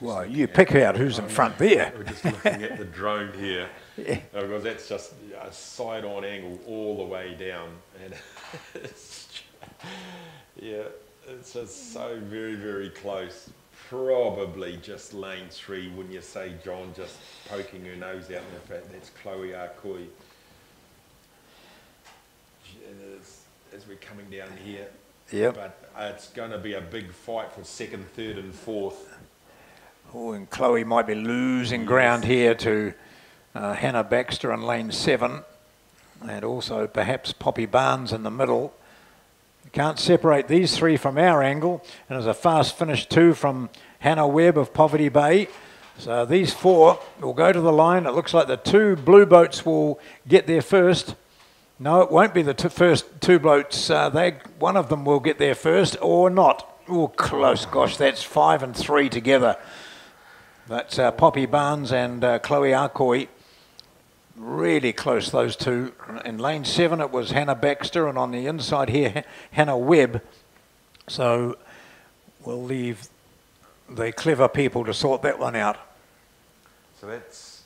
Well, you pick out who's in front there. We're [laughs] just looking at the drone here. Because that's just a side on angle all the way down. And it's, [laughs] yeah, it's just so very, very close. Probably just lane three, wouldn't you say, John, just poking her nose out in the fact that's Chloe Arcoy. As, as we're coming down here. Yep. But uh, it's going to be a big fight for second, third, and fourth. Oh, and Chloe might be losing ground here to uh, Hannah Baxter in lane seven, and also perhaps Poppy Barnes in the middle. Can't separate these three from our angle, and there's a fast finish too from Hannah Webb of Poverty Bay. So these four will go to the line. It looks like the two blue boats will get there first. No, it won't be the first two boats. Uh, they one of them will get there first, or not. Oh, close. Gosh, that's five and three together. That's uh, Poppy Barnes and uh, Chloe Arcoy. Really close, those two. In lane seven, it was Hannah Baxter, and on the inside here, Hannah Webb. So we'll leave the clever people to sort that one out. So that's,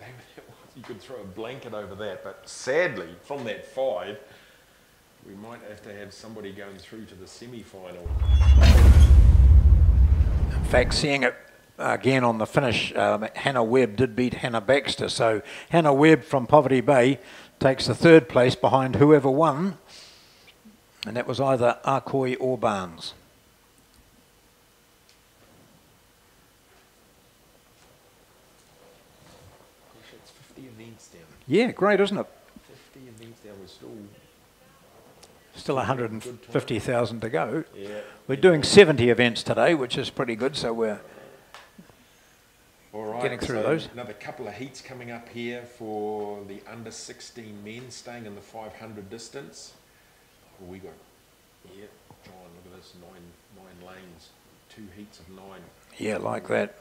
[laughs] you could throw a blanket over that, but sadly, from that five, we might have to have somebody going through to the semi final. In fact, seeing it again on the finish, um, Hannah Webb did beat Hannah Baxter. So Hannah Webb from Poverty Bay takes the third place behind whoever won, and that was either Arcoy or Barnes. Gosh, it's 50 events down. Yeah, great, isn't it? 50 events down, we're still. Still 150,000 to go. Yeah. We're doing 70 events today, which is pretty good. So we're All right. Getting through so those. Another couple of heats coming up here for the under 16 men staying in the 500 distance. What we got? Yeah, John, look at this nine nine lanes, two heats of nine. yeah, like that.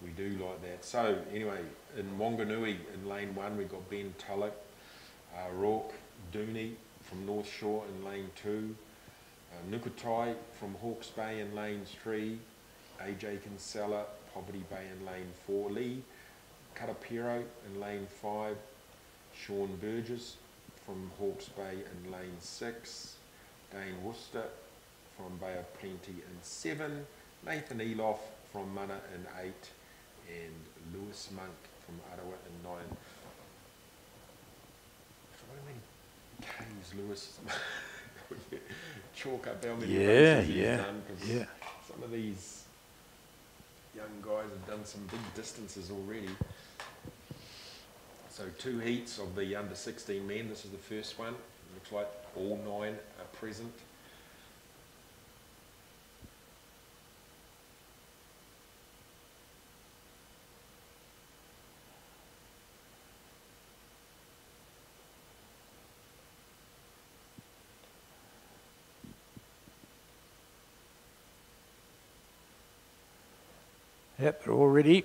We do like that. So anyway, in Wanganui in lane one, we've got Ben Tulloch, uh, Rourke, Dooney from North Shore in lane two, uh, Nukutai from Hawke's Bay in lane three, AJ Kinsella, Poverty Bay in lane four, Lee, Karapiro in lane five, Sean Burgess from Hawke's Bay in lane six, Dane Worcester from Bay of Plenty in seven, Nathan Eloff from Mana in eight, and Lewis Monk from Ottawa in nine. How many K's Lewis [laughs] chalk up how many Yeah, yeah, yeah. Some of these young guys have done some big distances already. So two heats of the under 16 men. This is the first one. Looks like all nine are present. Yep, they're.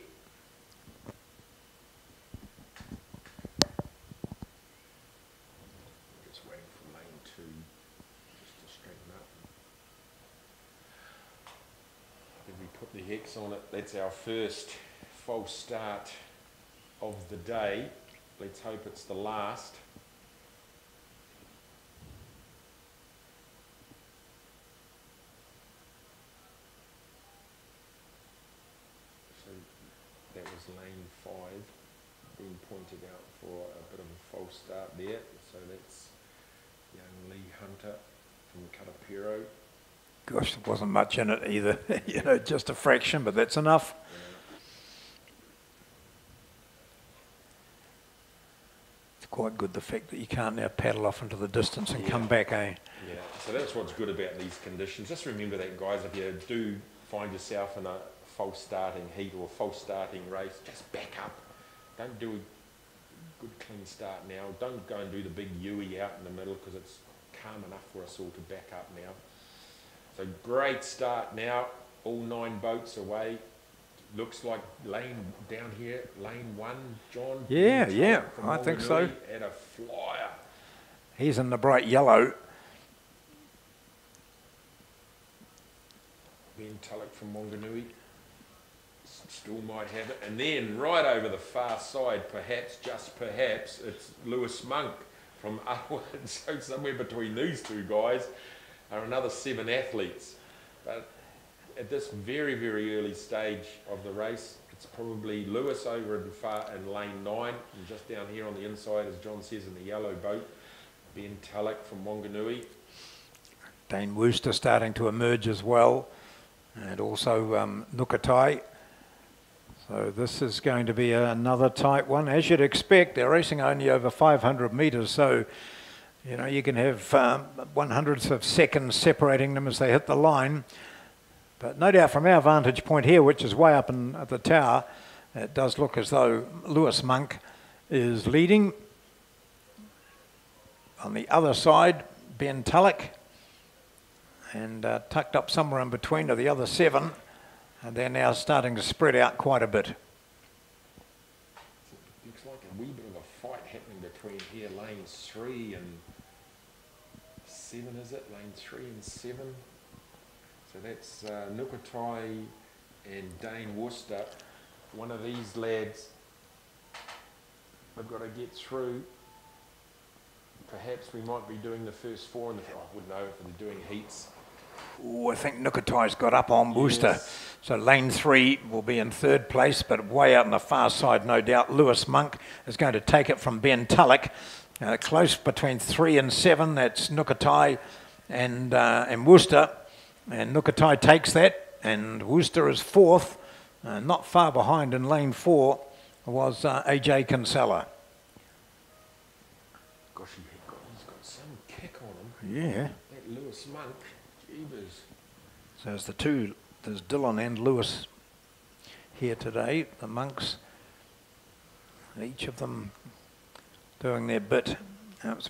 Just waiting for lane two just to straighten up. We put the hex on it? That's our first false start of the day. Let's hope it's the last. start there. So that's young Lee Hunter from Karapiro. Gosh, there wasn't much in it either, [laughs] you know, just a fraction, but that's enough. It's quite good the fact that you can't now paddle off into the distance and yeah. come back, eh? Yeah, so that's what's good about these conditions. Just remember that, guys, if you do find yourself in a false starting heat or false starting race, just back up. Don't do good clean start now. Don't go and do the big Yui out in the middle because it's calm enough for us all to back up now. So great start now. All nine boats away. Looks like lane down here, lane one, John. Yeah, yeah, I think so. At a flyer. He's in the bright yellow. Ben Tulloch from Wanganui still might have it. And then right over the far side, perhaps, just perhaps, it's Lewis Monk from [laughs] Ottawa. So somewhere between these two guys are another seven athletes. But at this very, very early stage of the race, it's probably Lewis over in far in lane nine, and just down here on the inside, as John says, in the yellow boat, Ben Tulloch from Wanganui. Dane Worcester starting to emerge as well, and also um, Nukatai. So this is going to be another tight one. As you'd expect, they're racing only over 500 metres, so you know you can have um, one hundredths of seconds separating them as they hit the line. But no doubt from our vantage point here, which is way up in, at the tower, it does look as though Lewis Monk is leading. On the other side, Ben Tulloch and uh, tucked up somewhere in between are the other seven, and they're now starting to spread out quite a bit. Looks like a wee bit of a fight happening between here, lane three and seven, is it? Lane three and seven. So that's uh, Nukatai and Dane Worcester. One of these lads, they've got to get through. Perhaps we might be doing the first four in the. I wouldn't know if they're doing heats. Ooh, I think Nukatai's got up on Worcester. Yes. So lane three will be in third place, but way out on the far side, no doubt, Lewis Monk is going to take it from Ben Tulloch. Uh, close between three and seven, that's Nukatai and, uh, and Worcester. And Nukatai takes that, and Worcester is fourth. Uh, not far behind in lane four was uh, AJ Kinsella. Gosh, he's got some kick on him. Yeah. That Lewis Monk, jeebus. So there's the two, there's Dylan and Lewis here today, the monks, each of them doing their bit. That was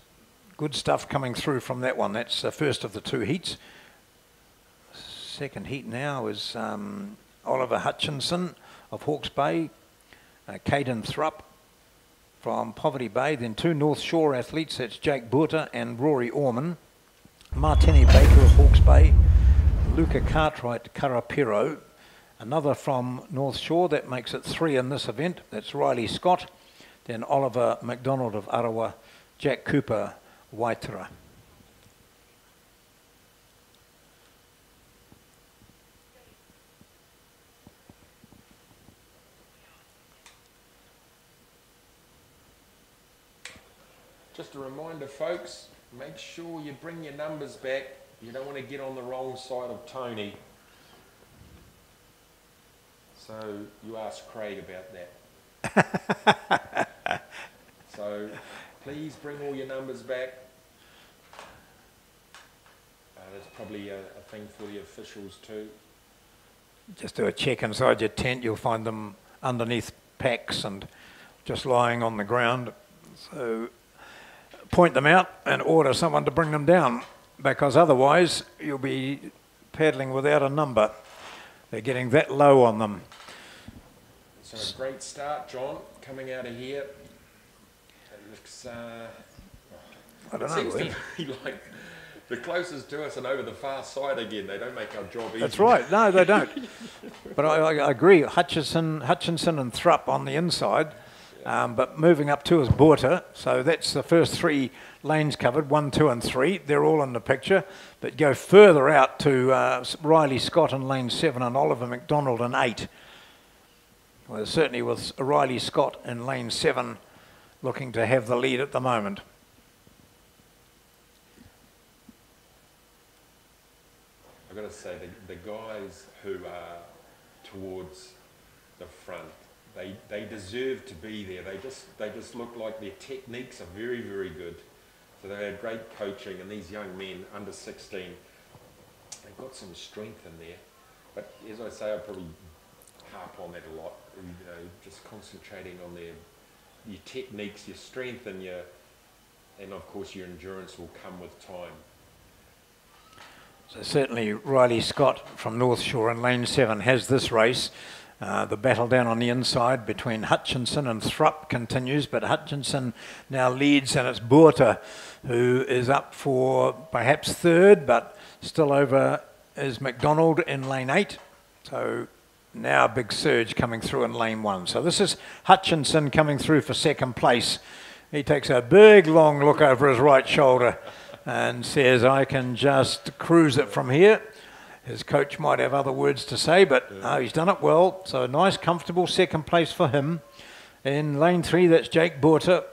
good stuff coming through from that one. That's the first of the two heats. Second heat now is um, Oliver Hutchinson of Hawke's Bay, uh, Caden Thrupp from Poverty Bay, then two North Shore athletes, that's Jake Burter and Rory Orman. Martini Baker of Hawke's Bay, Luca Cartwright Karapiro, another from North Shore, that makes it three in this event, that's Riley Scott, then Oliver McDonald of Arawa, Jack Cooper, Waitara. Just a reminder, folks, make sure you bring your numbers back. You don't want to get on the wrong side of Tony. So you ask Craig about that. [laughs] so please bring all your numbers back. Uh, that's probably a, a thing for the officials too. Just do a check inside your tent, you'll find them underneath packs and just lying on the ground. So point them out and order someone to bring them down because otherwise you'll be paddling without a number. They're getting that low on them. So a great start, John, coming out of here. It looks, uh, I don't seems know. to be [laughs] like the closest to us and over the far side again. They don't make our job easy. That's right. No, they don't. [laughs] but I, I, I agree. Hutchinson, Hutchinson and Thrupp on the inside, um, but moving up to is Borter. So that's the first three lanes covered one, two, and three. They're all in the picture. But go further out to uh, Riley Scott in lane seven and Oliver McDonald in eight. Well, certainly with Riley Scott in lane seven looking to have the lead at the moment. I've got to say, the, the guys who are towards the front, they, they deserve to be there. They just, they just look like their techniques are very, very good. So they had great coaching, and these young men under 16, they've got some strength in there. But as I say, I probably harp on that a lot. You know, just concentrating on their your techniques, your strength, and your and of course your endurance will come with time. So certainly Riley Scott from North Shore in lane seven has this race. Uh, the battle down on the inside between Hutchinson and Thrupp continues, but Hutchinson now leads, and it's Buerta who is up for perhaps third, but still over is McDonald in lane eight. So now a big surge coming through in lane one. So this is Hutchinson coming through for second place. He takes a big long look over his right shoulder and says, I can just cruise it from here. His coach might have other words to say, but uh, he's done it well. So a nice, comfortable second place for him. In lane three, that's Jake Borter.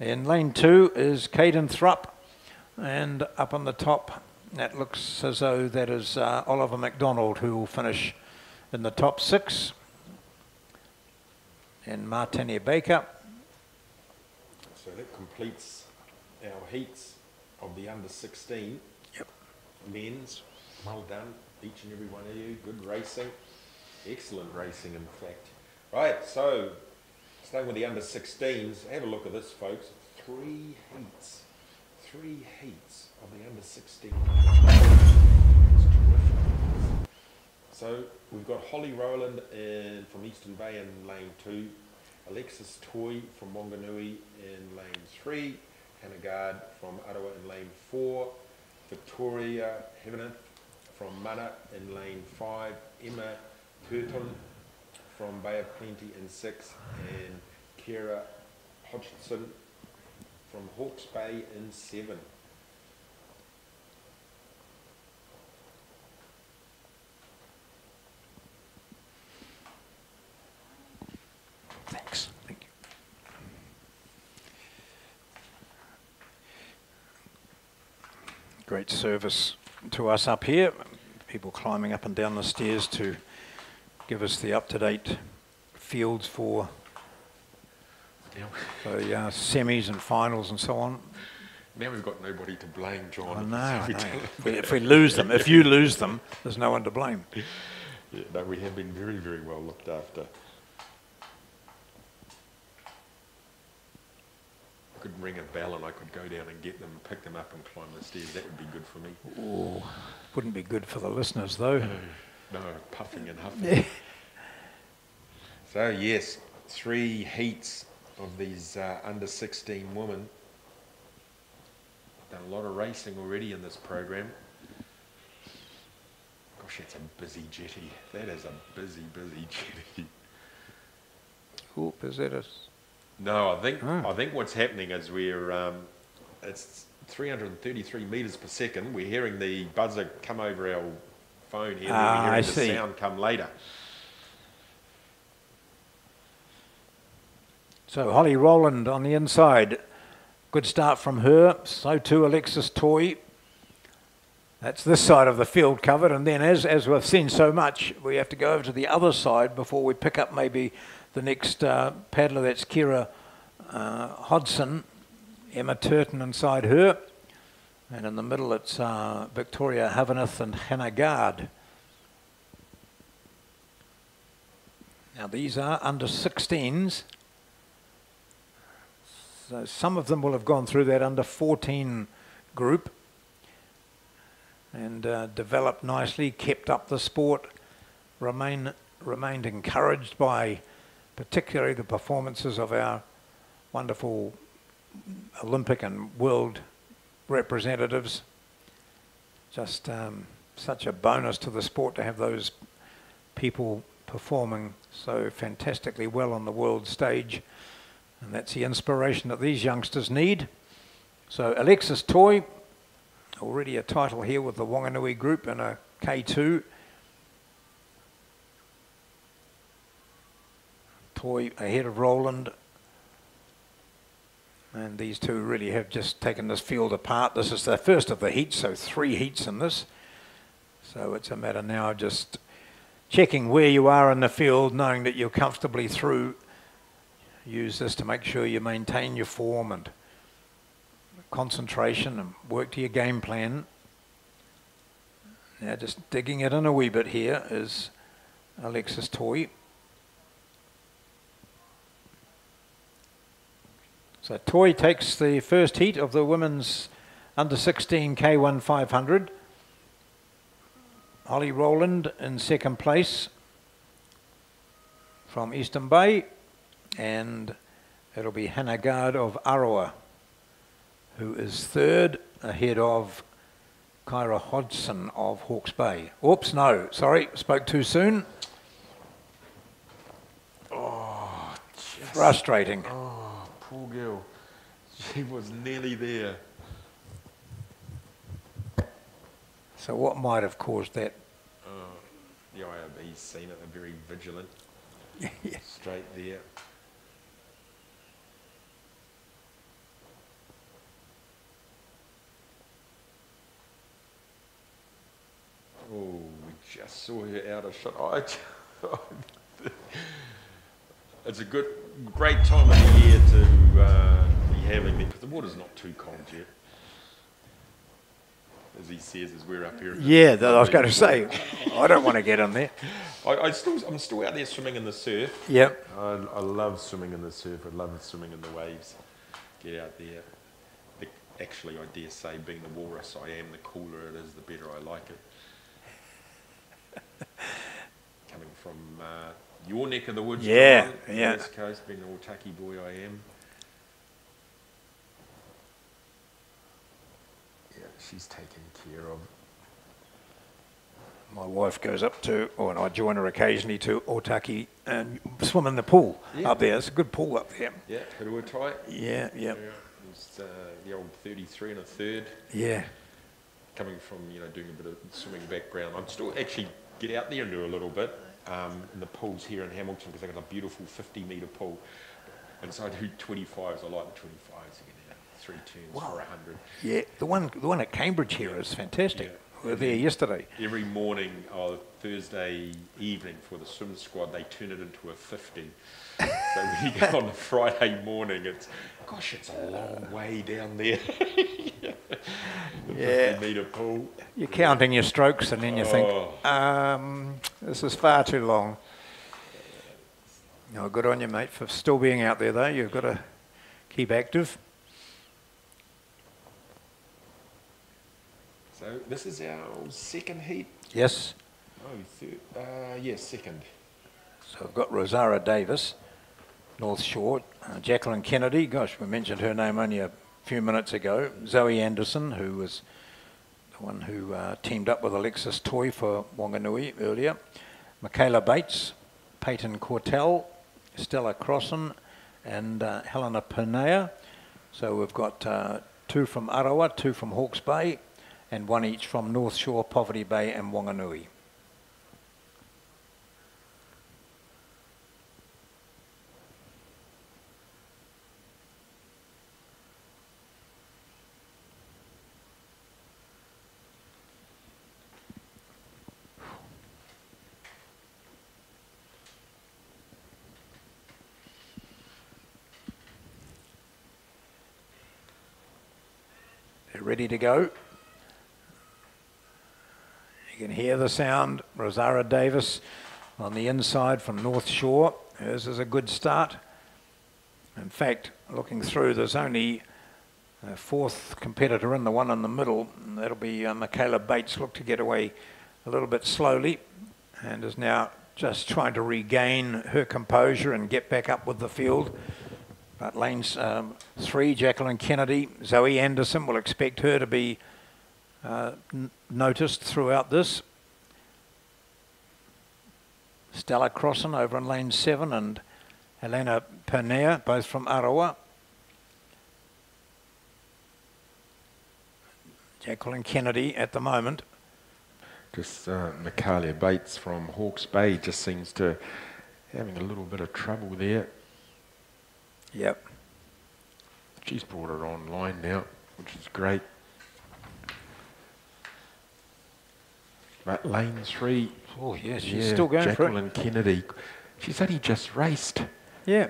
In lane two is Caden Thrupp. And up on the top, that looks as though that is uh, Oliver McDonald who will finish in the top six. And Martinia Baker. So that completes our heats of the under 16 Yep. men's. Well done, each and every one of you. Good racing. Excellent racing, in fact. Right, so staying with the under 16s, have a look at this, folks. Three heats. Three heats of the under 16. It's. So we've got Holly Rowland in, from Eastern Bay in lane two, Alexis Toy from Wanganui in lane three, Hannah Gard from Ottawa in lane four, Victoria Heaveneth from Mana in lane five, Emma Purton from Bay of Plenty in six, and Kira Hodgson from Hawke's Bay in seven. Thanks. Thank you. Great service to us up here. People climbing up and down the stairs to give us the up-to-date fields for the uh, semis and finals and so on. now we've got nobody to blame, John. I know. I know. If we- If we lose them, if you lose them, there's no one to blame. [laughs] Yeah, no, we have been very, very well looked after. Could ring a bell and I could go down and get them, pick them up and climb the stairs. That would be good for me. Ooh, wouldn't be good for the listeners though. No, puffing and huffing. [laughs] So yes, three heats of these uh, under 16 women. Done a lot of racing already in this program. Gosh, that's a busy jetty. That is a busy, busy [laughs] jetty. Oop, is that a... No, I think Ah. I think what's happening is we're um, it's 333 meters per second. We're hearing the buzzer come over our phone here. and Ah, we're I the see. sound come later. So Holly Rowland on the inside. Good start from her. So too Alexis Toy. That's this side of the field covered. And then as, as we've seen so much, we have to go over to the other side before we pick up maybe the next uh, paddler. That's Kira uh, Hodgson. Emma Turton inside her. And in the middle it's uh, Victoria Haveneth and Hannah Gard. Now these are under 16s. So some of them will have gone through that under 14 group and uh, developed nicely, kept up the sport, remain, remained encouraged by particularly the performances of our wonderful Olympic and world representatives. Just um, such a bonus to the sport to have those people performing so fantastically well on the world stage. And that's the inspiration that these youngsters need. So Alexis Toy, already a title here with the Wanganui group in a K2. Toy ahead of Rowland. And these two really have just taken this field apart. This is the first of the heats, so three heats in this. So it's a matter now of just checking where you are in the field, knowing that you're comfortably through. Use this to make sure you maintain your form and concentration and work to your game plan. Now, just digging it in a wee bit here is Alexis Toy. So Toy takes the first heat of the women's under 16 K1 500. Holly Rowland in second place from Eastern Bay, and it'll be Hannah Gard of Arawa, who is third ahead of Kyra Hodgson of Hawke's Bay. Oops, no, sorry, spoke too soon. Oh, Frustrating. oh, girl. She was nearly there. So, what might have caused that? Oh, the IRB's seen it. They're very vigilant. [laughs] Yeah. Straight there. Oh, we just saw her out of shot. [laughs] I [laughs] it's a good, great time of the year to uh, be having it because the water's not too cold yet. As he says, as we're up here. Yeah, that I was going to say, I don't want to get in there. [laughs] I, I still, I'm still out there swimming in the surf. Yep. I, I love swimming in the surf. I love swimming in the waves. Get out there. The, actually, I dare say, being the walrus I am, the cooler it is, the better I like it. [laughs] Coming from uh, your neck of the woods, Yeah, the yeah. West Coast, being the Otaki boy I am. Yeah, she's taken care of. My wife goes up to, or and I join her occasionally to Otaki and swim in the pool Yeah. up there. It's a good pool up there. Yeah, Hiruatai. Yeah, yeah, It's uh, the old 33 and a third. yeah. coming from you know doing a bit of swimming background, I'm still actually get out there and do a little bit um, in the pools here in Hamilton because they've got a beautiful 50 metre pool, and so I do 25s. I like the 25s. You get out three turns Wow. for 100 Yeah, the one, the one at Cambridge here is fantastic. We were there yesterday. every morning. Oh, Thursday evening for the swim squad, they turn it into a 50. [laughs] so when you go on the Friday morning, it's gosh, it's a long way down there. [laughs] [laughs] the Yeah. 50 metre pool. You're counting your strokes, and then you think, Oh. um, this is far too long. No, good on you, mate, for still being out there, though. You've got to keep active. So this is our second heat. Yes. Oh, third. Uh, yes, second. So I've got Rosara Davis, North Shore, uh, Jacqueline Kennedy, gosh, we mentioned her name only a few minutes ago, Zoe Anderson, who was the one who uh, teamed up with Alexis Toy for Wanganui earlier, Michaela Bates, Peyton Cortell, Stella Crossan, and uh, Helena Pernea. So we've got uh, two from Arawa, two from Hawke's Bay, and one each from North Shore, Poverty Bay, and Wanganui. They're ready to go. You can hear the sound. Rosara Davis on the inside from North Shore. Hers is a good start. In fact, looking through, there's only a fourth competitor in the one in the middle. That'll be uh, Michaela Bates. Look to get away a little bit slowly and is now just trying to regain her composure and get back up with the field. But lanes um, three, Jacqueline Kennedy, Zoe Anderson, will expect her to be uh, noticed throughout this. Stella Crossan over in lane seven and Helena Pernea, both from Arawa. Jacqueline Kennedy at the moment. Just uh, Michaela Bates from Hawke's Bay just seems to having a little bit of trouble there. Yep. She's brought it online now, which is great. But lane three, Oh, yes, she's yeah, still going for it. Jacqueline Kennedy. She's only just raced. Yeah.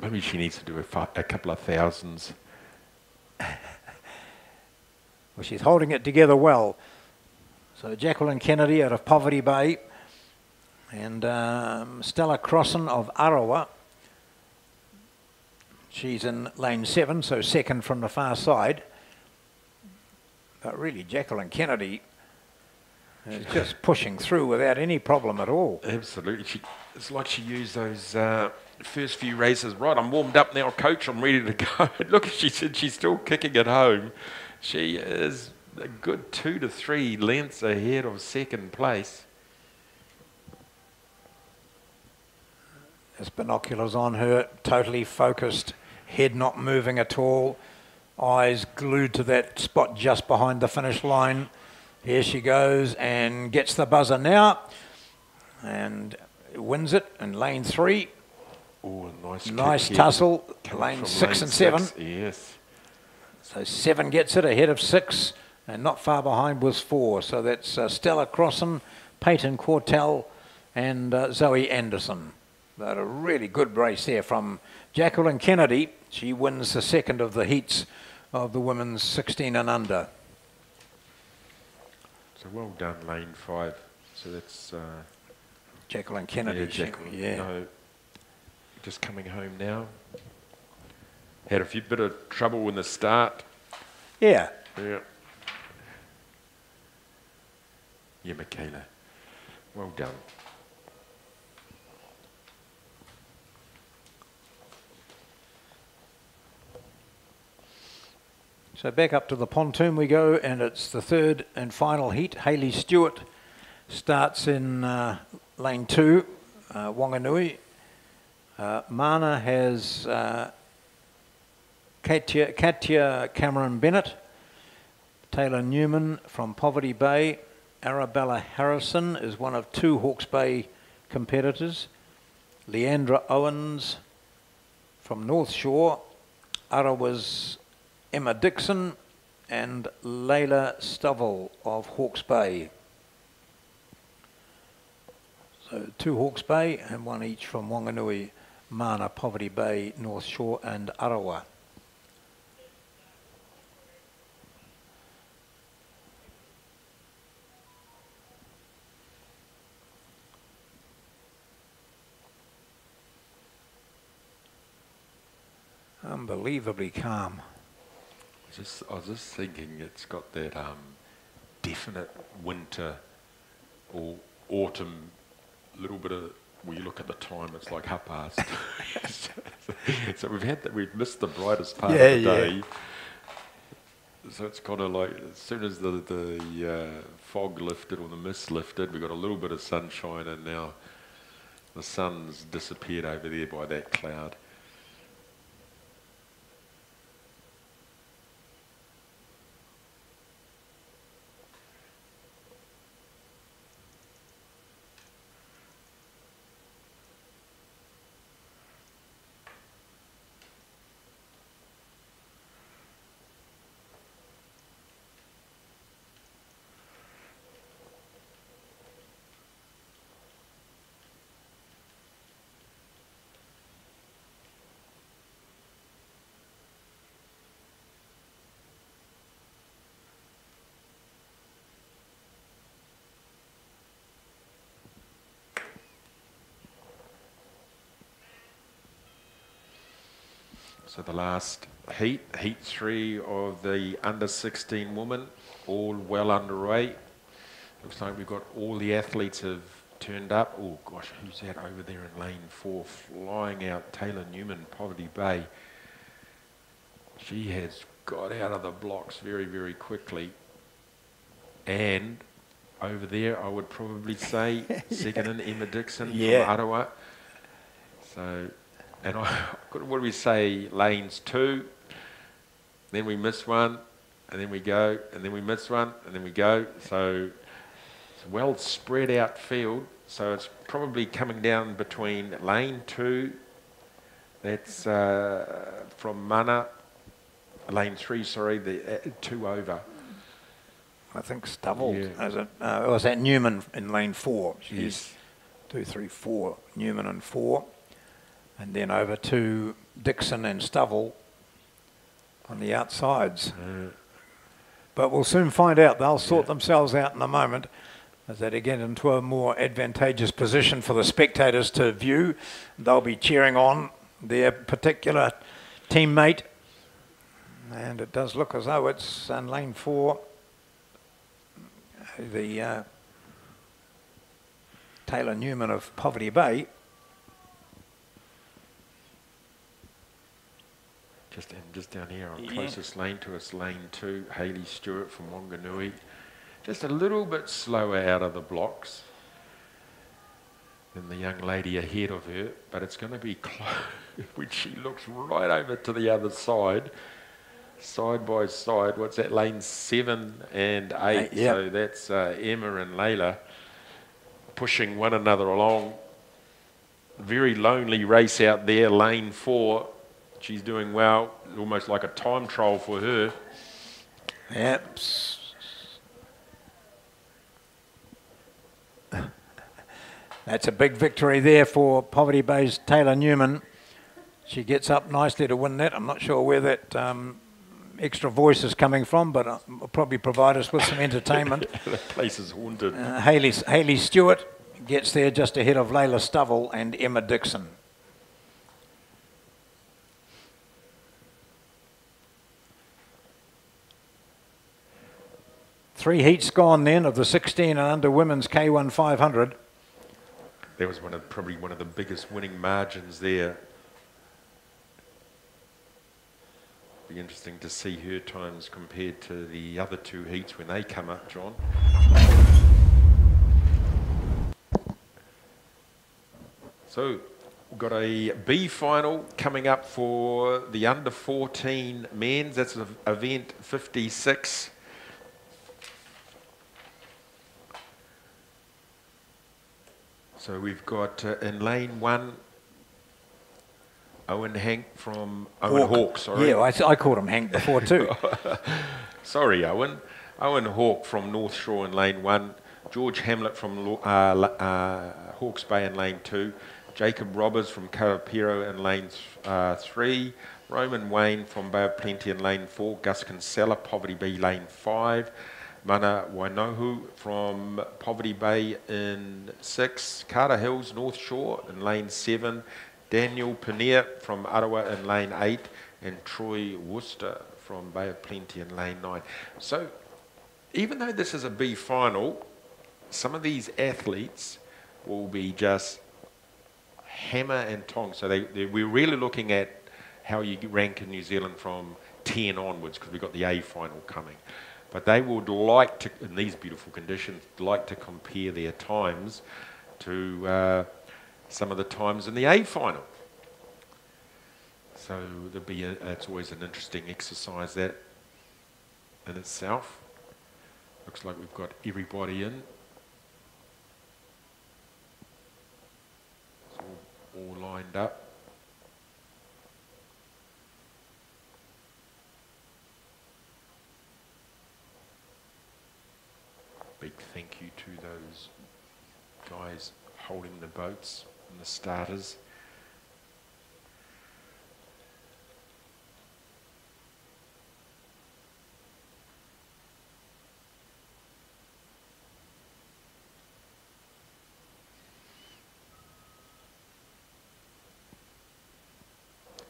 Maybe she needs to do a, fi- a couple of thousands. Well, she's holding it together well. So Jacqueline Kennedy out of Poverty Bay and um, Stella Crossan of Arawa. She's in lane seven, so second from the far side. But really, Jacqueline Kennedy is just pushing through without any problem at all. Absolutely. She, it's like she used those uh, first few races. Right, I'm warmed up now, coach. I'm ready to [laughs] go. Look, she said she's still kicking it home. She is a good two to three lengths ahead of second place. There's binoculars on her, totally focused, head not moving at all, eyes glued to that spot just behind the finish line. Here she goes and gets the buzzer now and wins it in lane three. Oh, a nice, Nice tussle, lane six lane and seven. Yes. So seven gets it ahead of six, and not far behind was four. So that's uh, Stella Crossan, Peyton Quartel, and uh, Zoe Anderson. But a really good race there from Jacqueline Kennedy. She wins the second of the heats of the women's 16 and under. So well done, lane five. So that's uh, Jacqueline Kennedy. yeah, Jacqueline. yeah. No, just coming home now. Had a few bit of trouble in the start. yeah. Yeah. Yeah, Michaela. Well done. So back up to the pontoon we go, and it's the third and final heat. Haley Stewart starts in uh, lane two, uh, Wanganui. Uh, Mana has uh, Katia, Cameron Bennett, Taylor Newman from Poverty Bay. Arabella Harrison is one of two Hawke's Bay competitors. Leandra Owens from North Shore. Arawa's Emma Dixon and Layla Stovall of Hawke's Bay. So two Hawke's Bay and one each from Wanganui, Mana, Poverty Bay, North Shore and Arawa. Unbelievably calm. Just, I was just thinking it's got that um, definite winter or autumn little bit of. You look at the time; it's like half past. [laughs] so we've had that. We've missed the brightest part Yeah, of the day. yeah. So it's kind of like as soon as the the uh, fog lifted or the mist lifted, we got a little bit of sunshine, and now the sun's disappeared over there by that cloud. So the last heat, heat three of the under 16 women, all well underway. Looks like we've got all the athletes have turned up. Oh gosh, who's that over there in lane four, flying out? Taylor Newman, Poverty Bay. She has got out of the blocks very, very quickly. And over there, I would probably say [laughs] second in Emma Dixon Yeah. from Arawa. So, and I, what do we say? Lanes two, then we miss one, and then we go, and then we miss one, and then we go. So it's a well spread out field. So it's probably coming down between lane two, that's uh, from Mana, lane three, sorry, the uh, two over. I think Stubble. Yeah. Is it? Uh, was that Newman in lane four? She's Yes. two, three, four. Newman and four, and then over to Dixon and Stubble on the outsides. But we'll soon find out. They'll sort themselves out in a moment as they get into a more advantageous position for the spectators to view. They'll be cheering on their particular teammate. And it does look as though it's in lane four. The uh, Taylor Newman of Poverty Bay. Just and just down here on Yeah. closest lane to us, lane two, Haley Stewart from Wanganui. Just a little bit slower out of the blocks than the young lady ahead of her, but it's going to be [laughs] close when she looks right over to the other side, side by side. What's that? Lane seven and eight. Eight, yep. So that's uh, Emma and Layla pushing one another along. Very lonely race out there, lane four. She's doing well, almost like a time trial for her. Yep. That's a big victory there for Poverty Bay's Taylor Newman. She gets up nicely to win that. I'm not sure where that um, extra voice is coming from, but uh, will probably provide us with some entertainment. [laughs] the place is haunted. Uh, Haley, Haley Stewart gets there just ahead of Layla Stovall and Emma Dixon. Three heats gone then of the 16 and under women's K1 500. That was one of probably one of the biggest winning margins there. Be interesting to see her times compared to the other two heats when they come up, John. So we've got a B final coming up for the under 14 men's. That's ev- event 56. So we've got uh, in lane one, Owen Hank from Owen Hawke. sorry. Yeah, I, I called him Hank before too. [laughs] Sorry, Owen. Owen Hawke from North Shore in lane one. George Hamlet from uh, uh, Hawke's Bay in lane two. Jacob Robbers from Karapiro in lane th- uh, three. Roman Wayne from Bay of Plenty in lane four. Gus Kinsella, Poverty Bay lane five. Mana Wainohu from Poverty Bay in six. Carter Hills, North Shore in lane seven. Daniel Paneer from Arawa in lane eight. And Troy Worcester from Bay of Plenty in lane nine. So, even though this is a B final, some of these athletes will be just hammer and tong. So they, they, we're really looking at how you rank in New Zealand from 10 onwards because we've got the A final coming. But they would like to, in these beautiful conditions, like to compare their times to uh, some of the times in the A final. So there'll be a, it's always an interesting exercise that in itself. Looks like we've got everybody in. It's all, all lined up. Big thank you to those guys holding the boats and the starters.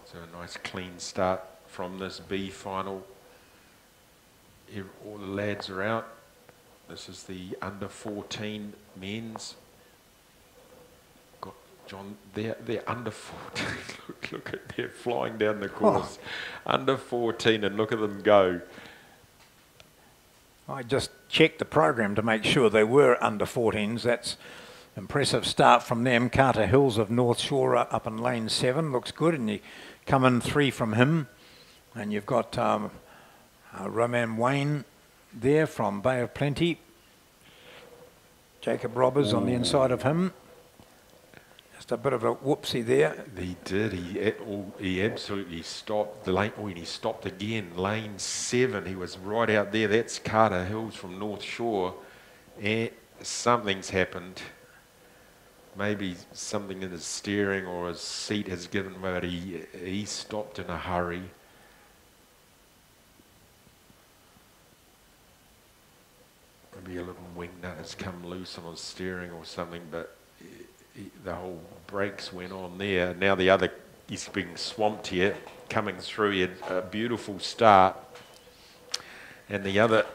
So a nice clean start from this B final. All the lads are out. This is the under 14 men's. Got John, they're, they're under 14. [laughs] look, look at they're flying down the course. Under 14 and look at them go. I just checked the program to make sure they were under 14s. That's impressive start from them. Carter Hills of North Shore up in lane seven looks good, and you come in three from him, and you've got um, uh, Roman Wayne there from Bay of Plenty. Jacob Robbers on the inside of him. Just a bit of a whoopsie there. He did. He oh, he absolutely stopped the lane. Oh, and he stopped again. Lane seven. He was right out there. That's Carter Hills from North Shore, and something's happened. Maybe something in his steering or his seat has given, but he he stopped in a hurry. Maybe a little wing nut has come loose on his steering or something, but he- the whole brakes went on there. Now the other, he's being swamped here, coming through. He a beautiful start, and the other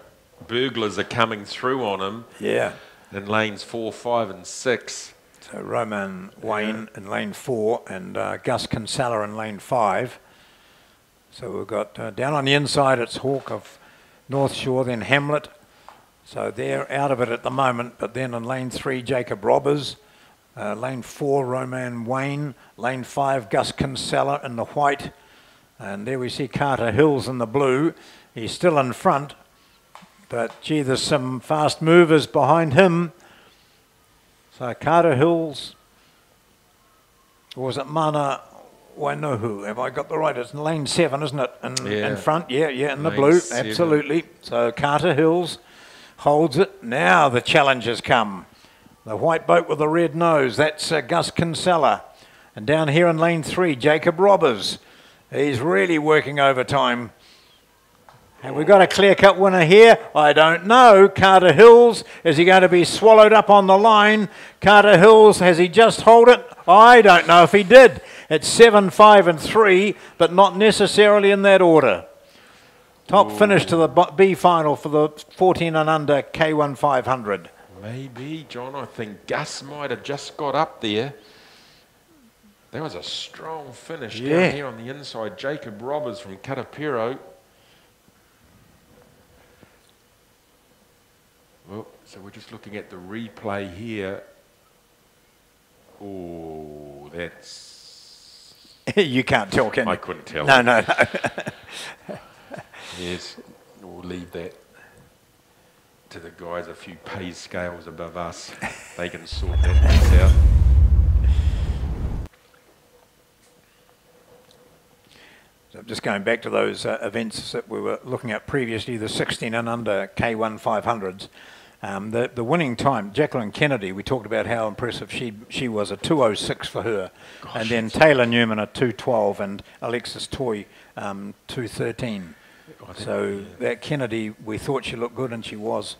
burglars are coming through on him Yeah. in lanes four, five, and six. So Roman Wayne in lane four and uh, Gus Kinsella in lane five. So we've got uh, down on the inside it's Hawke of North Shore, then Hamlet. So they're out of it at the moment, but then in lane three, Jacob Robbers. Uh, lane four, Roman Wayne. Lane five, Gus Kinsella in the white. And there we see Carter Hills in the blue. He's still in front, but gee, there's some fast movers behind him. So Carter Hills, or was it Mana Wainohu? Have I got the right? It's in lane seven, isn't it? In, Yeah. in front, yeah, yeah, in the Lane blue, seven. absolutely. So Carter Hills holds it. Now the challenge has come. The white boat with the red nose, that's uh, Gus Kinsella. And down here in lane three, Jacob Robbers. He's really working overtime. Have we got a clear cut winner here? I don't know. Carter Hills, is he going to be swallowed up on the line? Carter Hills, has he just hold it? I don't know if he did. It's 7, 5, and 3, but not necessarily in that order. Top finish to the B- final for the 14 and under K1 500. Maybe, John. I think Gus might have just got up there. That was a strong finish Yeah. down here on the inside. Jacob Robbers from Karapiro. Well, so we're just looking at the replay here. Oh, that's. [laughs] you can't tell, can you? I couldn't tell. No, no, no. [laughs] Yes, we'll leave that to the guys a few pay scales above us. They can sort that out. So just going back to those uh, events that we were looking at previously, the 16 and under K1 500s. Um, the, the winning time, Jacqueline Kennedy, we talked about how impressive she, she was, a 206 for her. and then Taylor Newman, a 212, and Alexis Toy, um, 213. So that Kennedy, we thought she looked good, and she was.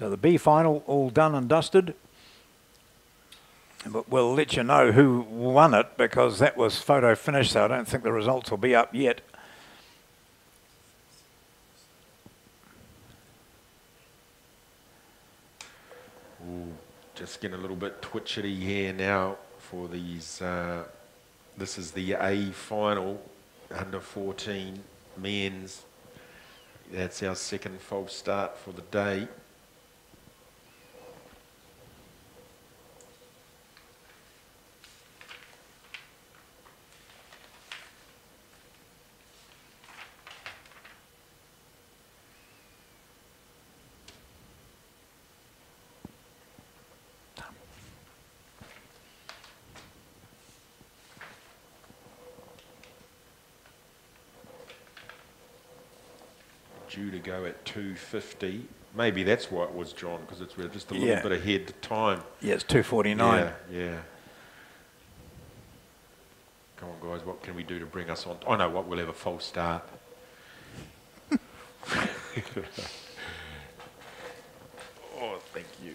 So the B final all done and dusted. But we'll let you know who won it because that was photo finish, so I don't think the results will be up yet. Ooh, just getting a little bit twitchy here now for these. Uh, this is the A final, under 14 men's. That's our second false start for the day. Due to go at 250. Maybe that's why it was John, because it's just a little Yeah. bit ahead to time. Yeah, it's 249. Yeah, yeah. Come on, guys. What can we do to bring us on? I know what. We'll have a false start. [laughs] oh, thank you.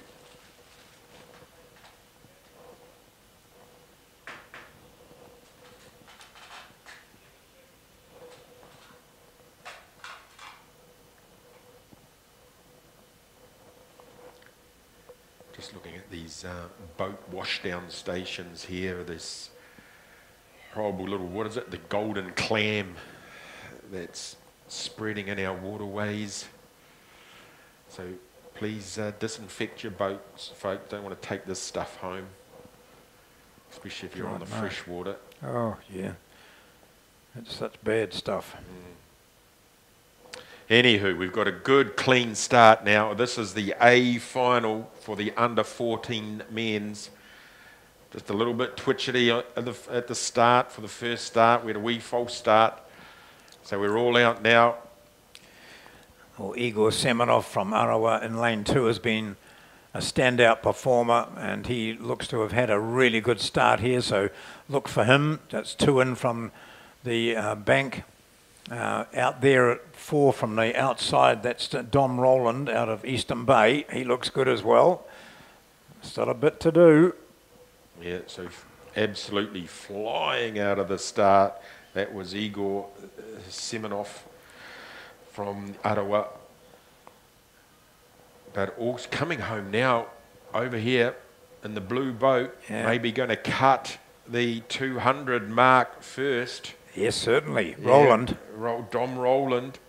Just looking at these uh, boat washdown stations here, this horrible little, what is it, the golden clam that's spreading in our waterways. So please uh, disinfect your boats, folks. Don't want to take this stuff home, especially if you're on the God, no. fresh water. Oh, yeah. It's such bad stuff. Anywho, we've got a good clean start now. This is the A final for the under 14 men's. Just a little bit twitchy at the, at the start for the first start. We had a wee false start. So we're all out now. Well, Igor Semenov from Arawa in lane two has been a standout performer and he looks to have had a really good start here. So look for him. That's two in from the uh, bank. Uh, out there at four from the outside, that's Dom Roland out of Eastern Bay. He looks good as well. Still a bit to do. Yeah, so f- absolutely flying out of the start. That was Igor uh, Semenov from Arawa. But also coming home now over here in the blue boat, Yeah. maybe going to cut the 200 mark first. Yes, certainly. Yeah, Roland. Ro- Dom Roland.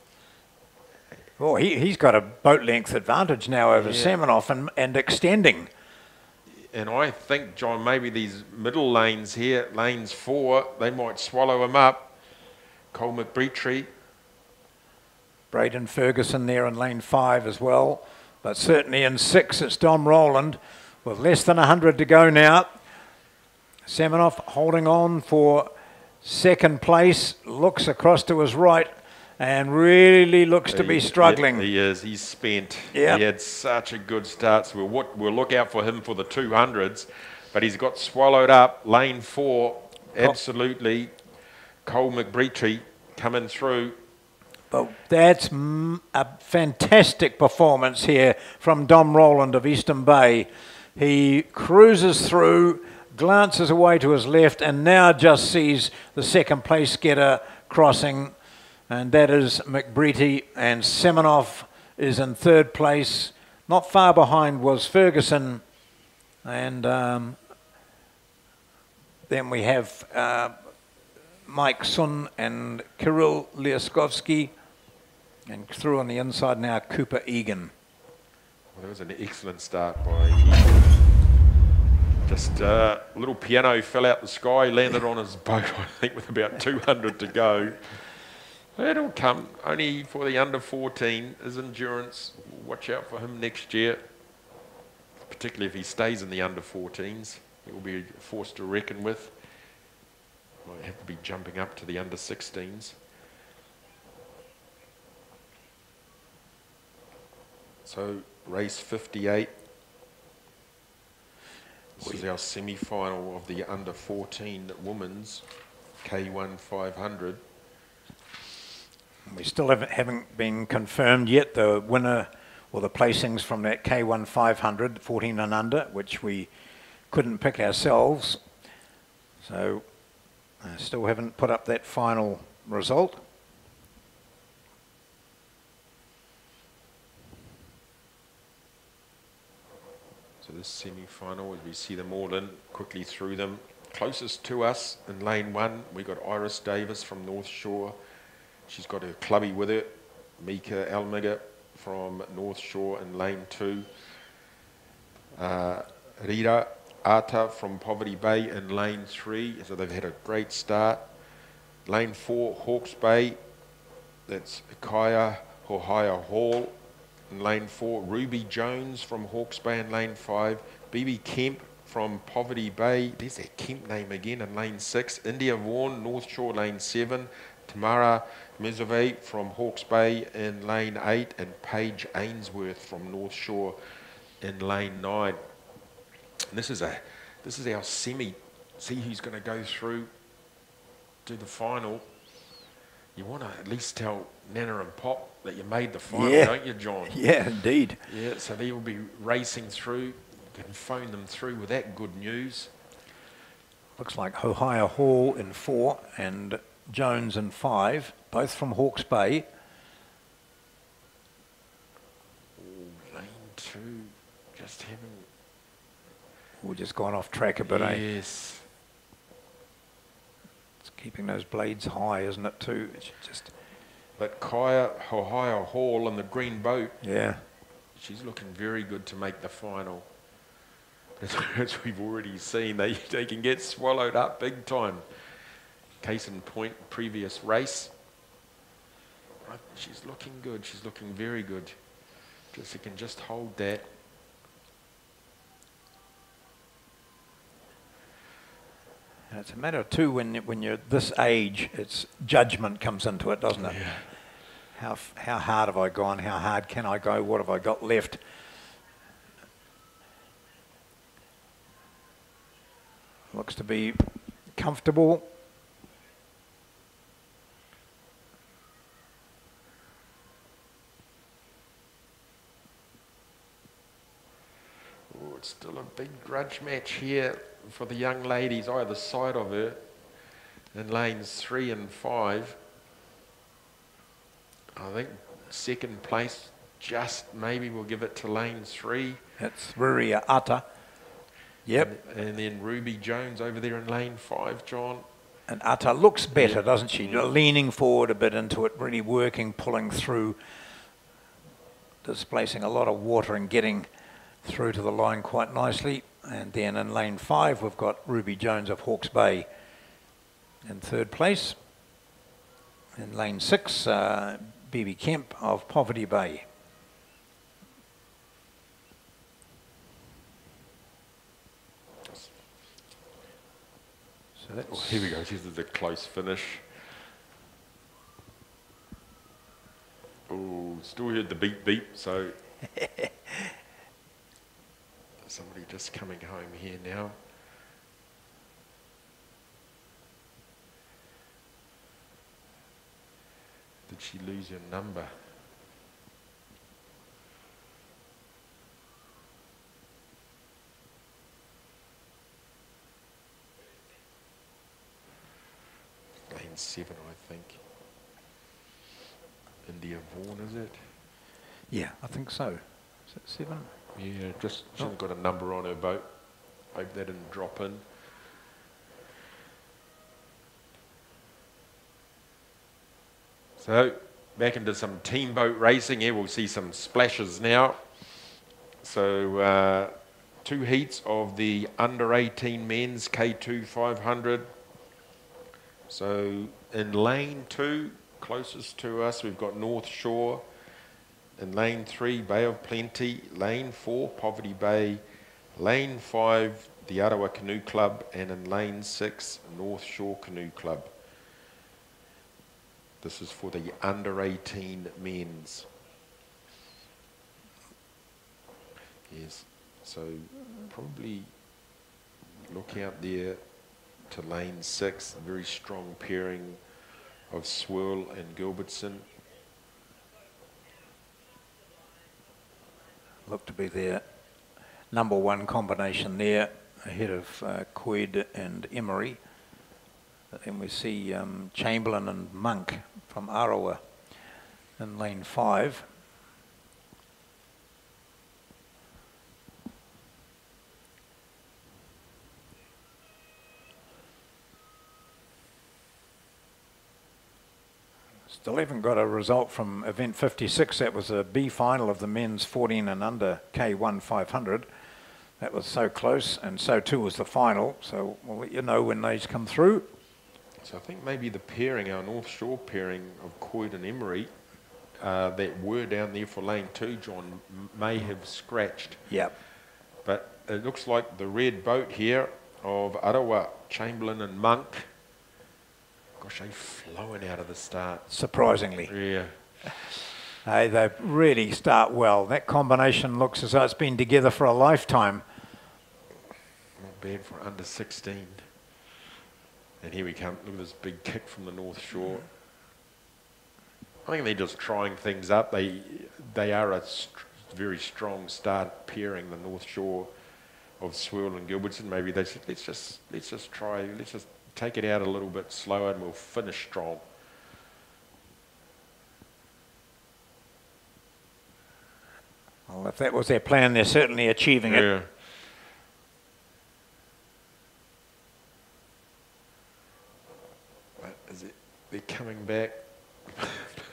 Oh, he, he's got a boat length advantage now over Yeah. Semenov and, and extending. And I think, John, maybe these middle lanes here, lanes four, they might swallow him up. Cole McBrearty, Braden Ferguson there in lane five as well. But certainly in six, it's Dom Roland with less than 100 to go now. Semenov holding on for second place, looks across to his right and really looks to be struggling. He is. He's spent. Yeah. He had such a good start. So we'll, we'll look out for him for the 200s. But he's got swallowed up. Lane four, absolutely. Cole McBrearty coming through. But that's a fantastic performance here from Dom Roland of Eastern Bay. He cruises through, glances away to his left, and now just sees the second place getter crossing, and that is McBrearty. And Semenov is in third place. Not far behind was Ferguson, and um, then we have uh, Mike Sun and Kirill Liaskovsky. And through on the inside now, Cooper Egan. Well, that was an excellent start by Egan. Just uh, a little piano fell out the sky, landed on his boat, [laughs] I think, with about 200 to go. It'll come only for the under 14. His endurance, watch out for him next year, particularly if he stays in the under 14s. He will be a force to reckon with. Might have to be jumping up to the under 16s. So, race 58. This is our semi final of the under 14 women's K1 500. We still haven't, haven't been confirmed yet the winner or the placings from that K1 500, 14 and under, which we couldn't pick ourselves. So, uh, still haven't put up that final result. So this semi-final, we see them all in, quickly through them. Closest to us in lane one, we got Iris Davis from North Shore. She's got her clubby with her. Mika Elmiger from North Shore in lane two. Uh, Rita Ata from Poverty Bay in lane three. So they've had a great start. Lane four, Hawke's Bay. That's Kaya Hohaya Hall in lane four. Ruby Jones from Hawke's Bay in lane five. BB Kemp from Poverty Bay. There's that Kemp name again in lane six. India Vaughan, North Shore lane seven. Tamara Mezove from Hawke's Bay in lane eight. And Paige Ainsworth from North Shore in lane nine. And this is a this is our semi. See who's going to go through to the final. You want to at least tell Nana and Pop that you made the final, Yeah. don't you, John? [laughs] Yeah, indeed. Yeah, so they will be racing through. You can phone them through with that good news. Looks like Hohia Hall in four and Jones and five, both from Hawke's Bay. Lane two, just having We're just gone off track a bit, eh? yes. It's keeping those blades high, isn't it, too? It's just, But Kaya Ohio Hall in the green boat, yeah. she's looking very good to make the final. As, [laughs] as we've already seen, they, they can get swallowed up big time. Case in point, previous race. She's looking good. She's looking very good. Just you can just hold that. And it's a matter too when when you're this age, it's judgment comes into it, doesn't it? Yeah. How how hard have I gone? How hard can I go? What have I got left? Looks to be comfortable. Still a big grudge match here for the young ladies either side of her in lanes three and five. I think second place just maybe we'll give it to lane three. It's Ruria Utter. Yep. And, and then Ruby Jones over there in lane five, John. And Utter looks better, doesn't she? Leaning forward a bit into it, really working, pulling through, displacing a lot of water and getting through to the line quite nicely. And then in lane five, we've got Ruby Jones of Hawke's Bay in third place. In lane six, uh, BB Kemp of Poverty Bay. So Oh, that's here we go. This is the close finish. Oh, still heard the beep beep. So [laughs] somebody just coming home here now. Did she lose your number? Lane seven, I think. India Vaughan, is it? Yeah, I think so. Is it seven? Yeah, just she hasn't got a number on her boat. Hope that didn't drop in. So back into some team boat racing here. We'll see some splashes now. So uh, two heats of the under 18 men's K2 500. So in lane two, closest to us, we've got North Shore. In lane three, Bay of Plenty. Lane four, Poverty Bay. Lane five, the Arawa Canoe Club. And in lane six, North Shore Canoe Club. This is for the under 18 men's. Yes, so probably look out there to lane six, very strong pairing of Swirl and Gilbertson. Look to be their number one combination there, ahead of uh, Quaid and Emery. But then we see um, Chamberlain and Monk from Arawa in lane five. Still haven't got a result from event 56. That was a B final of the men's 14 and under K1 500. That was so close, and so too was the final. So we'll let you know when these come through. So I think maybe the pairing, our North Shore pairing of Quaid and Emery, uh, that were down there for lane two, John, may have scratched. Yep. But it looks like the red boat here of Arawa, Chamberlain and Monk. Gosh, they flowing out of the start. Surprisingly, Yeah. hey, they really start well. That combination looks as though it's been together for a lifetime. Not bad for under 16. And here we come. Look at this big kick from the North Shore. I think they're just trying things up. They they are a st- very strong start pairing the North Shore of Swirl and Gilbertson. Maybe they said let's just let's just try let's just take it out a little bit slower and we'll finish strong. Well, if that was their plan, they're certainly achieving yeah. it? They're coming back.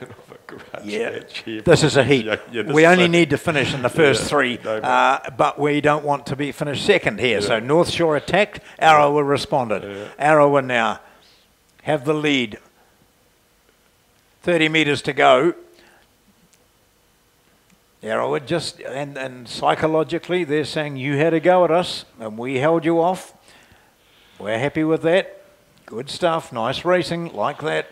[laughs] Of a Yeah, this is a heat. Yeah, yeah, we only a- need to finish in the [laughs] first Yeah, three, no, but- uh, but we don't want to be finished second here. So North Shore attacked, Arawa responded. Yeah. Arawa now have the lead. 30 metres to go. Arawa just, and, and psychologically, they're saying you had a go at us and we held you off. We're happy with that. Good stuff. Nice racing, like that.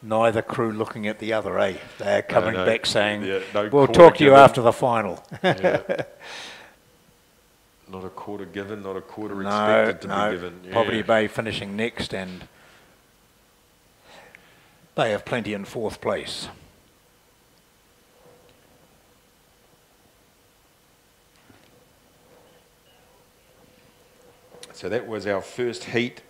Neither crew looking at the other, eh? They're coming no. back saying, Yeah, no we'll talk to you given." after the final. Yeah. [laughs] not a quarter given, not a quarter no, expected to no. be given. Yeah. Poverty Bay finishing next and they have plenty in fourth place. So that was our first heat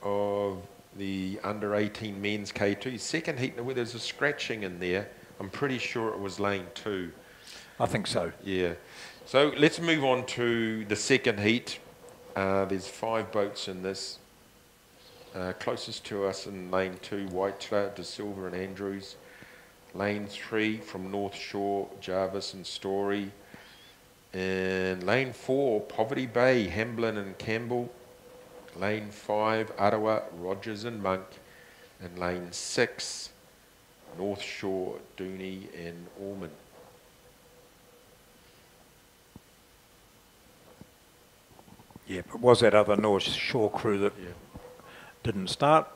of the under 18 men's K2. Second heat, now there's a scratching in there. I'm pretty sure it was lane two. I think so. Yeah. So let's move on to the second heat. Uh, there's five boats in this. Uh, closest to us in lane two, White De Silva and Andrews. Lane three from North Shore, Jarvis and Story. And lane four, Poverty Bay, Hamblin and Campbell. Lane five, Arawa, Rogers and Monk. And lane six, North Shore, Dooney and Ormond. Yeah, but was that other North Shore crew that Yeah. didn't start?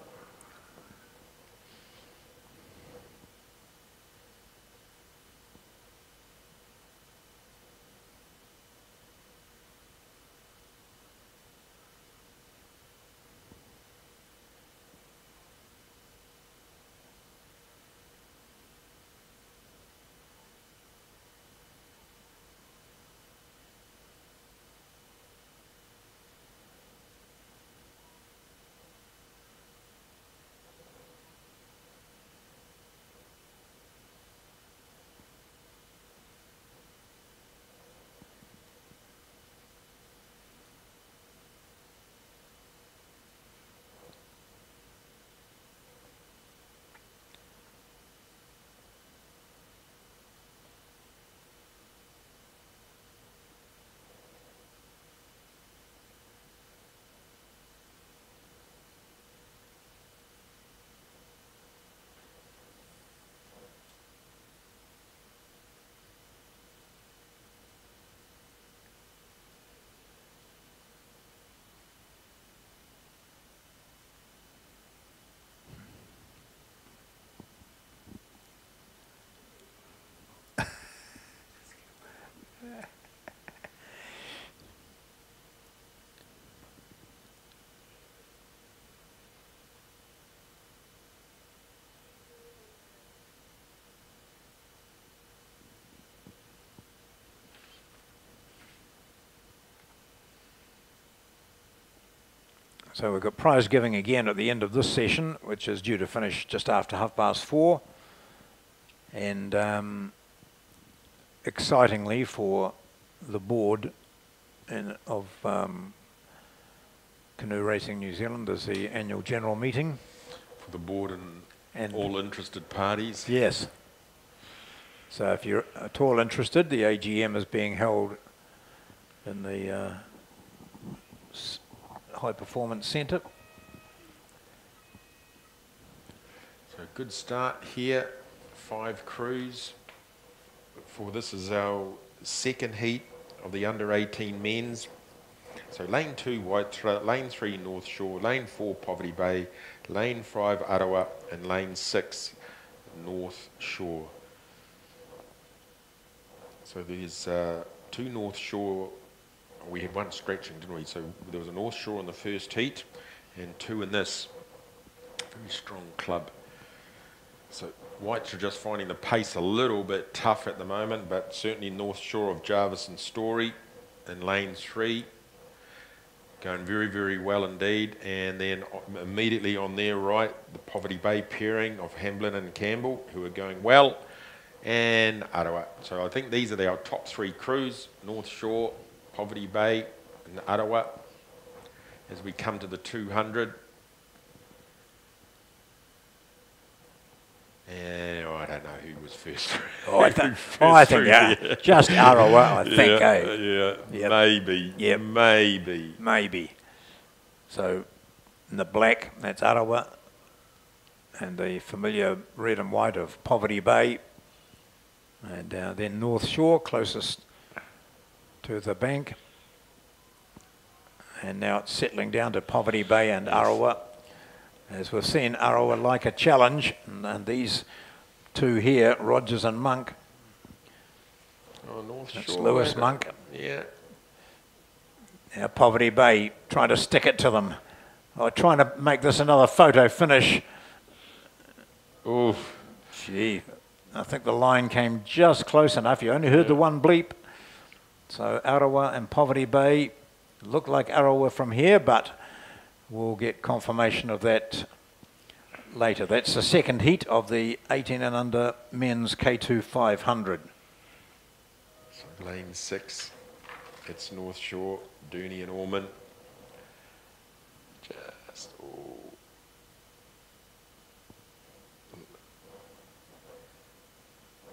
So we've got prize giving again at the end of this session, which is due to finish just after half past four. And um, excitingly for the board in, of um, Canoe Racing New Zealand is the annual general meeting. for the board and, And all interested parties. Yes. So if you're at all interested, the AGM is being held in the uh, High Performance Centre. So good start here, five crews. For this is our second heat of the under 18 men's. So lane two White lane three North Shore, lane four Poverty Bay, lane five Arawa, and lane six North Shore. So there's uh, two North Shore. We had one scratching, didn't we? So there was a North Shore in the first heat, and two in this. Very strong club. So Whites are just finding the pace a little bit tough at the moment, but certainly North Shore of Jarvis and Story in lane three, going very, very well indeed. And then immediately on their right, the Poverty Bay pairing of Hamblin and Campbell, who are going well, and Arawa. So I think these are our top three crews, North Shore, Poverty Bay, and Arawa. as we come to the 200. And oh, I don't know who was first. Oh, I, [laughs] th- first oh, [laughs] I think yeah, just Arawa, I think, yeah, yeah, Yep. maybe, Yep. maybe. Maybe. So, in the black, that's Arawa, and the familiar red and white of Poverty Bay, and uh, then North Shore, closest to the bank. And now it's settling down to Poverty Bay and Arawa. As we've seen, Arawa like a challenge, and, and these two here, Rogers and Monk, Oh, North That's Shore. Lewis? Monk. Yeah. Now Poverty Bay trying to stick it to them. Or trying to make this another photo finish. Oof. Gee, I think the line came just close enough. You only heard the one bleep. So Arawa and Poverty Bay look like Arawa from here, but we'll get confirmation of that later. That's the second heat of the 18 and under men's K2 500. So lane six. It's North Shore, Dooney and Orman. Just oh.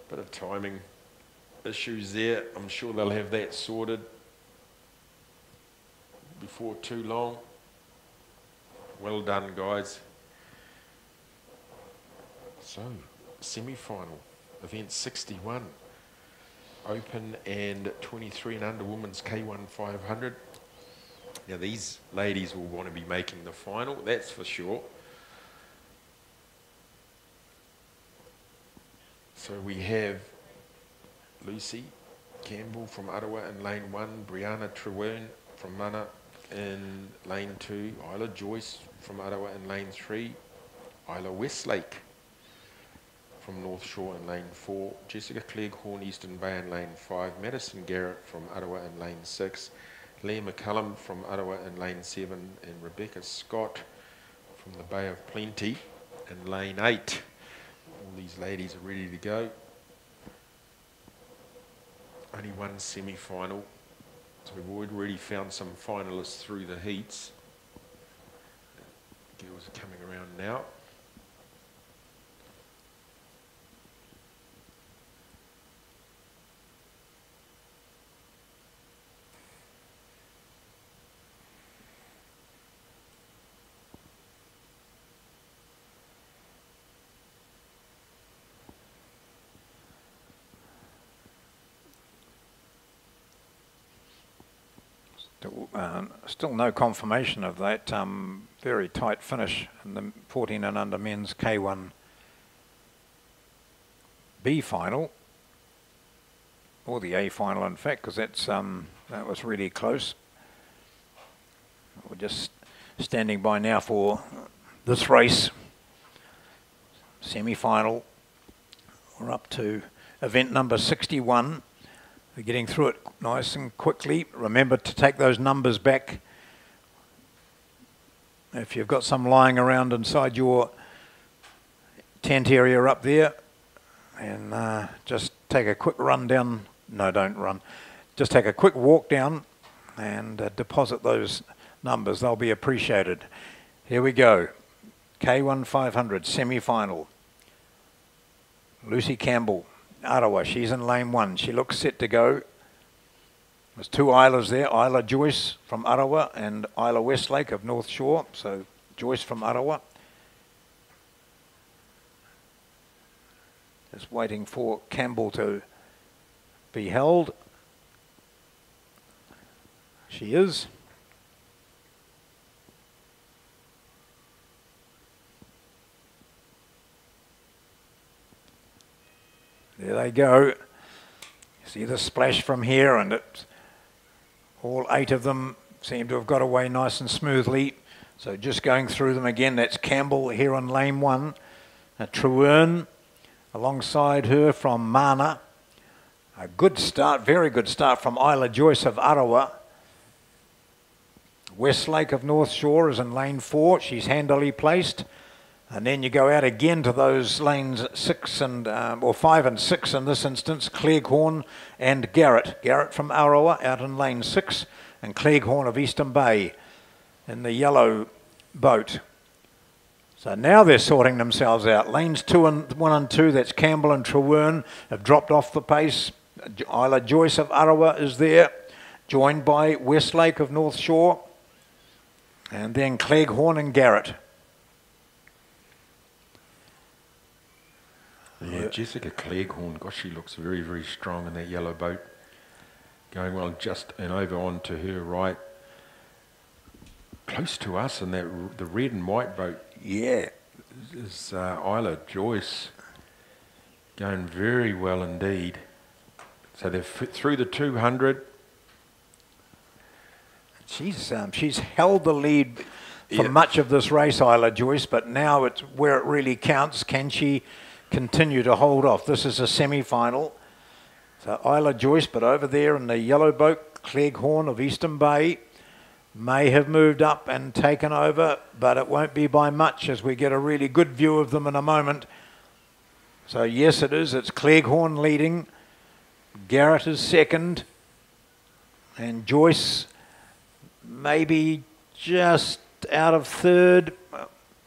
Bit of timing issues there. I'm sure they'll have that sorted before too long. Well done, guys. So, semi-final, event 61 open and 23 and under women's K1 500. Now these ladies will want to be making the final, that's for sure. So we have Lucy Campbell from Arawa in lane one, Brianna Trewern from Mana in lane two, Isla Joyce from Arawa in lane three, Isla Westlake from North Shore in lane 4, Jessica Cleghorn, Eastern Bay in lane 5, Madison Garrett from Arawa in lane 6, Leah McCullum from Arawa in lane 7, and Rebecca Scott from the Bay of Plenty in lane 8. All these ladies are ready to go. Only one semi-final, so we've already found some finalists through the heats. Girls are coming around now. Still, uh, still no confirmation of that um, very tight finish in the 14 and under men's K1 B final, or the A final, in fact, because that's um, that was really close. We're just standing by now for this race, semi-final. We're up to event number 61. We're getting through it nice and quickly. Remember to take those numbers back. If you've got some lying around inside your tent area up there, and uh, just take a quick run down. No, don't run. Just take a quick walk down and uh, deposit those numbers. They'll be appreciated. Here we go. K1 500 semi final. Lucy Campbell, Arawa. She's in lane one. She looks set to go. There's two Islas there. Isla Joyce from Arawa and Isla Westlake of North Shore. So Joyce from Arawa. Just waiting for Campbell to be held. She is. There they go. See the splash from here, and it, all eight of them seem to have got away nice and smoothly. So just going through them again, that's Campbell here on lane one. Trewern alongside her from Mana. A good start, very good start from Isla Joyce of Arawa. Westlake of North Shore is in lane four. She's handily placed. And then you go out again to those lanes six and, um, or five and six in this instance, Cleghorn and Garrett. Garrett from Arawa out in lane six, and Cleghorn of Eastern Bay in the yellow boat. So now they're sorting themselves out. Lanes two and one and two, that's Campbell and Trewern, have dropped off the pace. Isla Joyce of Arawa is there, joined by Westlake of North Shore, and then Cleghorn and Garrett. Yeah, Jessica Cleghorn, gosh, she looks very, very strong in that yellow boat. Going well, just and over on to her right, close to us in that r- the red and white boat Yeah, is uh, Isla Joyce, going very well indeed. So they're through the 200. she's um, she's held the lead for Yeah. much of this race, Isla Joyce, but now it's where it really counts. Can she continue to hold off? This is a semi-final. So Isla Joyce, but over there in the yellow boat, Cleghorn of Eastern Bay may have moved up and taken over, but it won't be by much as we get a really good view of them in a moment. So yes, it is. It's Cleghorn leading. Garrett is second, and Joyce maybe just out of third.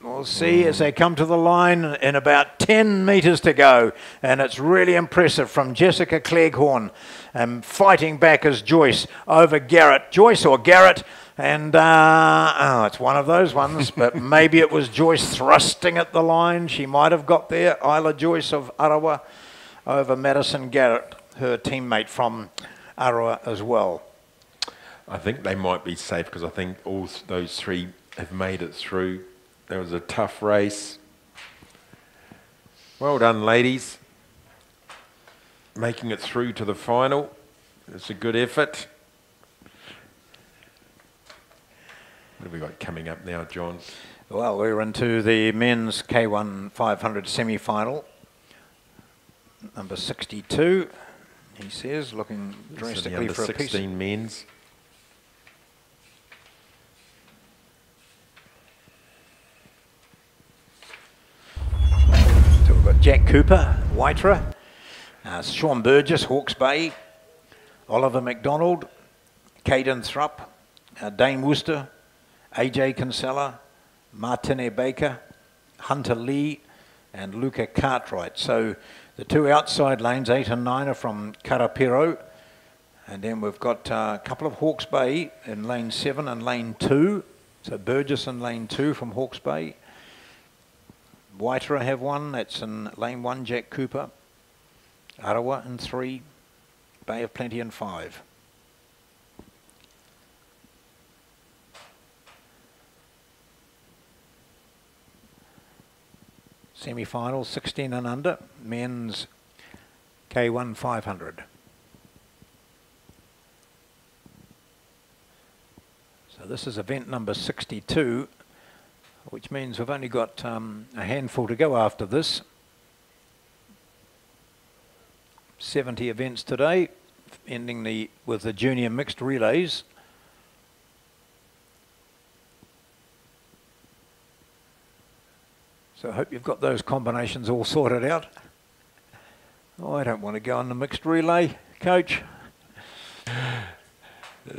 We'll see as they come to the line in about 10 metres to go. And it's really impressive from Jessica Cleghorn. Um, fighting back as Joyce over Garrett. Joyce or Garrett. And uh, oh, it's one of those ones, [laughs] but maybe it was Joyce thrusting at the line. She might have got there. Isla Joyce of Arawa over Madison Garrett, her teammate from Arawa as well. I think they might be safe because I think all those three have made it through. That was a tough race. Well done, ladies. Making it through to the final. It's a good effort. What have we got coming up now, John? Well, we're into the men's K1 500 semi final. Number 62, he says, looking This is the drastically for a piece. 16 men's. So we've got Jack Cooper, Waitara, uh, Sean Burgess, Hawke's Bay, Oliver McDonald, Caden Thrupp, uh, Dane Worcester, AJ Kinsella, Martine Baker, Hunter Lee, and Luca Cartwright. So the two outside lanes, eight and nine, are from Karapiro. And then we've got uh, a couple of Hawke's Bay in lane seven and lane two. So Burgess in lane two from Hawke's Bay. Waitara have one, that's in lane one, Jack Cooper. Arawa in three, Bay of Plenty in five. Semi-final, 16 and under, men's K1 500. So this is event number 62 which means we've only got um, a handful to go after this. 70 events today, ending the with the junior mixed relays. So I hope you've got those combinations all sorted out. Oh, I don't want to go on the mixed relay, coach.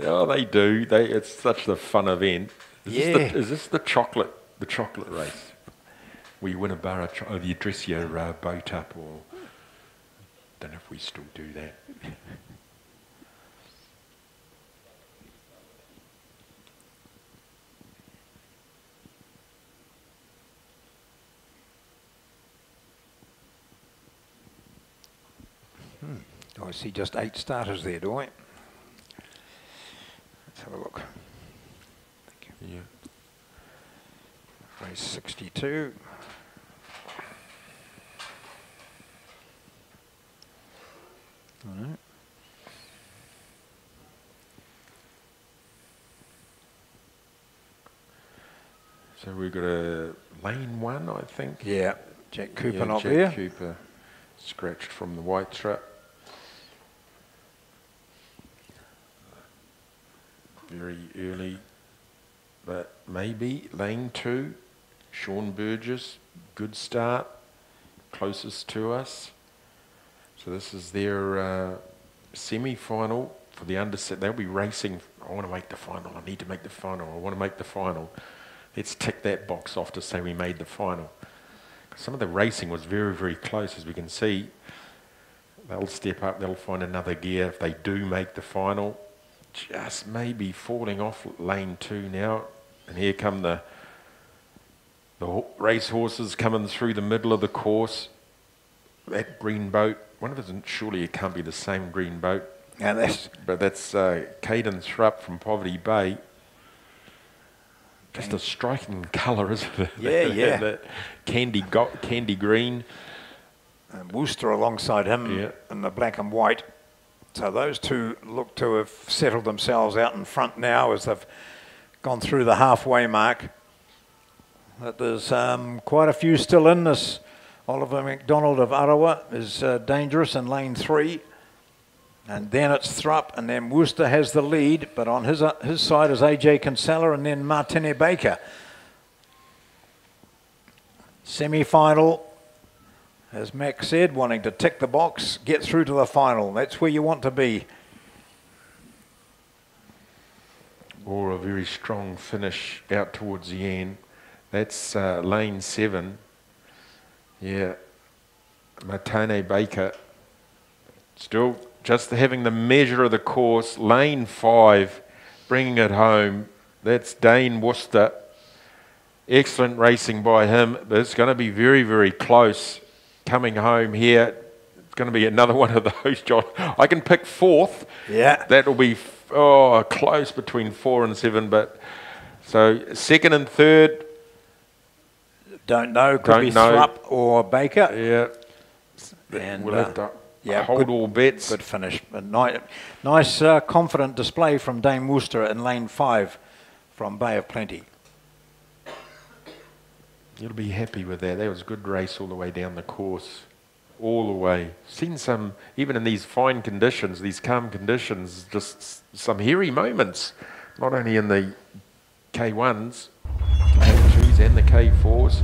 Oh, they do. They, it's such a fun event. Is, Yeah. this, the, is this the chocolate, the chocolate race? Where you win a bar of chocolate, you dress your uh, boat up, or don't know if we still do that. Oh, I see just eight starters there, do I? Let's have a look. Thank you. Yeah. Race 62. All right. So we've got a lane one, I think. Yeah, Jack Cooper Yeah, not Jack there. Cooper scratched from the white trap. Very early, but maybe lane two. Sean Burgess, good start, closest to us. So this is their uh, semi-final for the underset. They'll be racing. I want to make the final. I need to make the final. I want to make the final. Let's tick that box off to say we made the final. Some of the racing was very, very close, as we can see. They'll step up. They'll find another gear if they do make the final. Just maybe falling off lane two now, and here come the the ho- race coming through the middle of the course. That green boat. One of them, surely it can't be the same green boat. And that's But that's uh, Caden Thrupp from Poverty Bay. Just a striking colour, isn't it? [laughs] Yeah, [laughs] yeah. that candy, go- candy green. and Worcester alongside him Yeah. in the black and white. So those two look to have settled themselves out in front now as they've gone through the halfway mark. There's um, quite a few still in this. Oliver McDonald of Arawa is uh, dangerous in lane three. And then it's Thrupp, and then Worcester has the lead, but on his, uh, his side is AJ Kinsella and then Martine Baker. Semi final, as Max said, wanting to tick the box, get through to the final. That's where you want to be. Or a very strong finish out towards the end. That's uh, lane seven. Yeah. Matane Baker. Still just having the measure of the course. Lane five, bringing it home. That's Dane Worcester. Excellent racing by him, but it's going to be very, very close coming home here. It's going to be another [laughs] one of those, John. I can pick fourth. Yeah. That'll be oh close between four and seven, but so second and third, Don't know, could Don't be know. Thrupp or Baker. yeah, And, we'll uh, have to yeah, hold good- all bets. Good finish. A ni- nice, uh, confident display from Dane Worcester in lane five from Bay of Plenty. You'll be happy with that. That was a good race all the way down the course, all the way. Seen some, even in these fine conditions, these calm conditions, just s- some hairy moments. Not only in the K1s, K2s, and the K4s.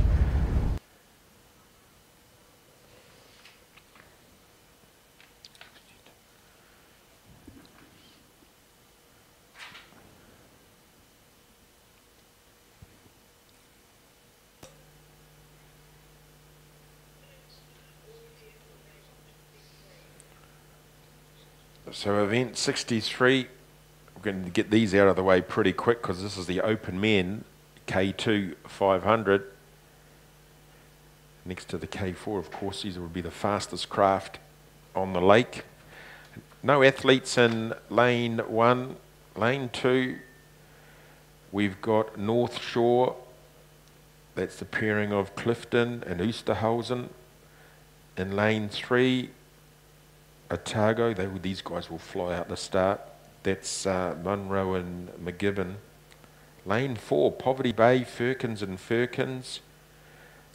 So event 63, we're going to get these out of the way pretty quick because this is the open men K2 500. Next to the K4, of course, these would be the fastest craft on the lake. No athletes in lane one. Lane two, we've got North Shore. That's the pairing of Clifton and Oosterhausen. In lane three, Otago. They these guys will fly out the start. That's uh, Munro and McGibbon. Lane four, Poverty Bay, Ferkins and Ferkins.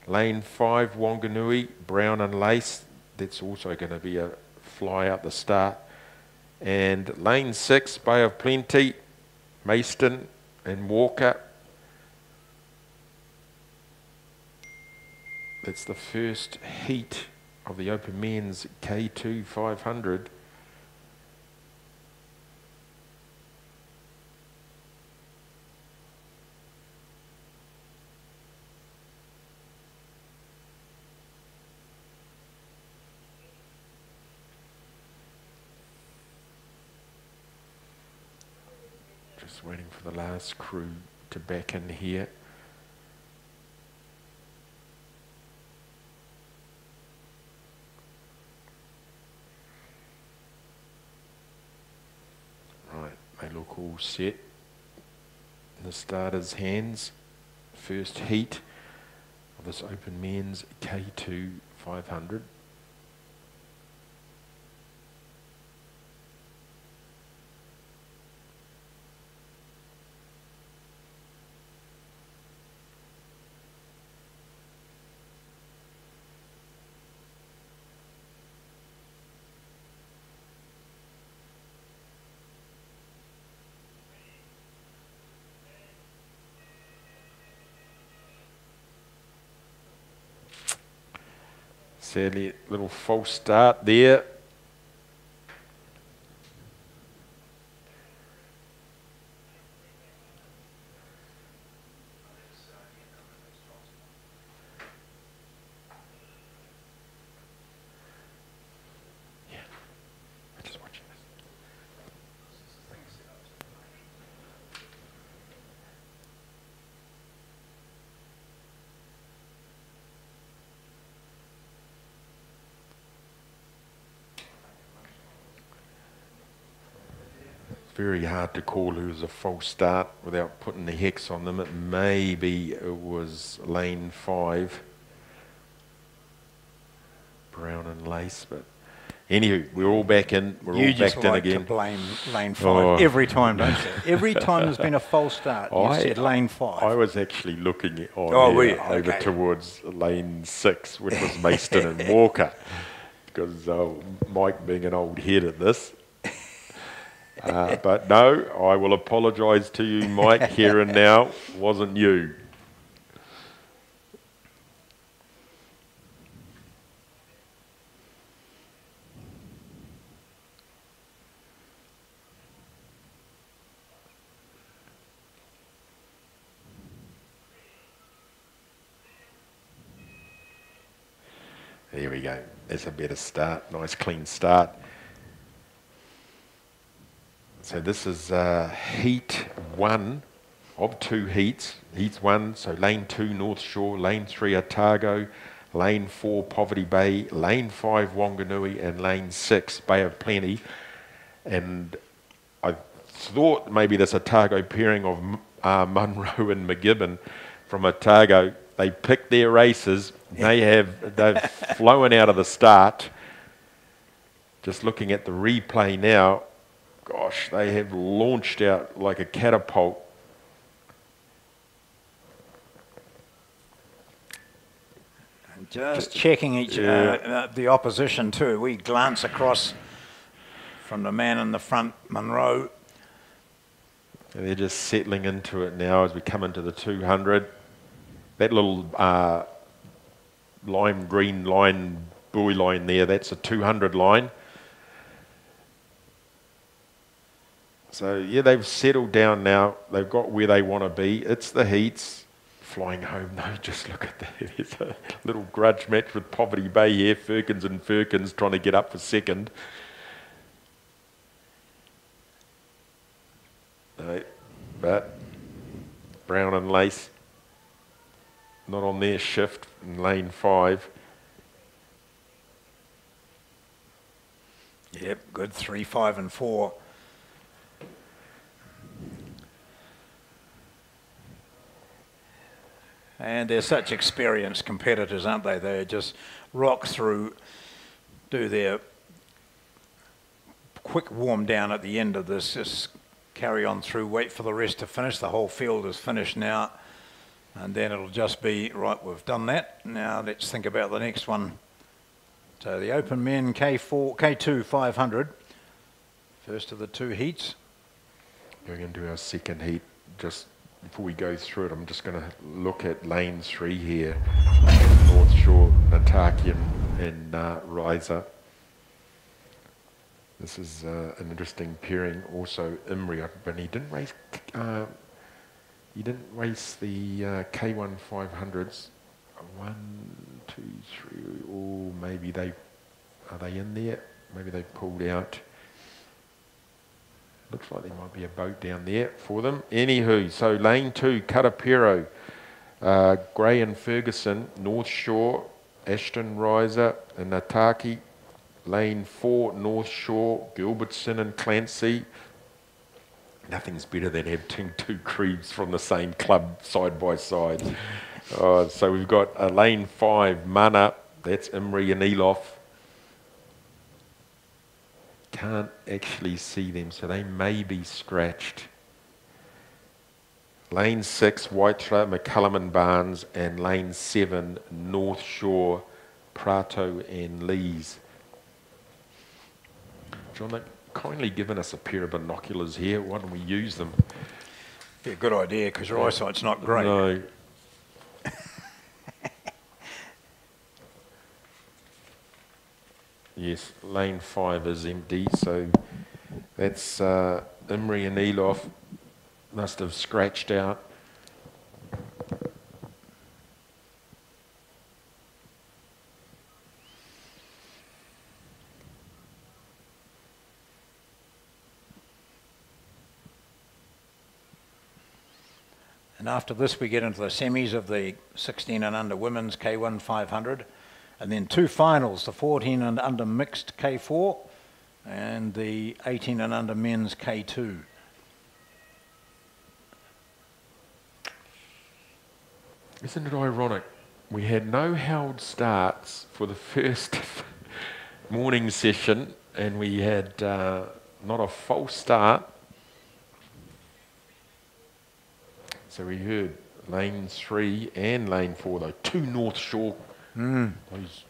Lane five, Wanganui, Brown and Lace. That's also going to be a fly out the start. And lane six, Bay of Plenty, Maeston and Walker. That's the first heat of the Open Men's K2 500. Just waiting for the last crew to back in here. Right, they look all set. In the starter's hands. First heat of this Open Men's K2 500. Sadly, little false start there. Very hard to call who was a false start without putting the hex on them. It maybe it was lane five, Brown and Lace, but anywho, we're all back in. We're you all just backed in like to again. blame lane five Oh. every time, don't you? Every time there's been a false start, you I- said lane five. I was actually looking on Oh, there were over Okay. towards lane six, which was Maston and Walker, [laughs] because uh, Mike being an old head at this. Uh, but no, I will apologise to you, Mike, here and now. Wasn't you. There we go. That's a better start. Nice clean start. So this is uh, heat one of two heats. Heat one, so lane two North Shore, lane three Otago, lane four Poverty Bay, lane five Wanganui, and lane six Bay of Plenty. And I thought maybe this Otago pairing of uh, Munro and McGibbon from Otago, they picked their races. They have they've [laughs] flown out of the start. Just looking at the replay now, gosh, they have launched out like a catapult. Just checking each uh, Yeah. uh, the opposition too. We glance across from the man in the front, Munro. And they're just settling into it now as we come into the 200. That little uh, lime green line, buoy line there, that's a 200 line. So, yeah, they've settled down now. They've got where they want to be. It's the heats. Flying home, [laughs] though, just look at that. [laughs] There's a little grudge match with Poverty Bay here. Ferkins and Ferkins trying to get up for second. No, but Brown and Lace not on their shift in lane five. Yep, good three, five, and four. And they're such experienced competitors, aren't they? They just rock through, do their quick warm down at the end of this, just carry on through, wait for the rest to finish. The whole field is finished now. And then it'll just be, right, we've done that. Now let's think about the next one. So the open men K4, K2 500, first of the two heats. Going into our second heat, just before we go through it, I'm just going to look at lane three here. North Shore, Nataki and, and uh, Riser. This is uh, an interesting pairing. Also, Imri, but he didn't race. Uh, he didn't race the uh, K1 500s. One, two, three. Oh, maybe they are they in there? Maybe they pulled out. Looks like there might be a boat down there for them. Anywho, so lane two, Karapiro, uh, Gray and Ferguson, North Shore, Ashton Riser and Nataki. Lane four, North Shore, Gilbertson and Clancy. Nothing's better than having [laughs] two crews from the same club side by side. Uh, so we've got uh, lane five, Mana, that's Imri and Elof. Can't actually see them, so they may be scratched. Lane six, Waitara, McCullum and Barnes, and lane seven, North Shore, Prato and Lees. John, they've kindly given us a pair of binoculars here. Why don't we use them? Be a good idea because your eyesight's not great. No. Yes, lane five is empty, so that's uh, Imri and Elof must have scratched out. And after this, we get into the semis of the 16 and under women's K1 500, and then two finals, the 14 and under mixed K4 and the 18 and under men's K2. Isn't it ironic? We had no held starts for the first [laughs] morning session, and we had uh, not a false start. So we heard lane three and lane four, though two North Shore those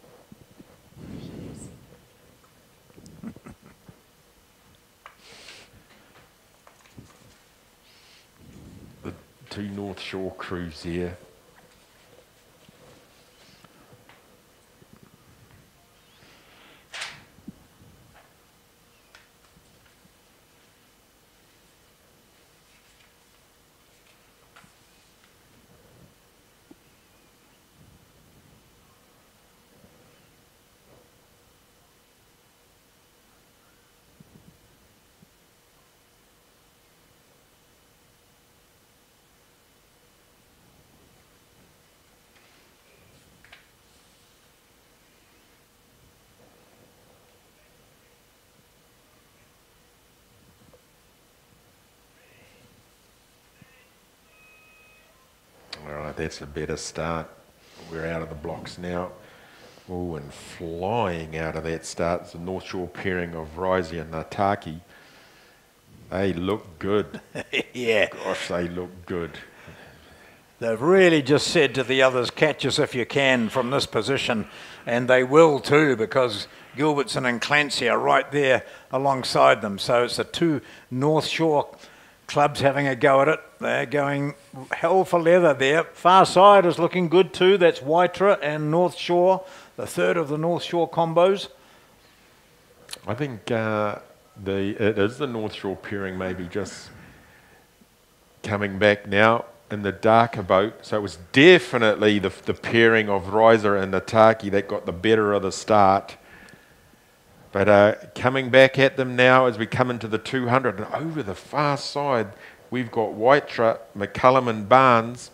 the two North Shore crews here. All right, that's a better start. We're out of the blocks now. Oh, and flying out of that start is the North Shore pairing of Riser and Nataki. They look good. [laughs] yeah. Gosh, they look good. They've really just said to the others, catch us if you can from this position, and they will too, because Gilbertson and Clancy are right there alongside them. So it's the two North Shore clubs having a go at it. They're going hell for leather there. Far side is looking good too. That's Waitara and North Shore, the third of the North Shore combos. I think uh, the it is the North Shore pairing maybe just coming back now in the darker boat. So it was definitely the, the pairing of Riser and Nataki that got the better of the start. But uh, coming back at them now as we come into the 200 and over the far side, we've got Waitara, McCullum, and Barnes.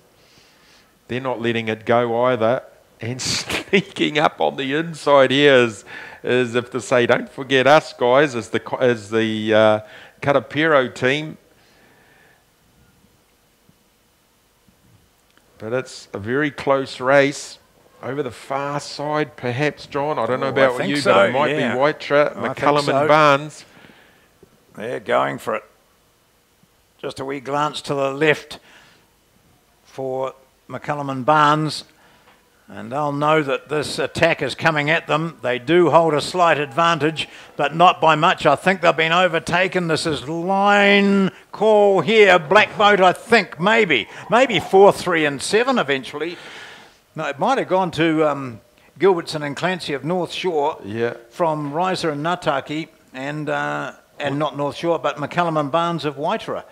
They're not letting it go either. And [laughs] sneaking up on the inside here is, is if to say, don't forget us guys, as the, as the uh, Karapiro team. But it's a very close race. Over the far side, perhaps, John. I don't know Oh, about you, so, but it might yeah. be Waitara, oh, I think McCullum, so. and Barnes. They're going for it. Just a wee glance to the left for McCullum and Barnes. And they'll know that this attack is coming at them. They do hold a slight advantage, but not by much. I think they've been overtaken. This is line call here. Black boat, I think, maybe. Maybe 4 3 and 7 eventually. No, it might have gone to um, Gilbertson and Clancy of North Shore Yeah. from Riser and Nataki, and uh, and not North Shore, but McCallum and Barnes of Waitara.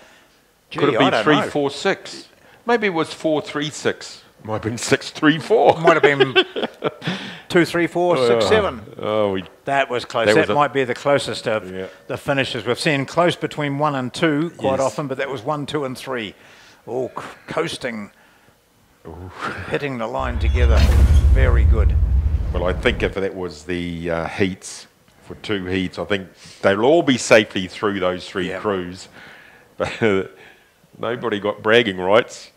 Gee, Could it I be don't three, know. four, six? Maybe it was four, three, six. Might have been six, three, four. Might have been [laughs] two, three, four, six, seven. Oh, we, That was close. That That, was a- might be the closest of Yeah. the finishes. We've seen close between one and two quite Yes. often, but that was one, two, and three. All coasting, hitting the line together. Very good. well, I think if that was the uh, heats for two heats, I think they'll all be safely through those three Yeah. crews. But [laughs] nobody got bragging rights.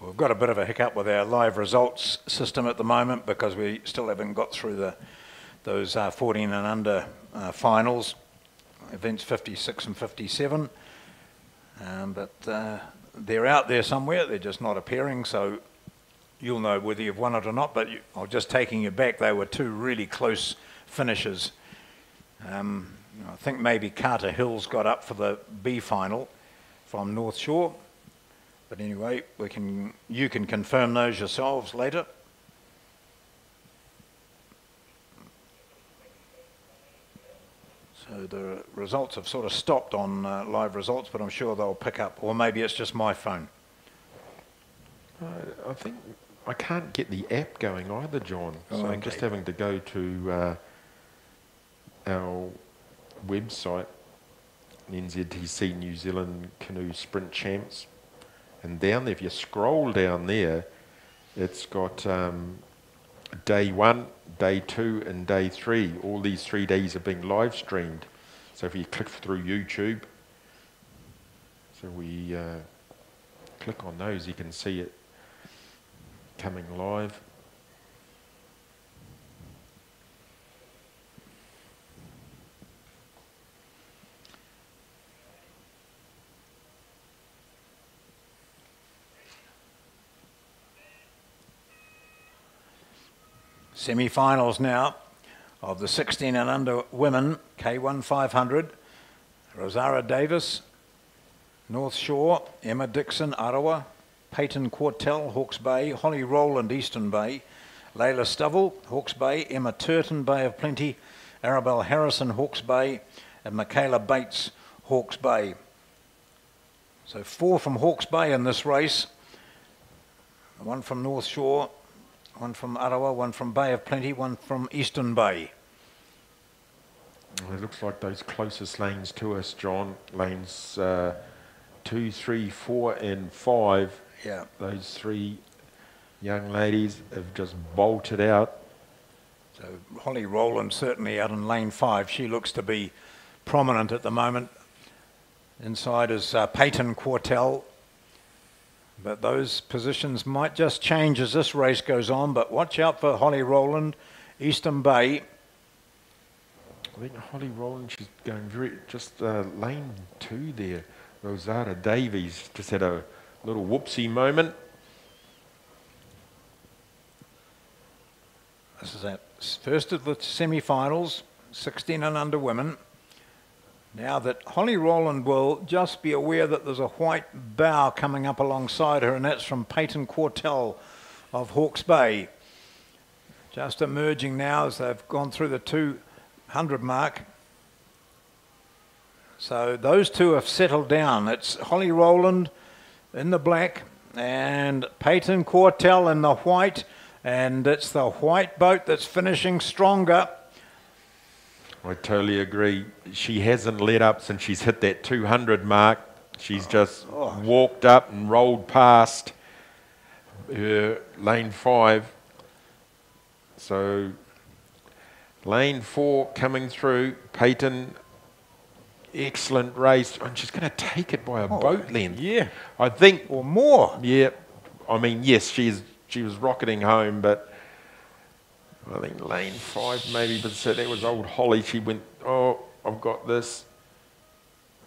We've got a bit of a hiccup with our live results system at the moment because we still haven't got through the those uh, 14 and under uh, finals, events 56 and 57. Um, but uh, they're out there somewhere. They're just not appearing. So you'll know whether you've won it or not. But you, I'm just taking you back. They were two really close finishes. Um, I think maybe Carter Hills got up for the B final from North Shore. But anyway, we can you can confirm those yourselves later. So the results have sort of stopped on uh, live results, but I'm sure they'll pick up, or maybe it's just my phone. Uh, I think I can't get the app going either, John. So Oh, I'm just having to go to uh, our website, NZCT New Zealand Canoe Sprint Champs, and down there, if you scroll down there, it's got um, day one, day two, and day three. All these three days are being live streamed. So if you click through YouTube, So we uh, click on those, you can see it coming live. Semi-finals now of the 16 and under women K1 500. Rosara Davis, North Shore, Emma Dixon, Arawa, Peyton Quartel, Hawke's Bay, Holly Rowland, Eastern Bay, Layla Stovall, Hawke's Bay, Emma Turton, Bay of Plenty, Arabelle Harrison, Hawke's Bay, and Michaela Bates, Hawke's Bay. So four from Hawke's Bay in this race. One from North Shore, one from Arawa, one from Bay of Plenty, one from Eastern Bay. It looks like those closest lanes to us, John, lanes uh, two, three, four, and five. Yeah. Those three young ladies have just bolted out. So Holly Rowland certainly out in lane five. She looks to be prominent at the moment. Inside is uh, Peyton Quartel. But those positions might just change as this race goes on. But watch out for Holly Rowland, Eastern Bay. I think Holly Rowland, she's going very, just uh, lane two there. Rosada Davies just had a little whoopsie moment. This is that first of the semi-finals, 16 and under women. Now that Holly Rowland will just be aware that there's a white bow coming up alongside her, and that's from Peyton Quartel of Hawke's Bay. Just emerging now as they've gone through the 200 mark. So those two have settled down. It's Holly Rowland in the black and Peyton Quartel in the white, and it's the white boat that's finishing stronger. I totally agree. She hasn't let up since she's hit that 200 mark. She's just oh. walked up and rolled past her lane five. So, lane four coming through. Peyton, excellent race. And she's going to take it by a Oh, boat length. Yeah, I think, or more. yeah, I mean, yes, she's, she was rocketing home, but I think lane five maybe, but so that was old Holly. She went, oh, I've got this.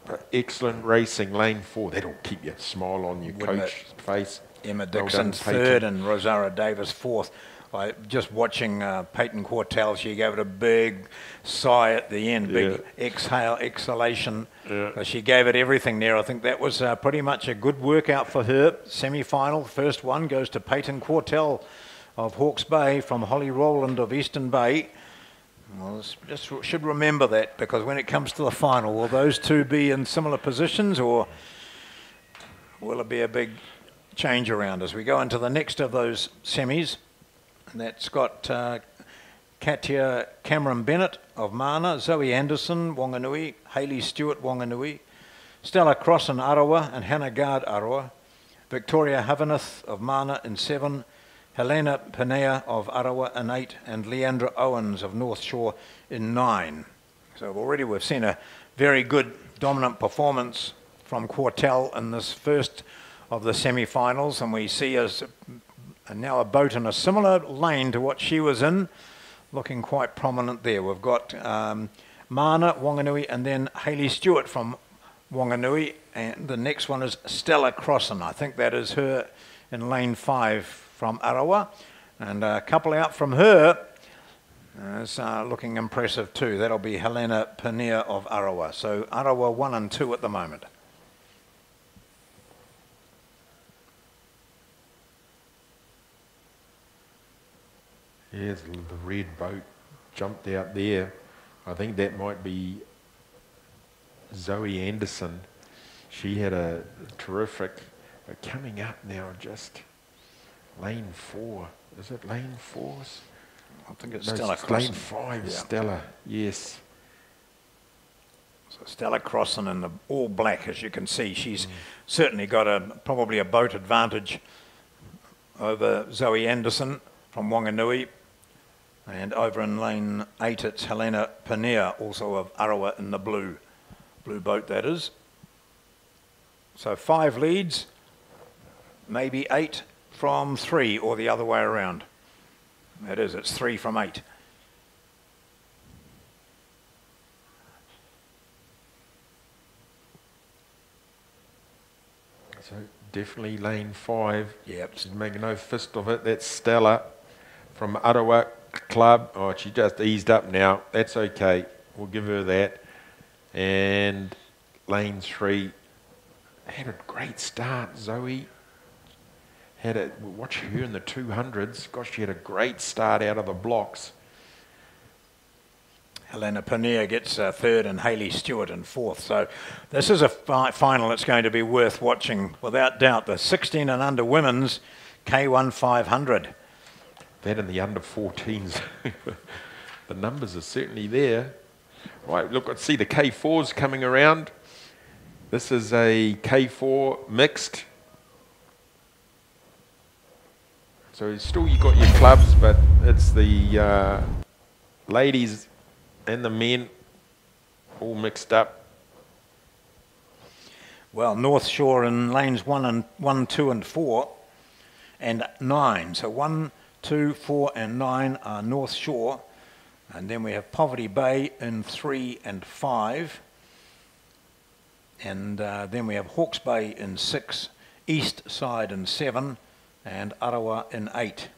But excellent racing, lane four. That'll keep your smile on your Wouldn't coach's face. Emma Well done, Dixon Peyton. third and Rosara Davis fourth. I just watching uh, Peyton Quartel, she gave it a big sigh at the end, big exhale, exhalation. Yeah. She gave it everything there. I think that was uh, pretty much a good workout for her. Semi-final, first one goes to Peyton Quartel of Hawke's Bay from Holly Rowland of Eastern Bay. Well, just should remember that because when it comes to the final, will those two be in similar positions or will it be a big change around as we go into the next of those semis? And that's got uh, Katia Cameron Bennett of Mana, Zoe Anderson, Wanganui, Hayley Stewart, Wanganui, Stella Crossan Arawa, and Hannah Gard, Arawa, Victoria Havaneth of Mana in seven, Helena Pania of Arawa in eight, and Leandra Owens of North Shore in nine. So already we've seen a very good dominant performance from Quartel in this first of the semi-finals, and we see us now a boat in a similar lane to what she was in, looking quite prominent there. We've got um, Mana Wanganui and then Hayley Stewart from Wanganui, and the next one is Stella Crossan. I think that is her in lane five from Arawa, and a couple out from her is uh, looking impressive too. That'll be Helena Pania of Arawa. So Arawa one and two at the moment. Yes, the red boat jumped out there. I think that might be Zoe Anderson. She had a terrific, coming up now, just lane four. Is it lane four? I think it's No, Stella it's lane five, Yeah. Stella. Yes. So Stella Crossan in the all black, as you can see, she's certainly got a probably a boat advantage over Zoe Anderson from Wanganui. And over in lane eight, it's Helena Pania, also of Arawa in the blue, blue boat that is. So five leads, maybe eight from three, or the other way around. It is, it's three from eight. So definitely lane five. Yep. She's making no fist of it. That's Stella from Arawa Club. Oh, she just eased up now. That's okay. We'll give her that. And lane three had a great start, Zoe. Had a watch her in the 200s. Gosh, she had a great start out of the blocks. Helena Panea gets uh, third and Haley Stewart in fourth. So this is a fi- final that's going to be worth watching without doubt. The 16 and under women's K1 500. That and the under 14s. [laughs] the numbers are certainly there. Right, look, let's see the K4s coming around. This is a K4 mixed. So still you got your clubs, but it's the uh, ladies and the men all mixed up. Well, North Shore in lanes one and one, two, and four, and nine. So one, two, four, and nine are North Shore, and then we have Poverty Bay in three and five, and uh, then we have Hawke's Bay in six, East Side in seven, and Arawa in eight.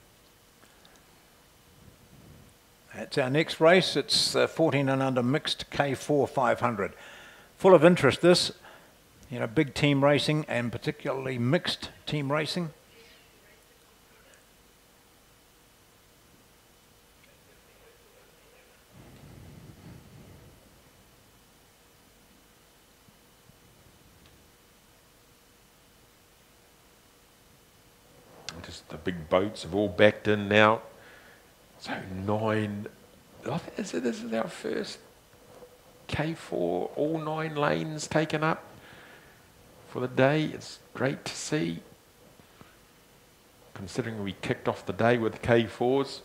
That's our next race. It's uh, 14 and under mixed K4 500. Full of interest, this you know, big team racing and particularly mixed team racing. Just the big boats have all backed in now. So nine. Is this is our first K4, all nine lanes taken up for the day. It's great to see. Considering we kicked off the day with K4s.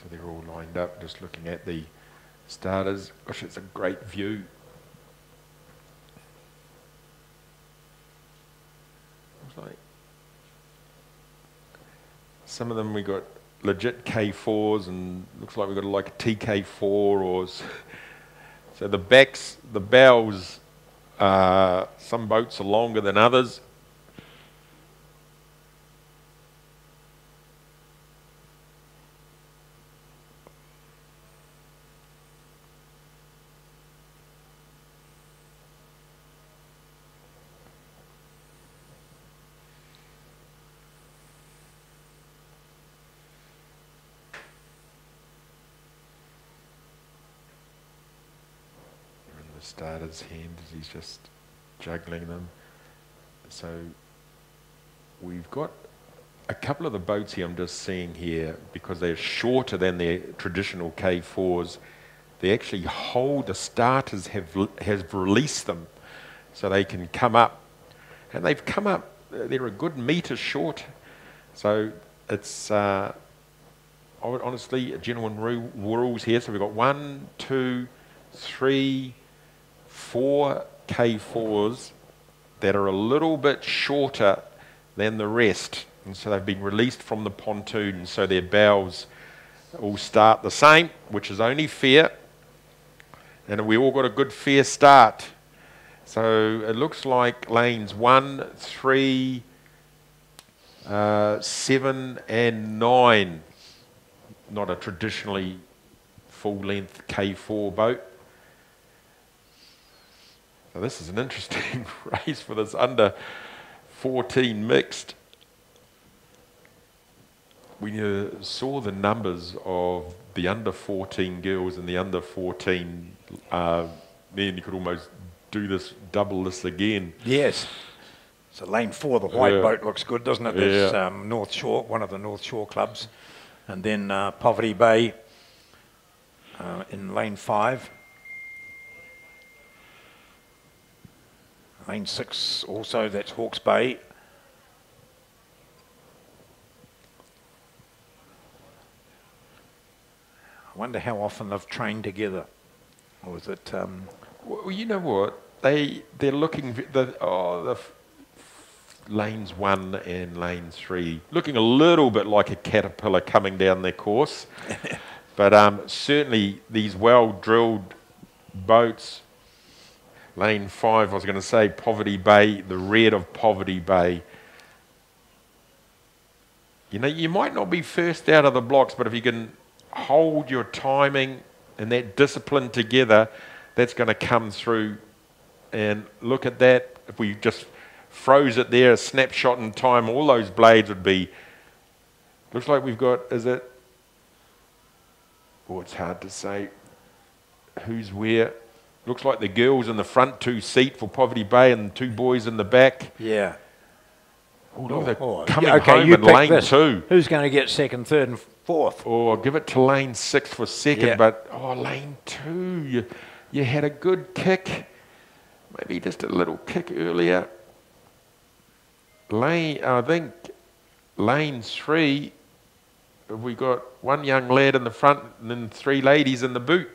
So they're all lined up, just looking at the starters. Gosh, it's a great view. Like some of them we got legit K4s, and looks like we got like a TK4 or so the backs, the bows. Uh, some boats are longer than others. They're in the starter's hand as he's just juggling them. So we've got a couple of the boats here I'm just seeing here because they're shorter than their traditional K4s. They actually hold the starters have has released them so they can come up, and they've come up. They're a good metre short, so it's. Uh, honestly, a genuine ru- rules here. So we've got one, two, three, four K4s that are a little bit shorter than the rest. And so they've been released from the pontoon, so their bows all start the same, which is only fair. And we all got a good fair start. So it looks like lanes one, three, uh, seven, and nine. Not a traditionally full length K4 boat. So this is an interesting [laughs] race for this under 14 mixed. When you saw the numbers of the under 14 girls and the under 14 uh, men, you could almost do this, double this again. Yes. So lane four, the white Yeah. boat looks good, doesn't it? There's Yeah. um, North Shore, one of the North Shore clubs, and then uh, Poverty Bay uh, in lane five. Lane six also, that's Hawke's Bay. I wonder how often they've trained together. Or is it, um, Well, you know what? They they're looking the oh the f- lanes one and lane three looking a little bit like a caterpillar coming down their course, [laughs] but um, certainly these well drilled boats. Lane five, I was going to say Poverty Bay, the red of Poverty Bay. You know, you might not be first out of the blocks, but if you can hold your timing and that discipline together, that's going to come through. And look at that. If we just froze it there, a snapshot in time, all those blades would be. Looks like we've got, is it? Oh, it's hard to say who's where. Looks like the girls in the front two seat for Poverty Bay and two boys in the back. yeah. Oh, look, they're Oh, coming yeah, okay, home you in lane this. two. Who's going to get second, third, and fourth? Oh, or give it to lane six for second, Yeah. but oh, lane two, you, you had a good kick, maybe just a little kick earlier. Lane, I think lane three, we got one young lad in the front and then three ladies in the boot.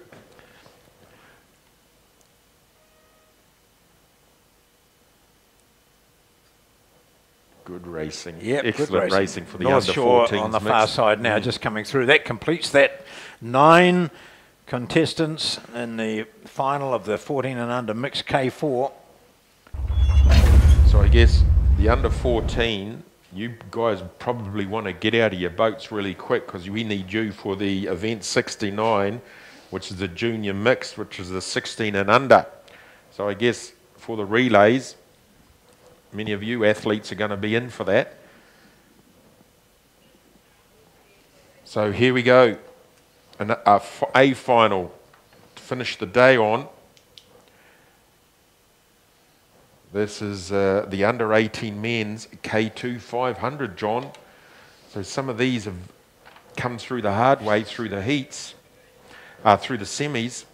Good racing. Yep, Excellent good racing. racing. for the North under Shore 14s on the mix. far side now, mm. just coming through. That completes that nine contestants in the final of the 14 and under mixed K4. So I guess the under 14, you guys probably want to get out of your boats really quick because we need you for the event 69, which is the junior mixed, which is the 16 and under. So I guess for the relays, many of you athletes are going to be in for that. So here we go, An, a, a final to finish the day on. This is uh, the under 18 men's K2 500, John. So some of these have come through the hard way through the heats, uh, through the semis.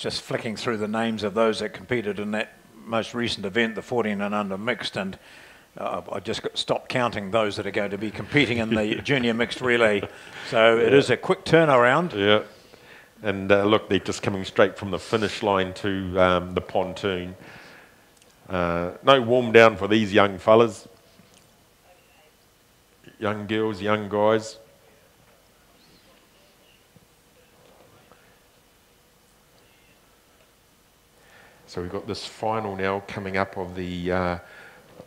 Just flicking through the names of those that competed in that most recent event, the 14 and under mixed, and uh, I just got stopped counting those that are going to be competing in the [laughs] junior mixed relay. So it is a quick turnaround. Yeah. And uh, look, they're just coming straight from the finish line to um, the pontoon. Uh, no warm down for these young fellas. Young girls, young guys. So we've got this final now coming up of the uh,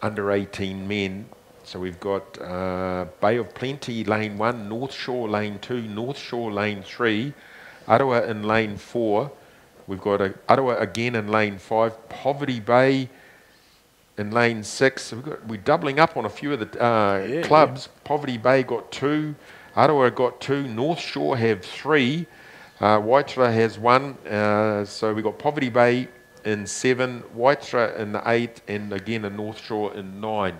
under 18 men. So we've got uh, Bay of Plenty lane one, North Shore lane two, North Shore lane three, Arawa in lane four. We've got a, Arawa again in lane five, Poverty Bay in lane six. So we've got, we're doubling up on a few of the uh, Yeah, clubs. Poverty Bay got two, Arawa got two, North Shore have three, uh, Waitara has one. Uh, so we've got Poverty Bay in seven, Waitara in eight, and again a North Shore in nine.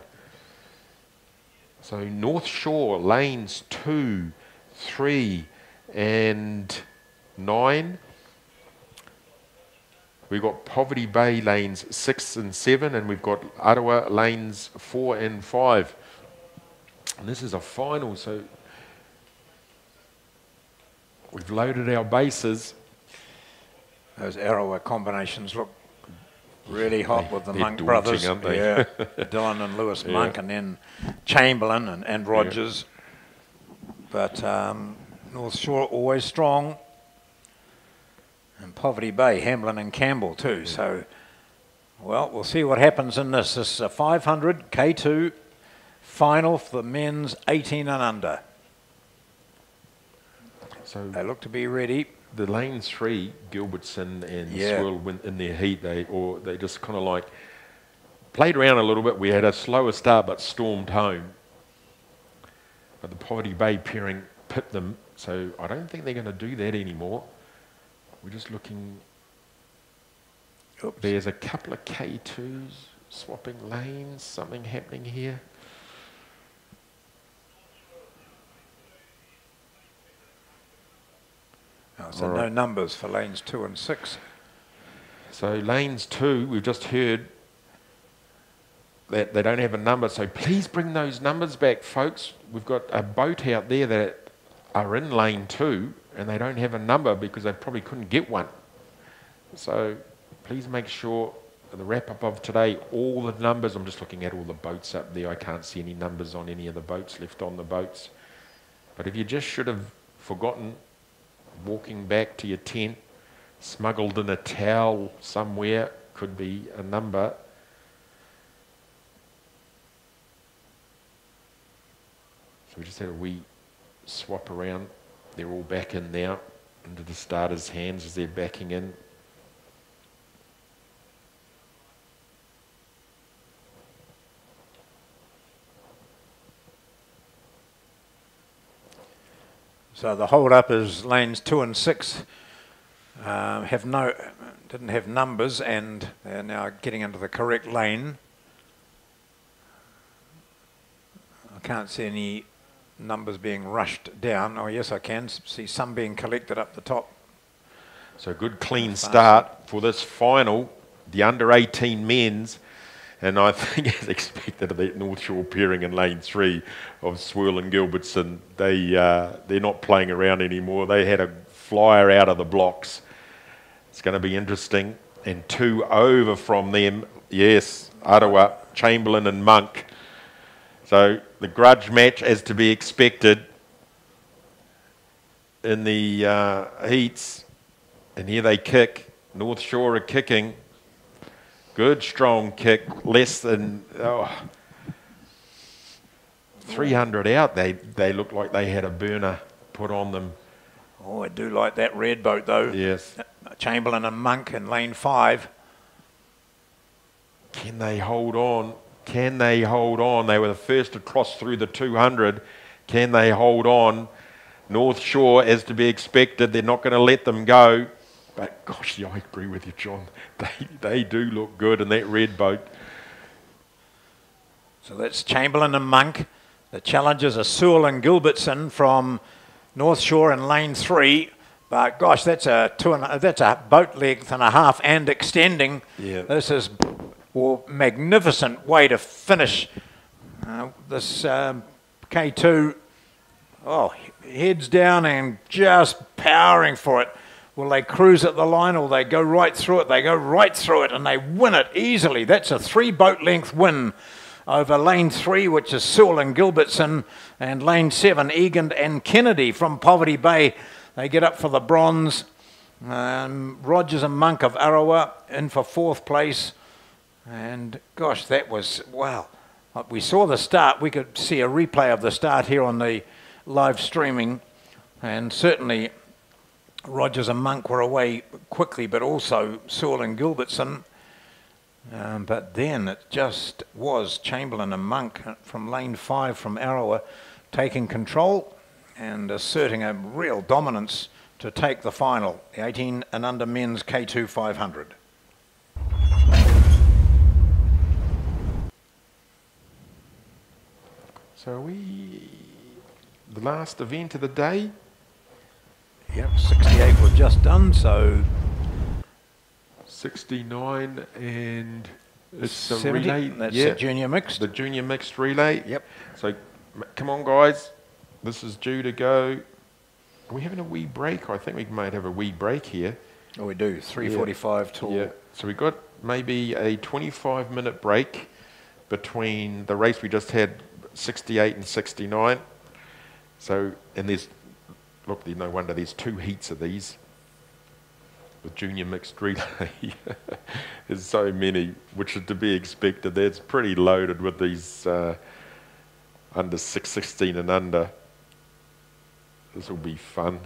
So North Shore lanes two, three, and nine. We've got Poverty Bay lanes six and seven, and we've got Arawa lanes four and five. And this is a final, so we've loaded our bases. Those Arawa combinations look really hot with the Monk brothers. aren't they? Yeah, [laughs] Dylan and Lewis Yeah. Monk, and then Chamberlain and, and Rogers. But um, North Shore always strong. And Poverty Bay, Hamlin and Campbell too. So, well, we'll see what happens in this. This is a 500 K2 final for the men's 18 and under. So They look to be ready. The lane three, Gilbertson and Yeah. Sewell win in their heat, they or they just kind of like played around a little bit. We had a slower start, but stormed home. But the Poverty Bay pairing pit them, so I don't think they're going to do that anymore. We're just looking. Oops. There's a couple of K2s swapping lanes. Something happening here. Oh, so All no right. numbers for lanes two and six. So lanes two, we've just heard that they don't have a number. So please bring those numbers back, folks. We've got a boat out there that are in lane two, and they don't have a number because they probably couldn't get one. So please make sure the wrap up of today, all the numbers. I'm just looking at all the boats up there. I can't see any numbers on any of the boats left on the boats. But if you just should have forgotten walking back to your tent, smuggled in a towel somewhere, could be a number. So we just had a wee swap around. They're all back in now into the starters' hands as they're backing in. So the hold up is lanes two and six um, have no didn't have numbers and they're now getting into the correct lane. I can't see any numbers being rushed down. Oh yes, I can see some being collected up the top. So good clean start for this final, the under 18 men's. And I think, [laughs] as expected, of that North Shore pairing in lane three of Sewell and Gilbertson, they, uh, they're not playing around anymore. They had a flyer out of the blocks. It's going to be interesting. And two over from them, yes, Arawa, Chamberlain, and Monk. So the grudge match, as to be expected in the uh, heats. And here they kick. North Shore are kicking. Good, strong kick. Less than oh, 300 out. They, they look like they had a burner put on them. Oh, I do like that red boat though. Yes. Chamberlain and Monk in lane five. Can they hold on? Can they hold on? They were the first to cross through the 200. Can they hold on? North Shore, as to be expected, they're not going to let them go. But gosh, yeah, I agree with you, John. [laughs] They, they do look good in that red boat. So that's Chamberlain and Monk. The challengers are Sewell and Gilbertson from North Shore in lane three. But gosh, that's a two and a, that's a boat length and a half and extending. Yeah. This is well, magnificent way to finish uh, this um, K2. Oh, heads down and just powering for it. Will they cruise at the line or they go right through it? They go right through it and they win it easily. That's a three boat length win over lane three, which is Sewell and Gilbertson, and lane seven, Egan and Kennedy from Poverty Bay. They get up for the bronze. Um, Rogers and Monk of Arawa in for fourth place. And gosh, that was, wow. Uh, We saw the start. We could see a replay of the start here on the live streaming. And certainly Rogers and Monk were away quickly, but also Sewell and Gilbertson. Um, but then it just was Chamberlain and Monk from lane five from Arawa taking control and asserting a real dominance to take the final, the 18 and under men's K2 500. So we the last event of the day. Yep, 68 were just done, so 69 and it's a 70. relay. That's yeah, a junior mixed. the junior mixed relay. Yep. So come on, guys. This is due to go. Are we having a wee break? I think we might have a wee break here. Oh, we do. 345 till. Yeah. So we've got maybe a 25 minute break between the race we just had, 68 and 69. So, and there's, look, no wonder there's two heats of these with junior mixed relay. [laughs] there's so many, which is to be expected. That's pretty loaded with these uh, under 616 and under. This will be fun.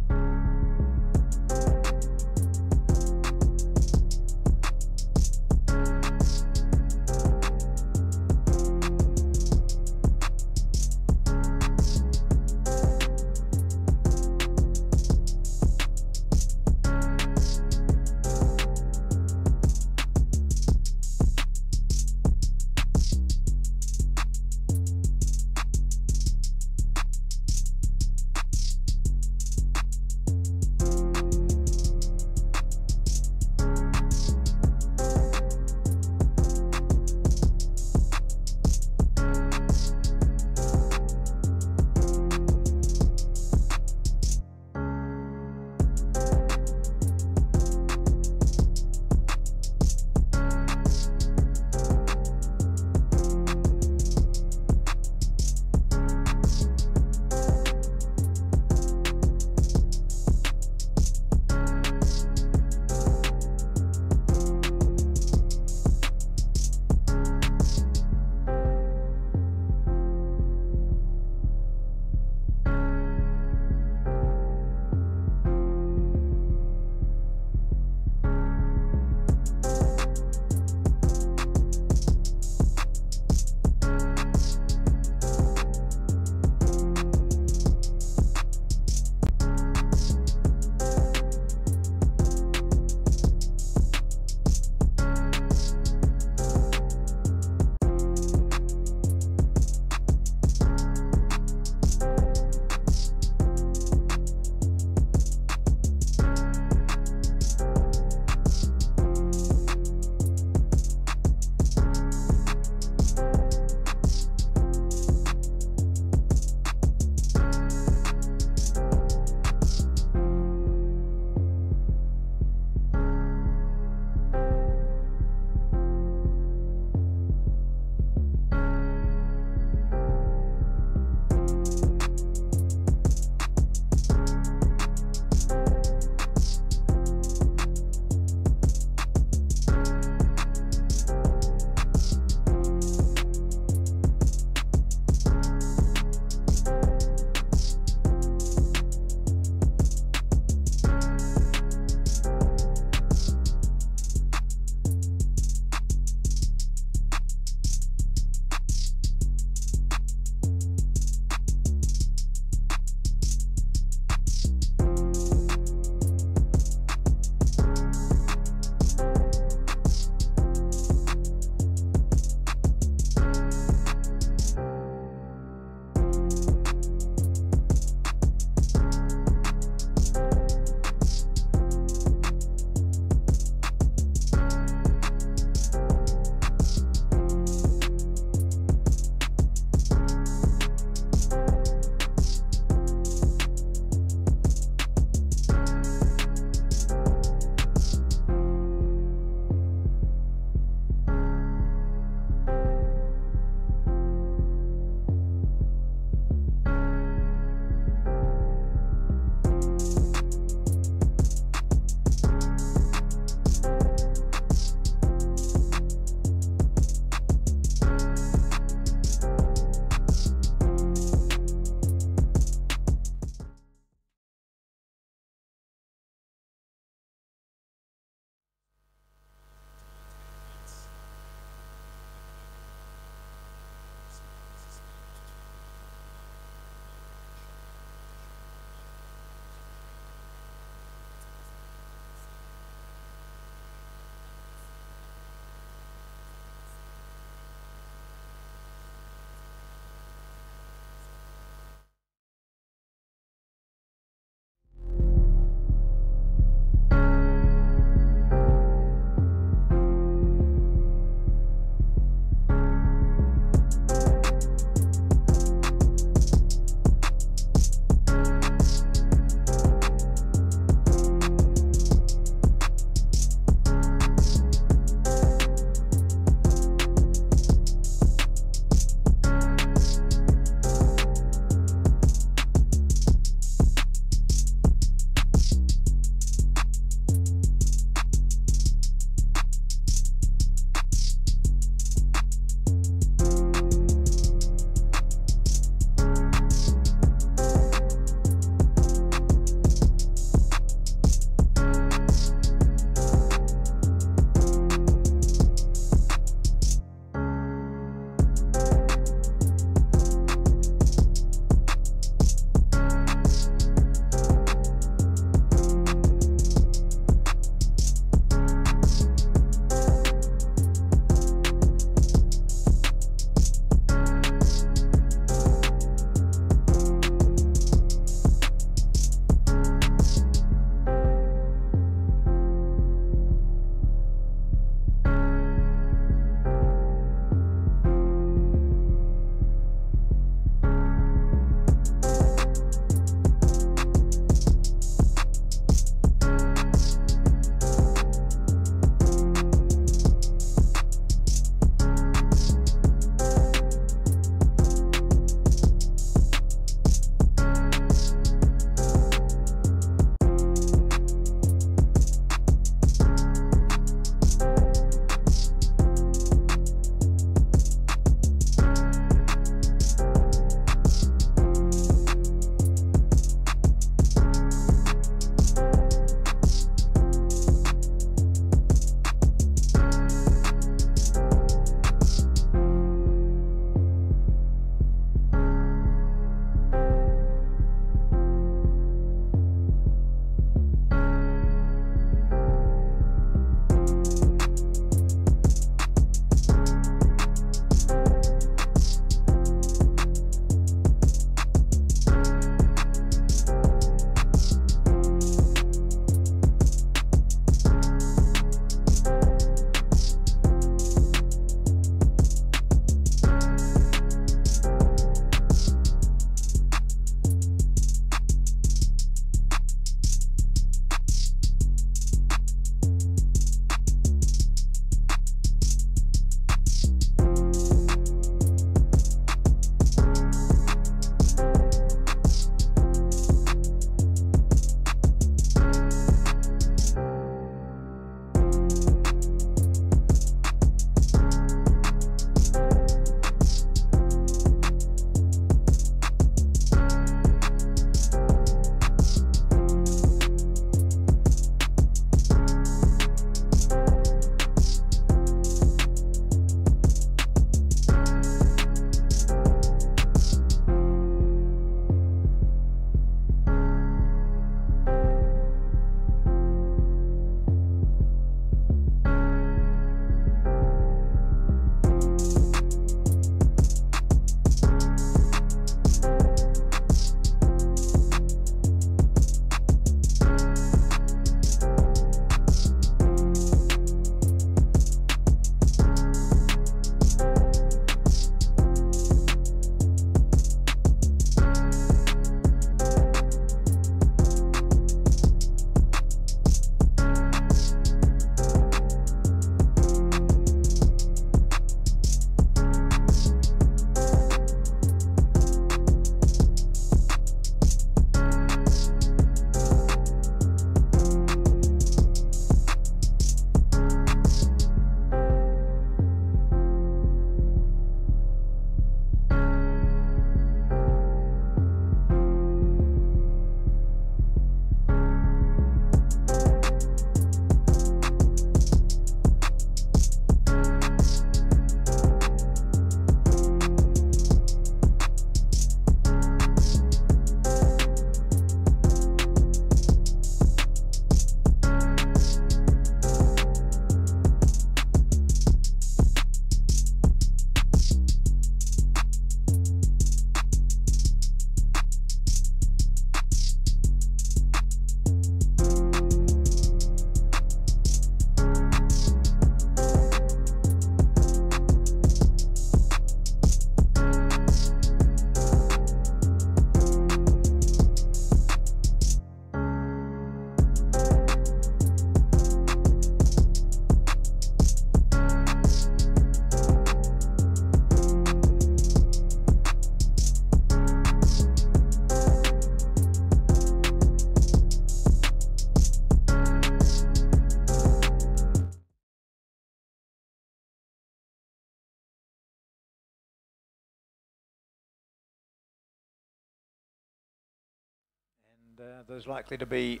There's likely to be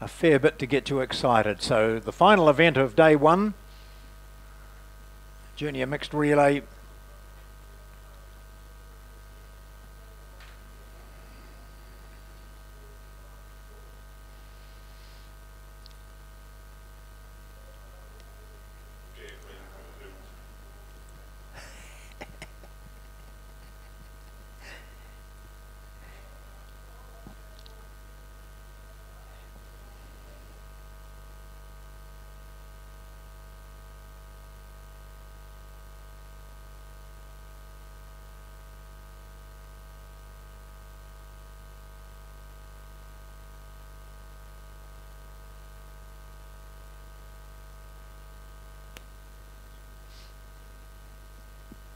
a fair bit to get you excited. So the final event of day one, junior mixed relay.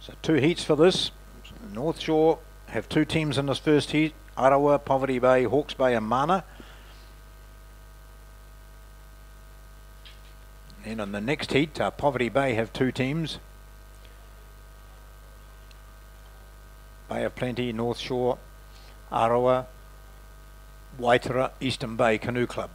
So two heats for this. North Shore have two teams in this first heat: Arawa, Poverty Bay, Hawke's Bay, and Mana. And in the next heat, uh, Poverty Bay have two teams: Bay of Plenty, North Shore, Arawa, Waitara, Eastern Bay Canoe Club.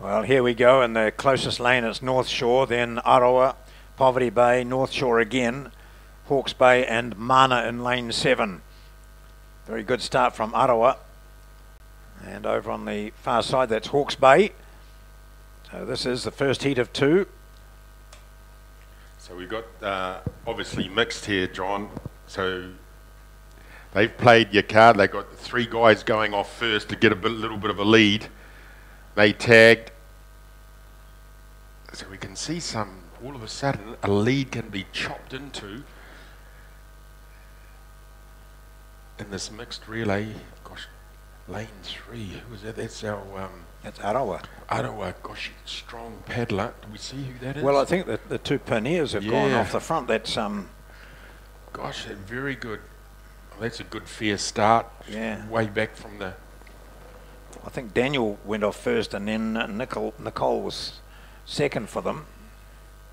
Well, here we go in the closest lane. It's North Shore, then Arawa, Poverty Bay, North Shore again, Hawke's Bay, and Mana in lane seven. Very good start from Arawa. And over on the far side, that's Hawke's Bay. So this is the first heat of two. So we've got uh, obviously mixed here, John. So they've played your card. They've got three guys going off first to get a bit, little bit of a lead. They tagged. So we can see some, all of a sudden, a lead can be chopped into in this mixed relay. Gosh, lane three. Who was that? That's our um, That's Arawa. Ottawa. Gosh, strong paddler. Do we see who that is? Well, I think that the two Pioneers have gone off the front. That's um, Gosh, very good. Oh, that's a good fair start. Yeah. Way back from the. I think Daniel went off first, and then uh, Nicole Nicole was second for them.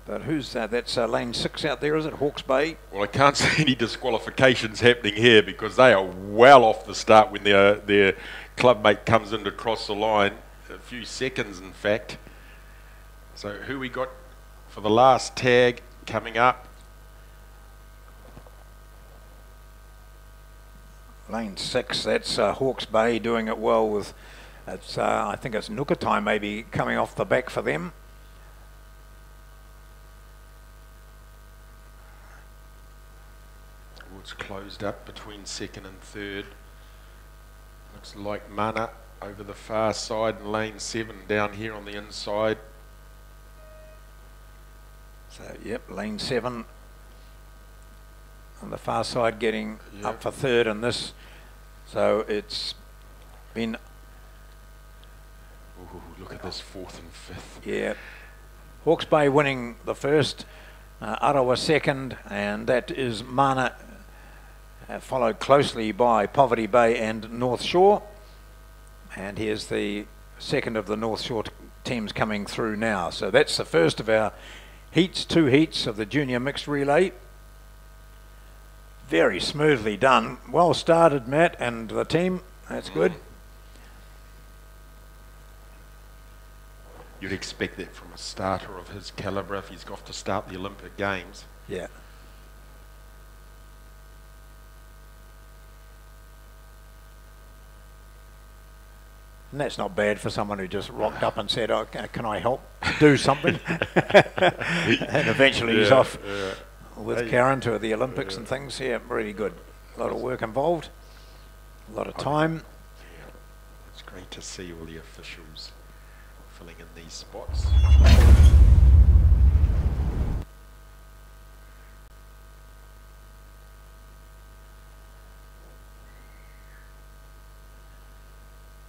But who's that? That's uh, lane six out there, is it? Hawke's Bay. Well, I can't [laughs] see any disqualifications happening here because they are well off the start when their their clubmate comes in to cross the line. A few seconds, in fact. So who we got for the last tag coming up? Lane six. That's uh, Hawke's Bay doing it well with. It's uh, I think it's Nooka time maybe coming off the back for them. It's closed up between second and third. Looks like Mana over the far side and lane seven down here on the inside. So, yep, lane seven on the far side getting Yeah. up for third in this. So it's been, Ooh, look at this fourth and fifth. yeah, Hawke's Bay winning the first, uh, Arawa second, and that is Mana, uh, followed closely by Poverty Bay and North Shore. And here's the second of the North Shore teams coming through now. So that's the first of our heats, two heats of the junior mixed relay. Very smoothly done. Well started, Matt, and the team. That's good. You'd expect that from a starter of his calibre if he's got to start the Olympic Games. Yeah. And that's not bad for someone who just rocked up and said, oh, can I help do something? [laughs] [laughs] and eventually he's off yeah. With Hey. Karen to the Olympics and things. Yeah, really good. A lot of work involved, a lot of time. It's great to see all the officials filling in these spots.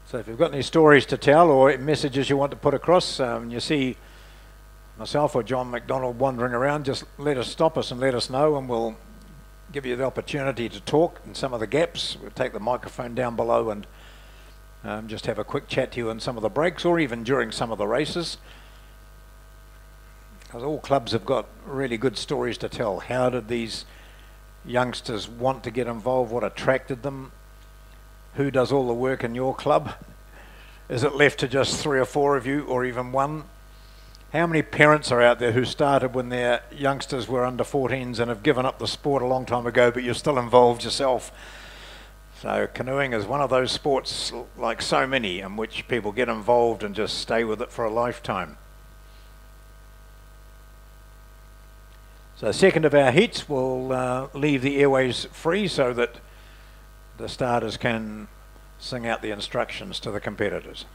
So if you've got any stories to tell or messages you want to put across, um, you see myself or John McDonald wandering around, just let us stop us and let us know, and we'll give you the opportunity to talk in some of the gaps. We'll take the microphone down below and um, just have a quick chat to you in some of the breaks or even during some of the races. Because all clubs have got really good stories to tell. How did these youngsters want to get involved? What attracted them? Who does all the work in your club? Is it left to just three or four of you, or even one? How many parents are out there who started when their youngsters were under 14s and have given up the sport a long time ago, but you're still involved yourself? So, canoeing is one of those sports, like so many, in which people get involved and just stay with it for a lifetime. So, second of our heats will uh, leave the airways free so that the starters can sing out the instructions to the competitors.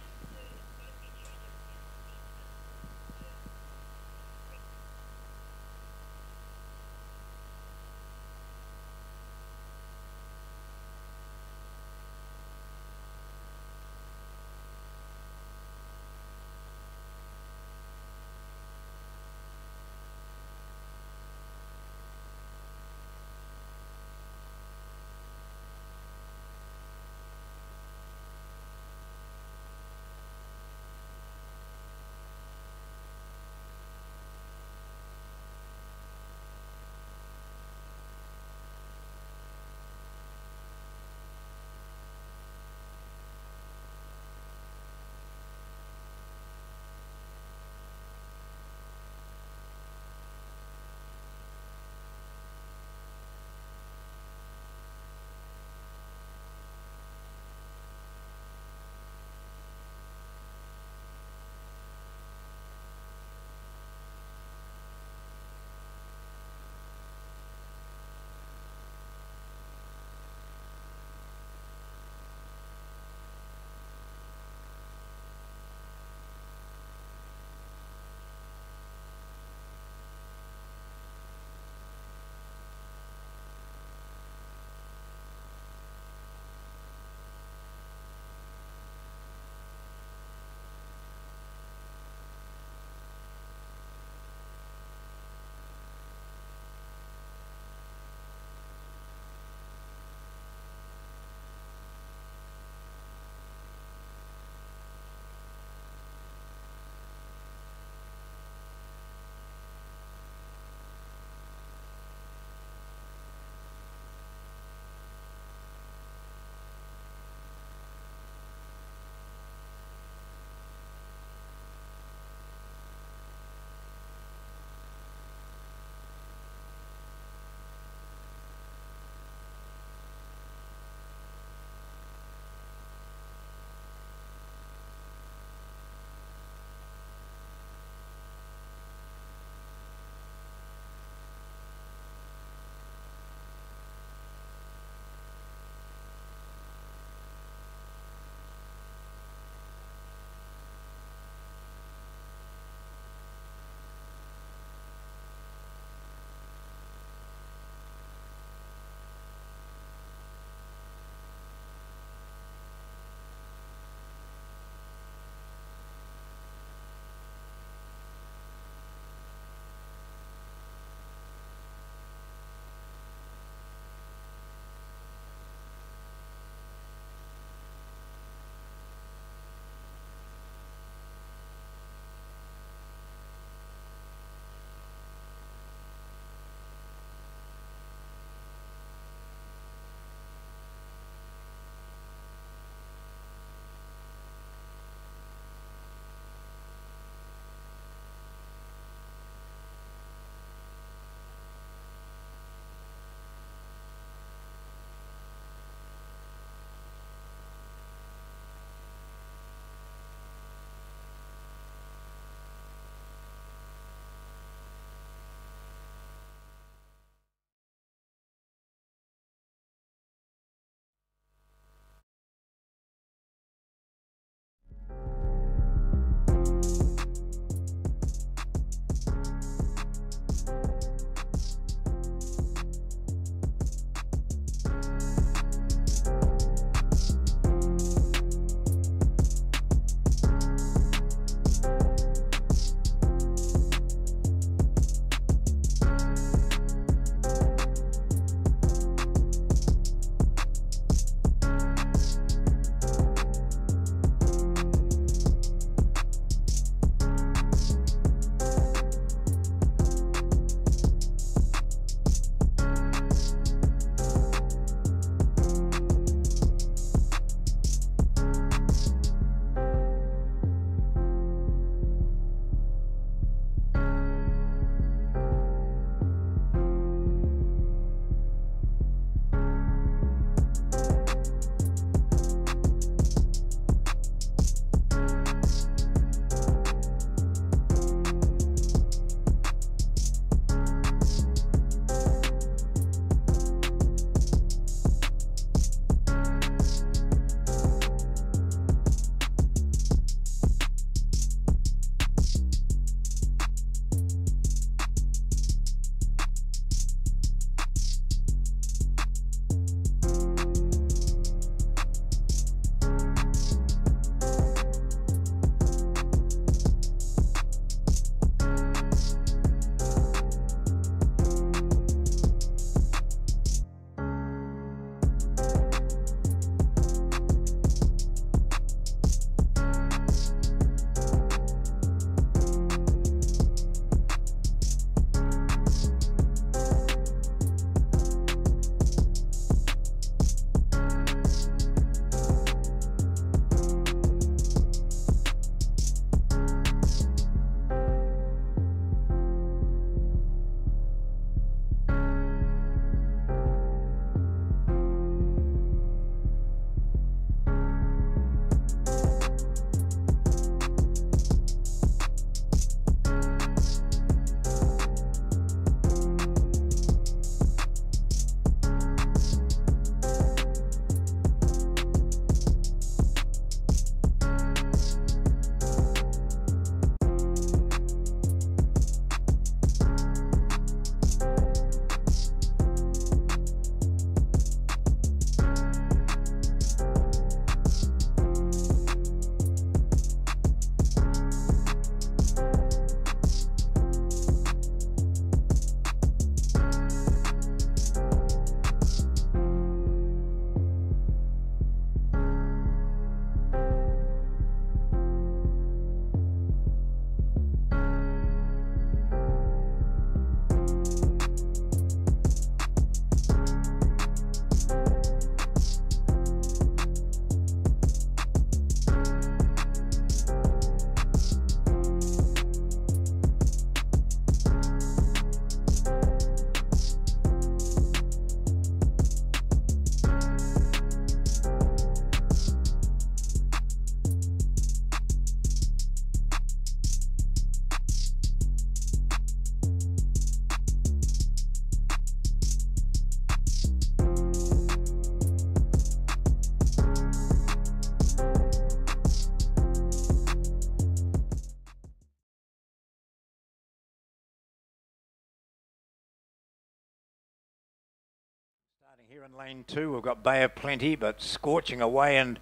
Here in lane two, we've got Bay of Plenty, but scorching away, and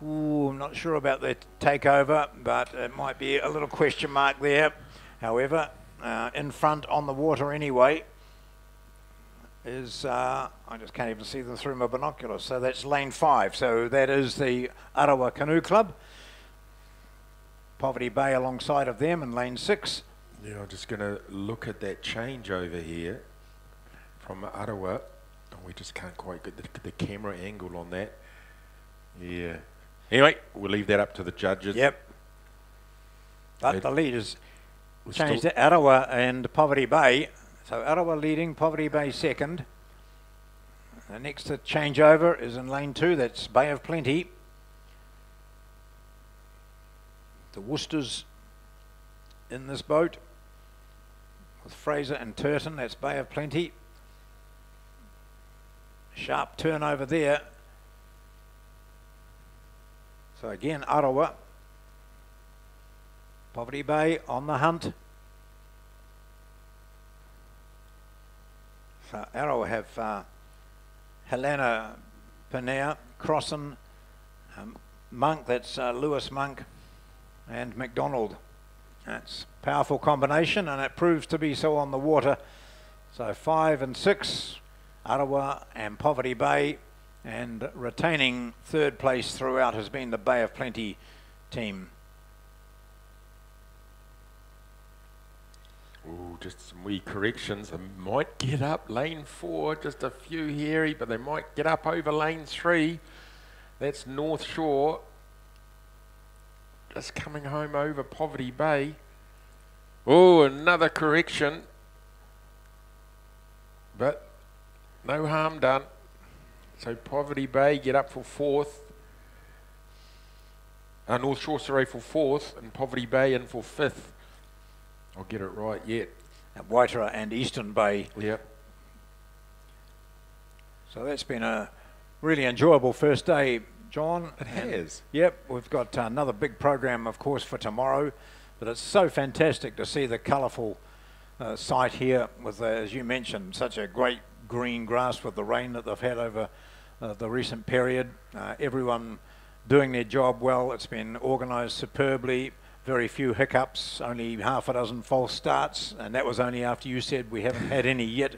ooh, I'm not sure about the takeover, but it might be a little question mark there. However, uh, in front on the water anyway is uh, I just can't even see them through my binoculars. So that's lane five. So that is the Arawa Canoe Club. Poverty Bay alongside of them in lane six. Yeah, I'm just going to look at that change over here from Arawa. We just can't quite get the, the camera angle on that. Yeah. Anyway, we'll leave that up to the judges. Yep. But It- the leaders We're changed still- to Arawa and Poverty Bay. So Arawa leading, Poverty Bay second. The next to change over is in lane two. That's Bay of Plenty. The Worcesters in this boat with Fraser and Turton. That's Bay of Plenty. Sharp turn over there. So again, Arawa. Poverty Bay on the hunt. So Arrow have uh, Helena Pania, Crossan, um, Monk, that's uh, Lewis Monk, and McDonald. That's powerful combination, and it proves to be so on the water. So five and six, Arawa and Poverty Bay, and retaining third place throughout has been the Bay of Plenty team. Ooh, just some wee corrections. They might get up lane four, just a few hairy, but they might get up over lane three. That's North Shore. Just coming home over Poverty Bay. Oh, another correction. But no harm done. So Poverty Bay get up for fourth. Uh, North Shore, sorry, for fourth, and Poverty Bay in for fifth. I'll get it right yet. At Waitara and Eastern Bay Yep. So that's been a really enjoyable first day, John. It And, has. Yep, we've got another big program, of course, for tomorrow. But it's so fantastic to see the colourful uh, site here with, uh, as you mentioned, such a great green grass with the rain that they've had over uh, the recent period. Uh, everyone doing their job well. It's been organised superbly. Very few hiccups, only half a dozen false starts, and that was only after you said we haven't had any yet.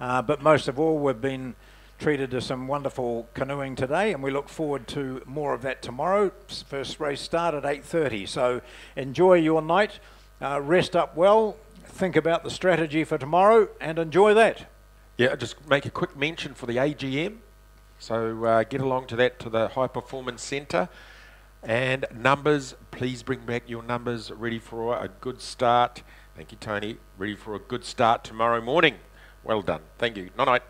Uh, but most of all, we've been treated to some wonderful canoeing today, and we look forward to more of that tomorrow. First race start at 8:30. So enjoy your night, uh, rest up well, think about the strategy for tomorrow, and enjoy that. Yeah, just make a quick mention for the AGM. So uh, get along to that to the High Performance Centre. And numbers, please bring back your numbers ready for a good start. Thank you, Tony. Ready for a good start tomorrow morning. Well done. Thank you. Night night.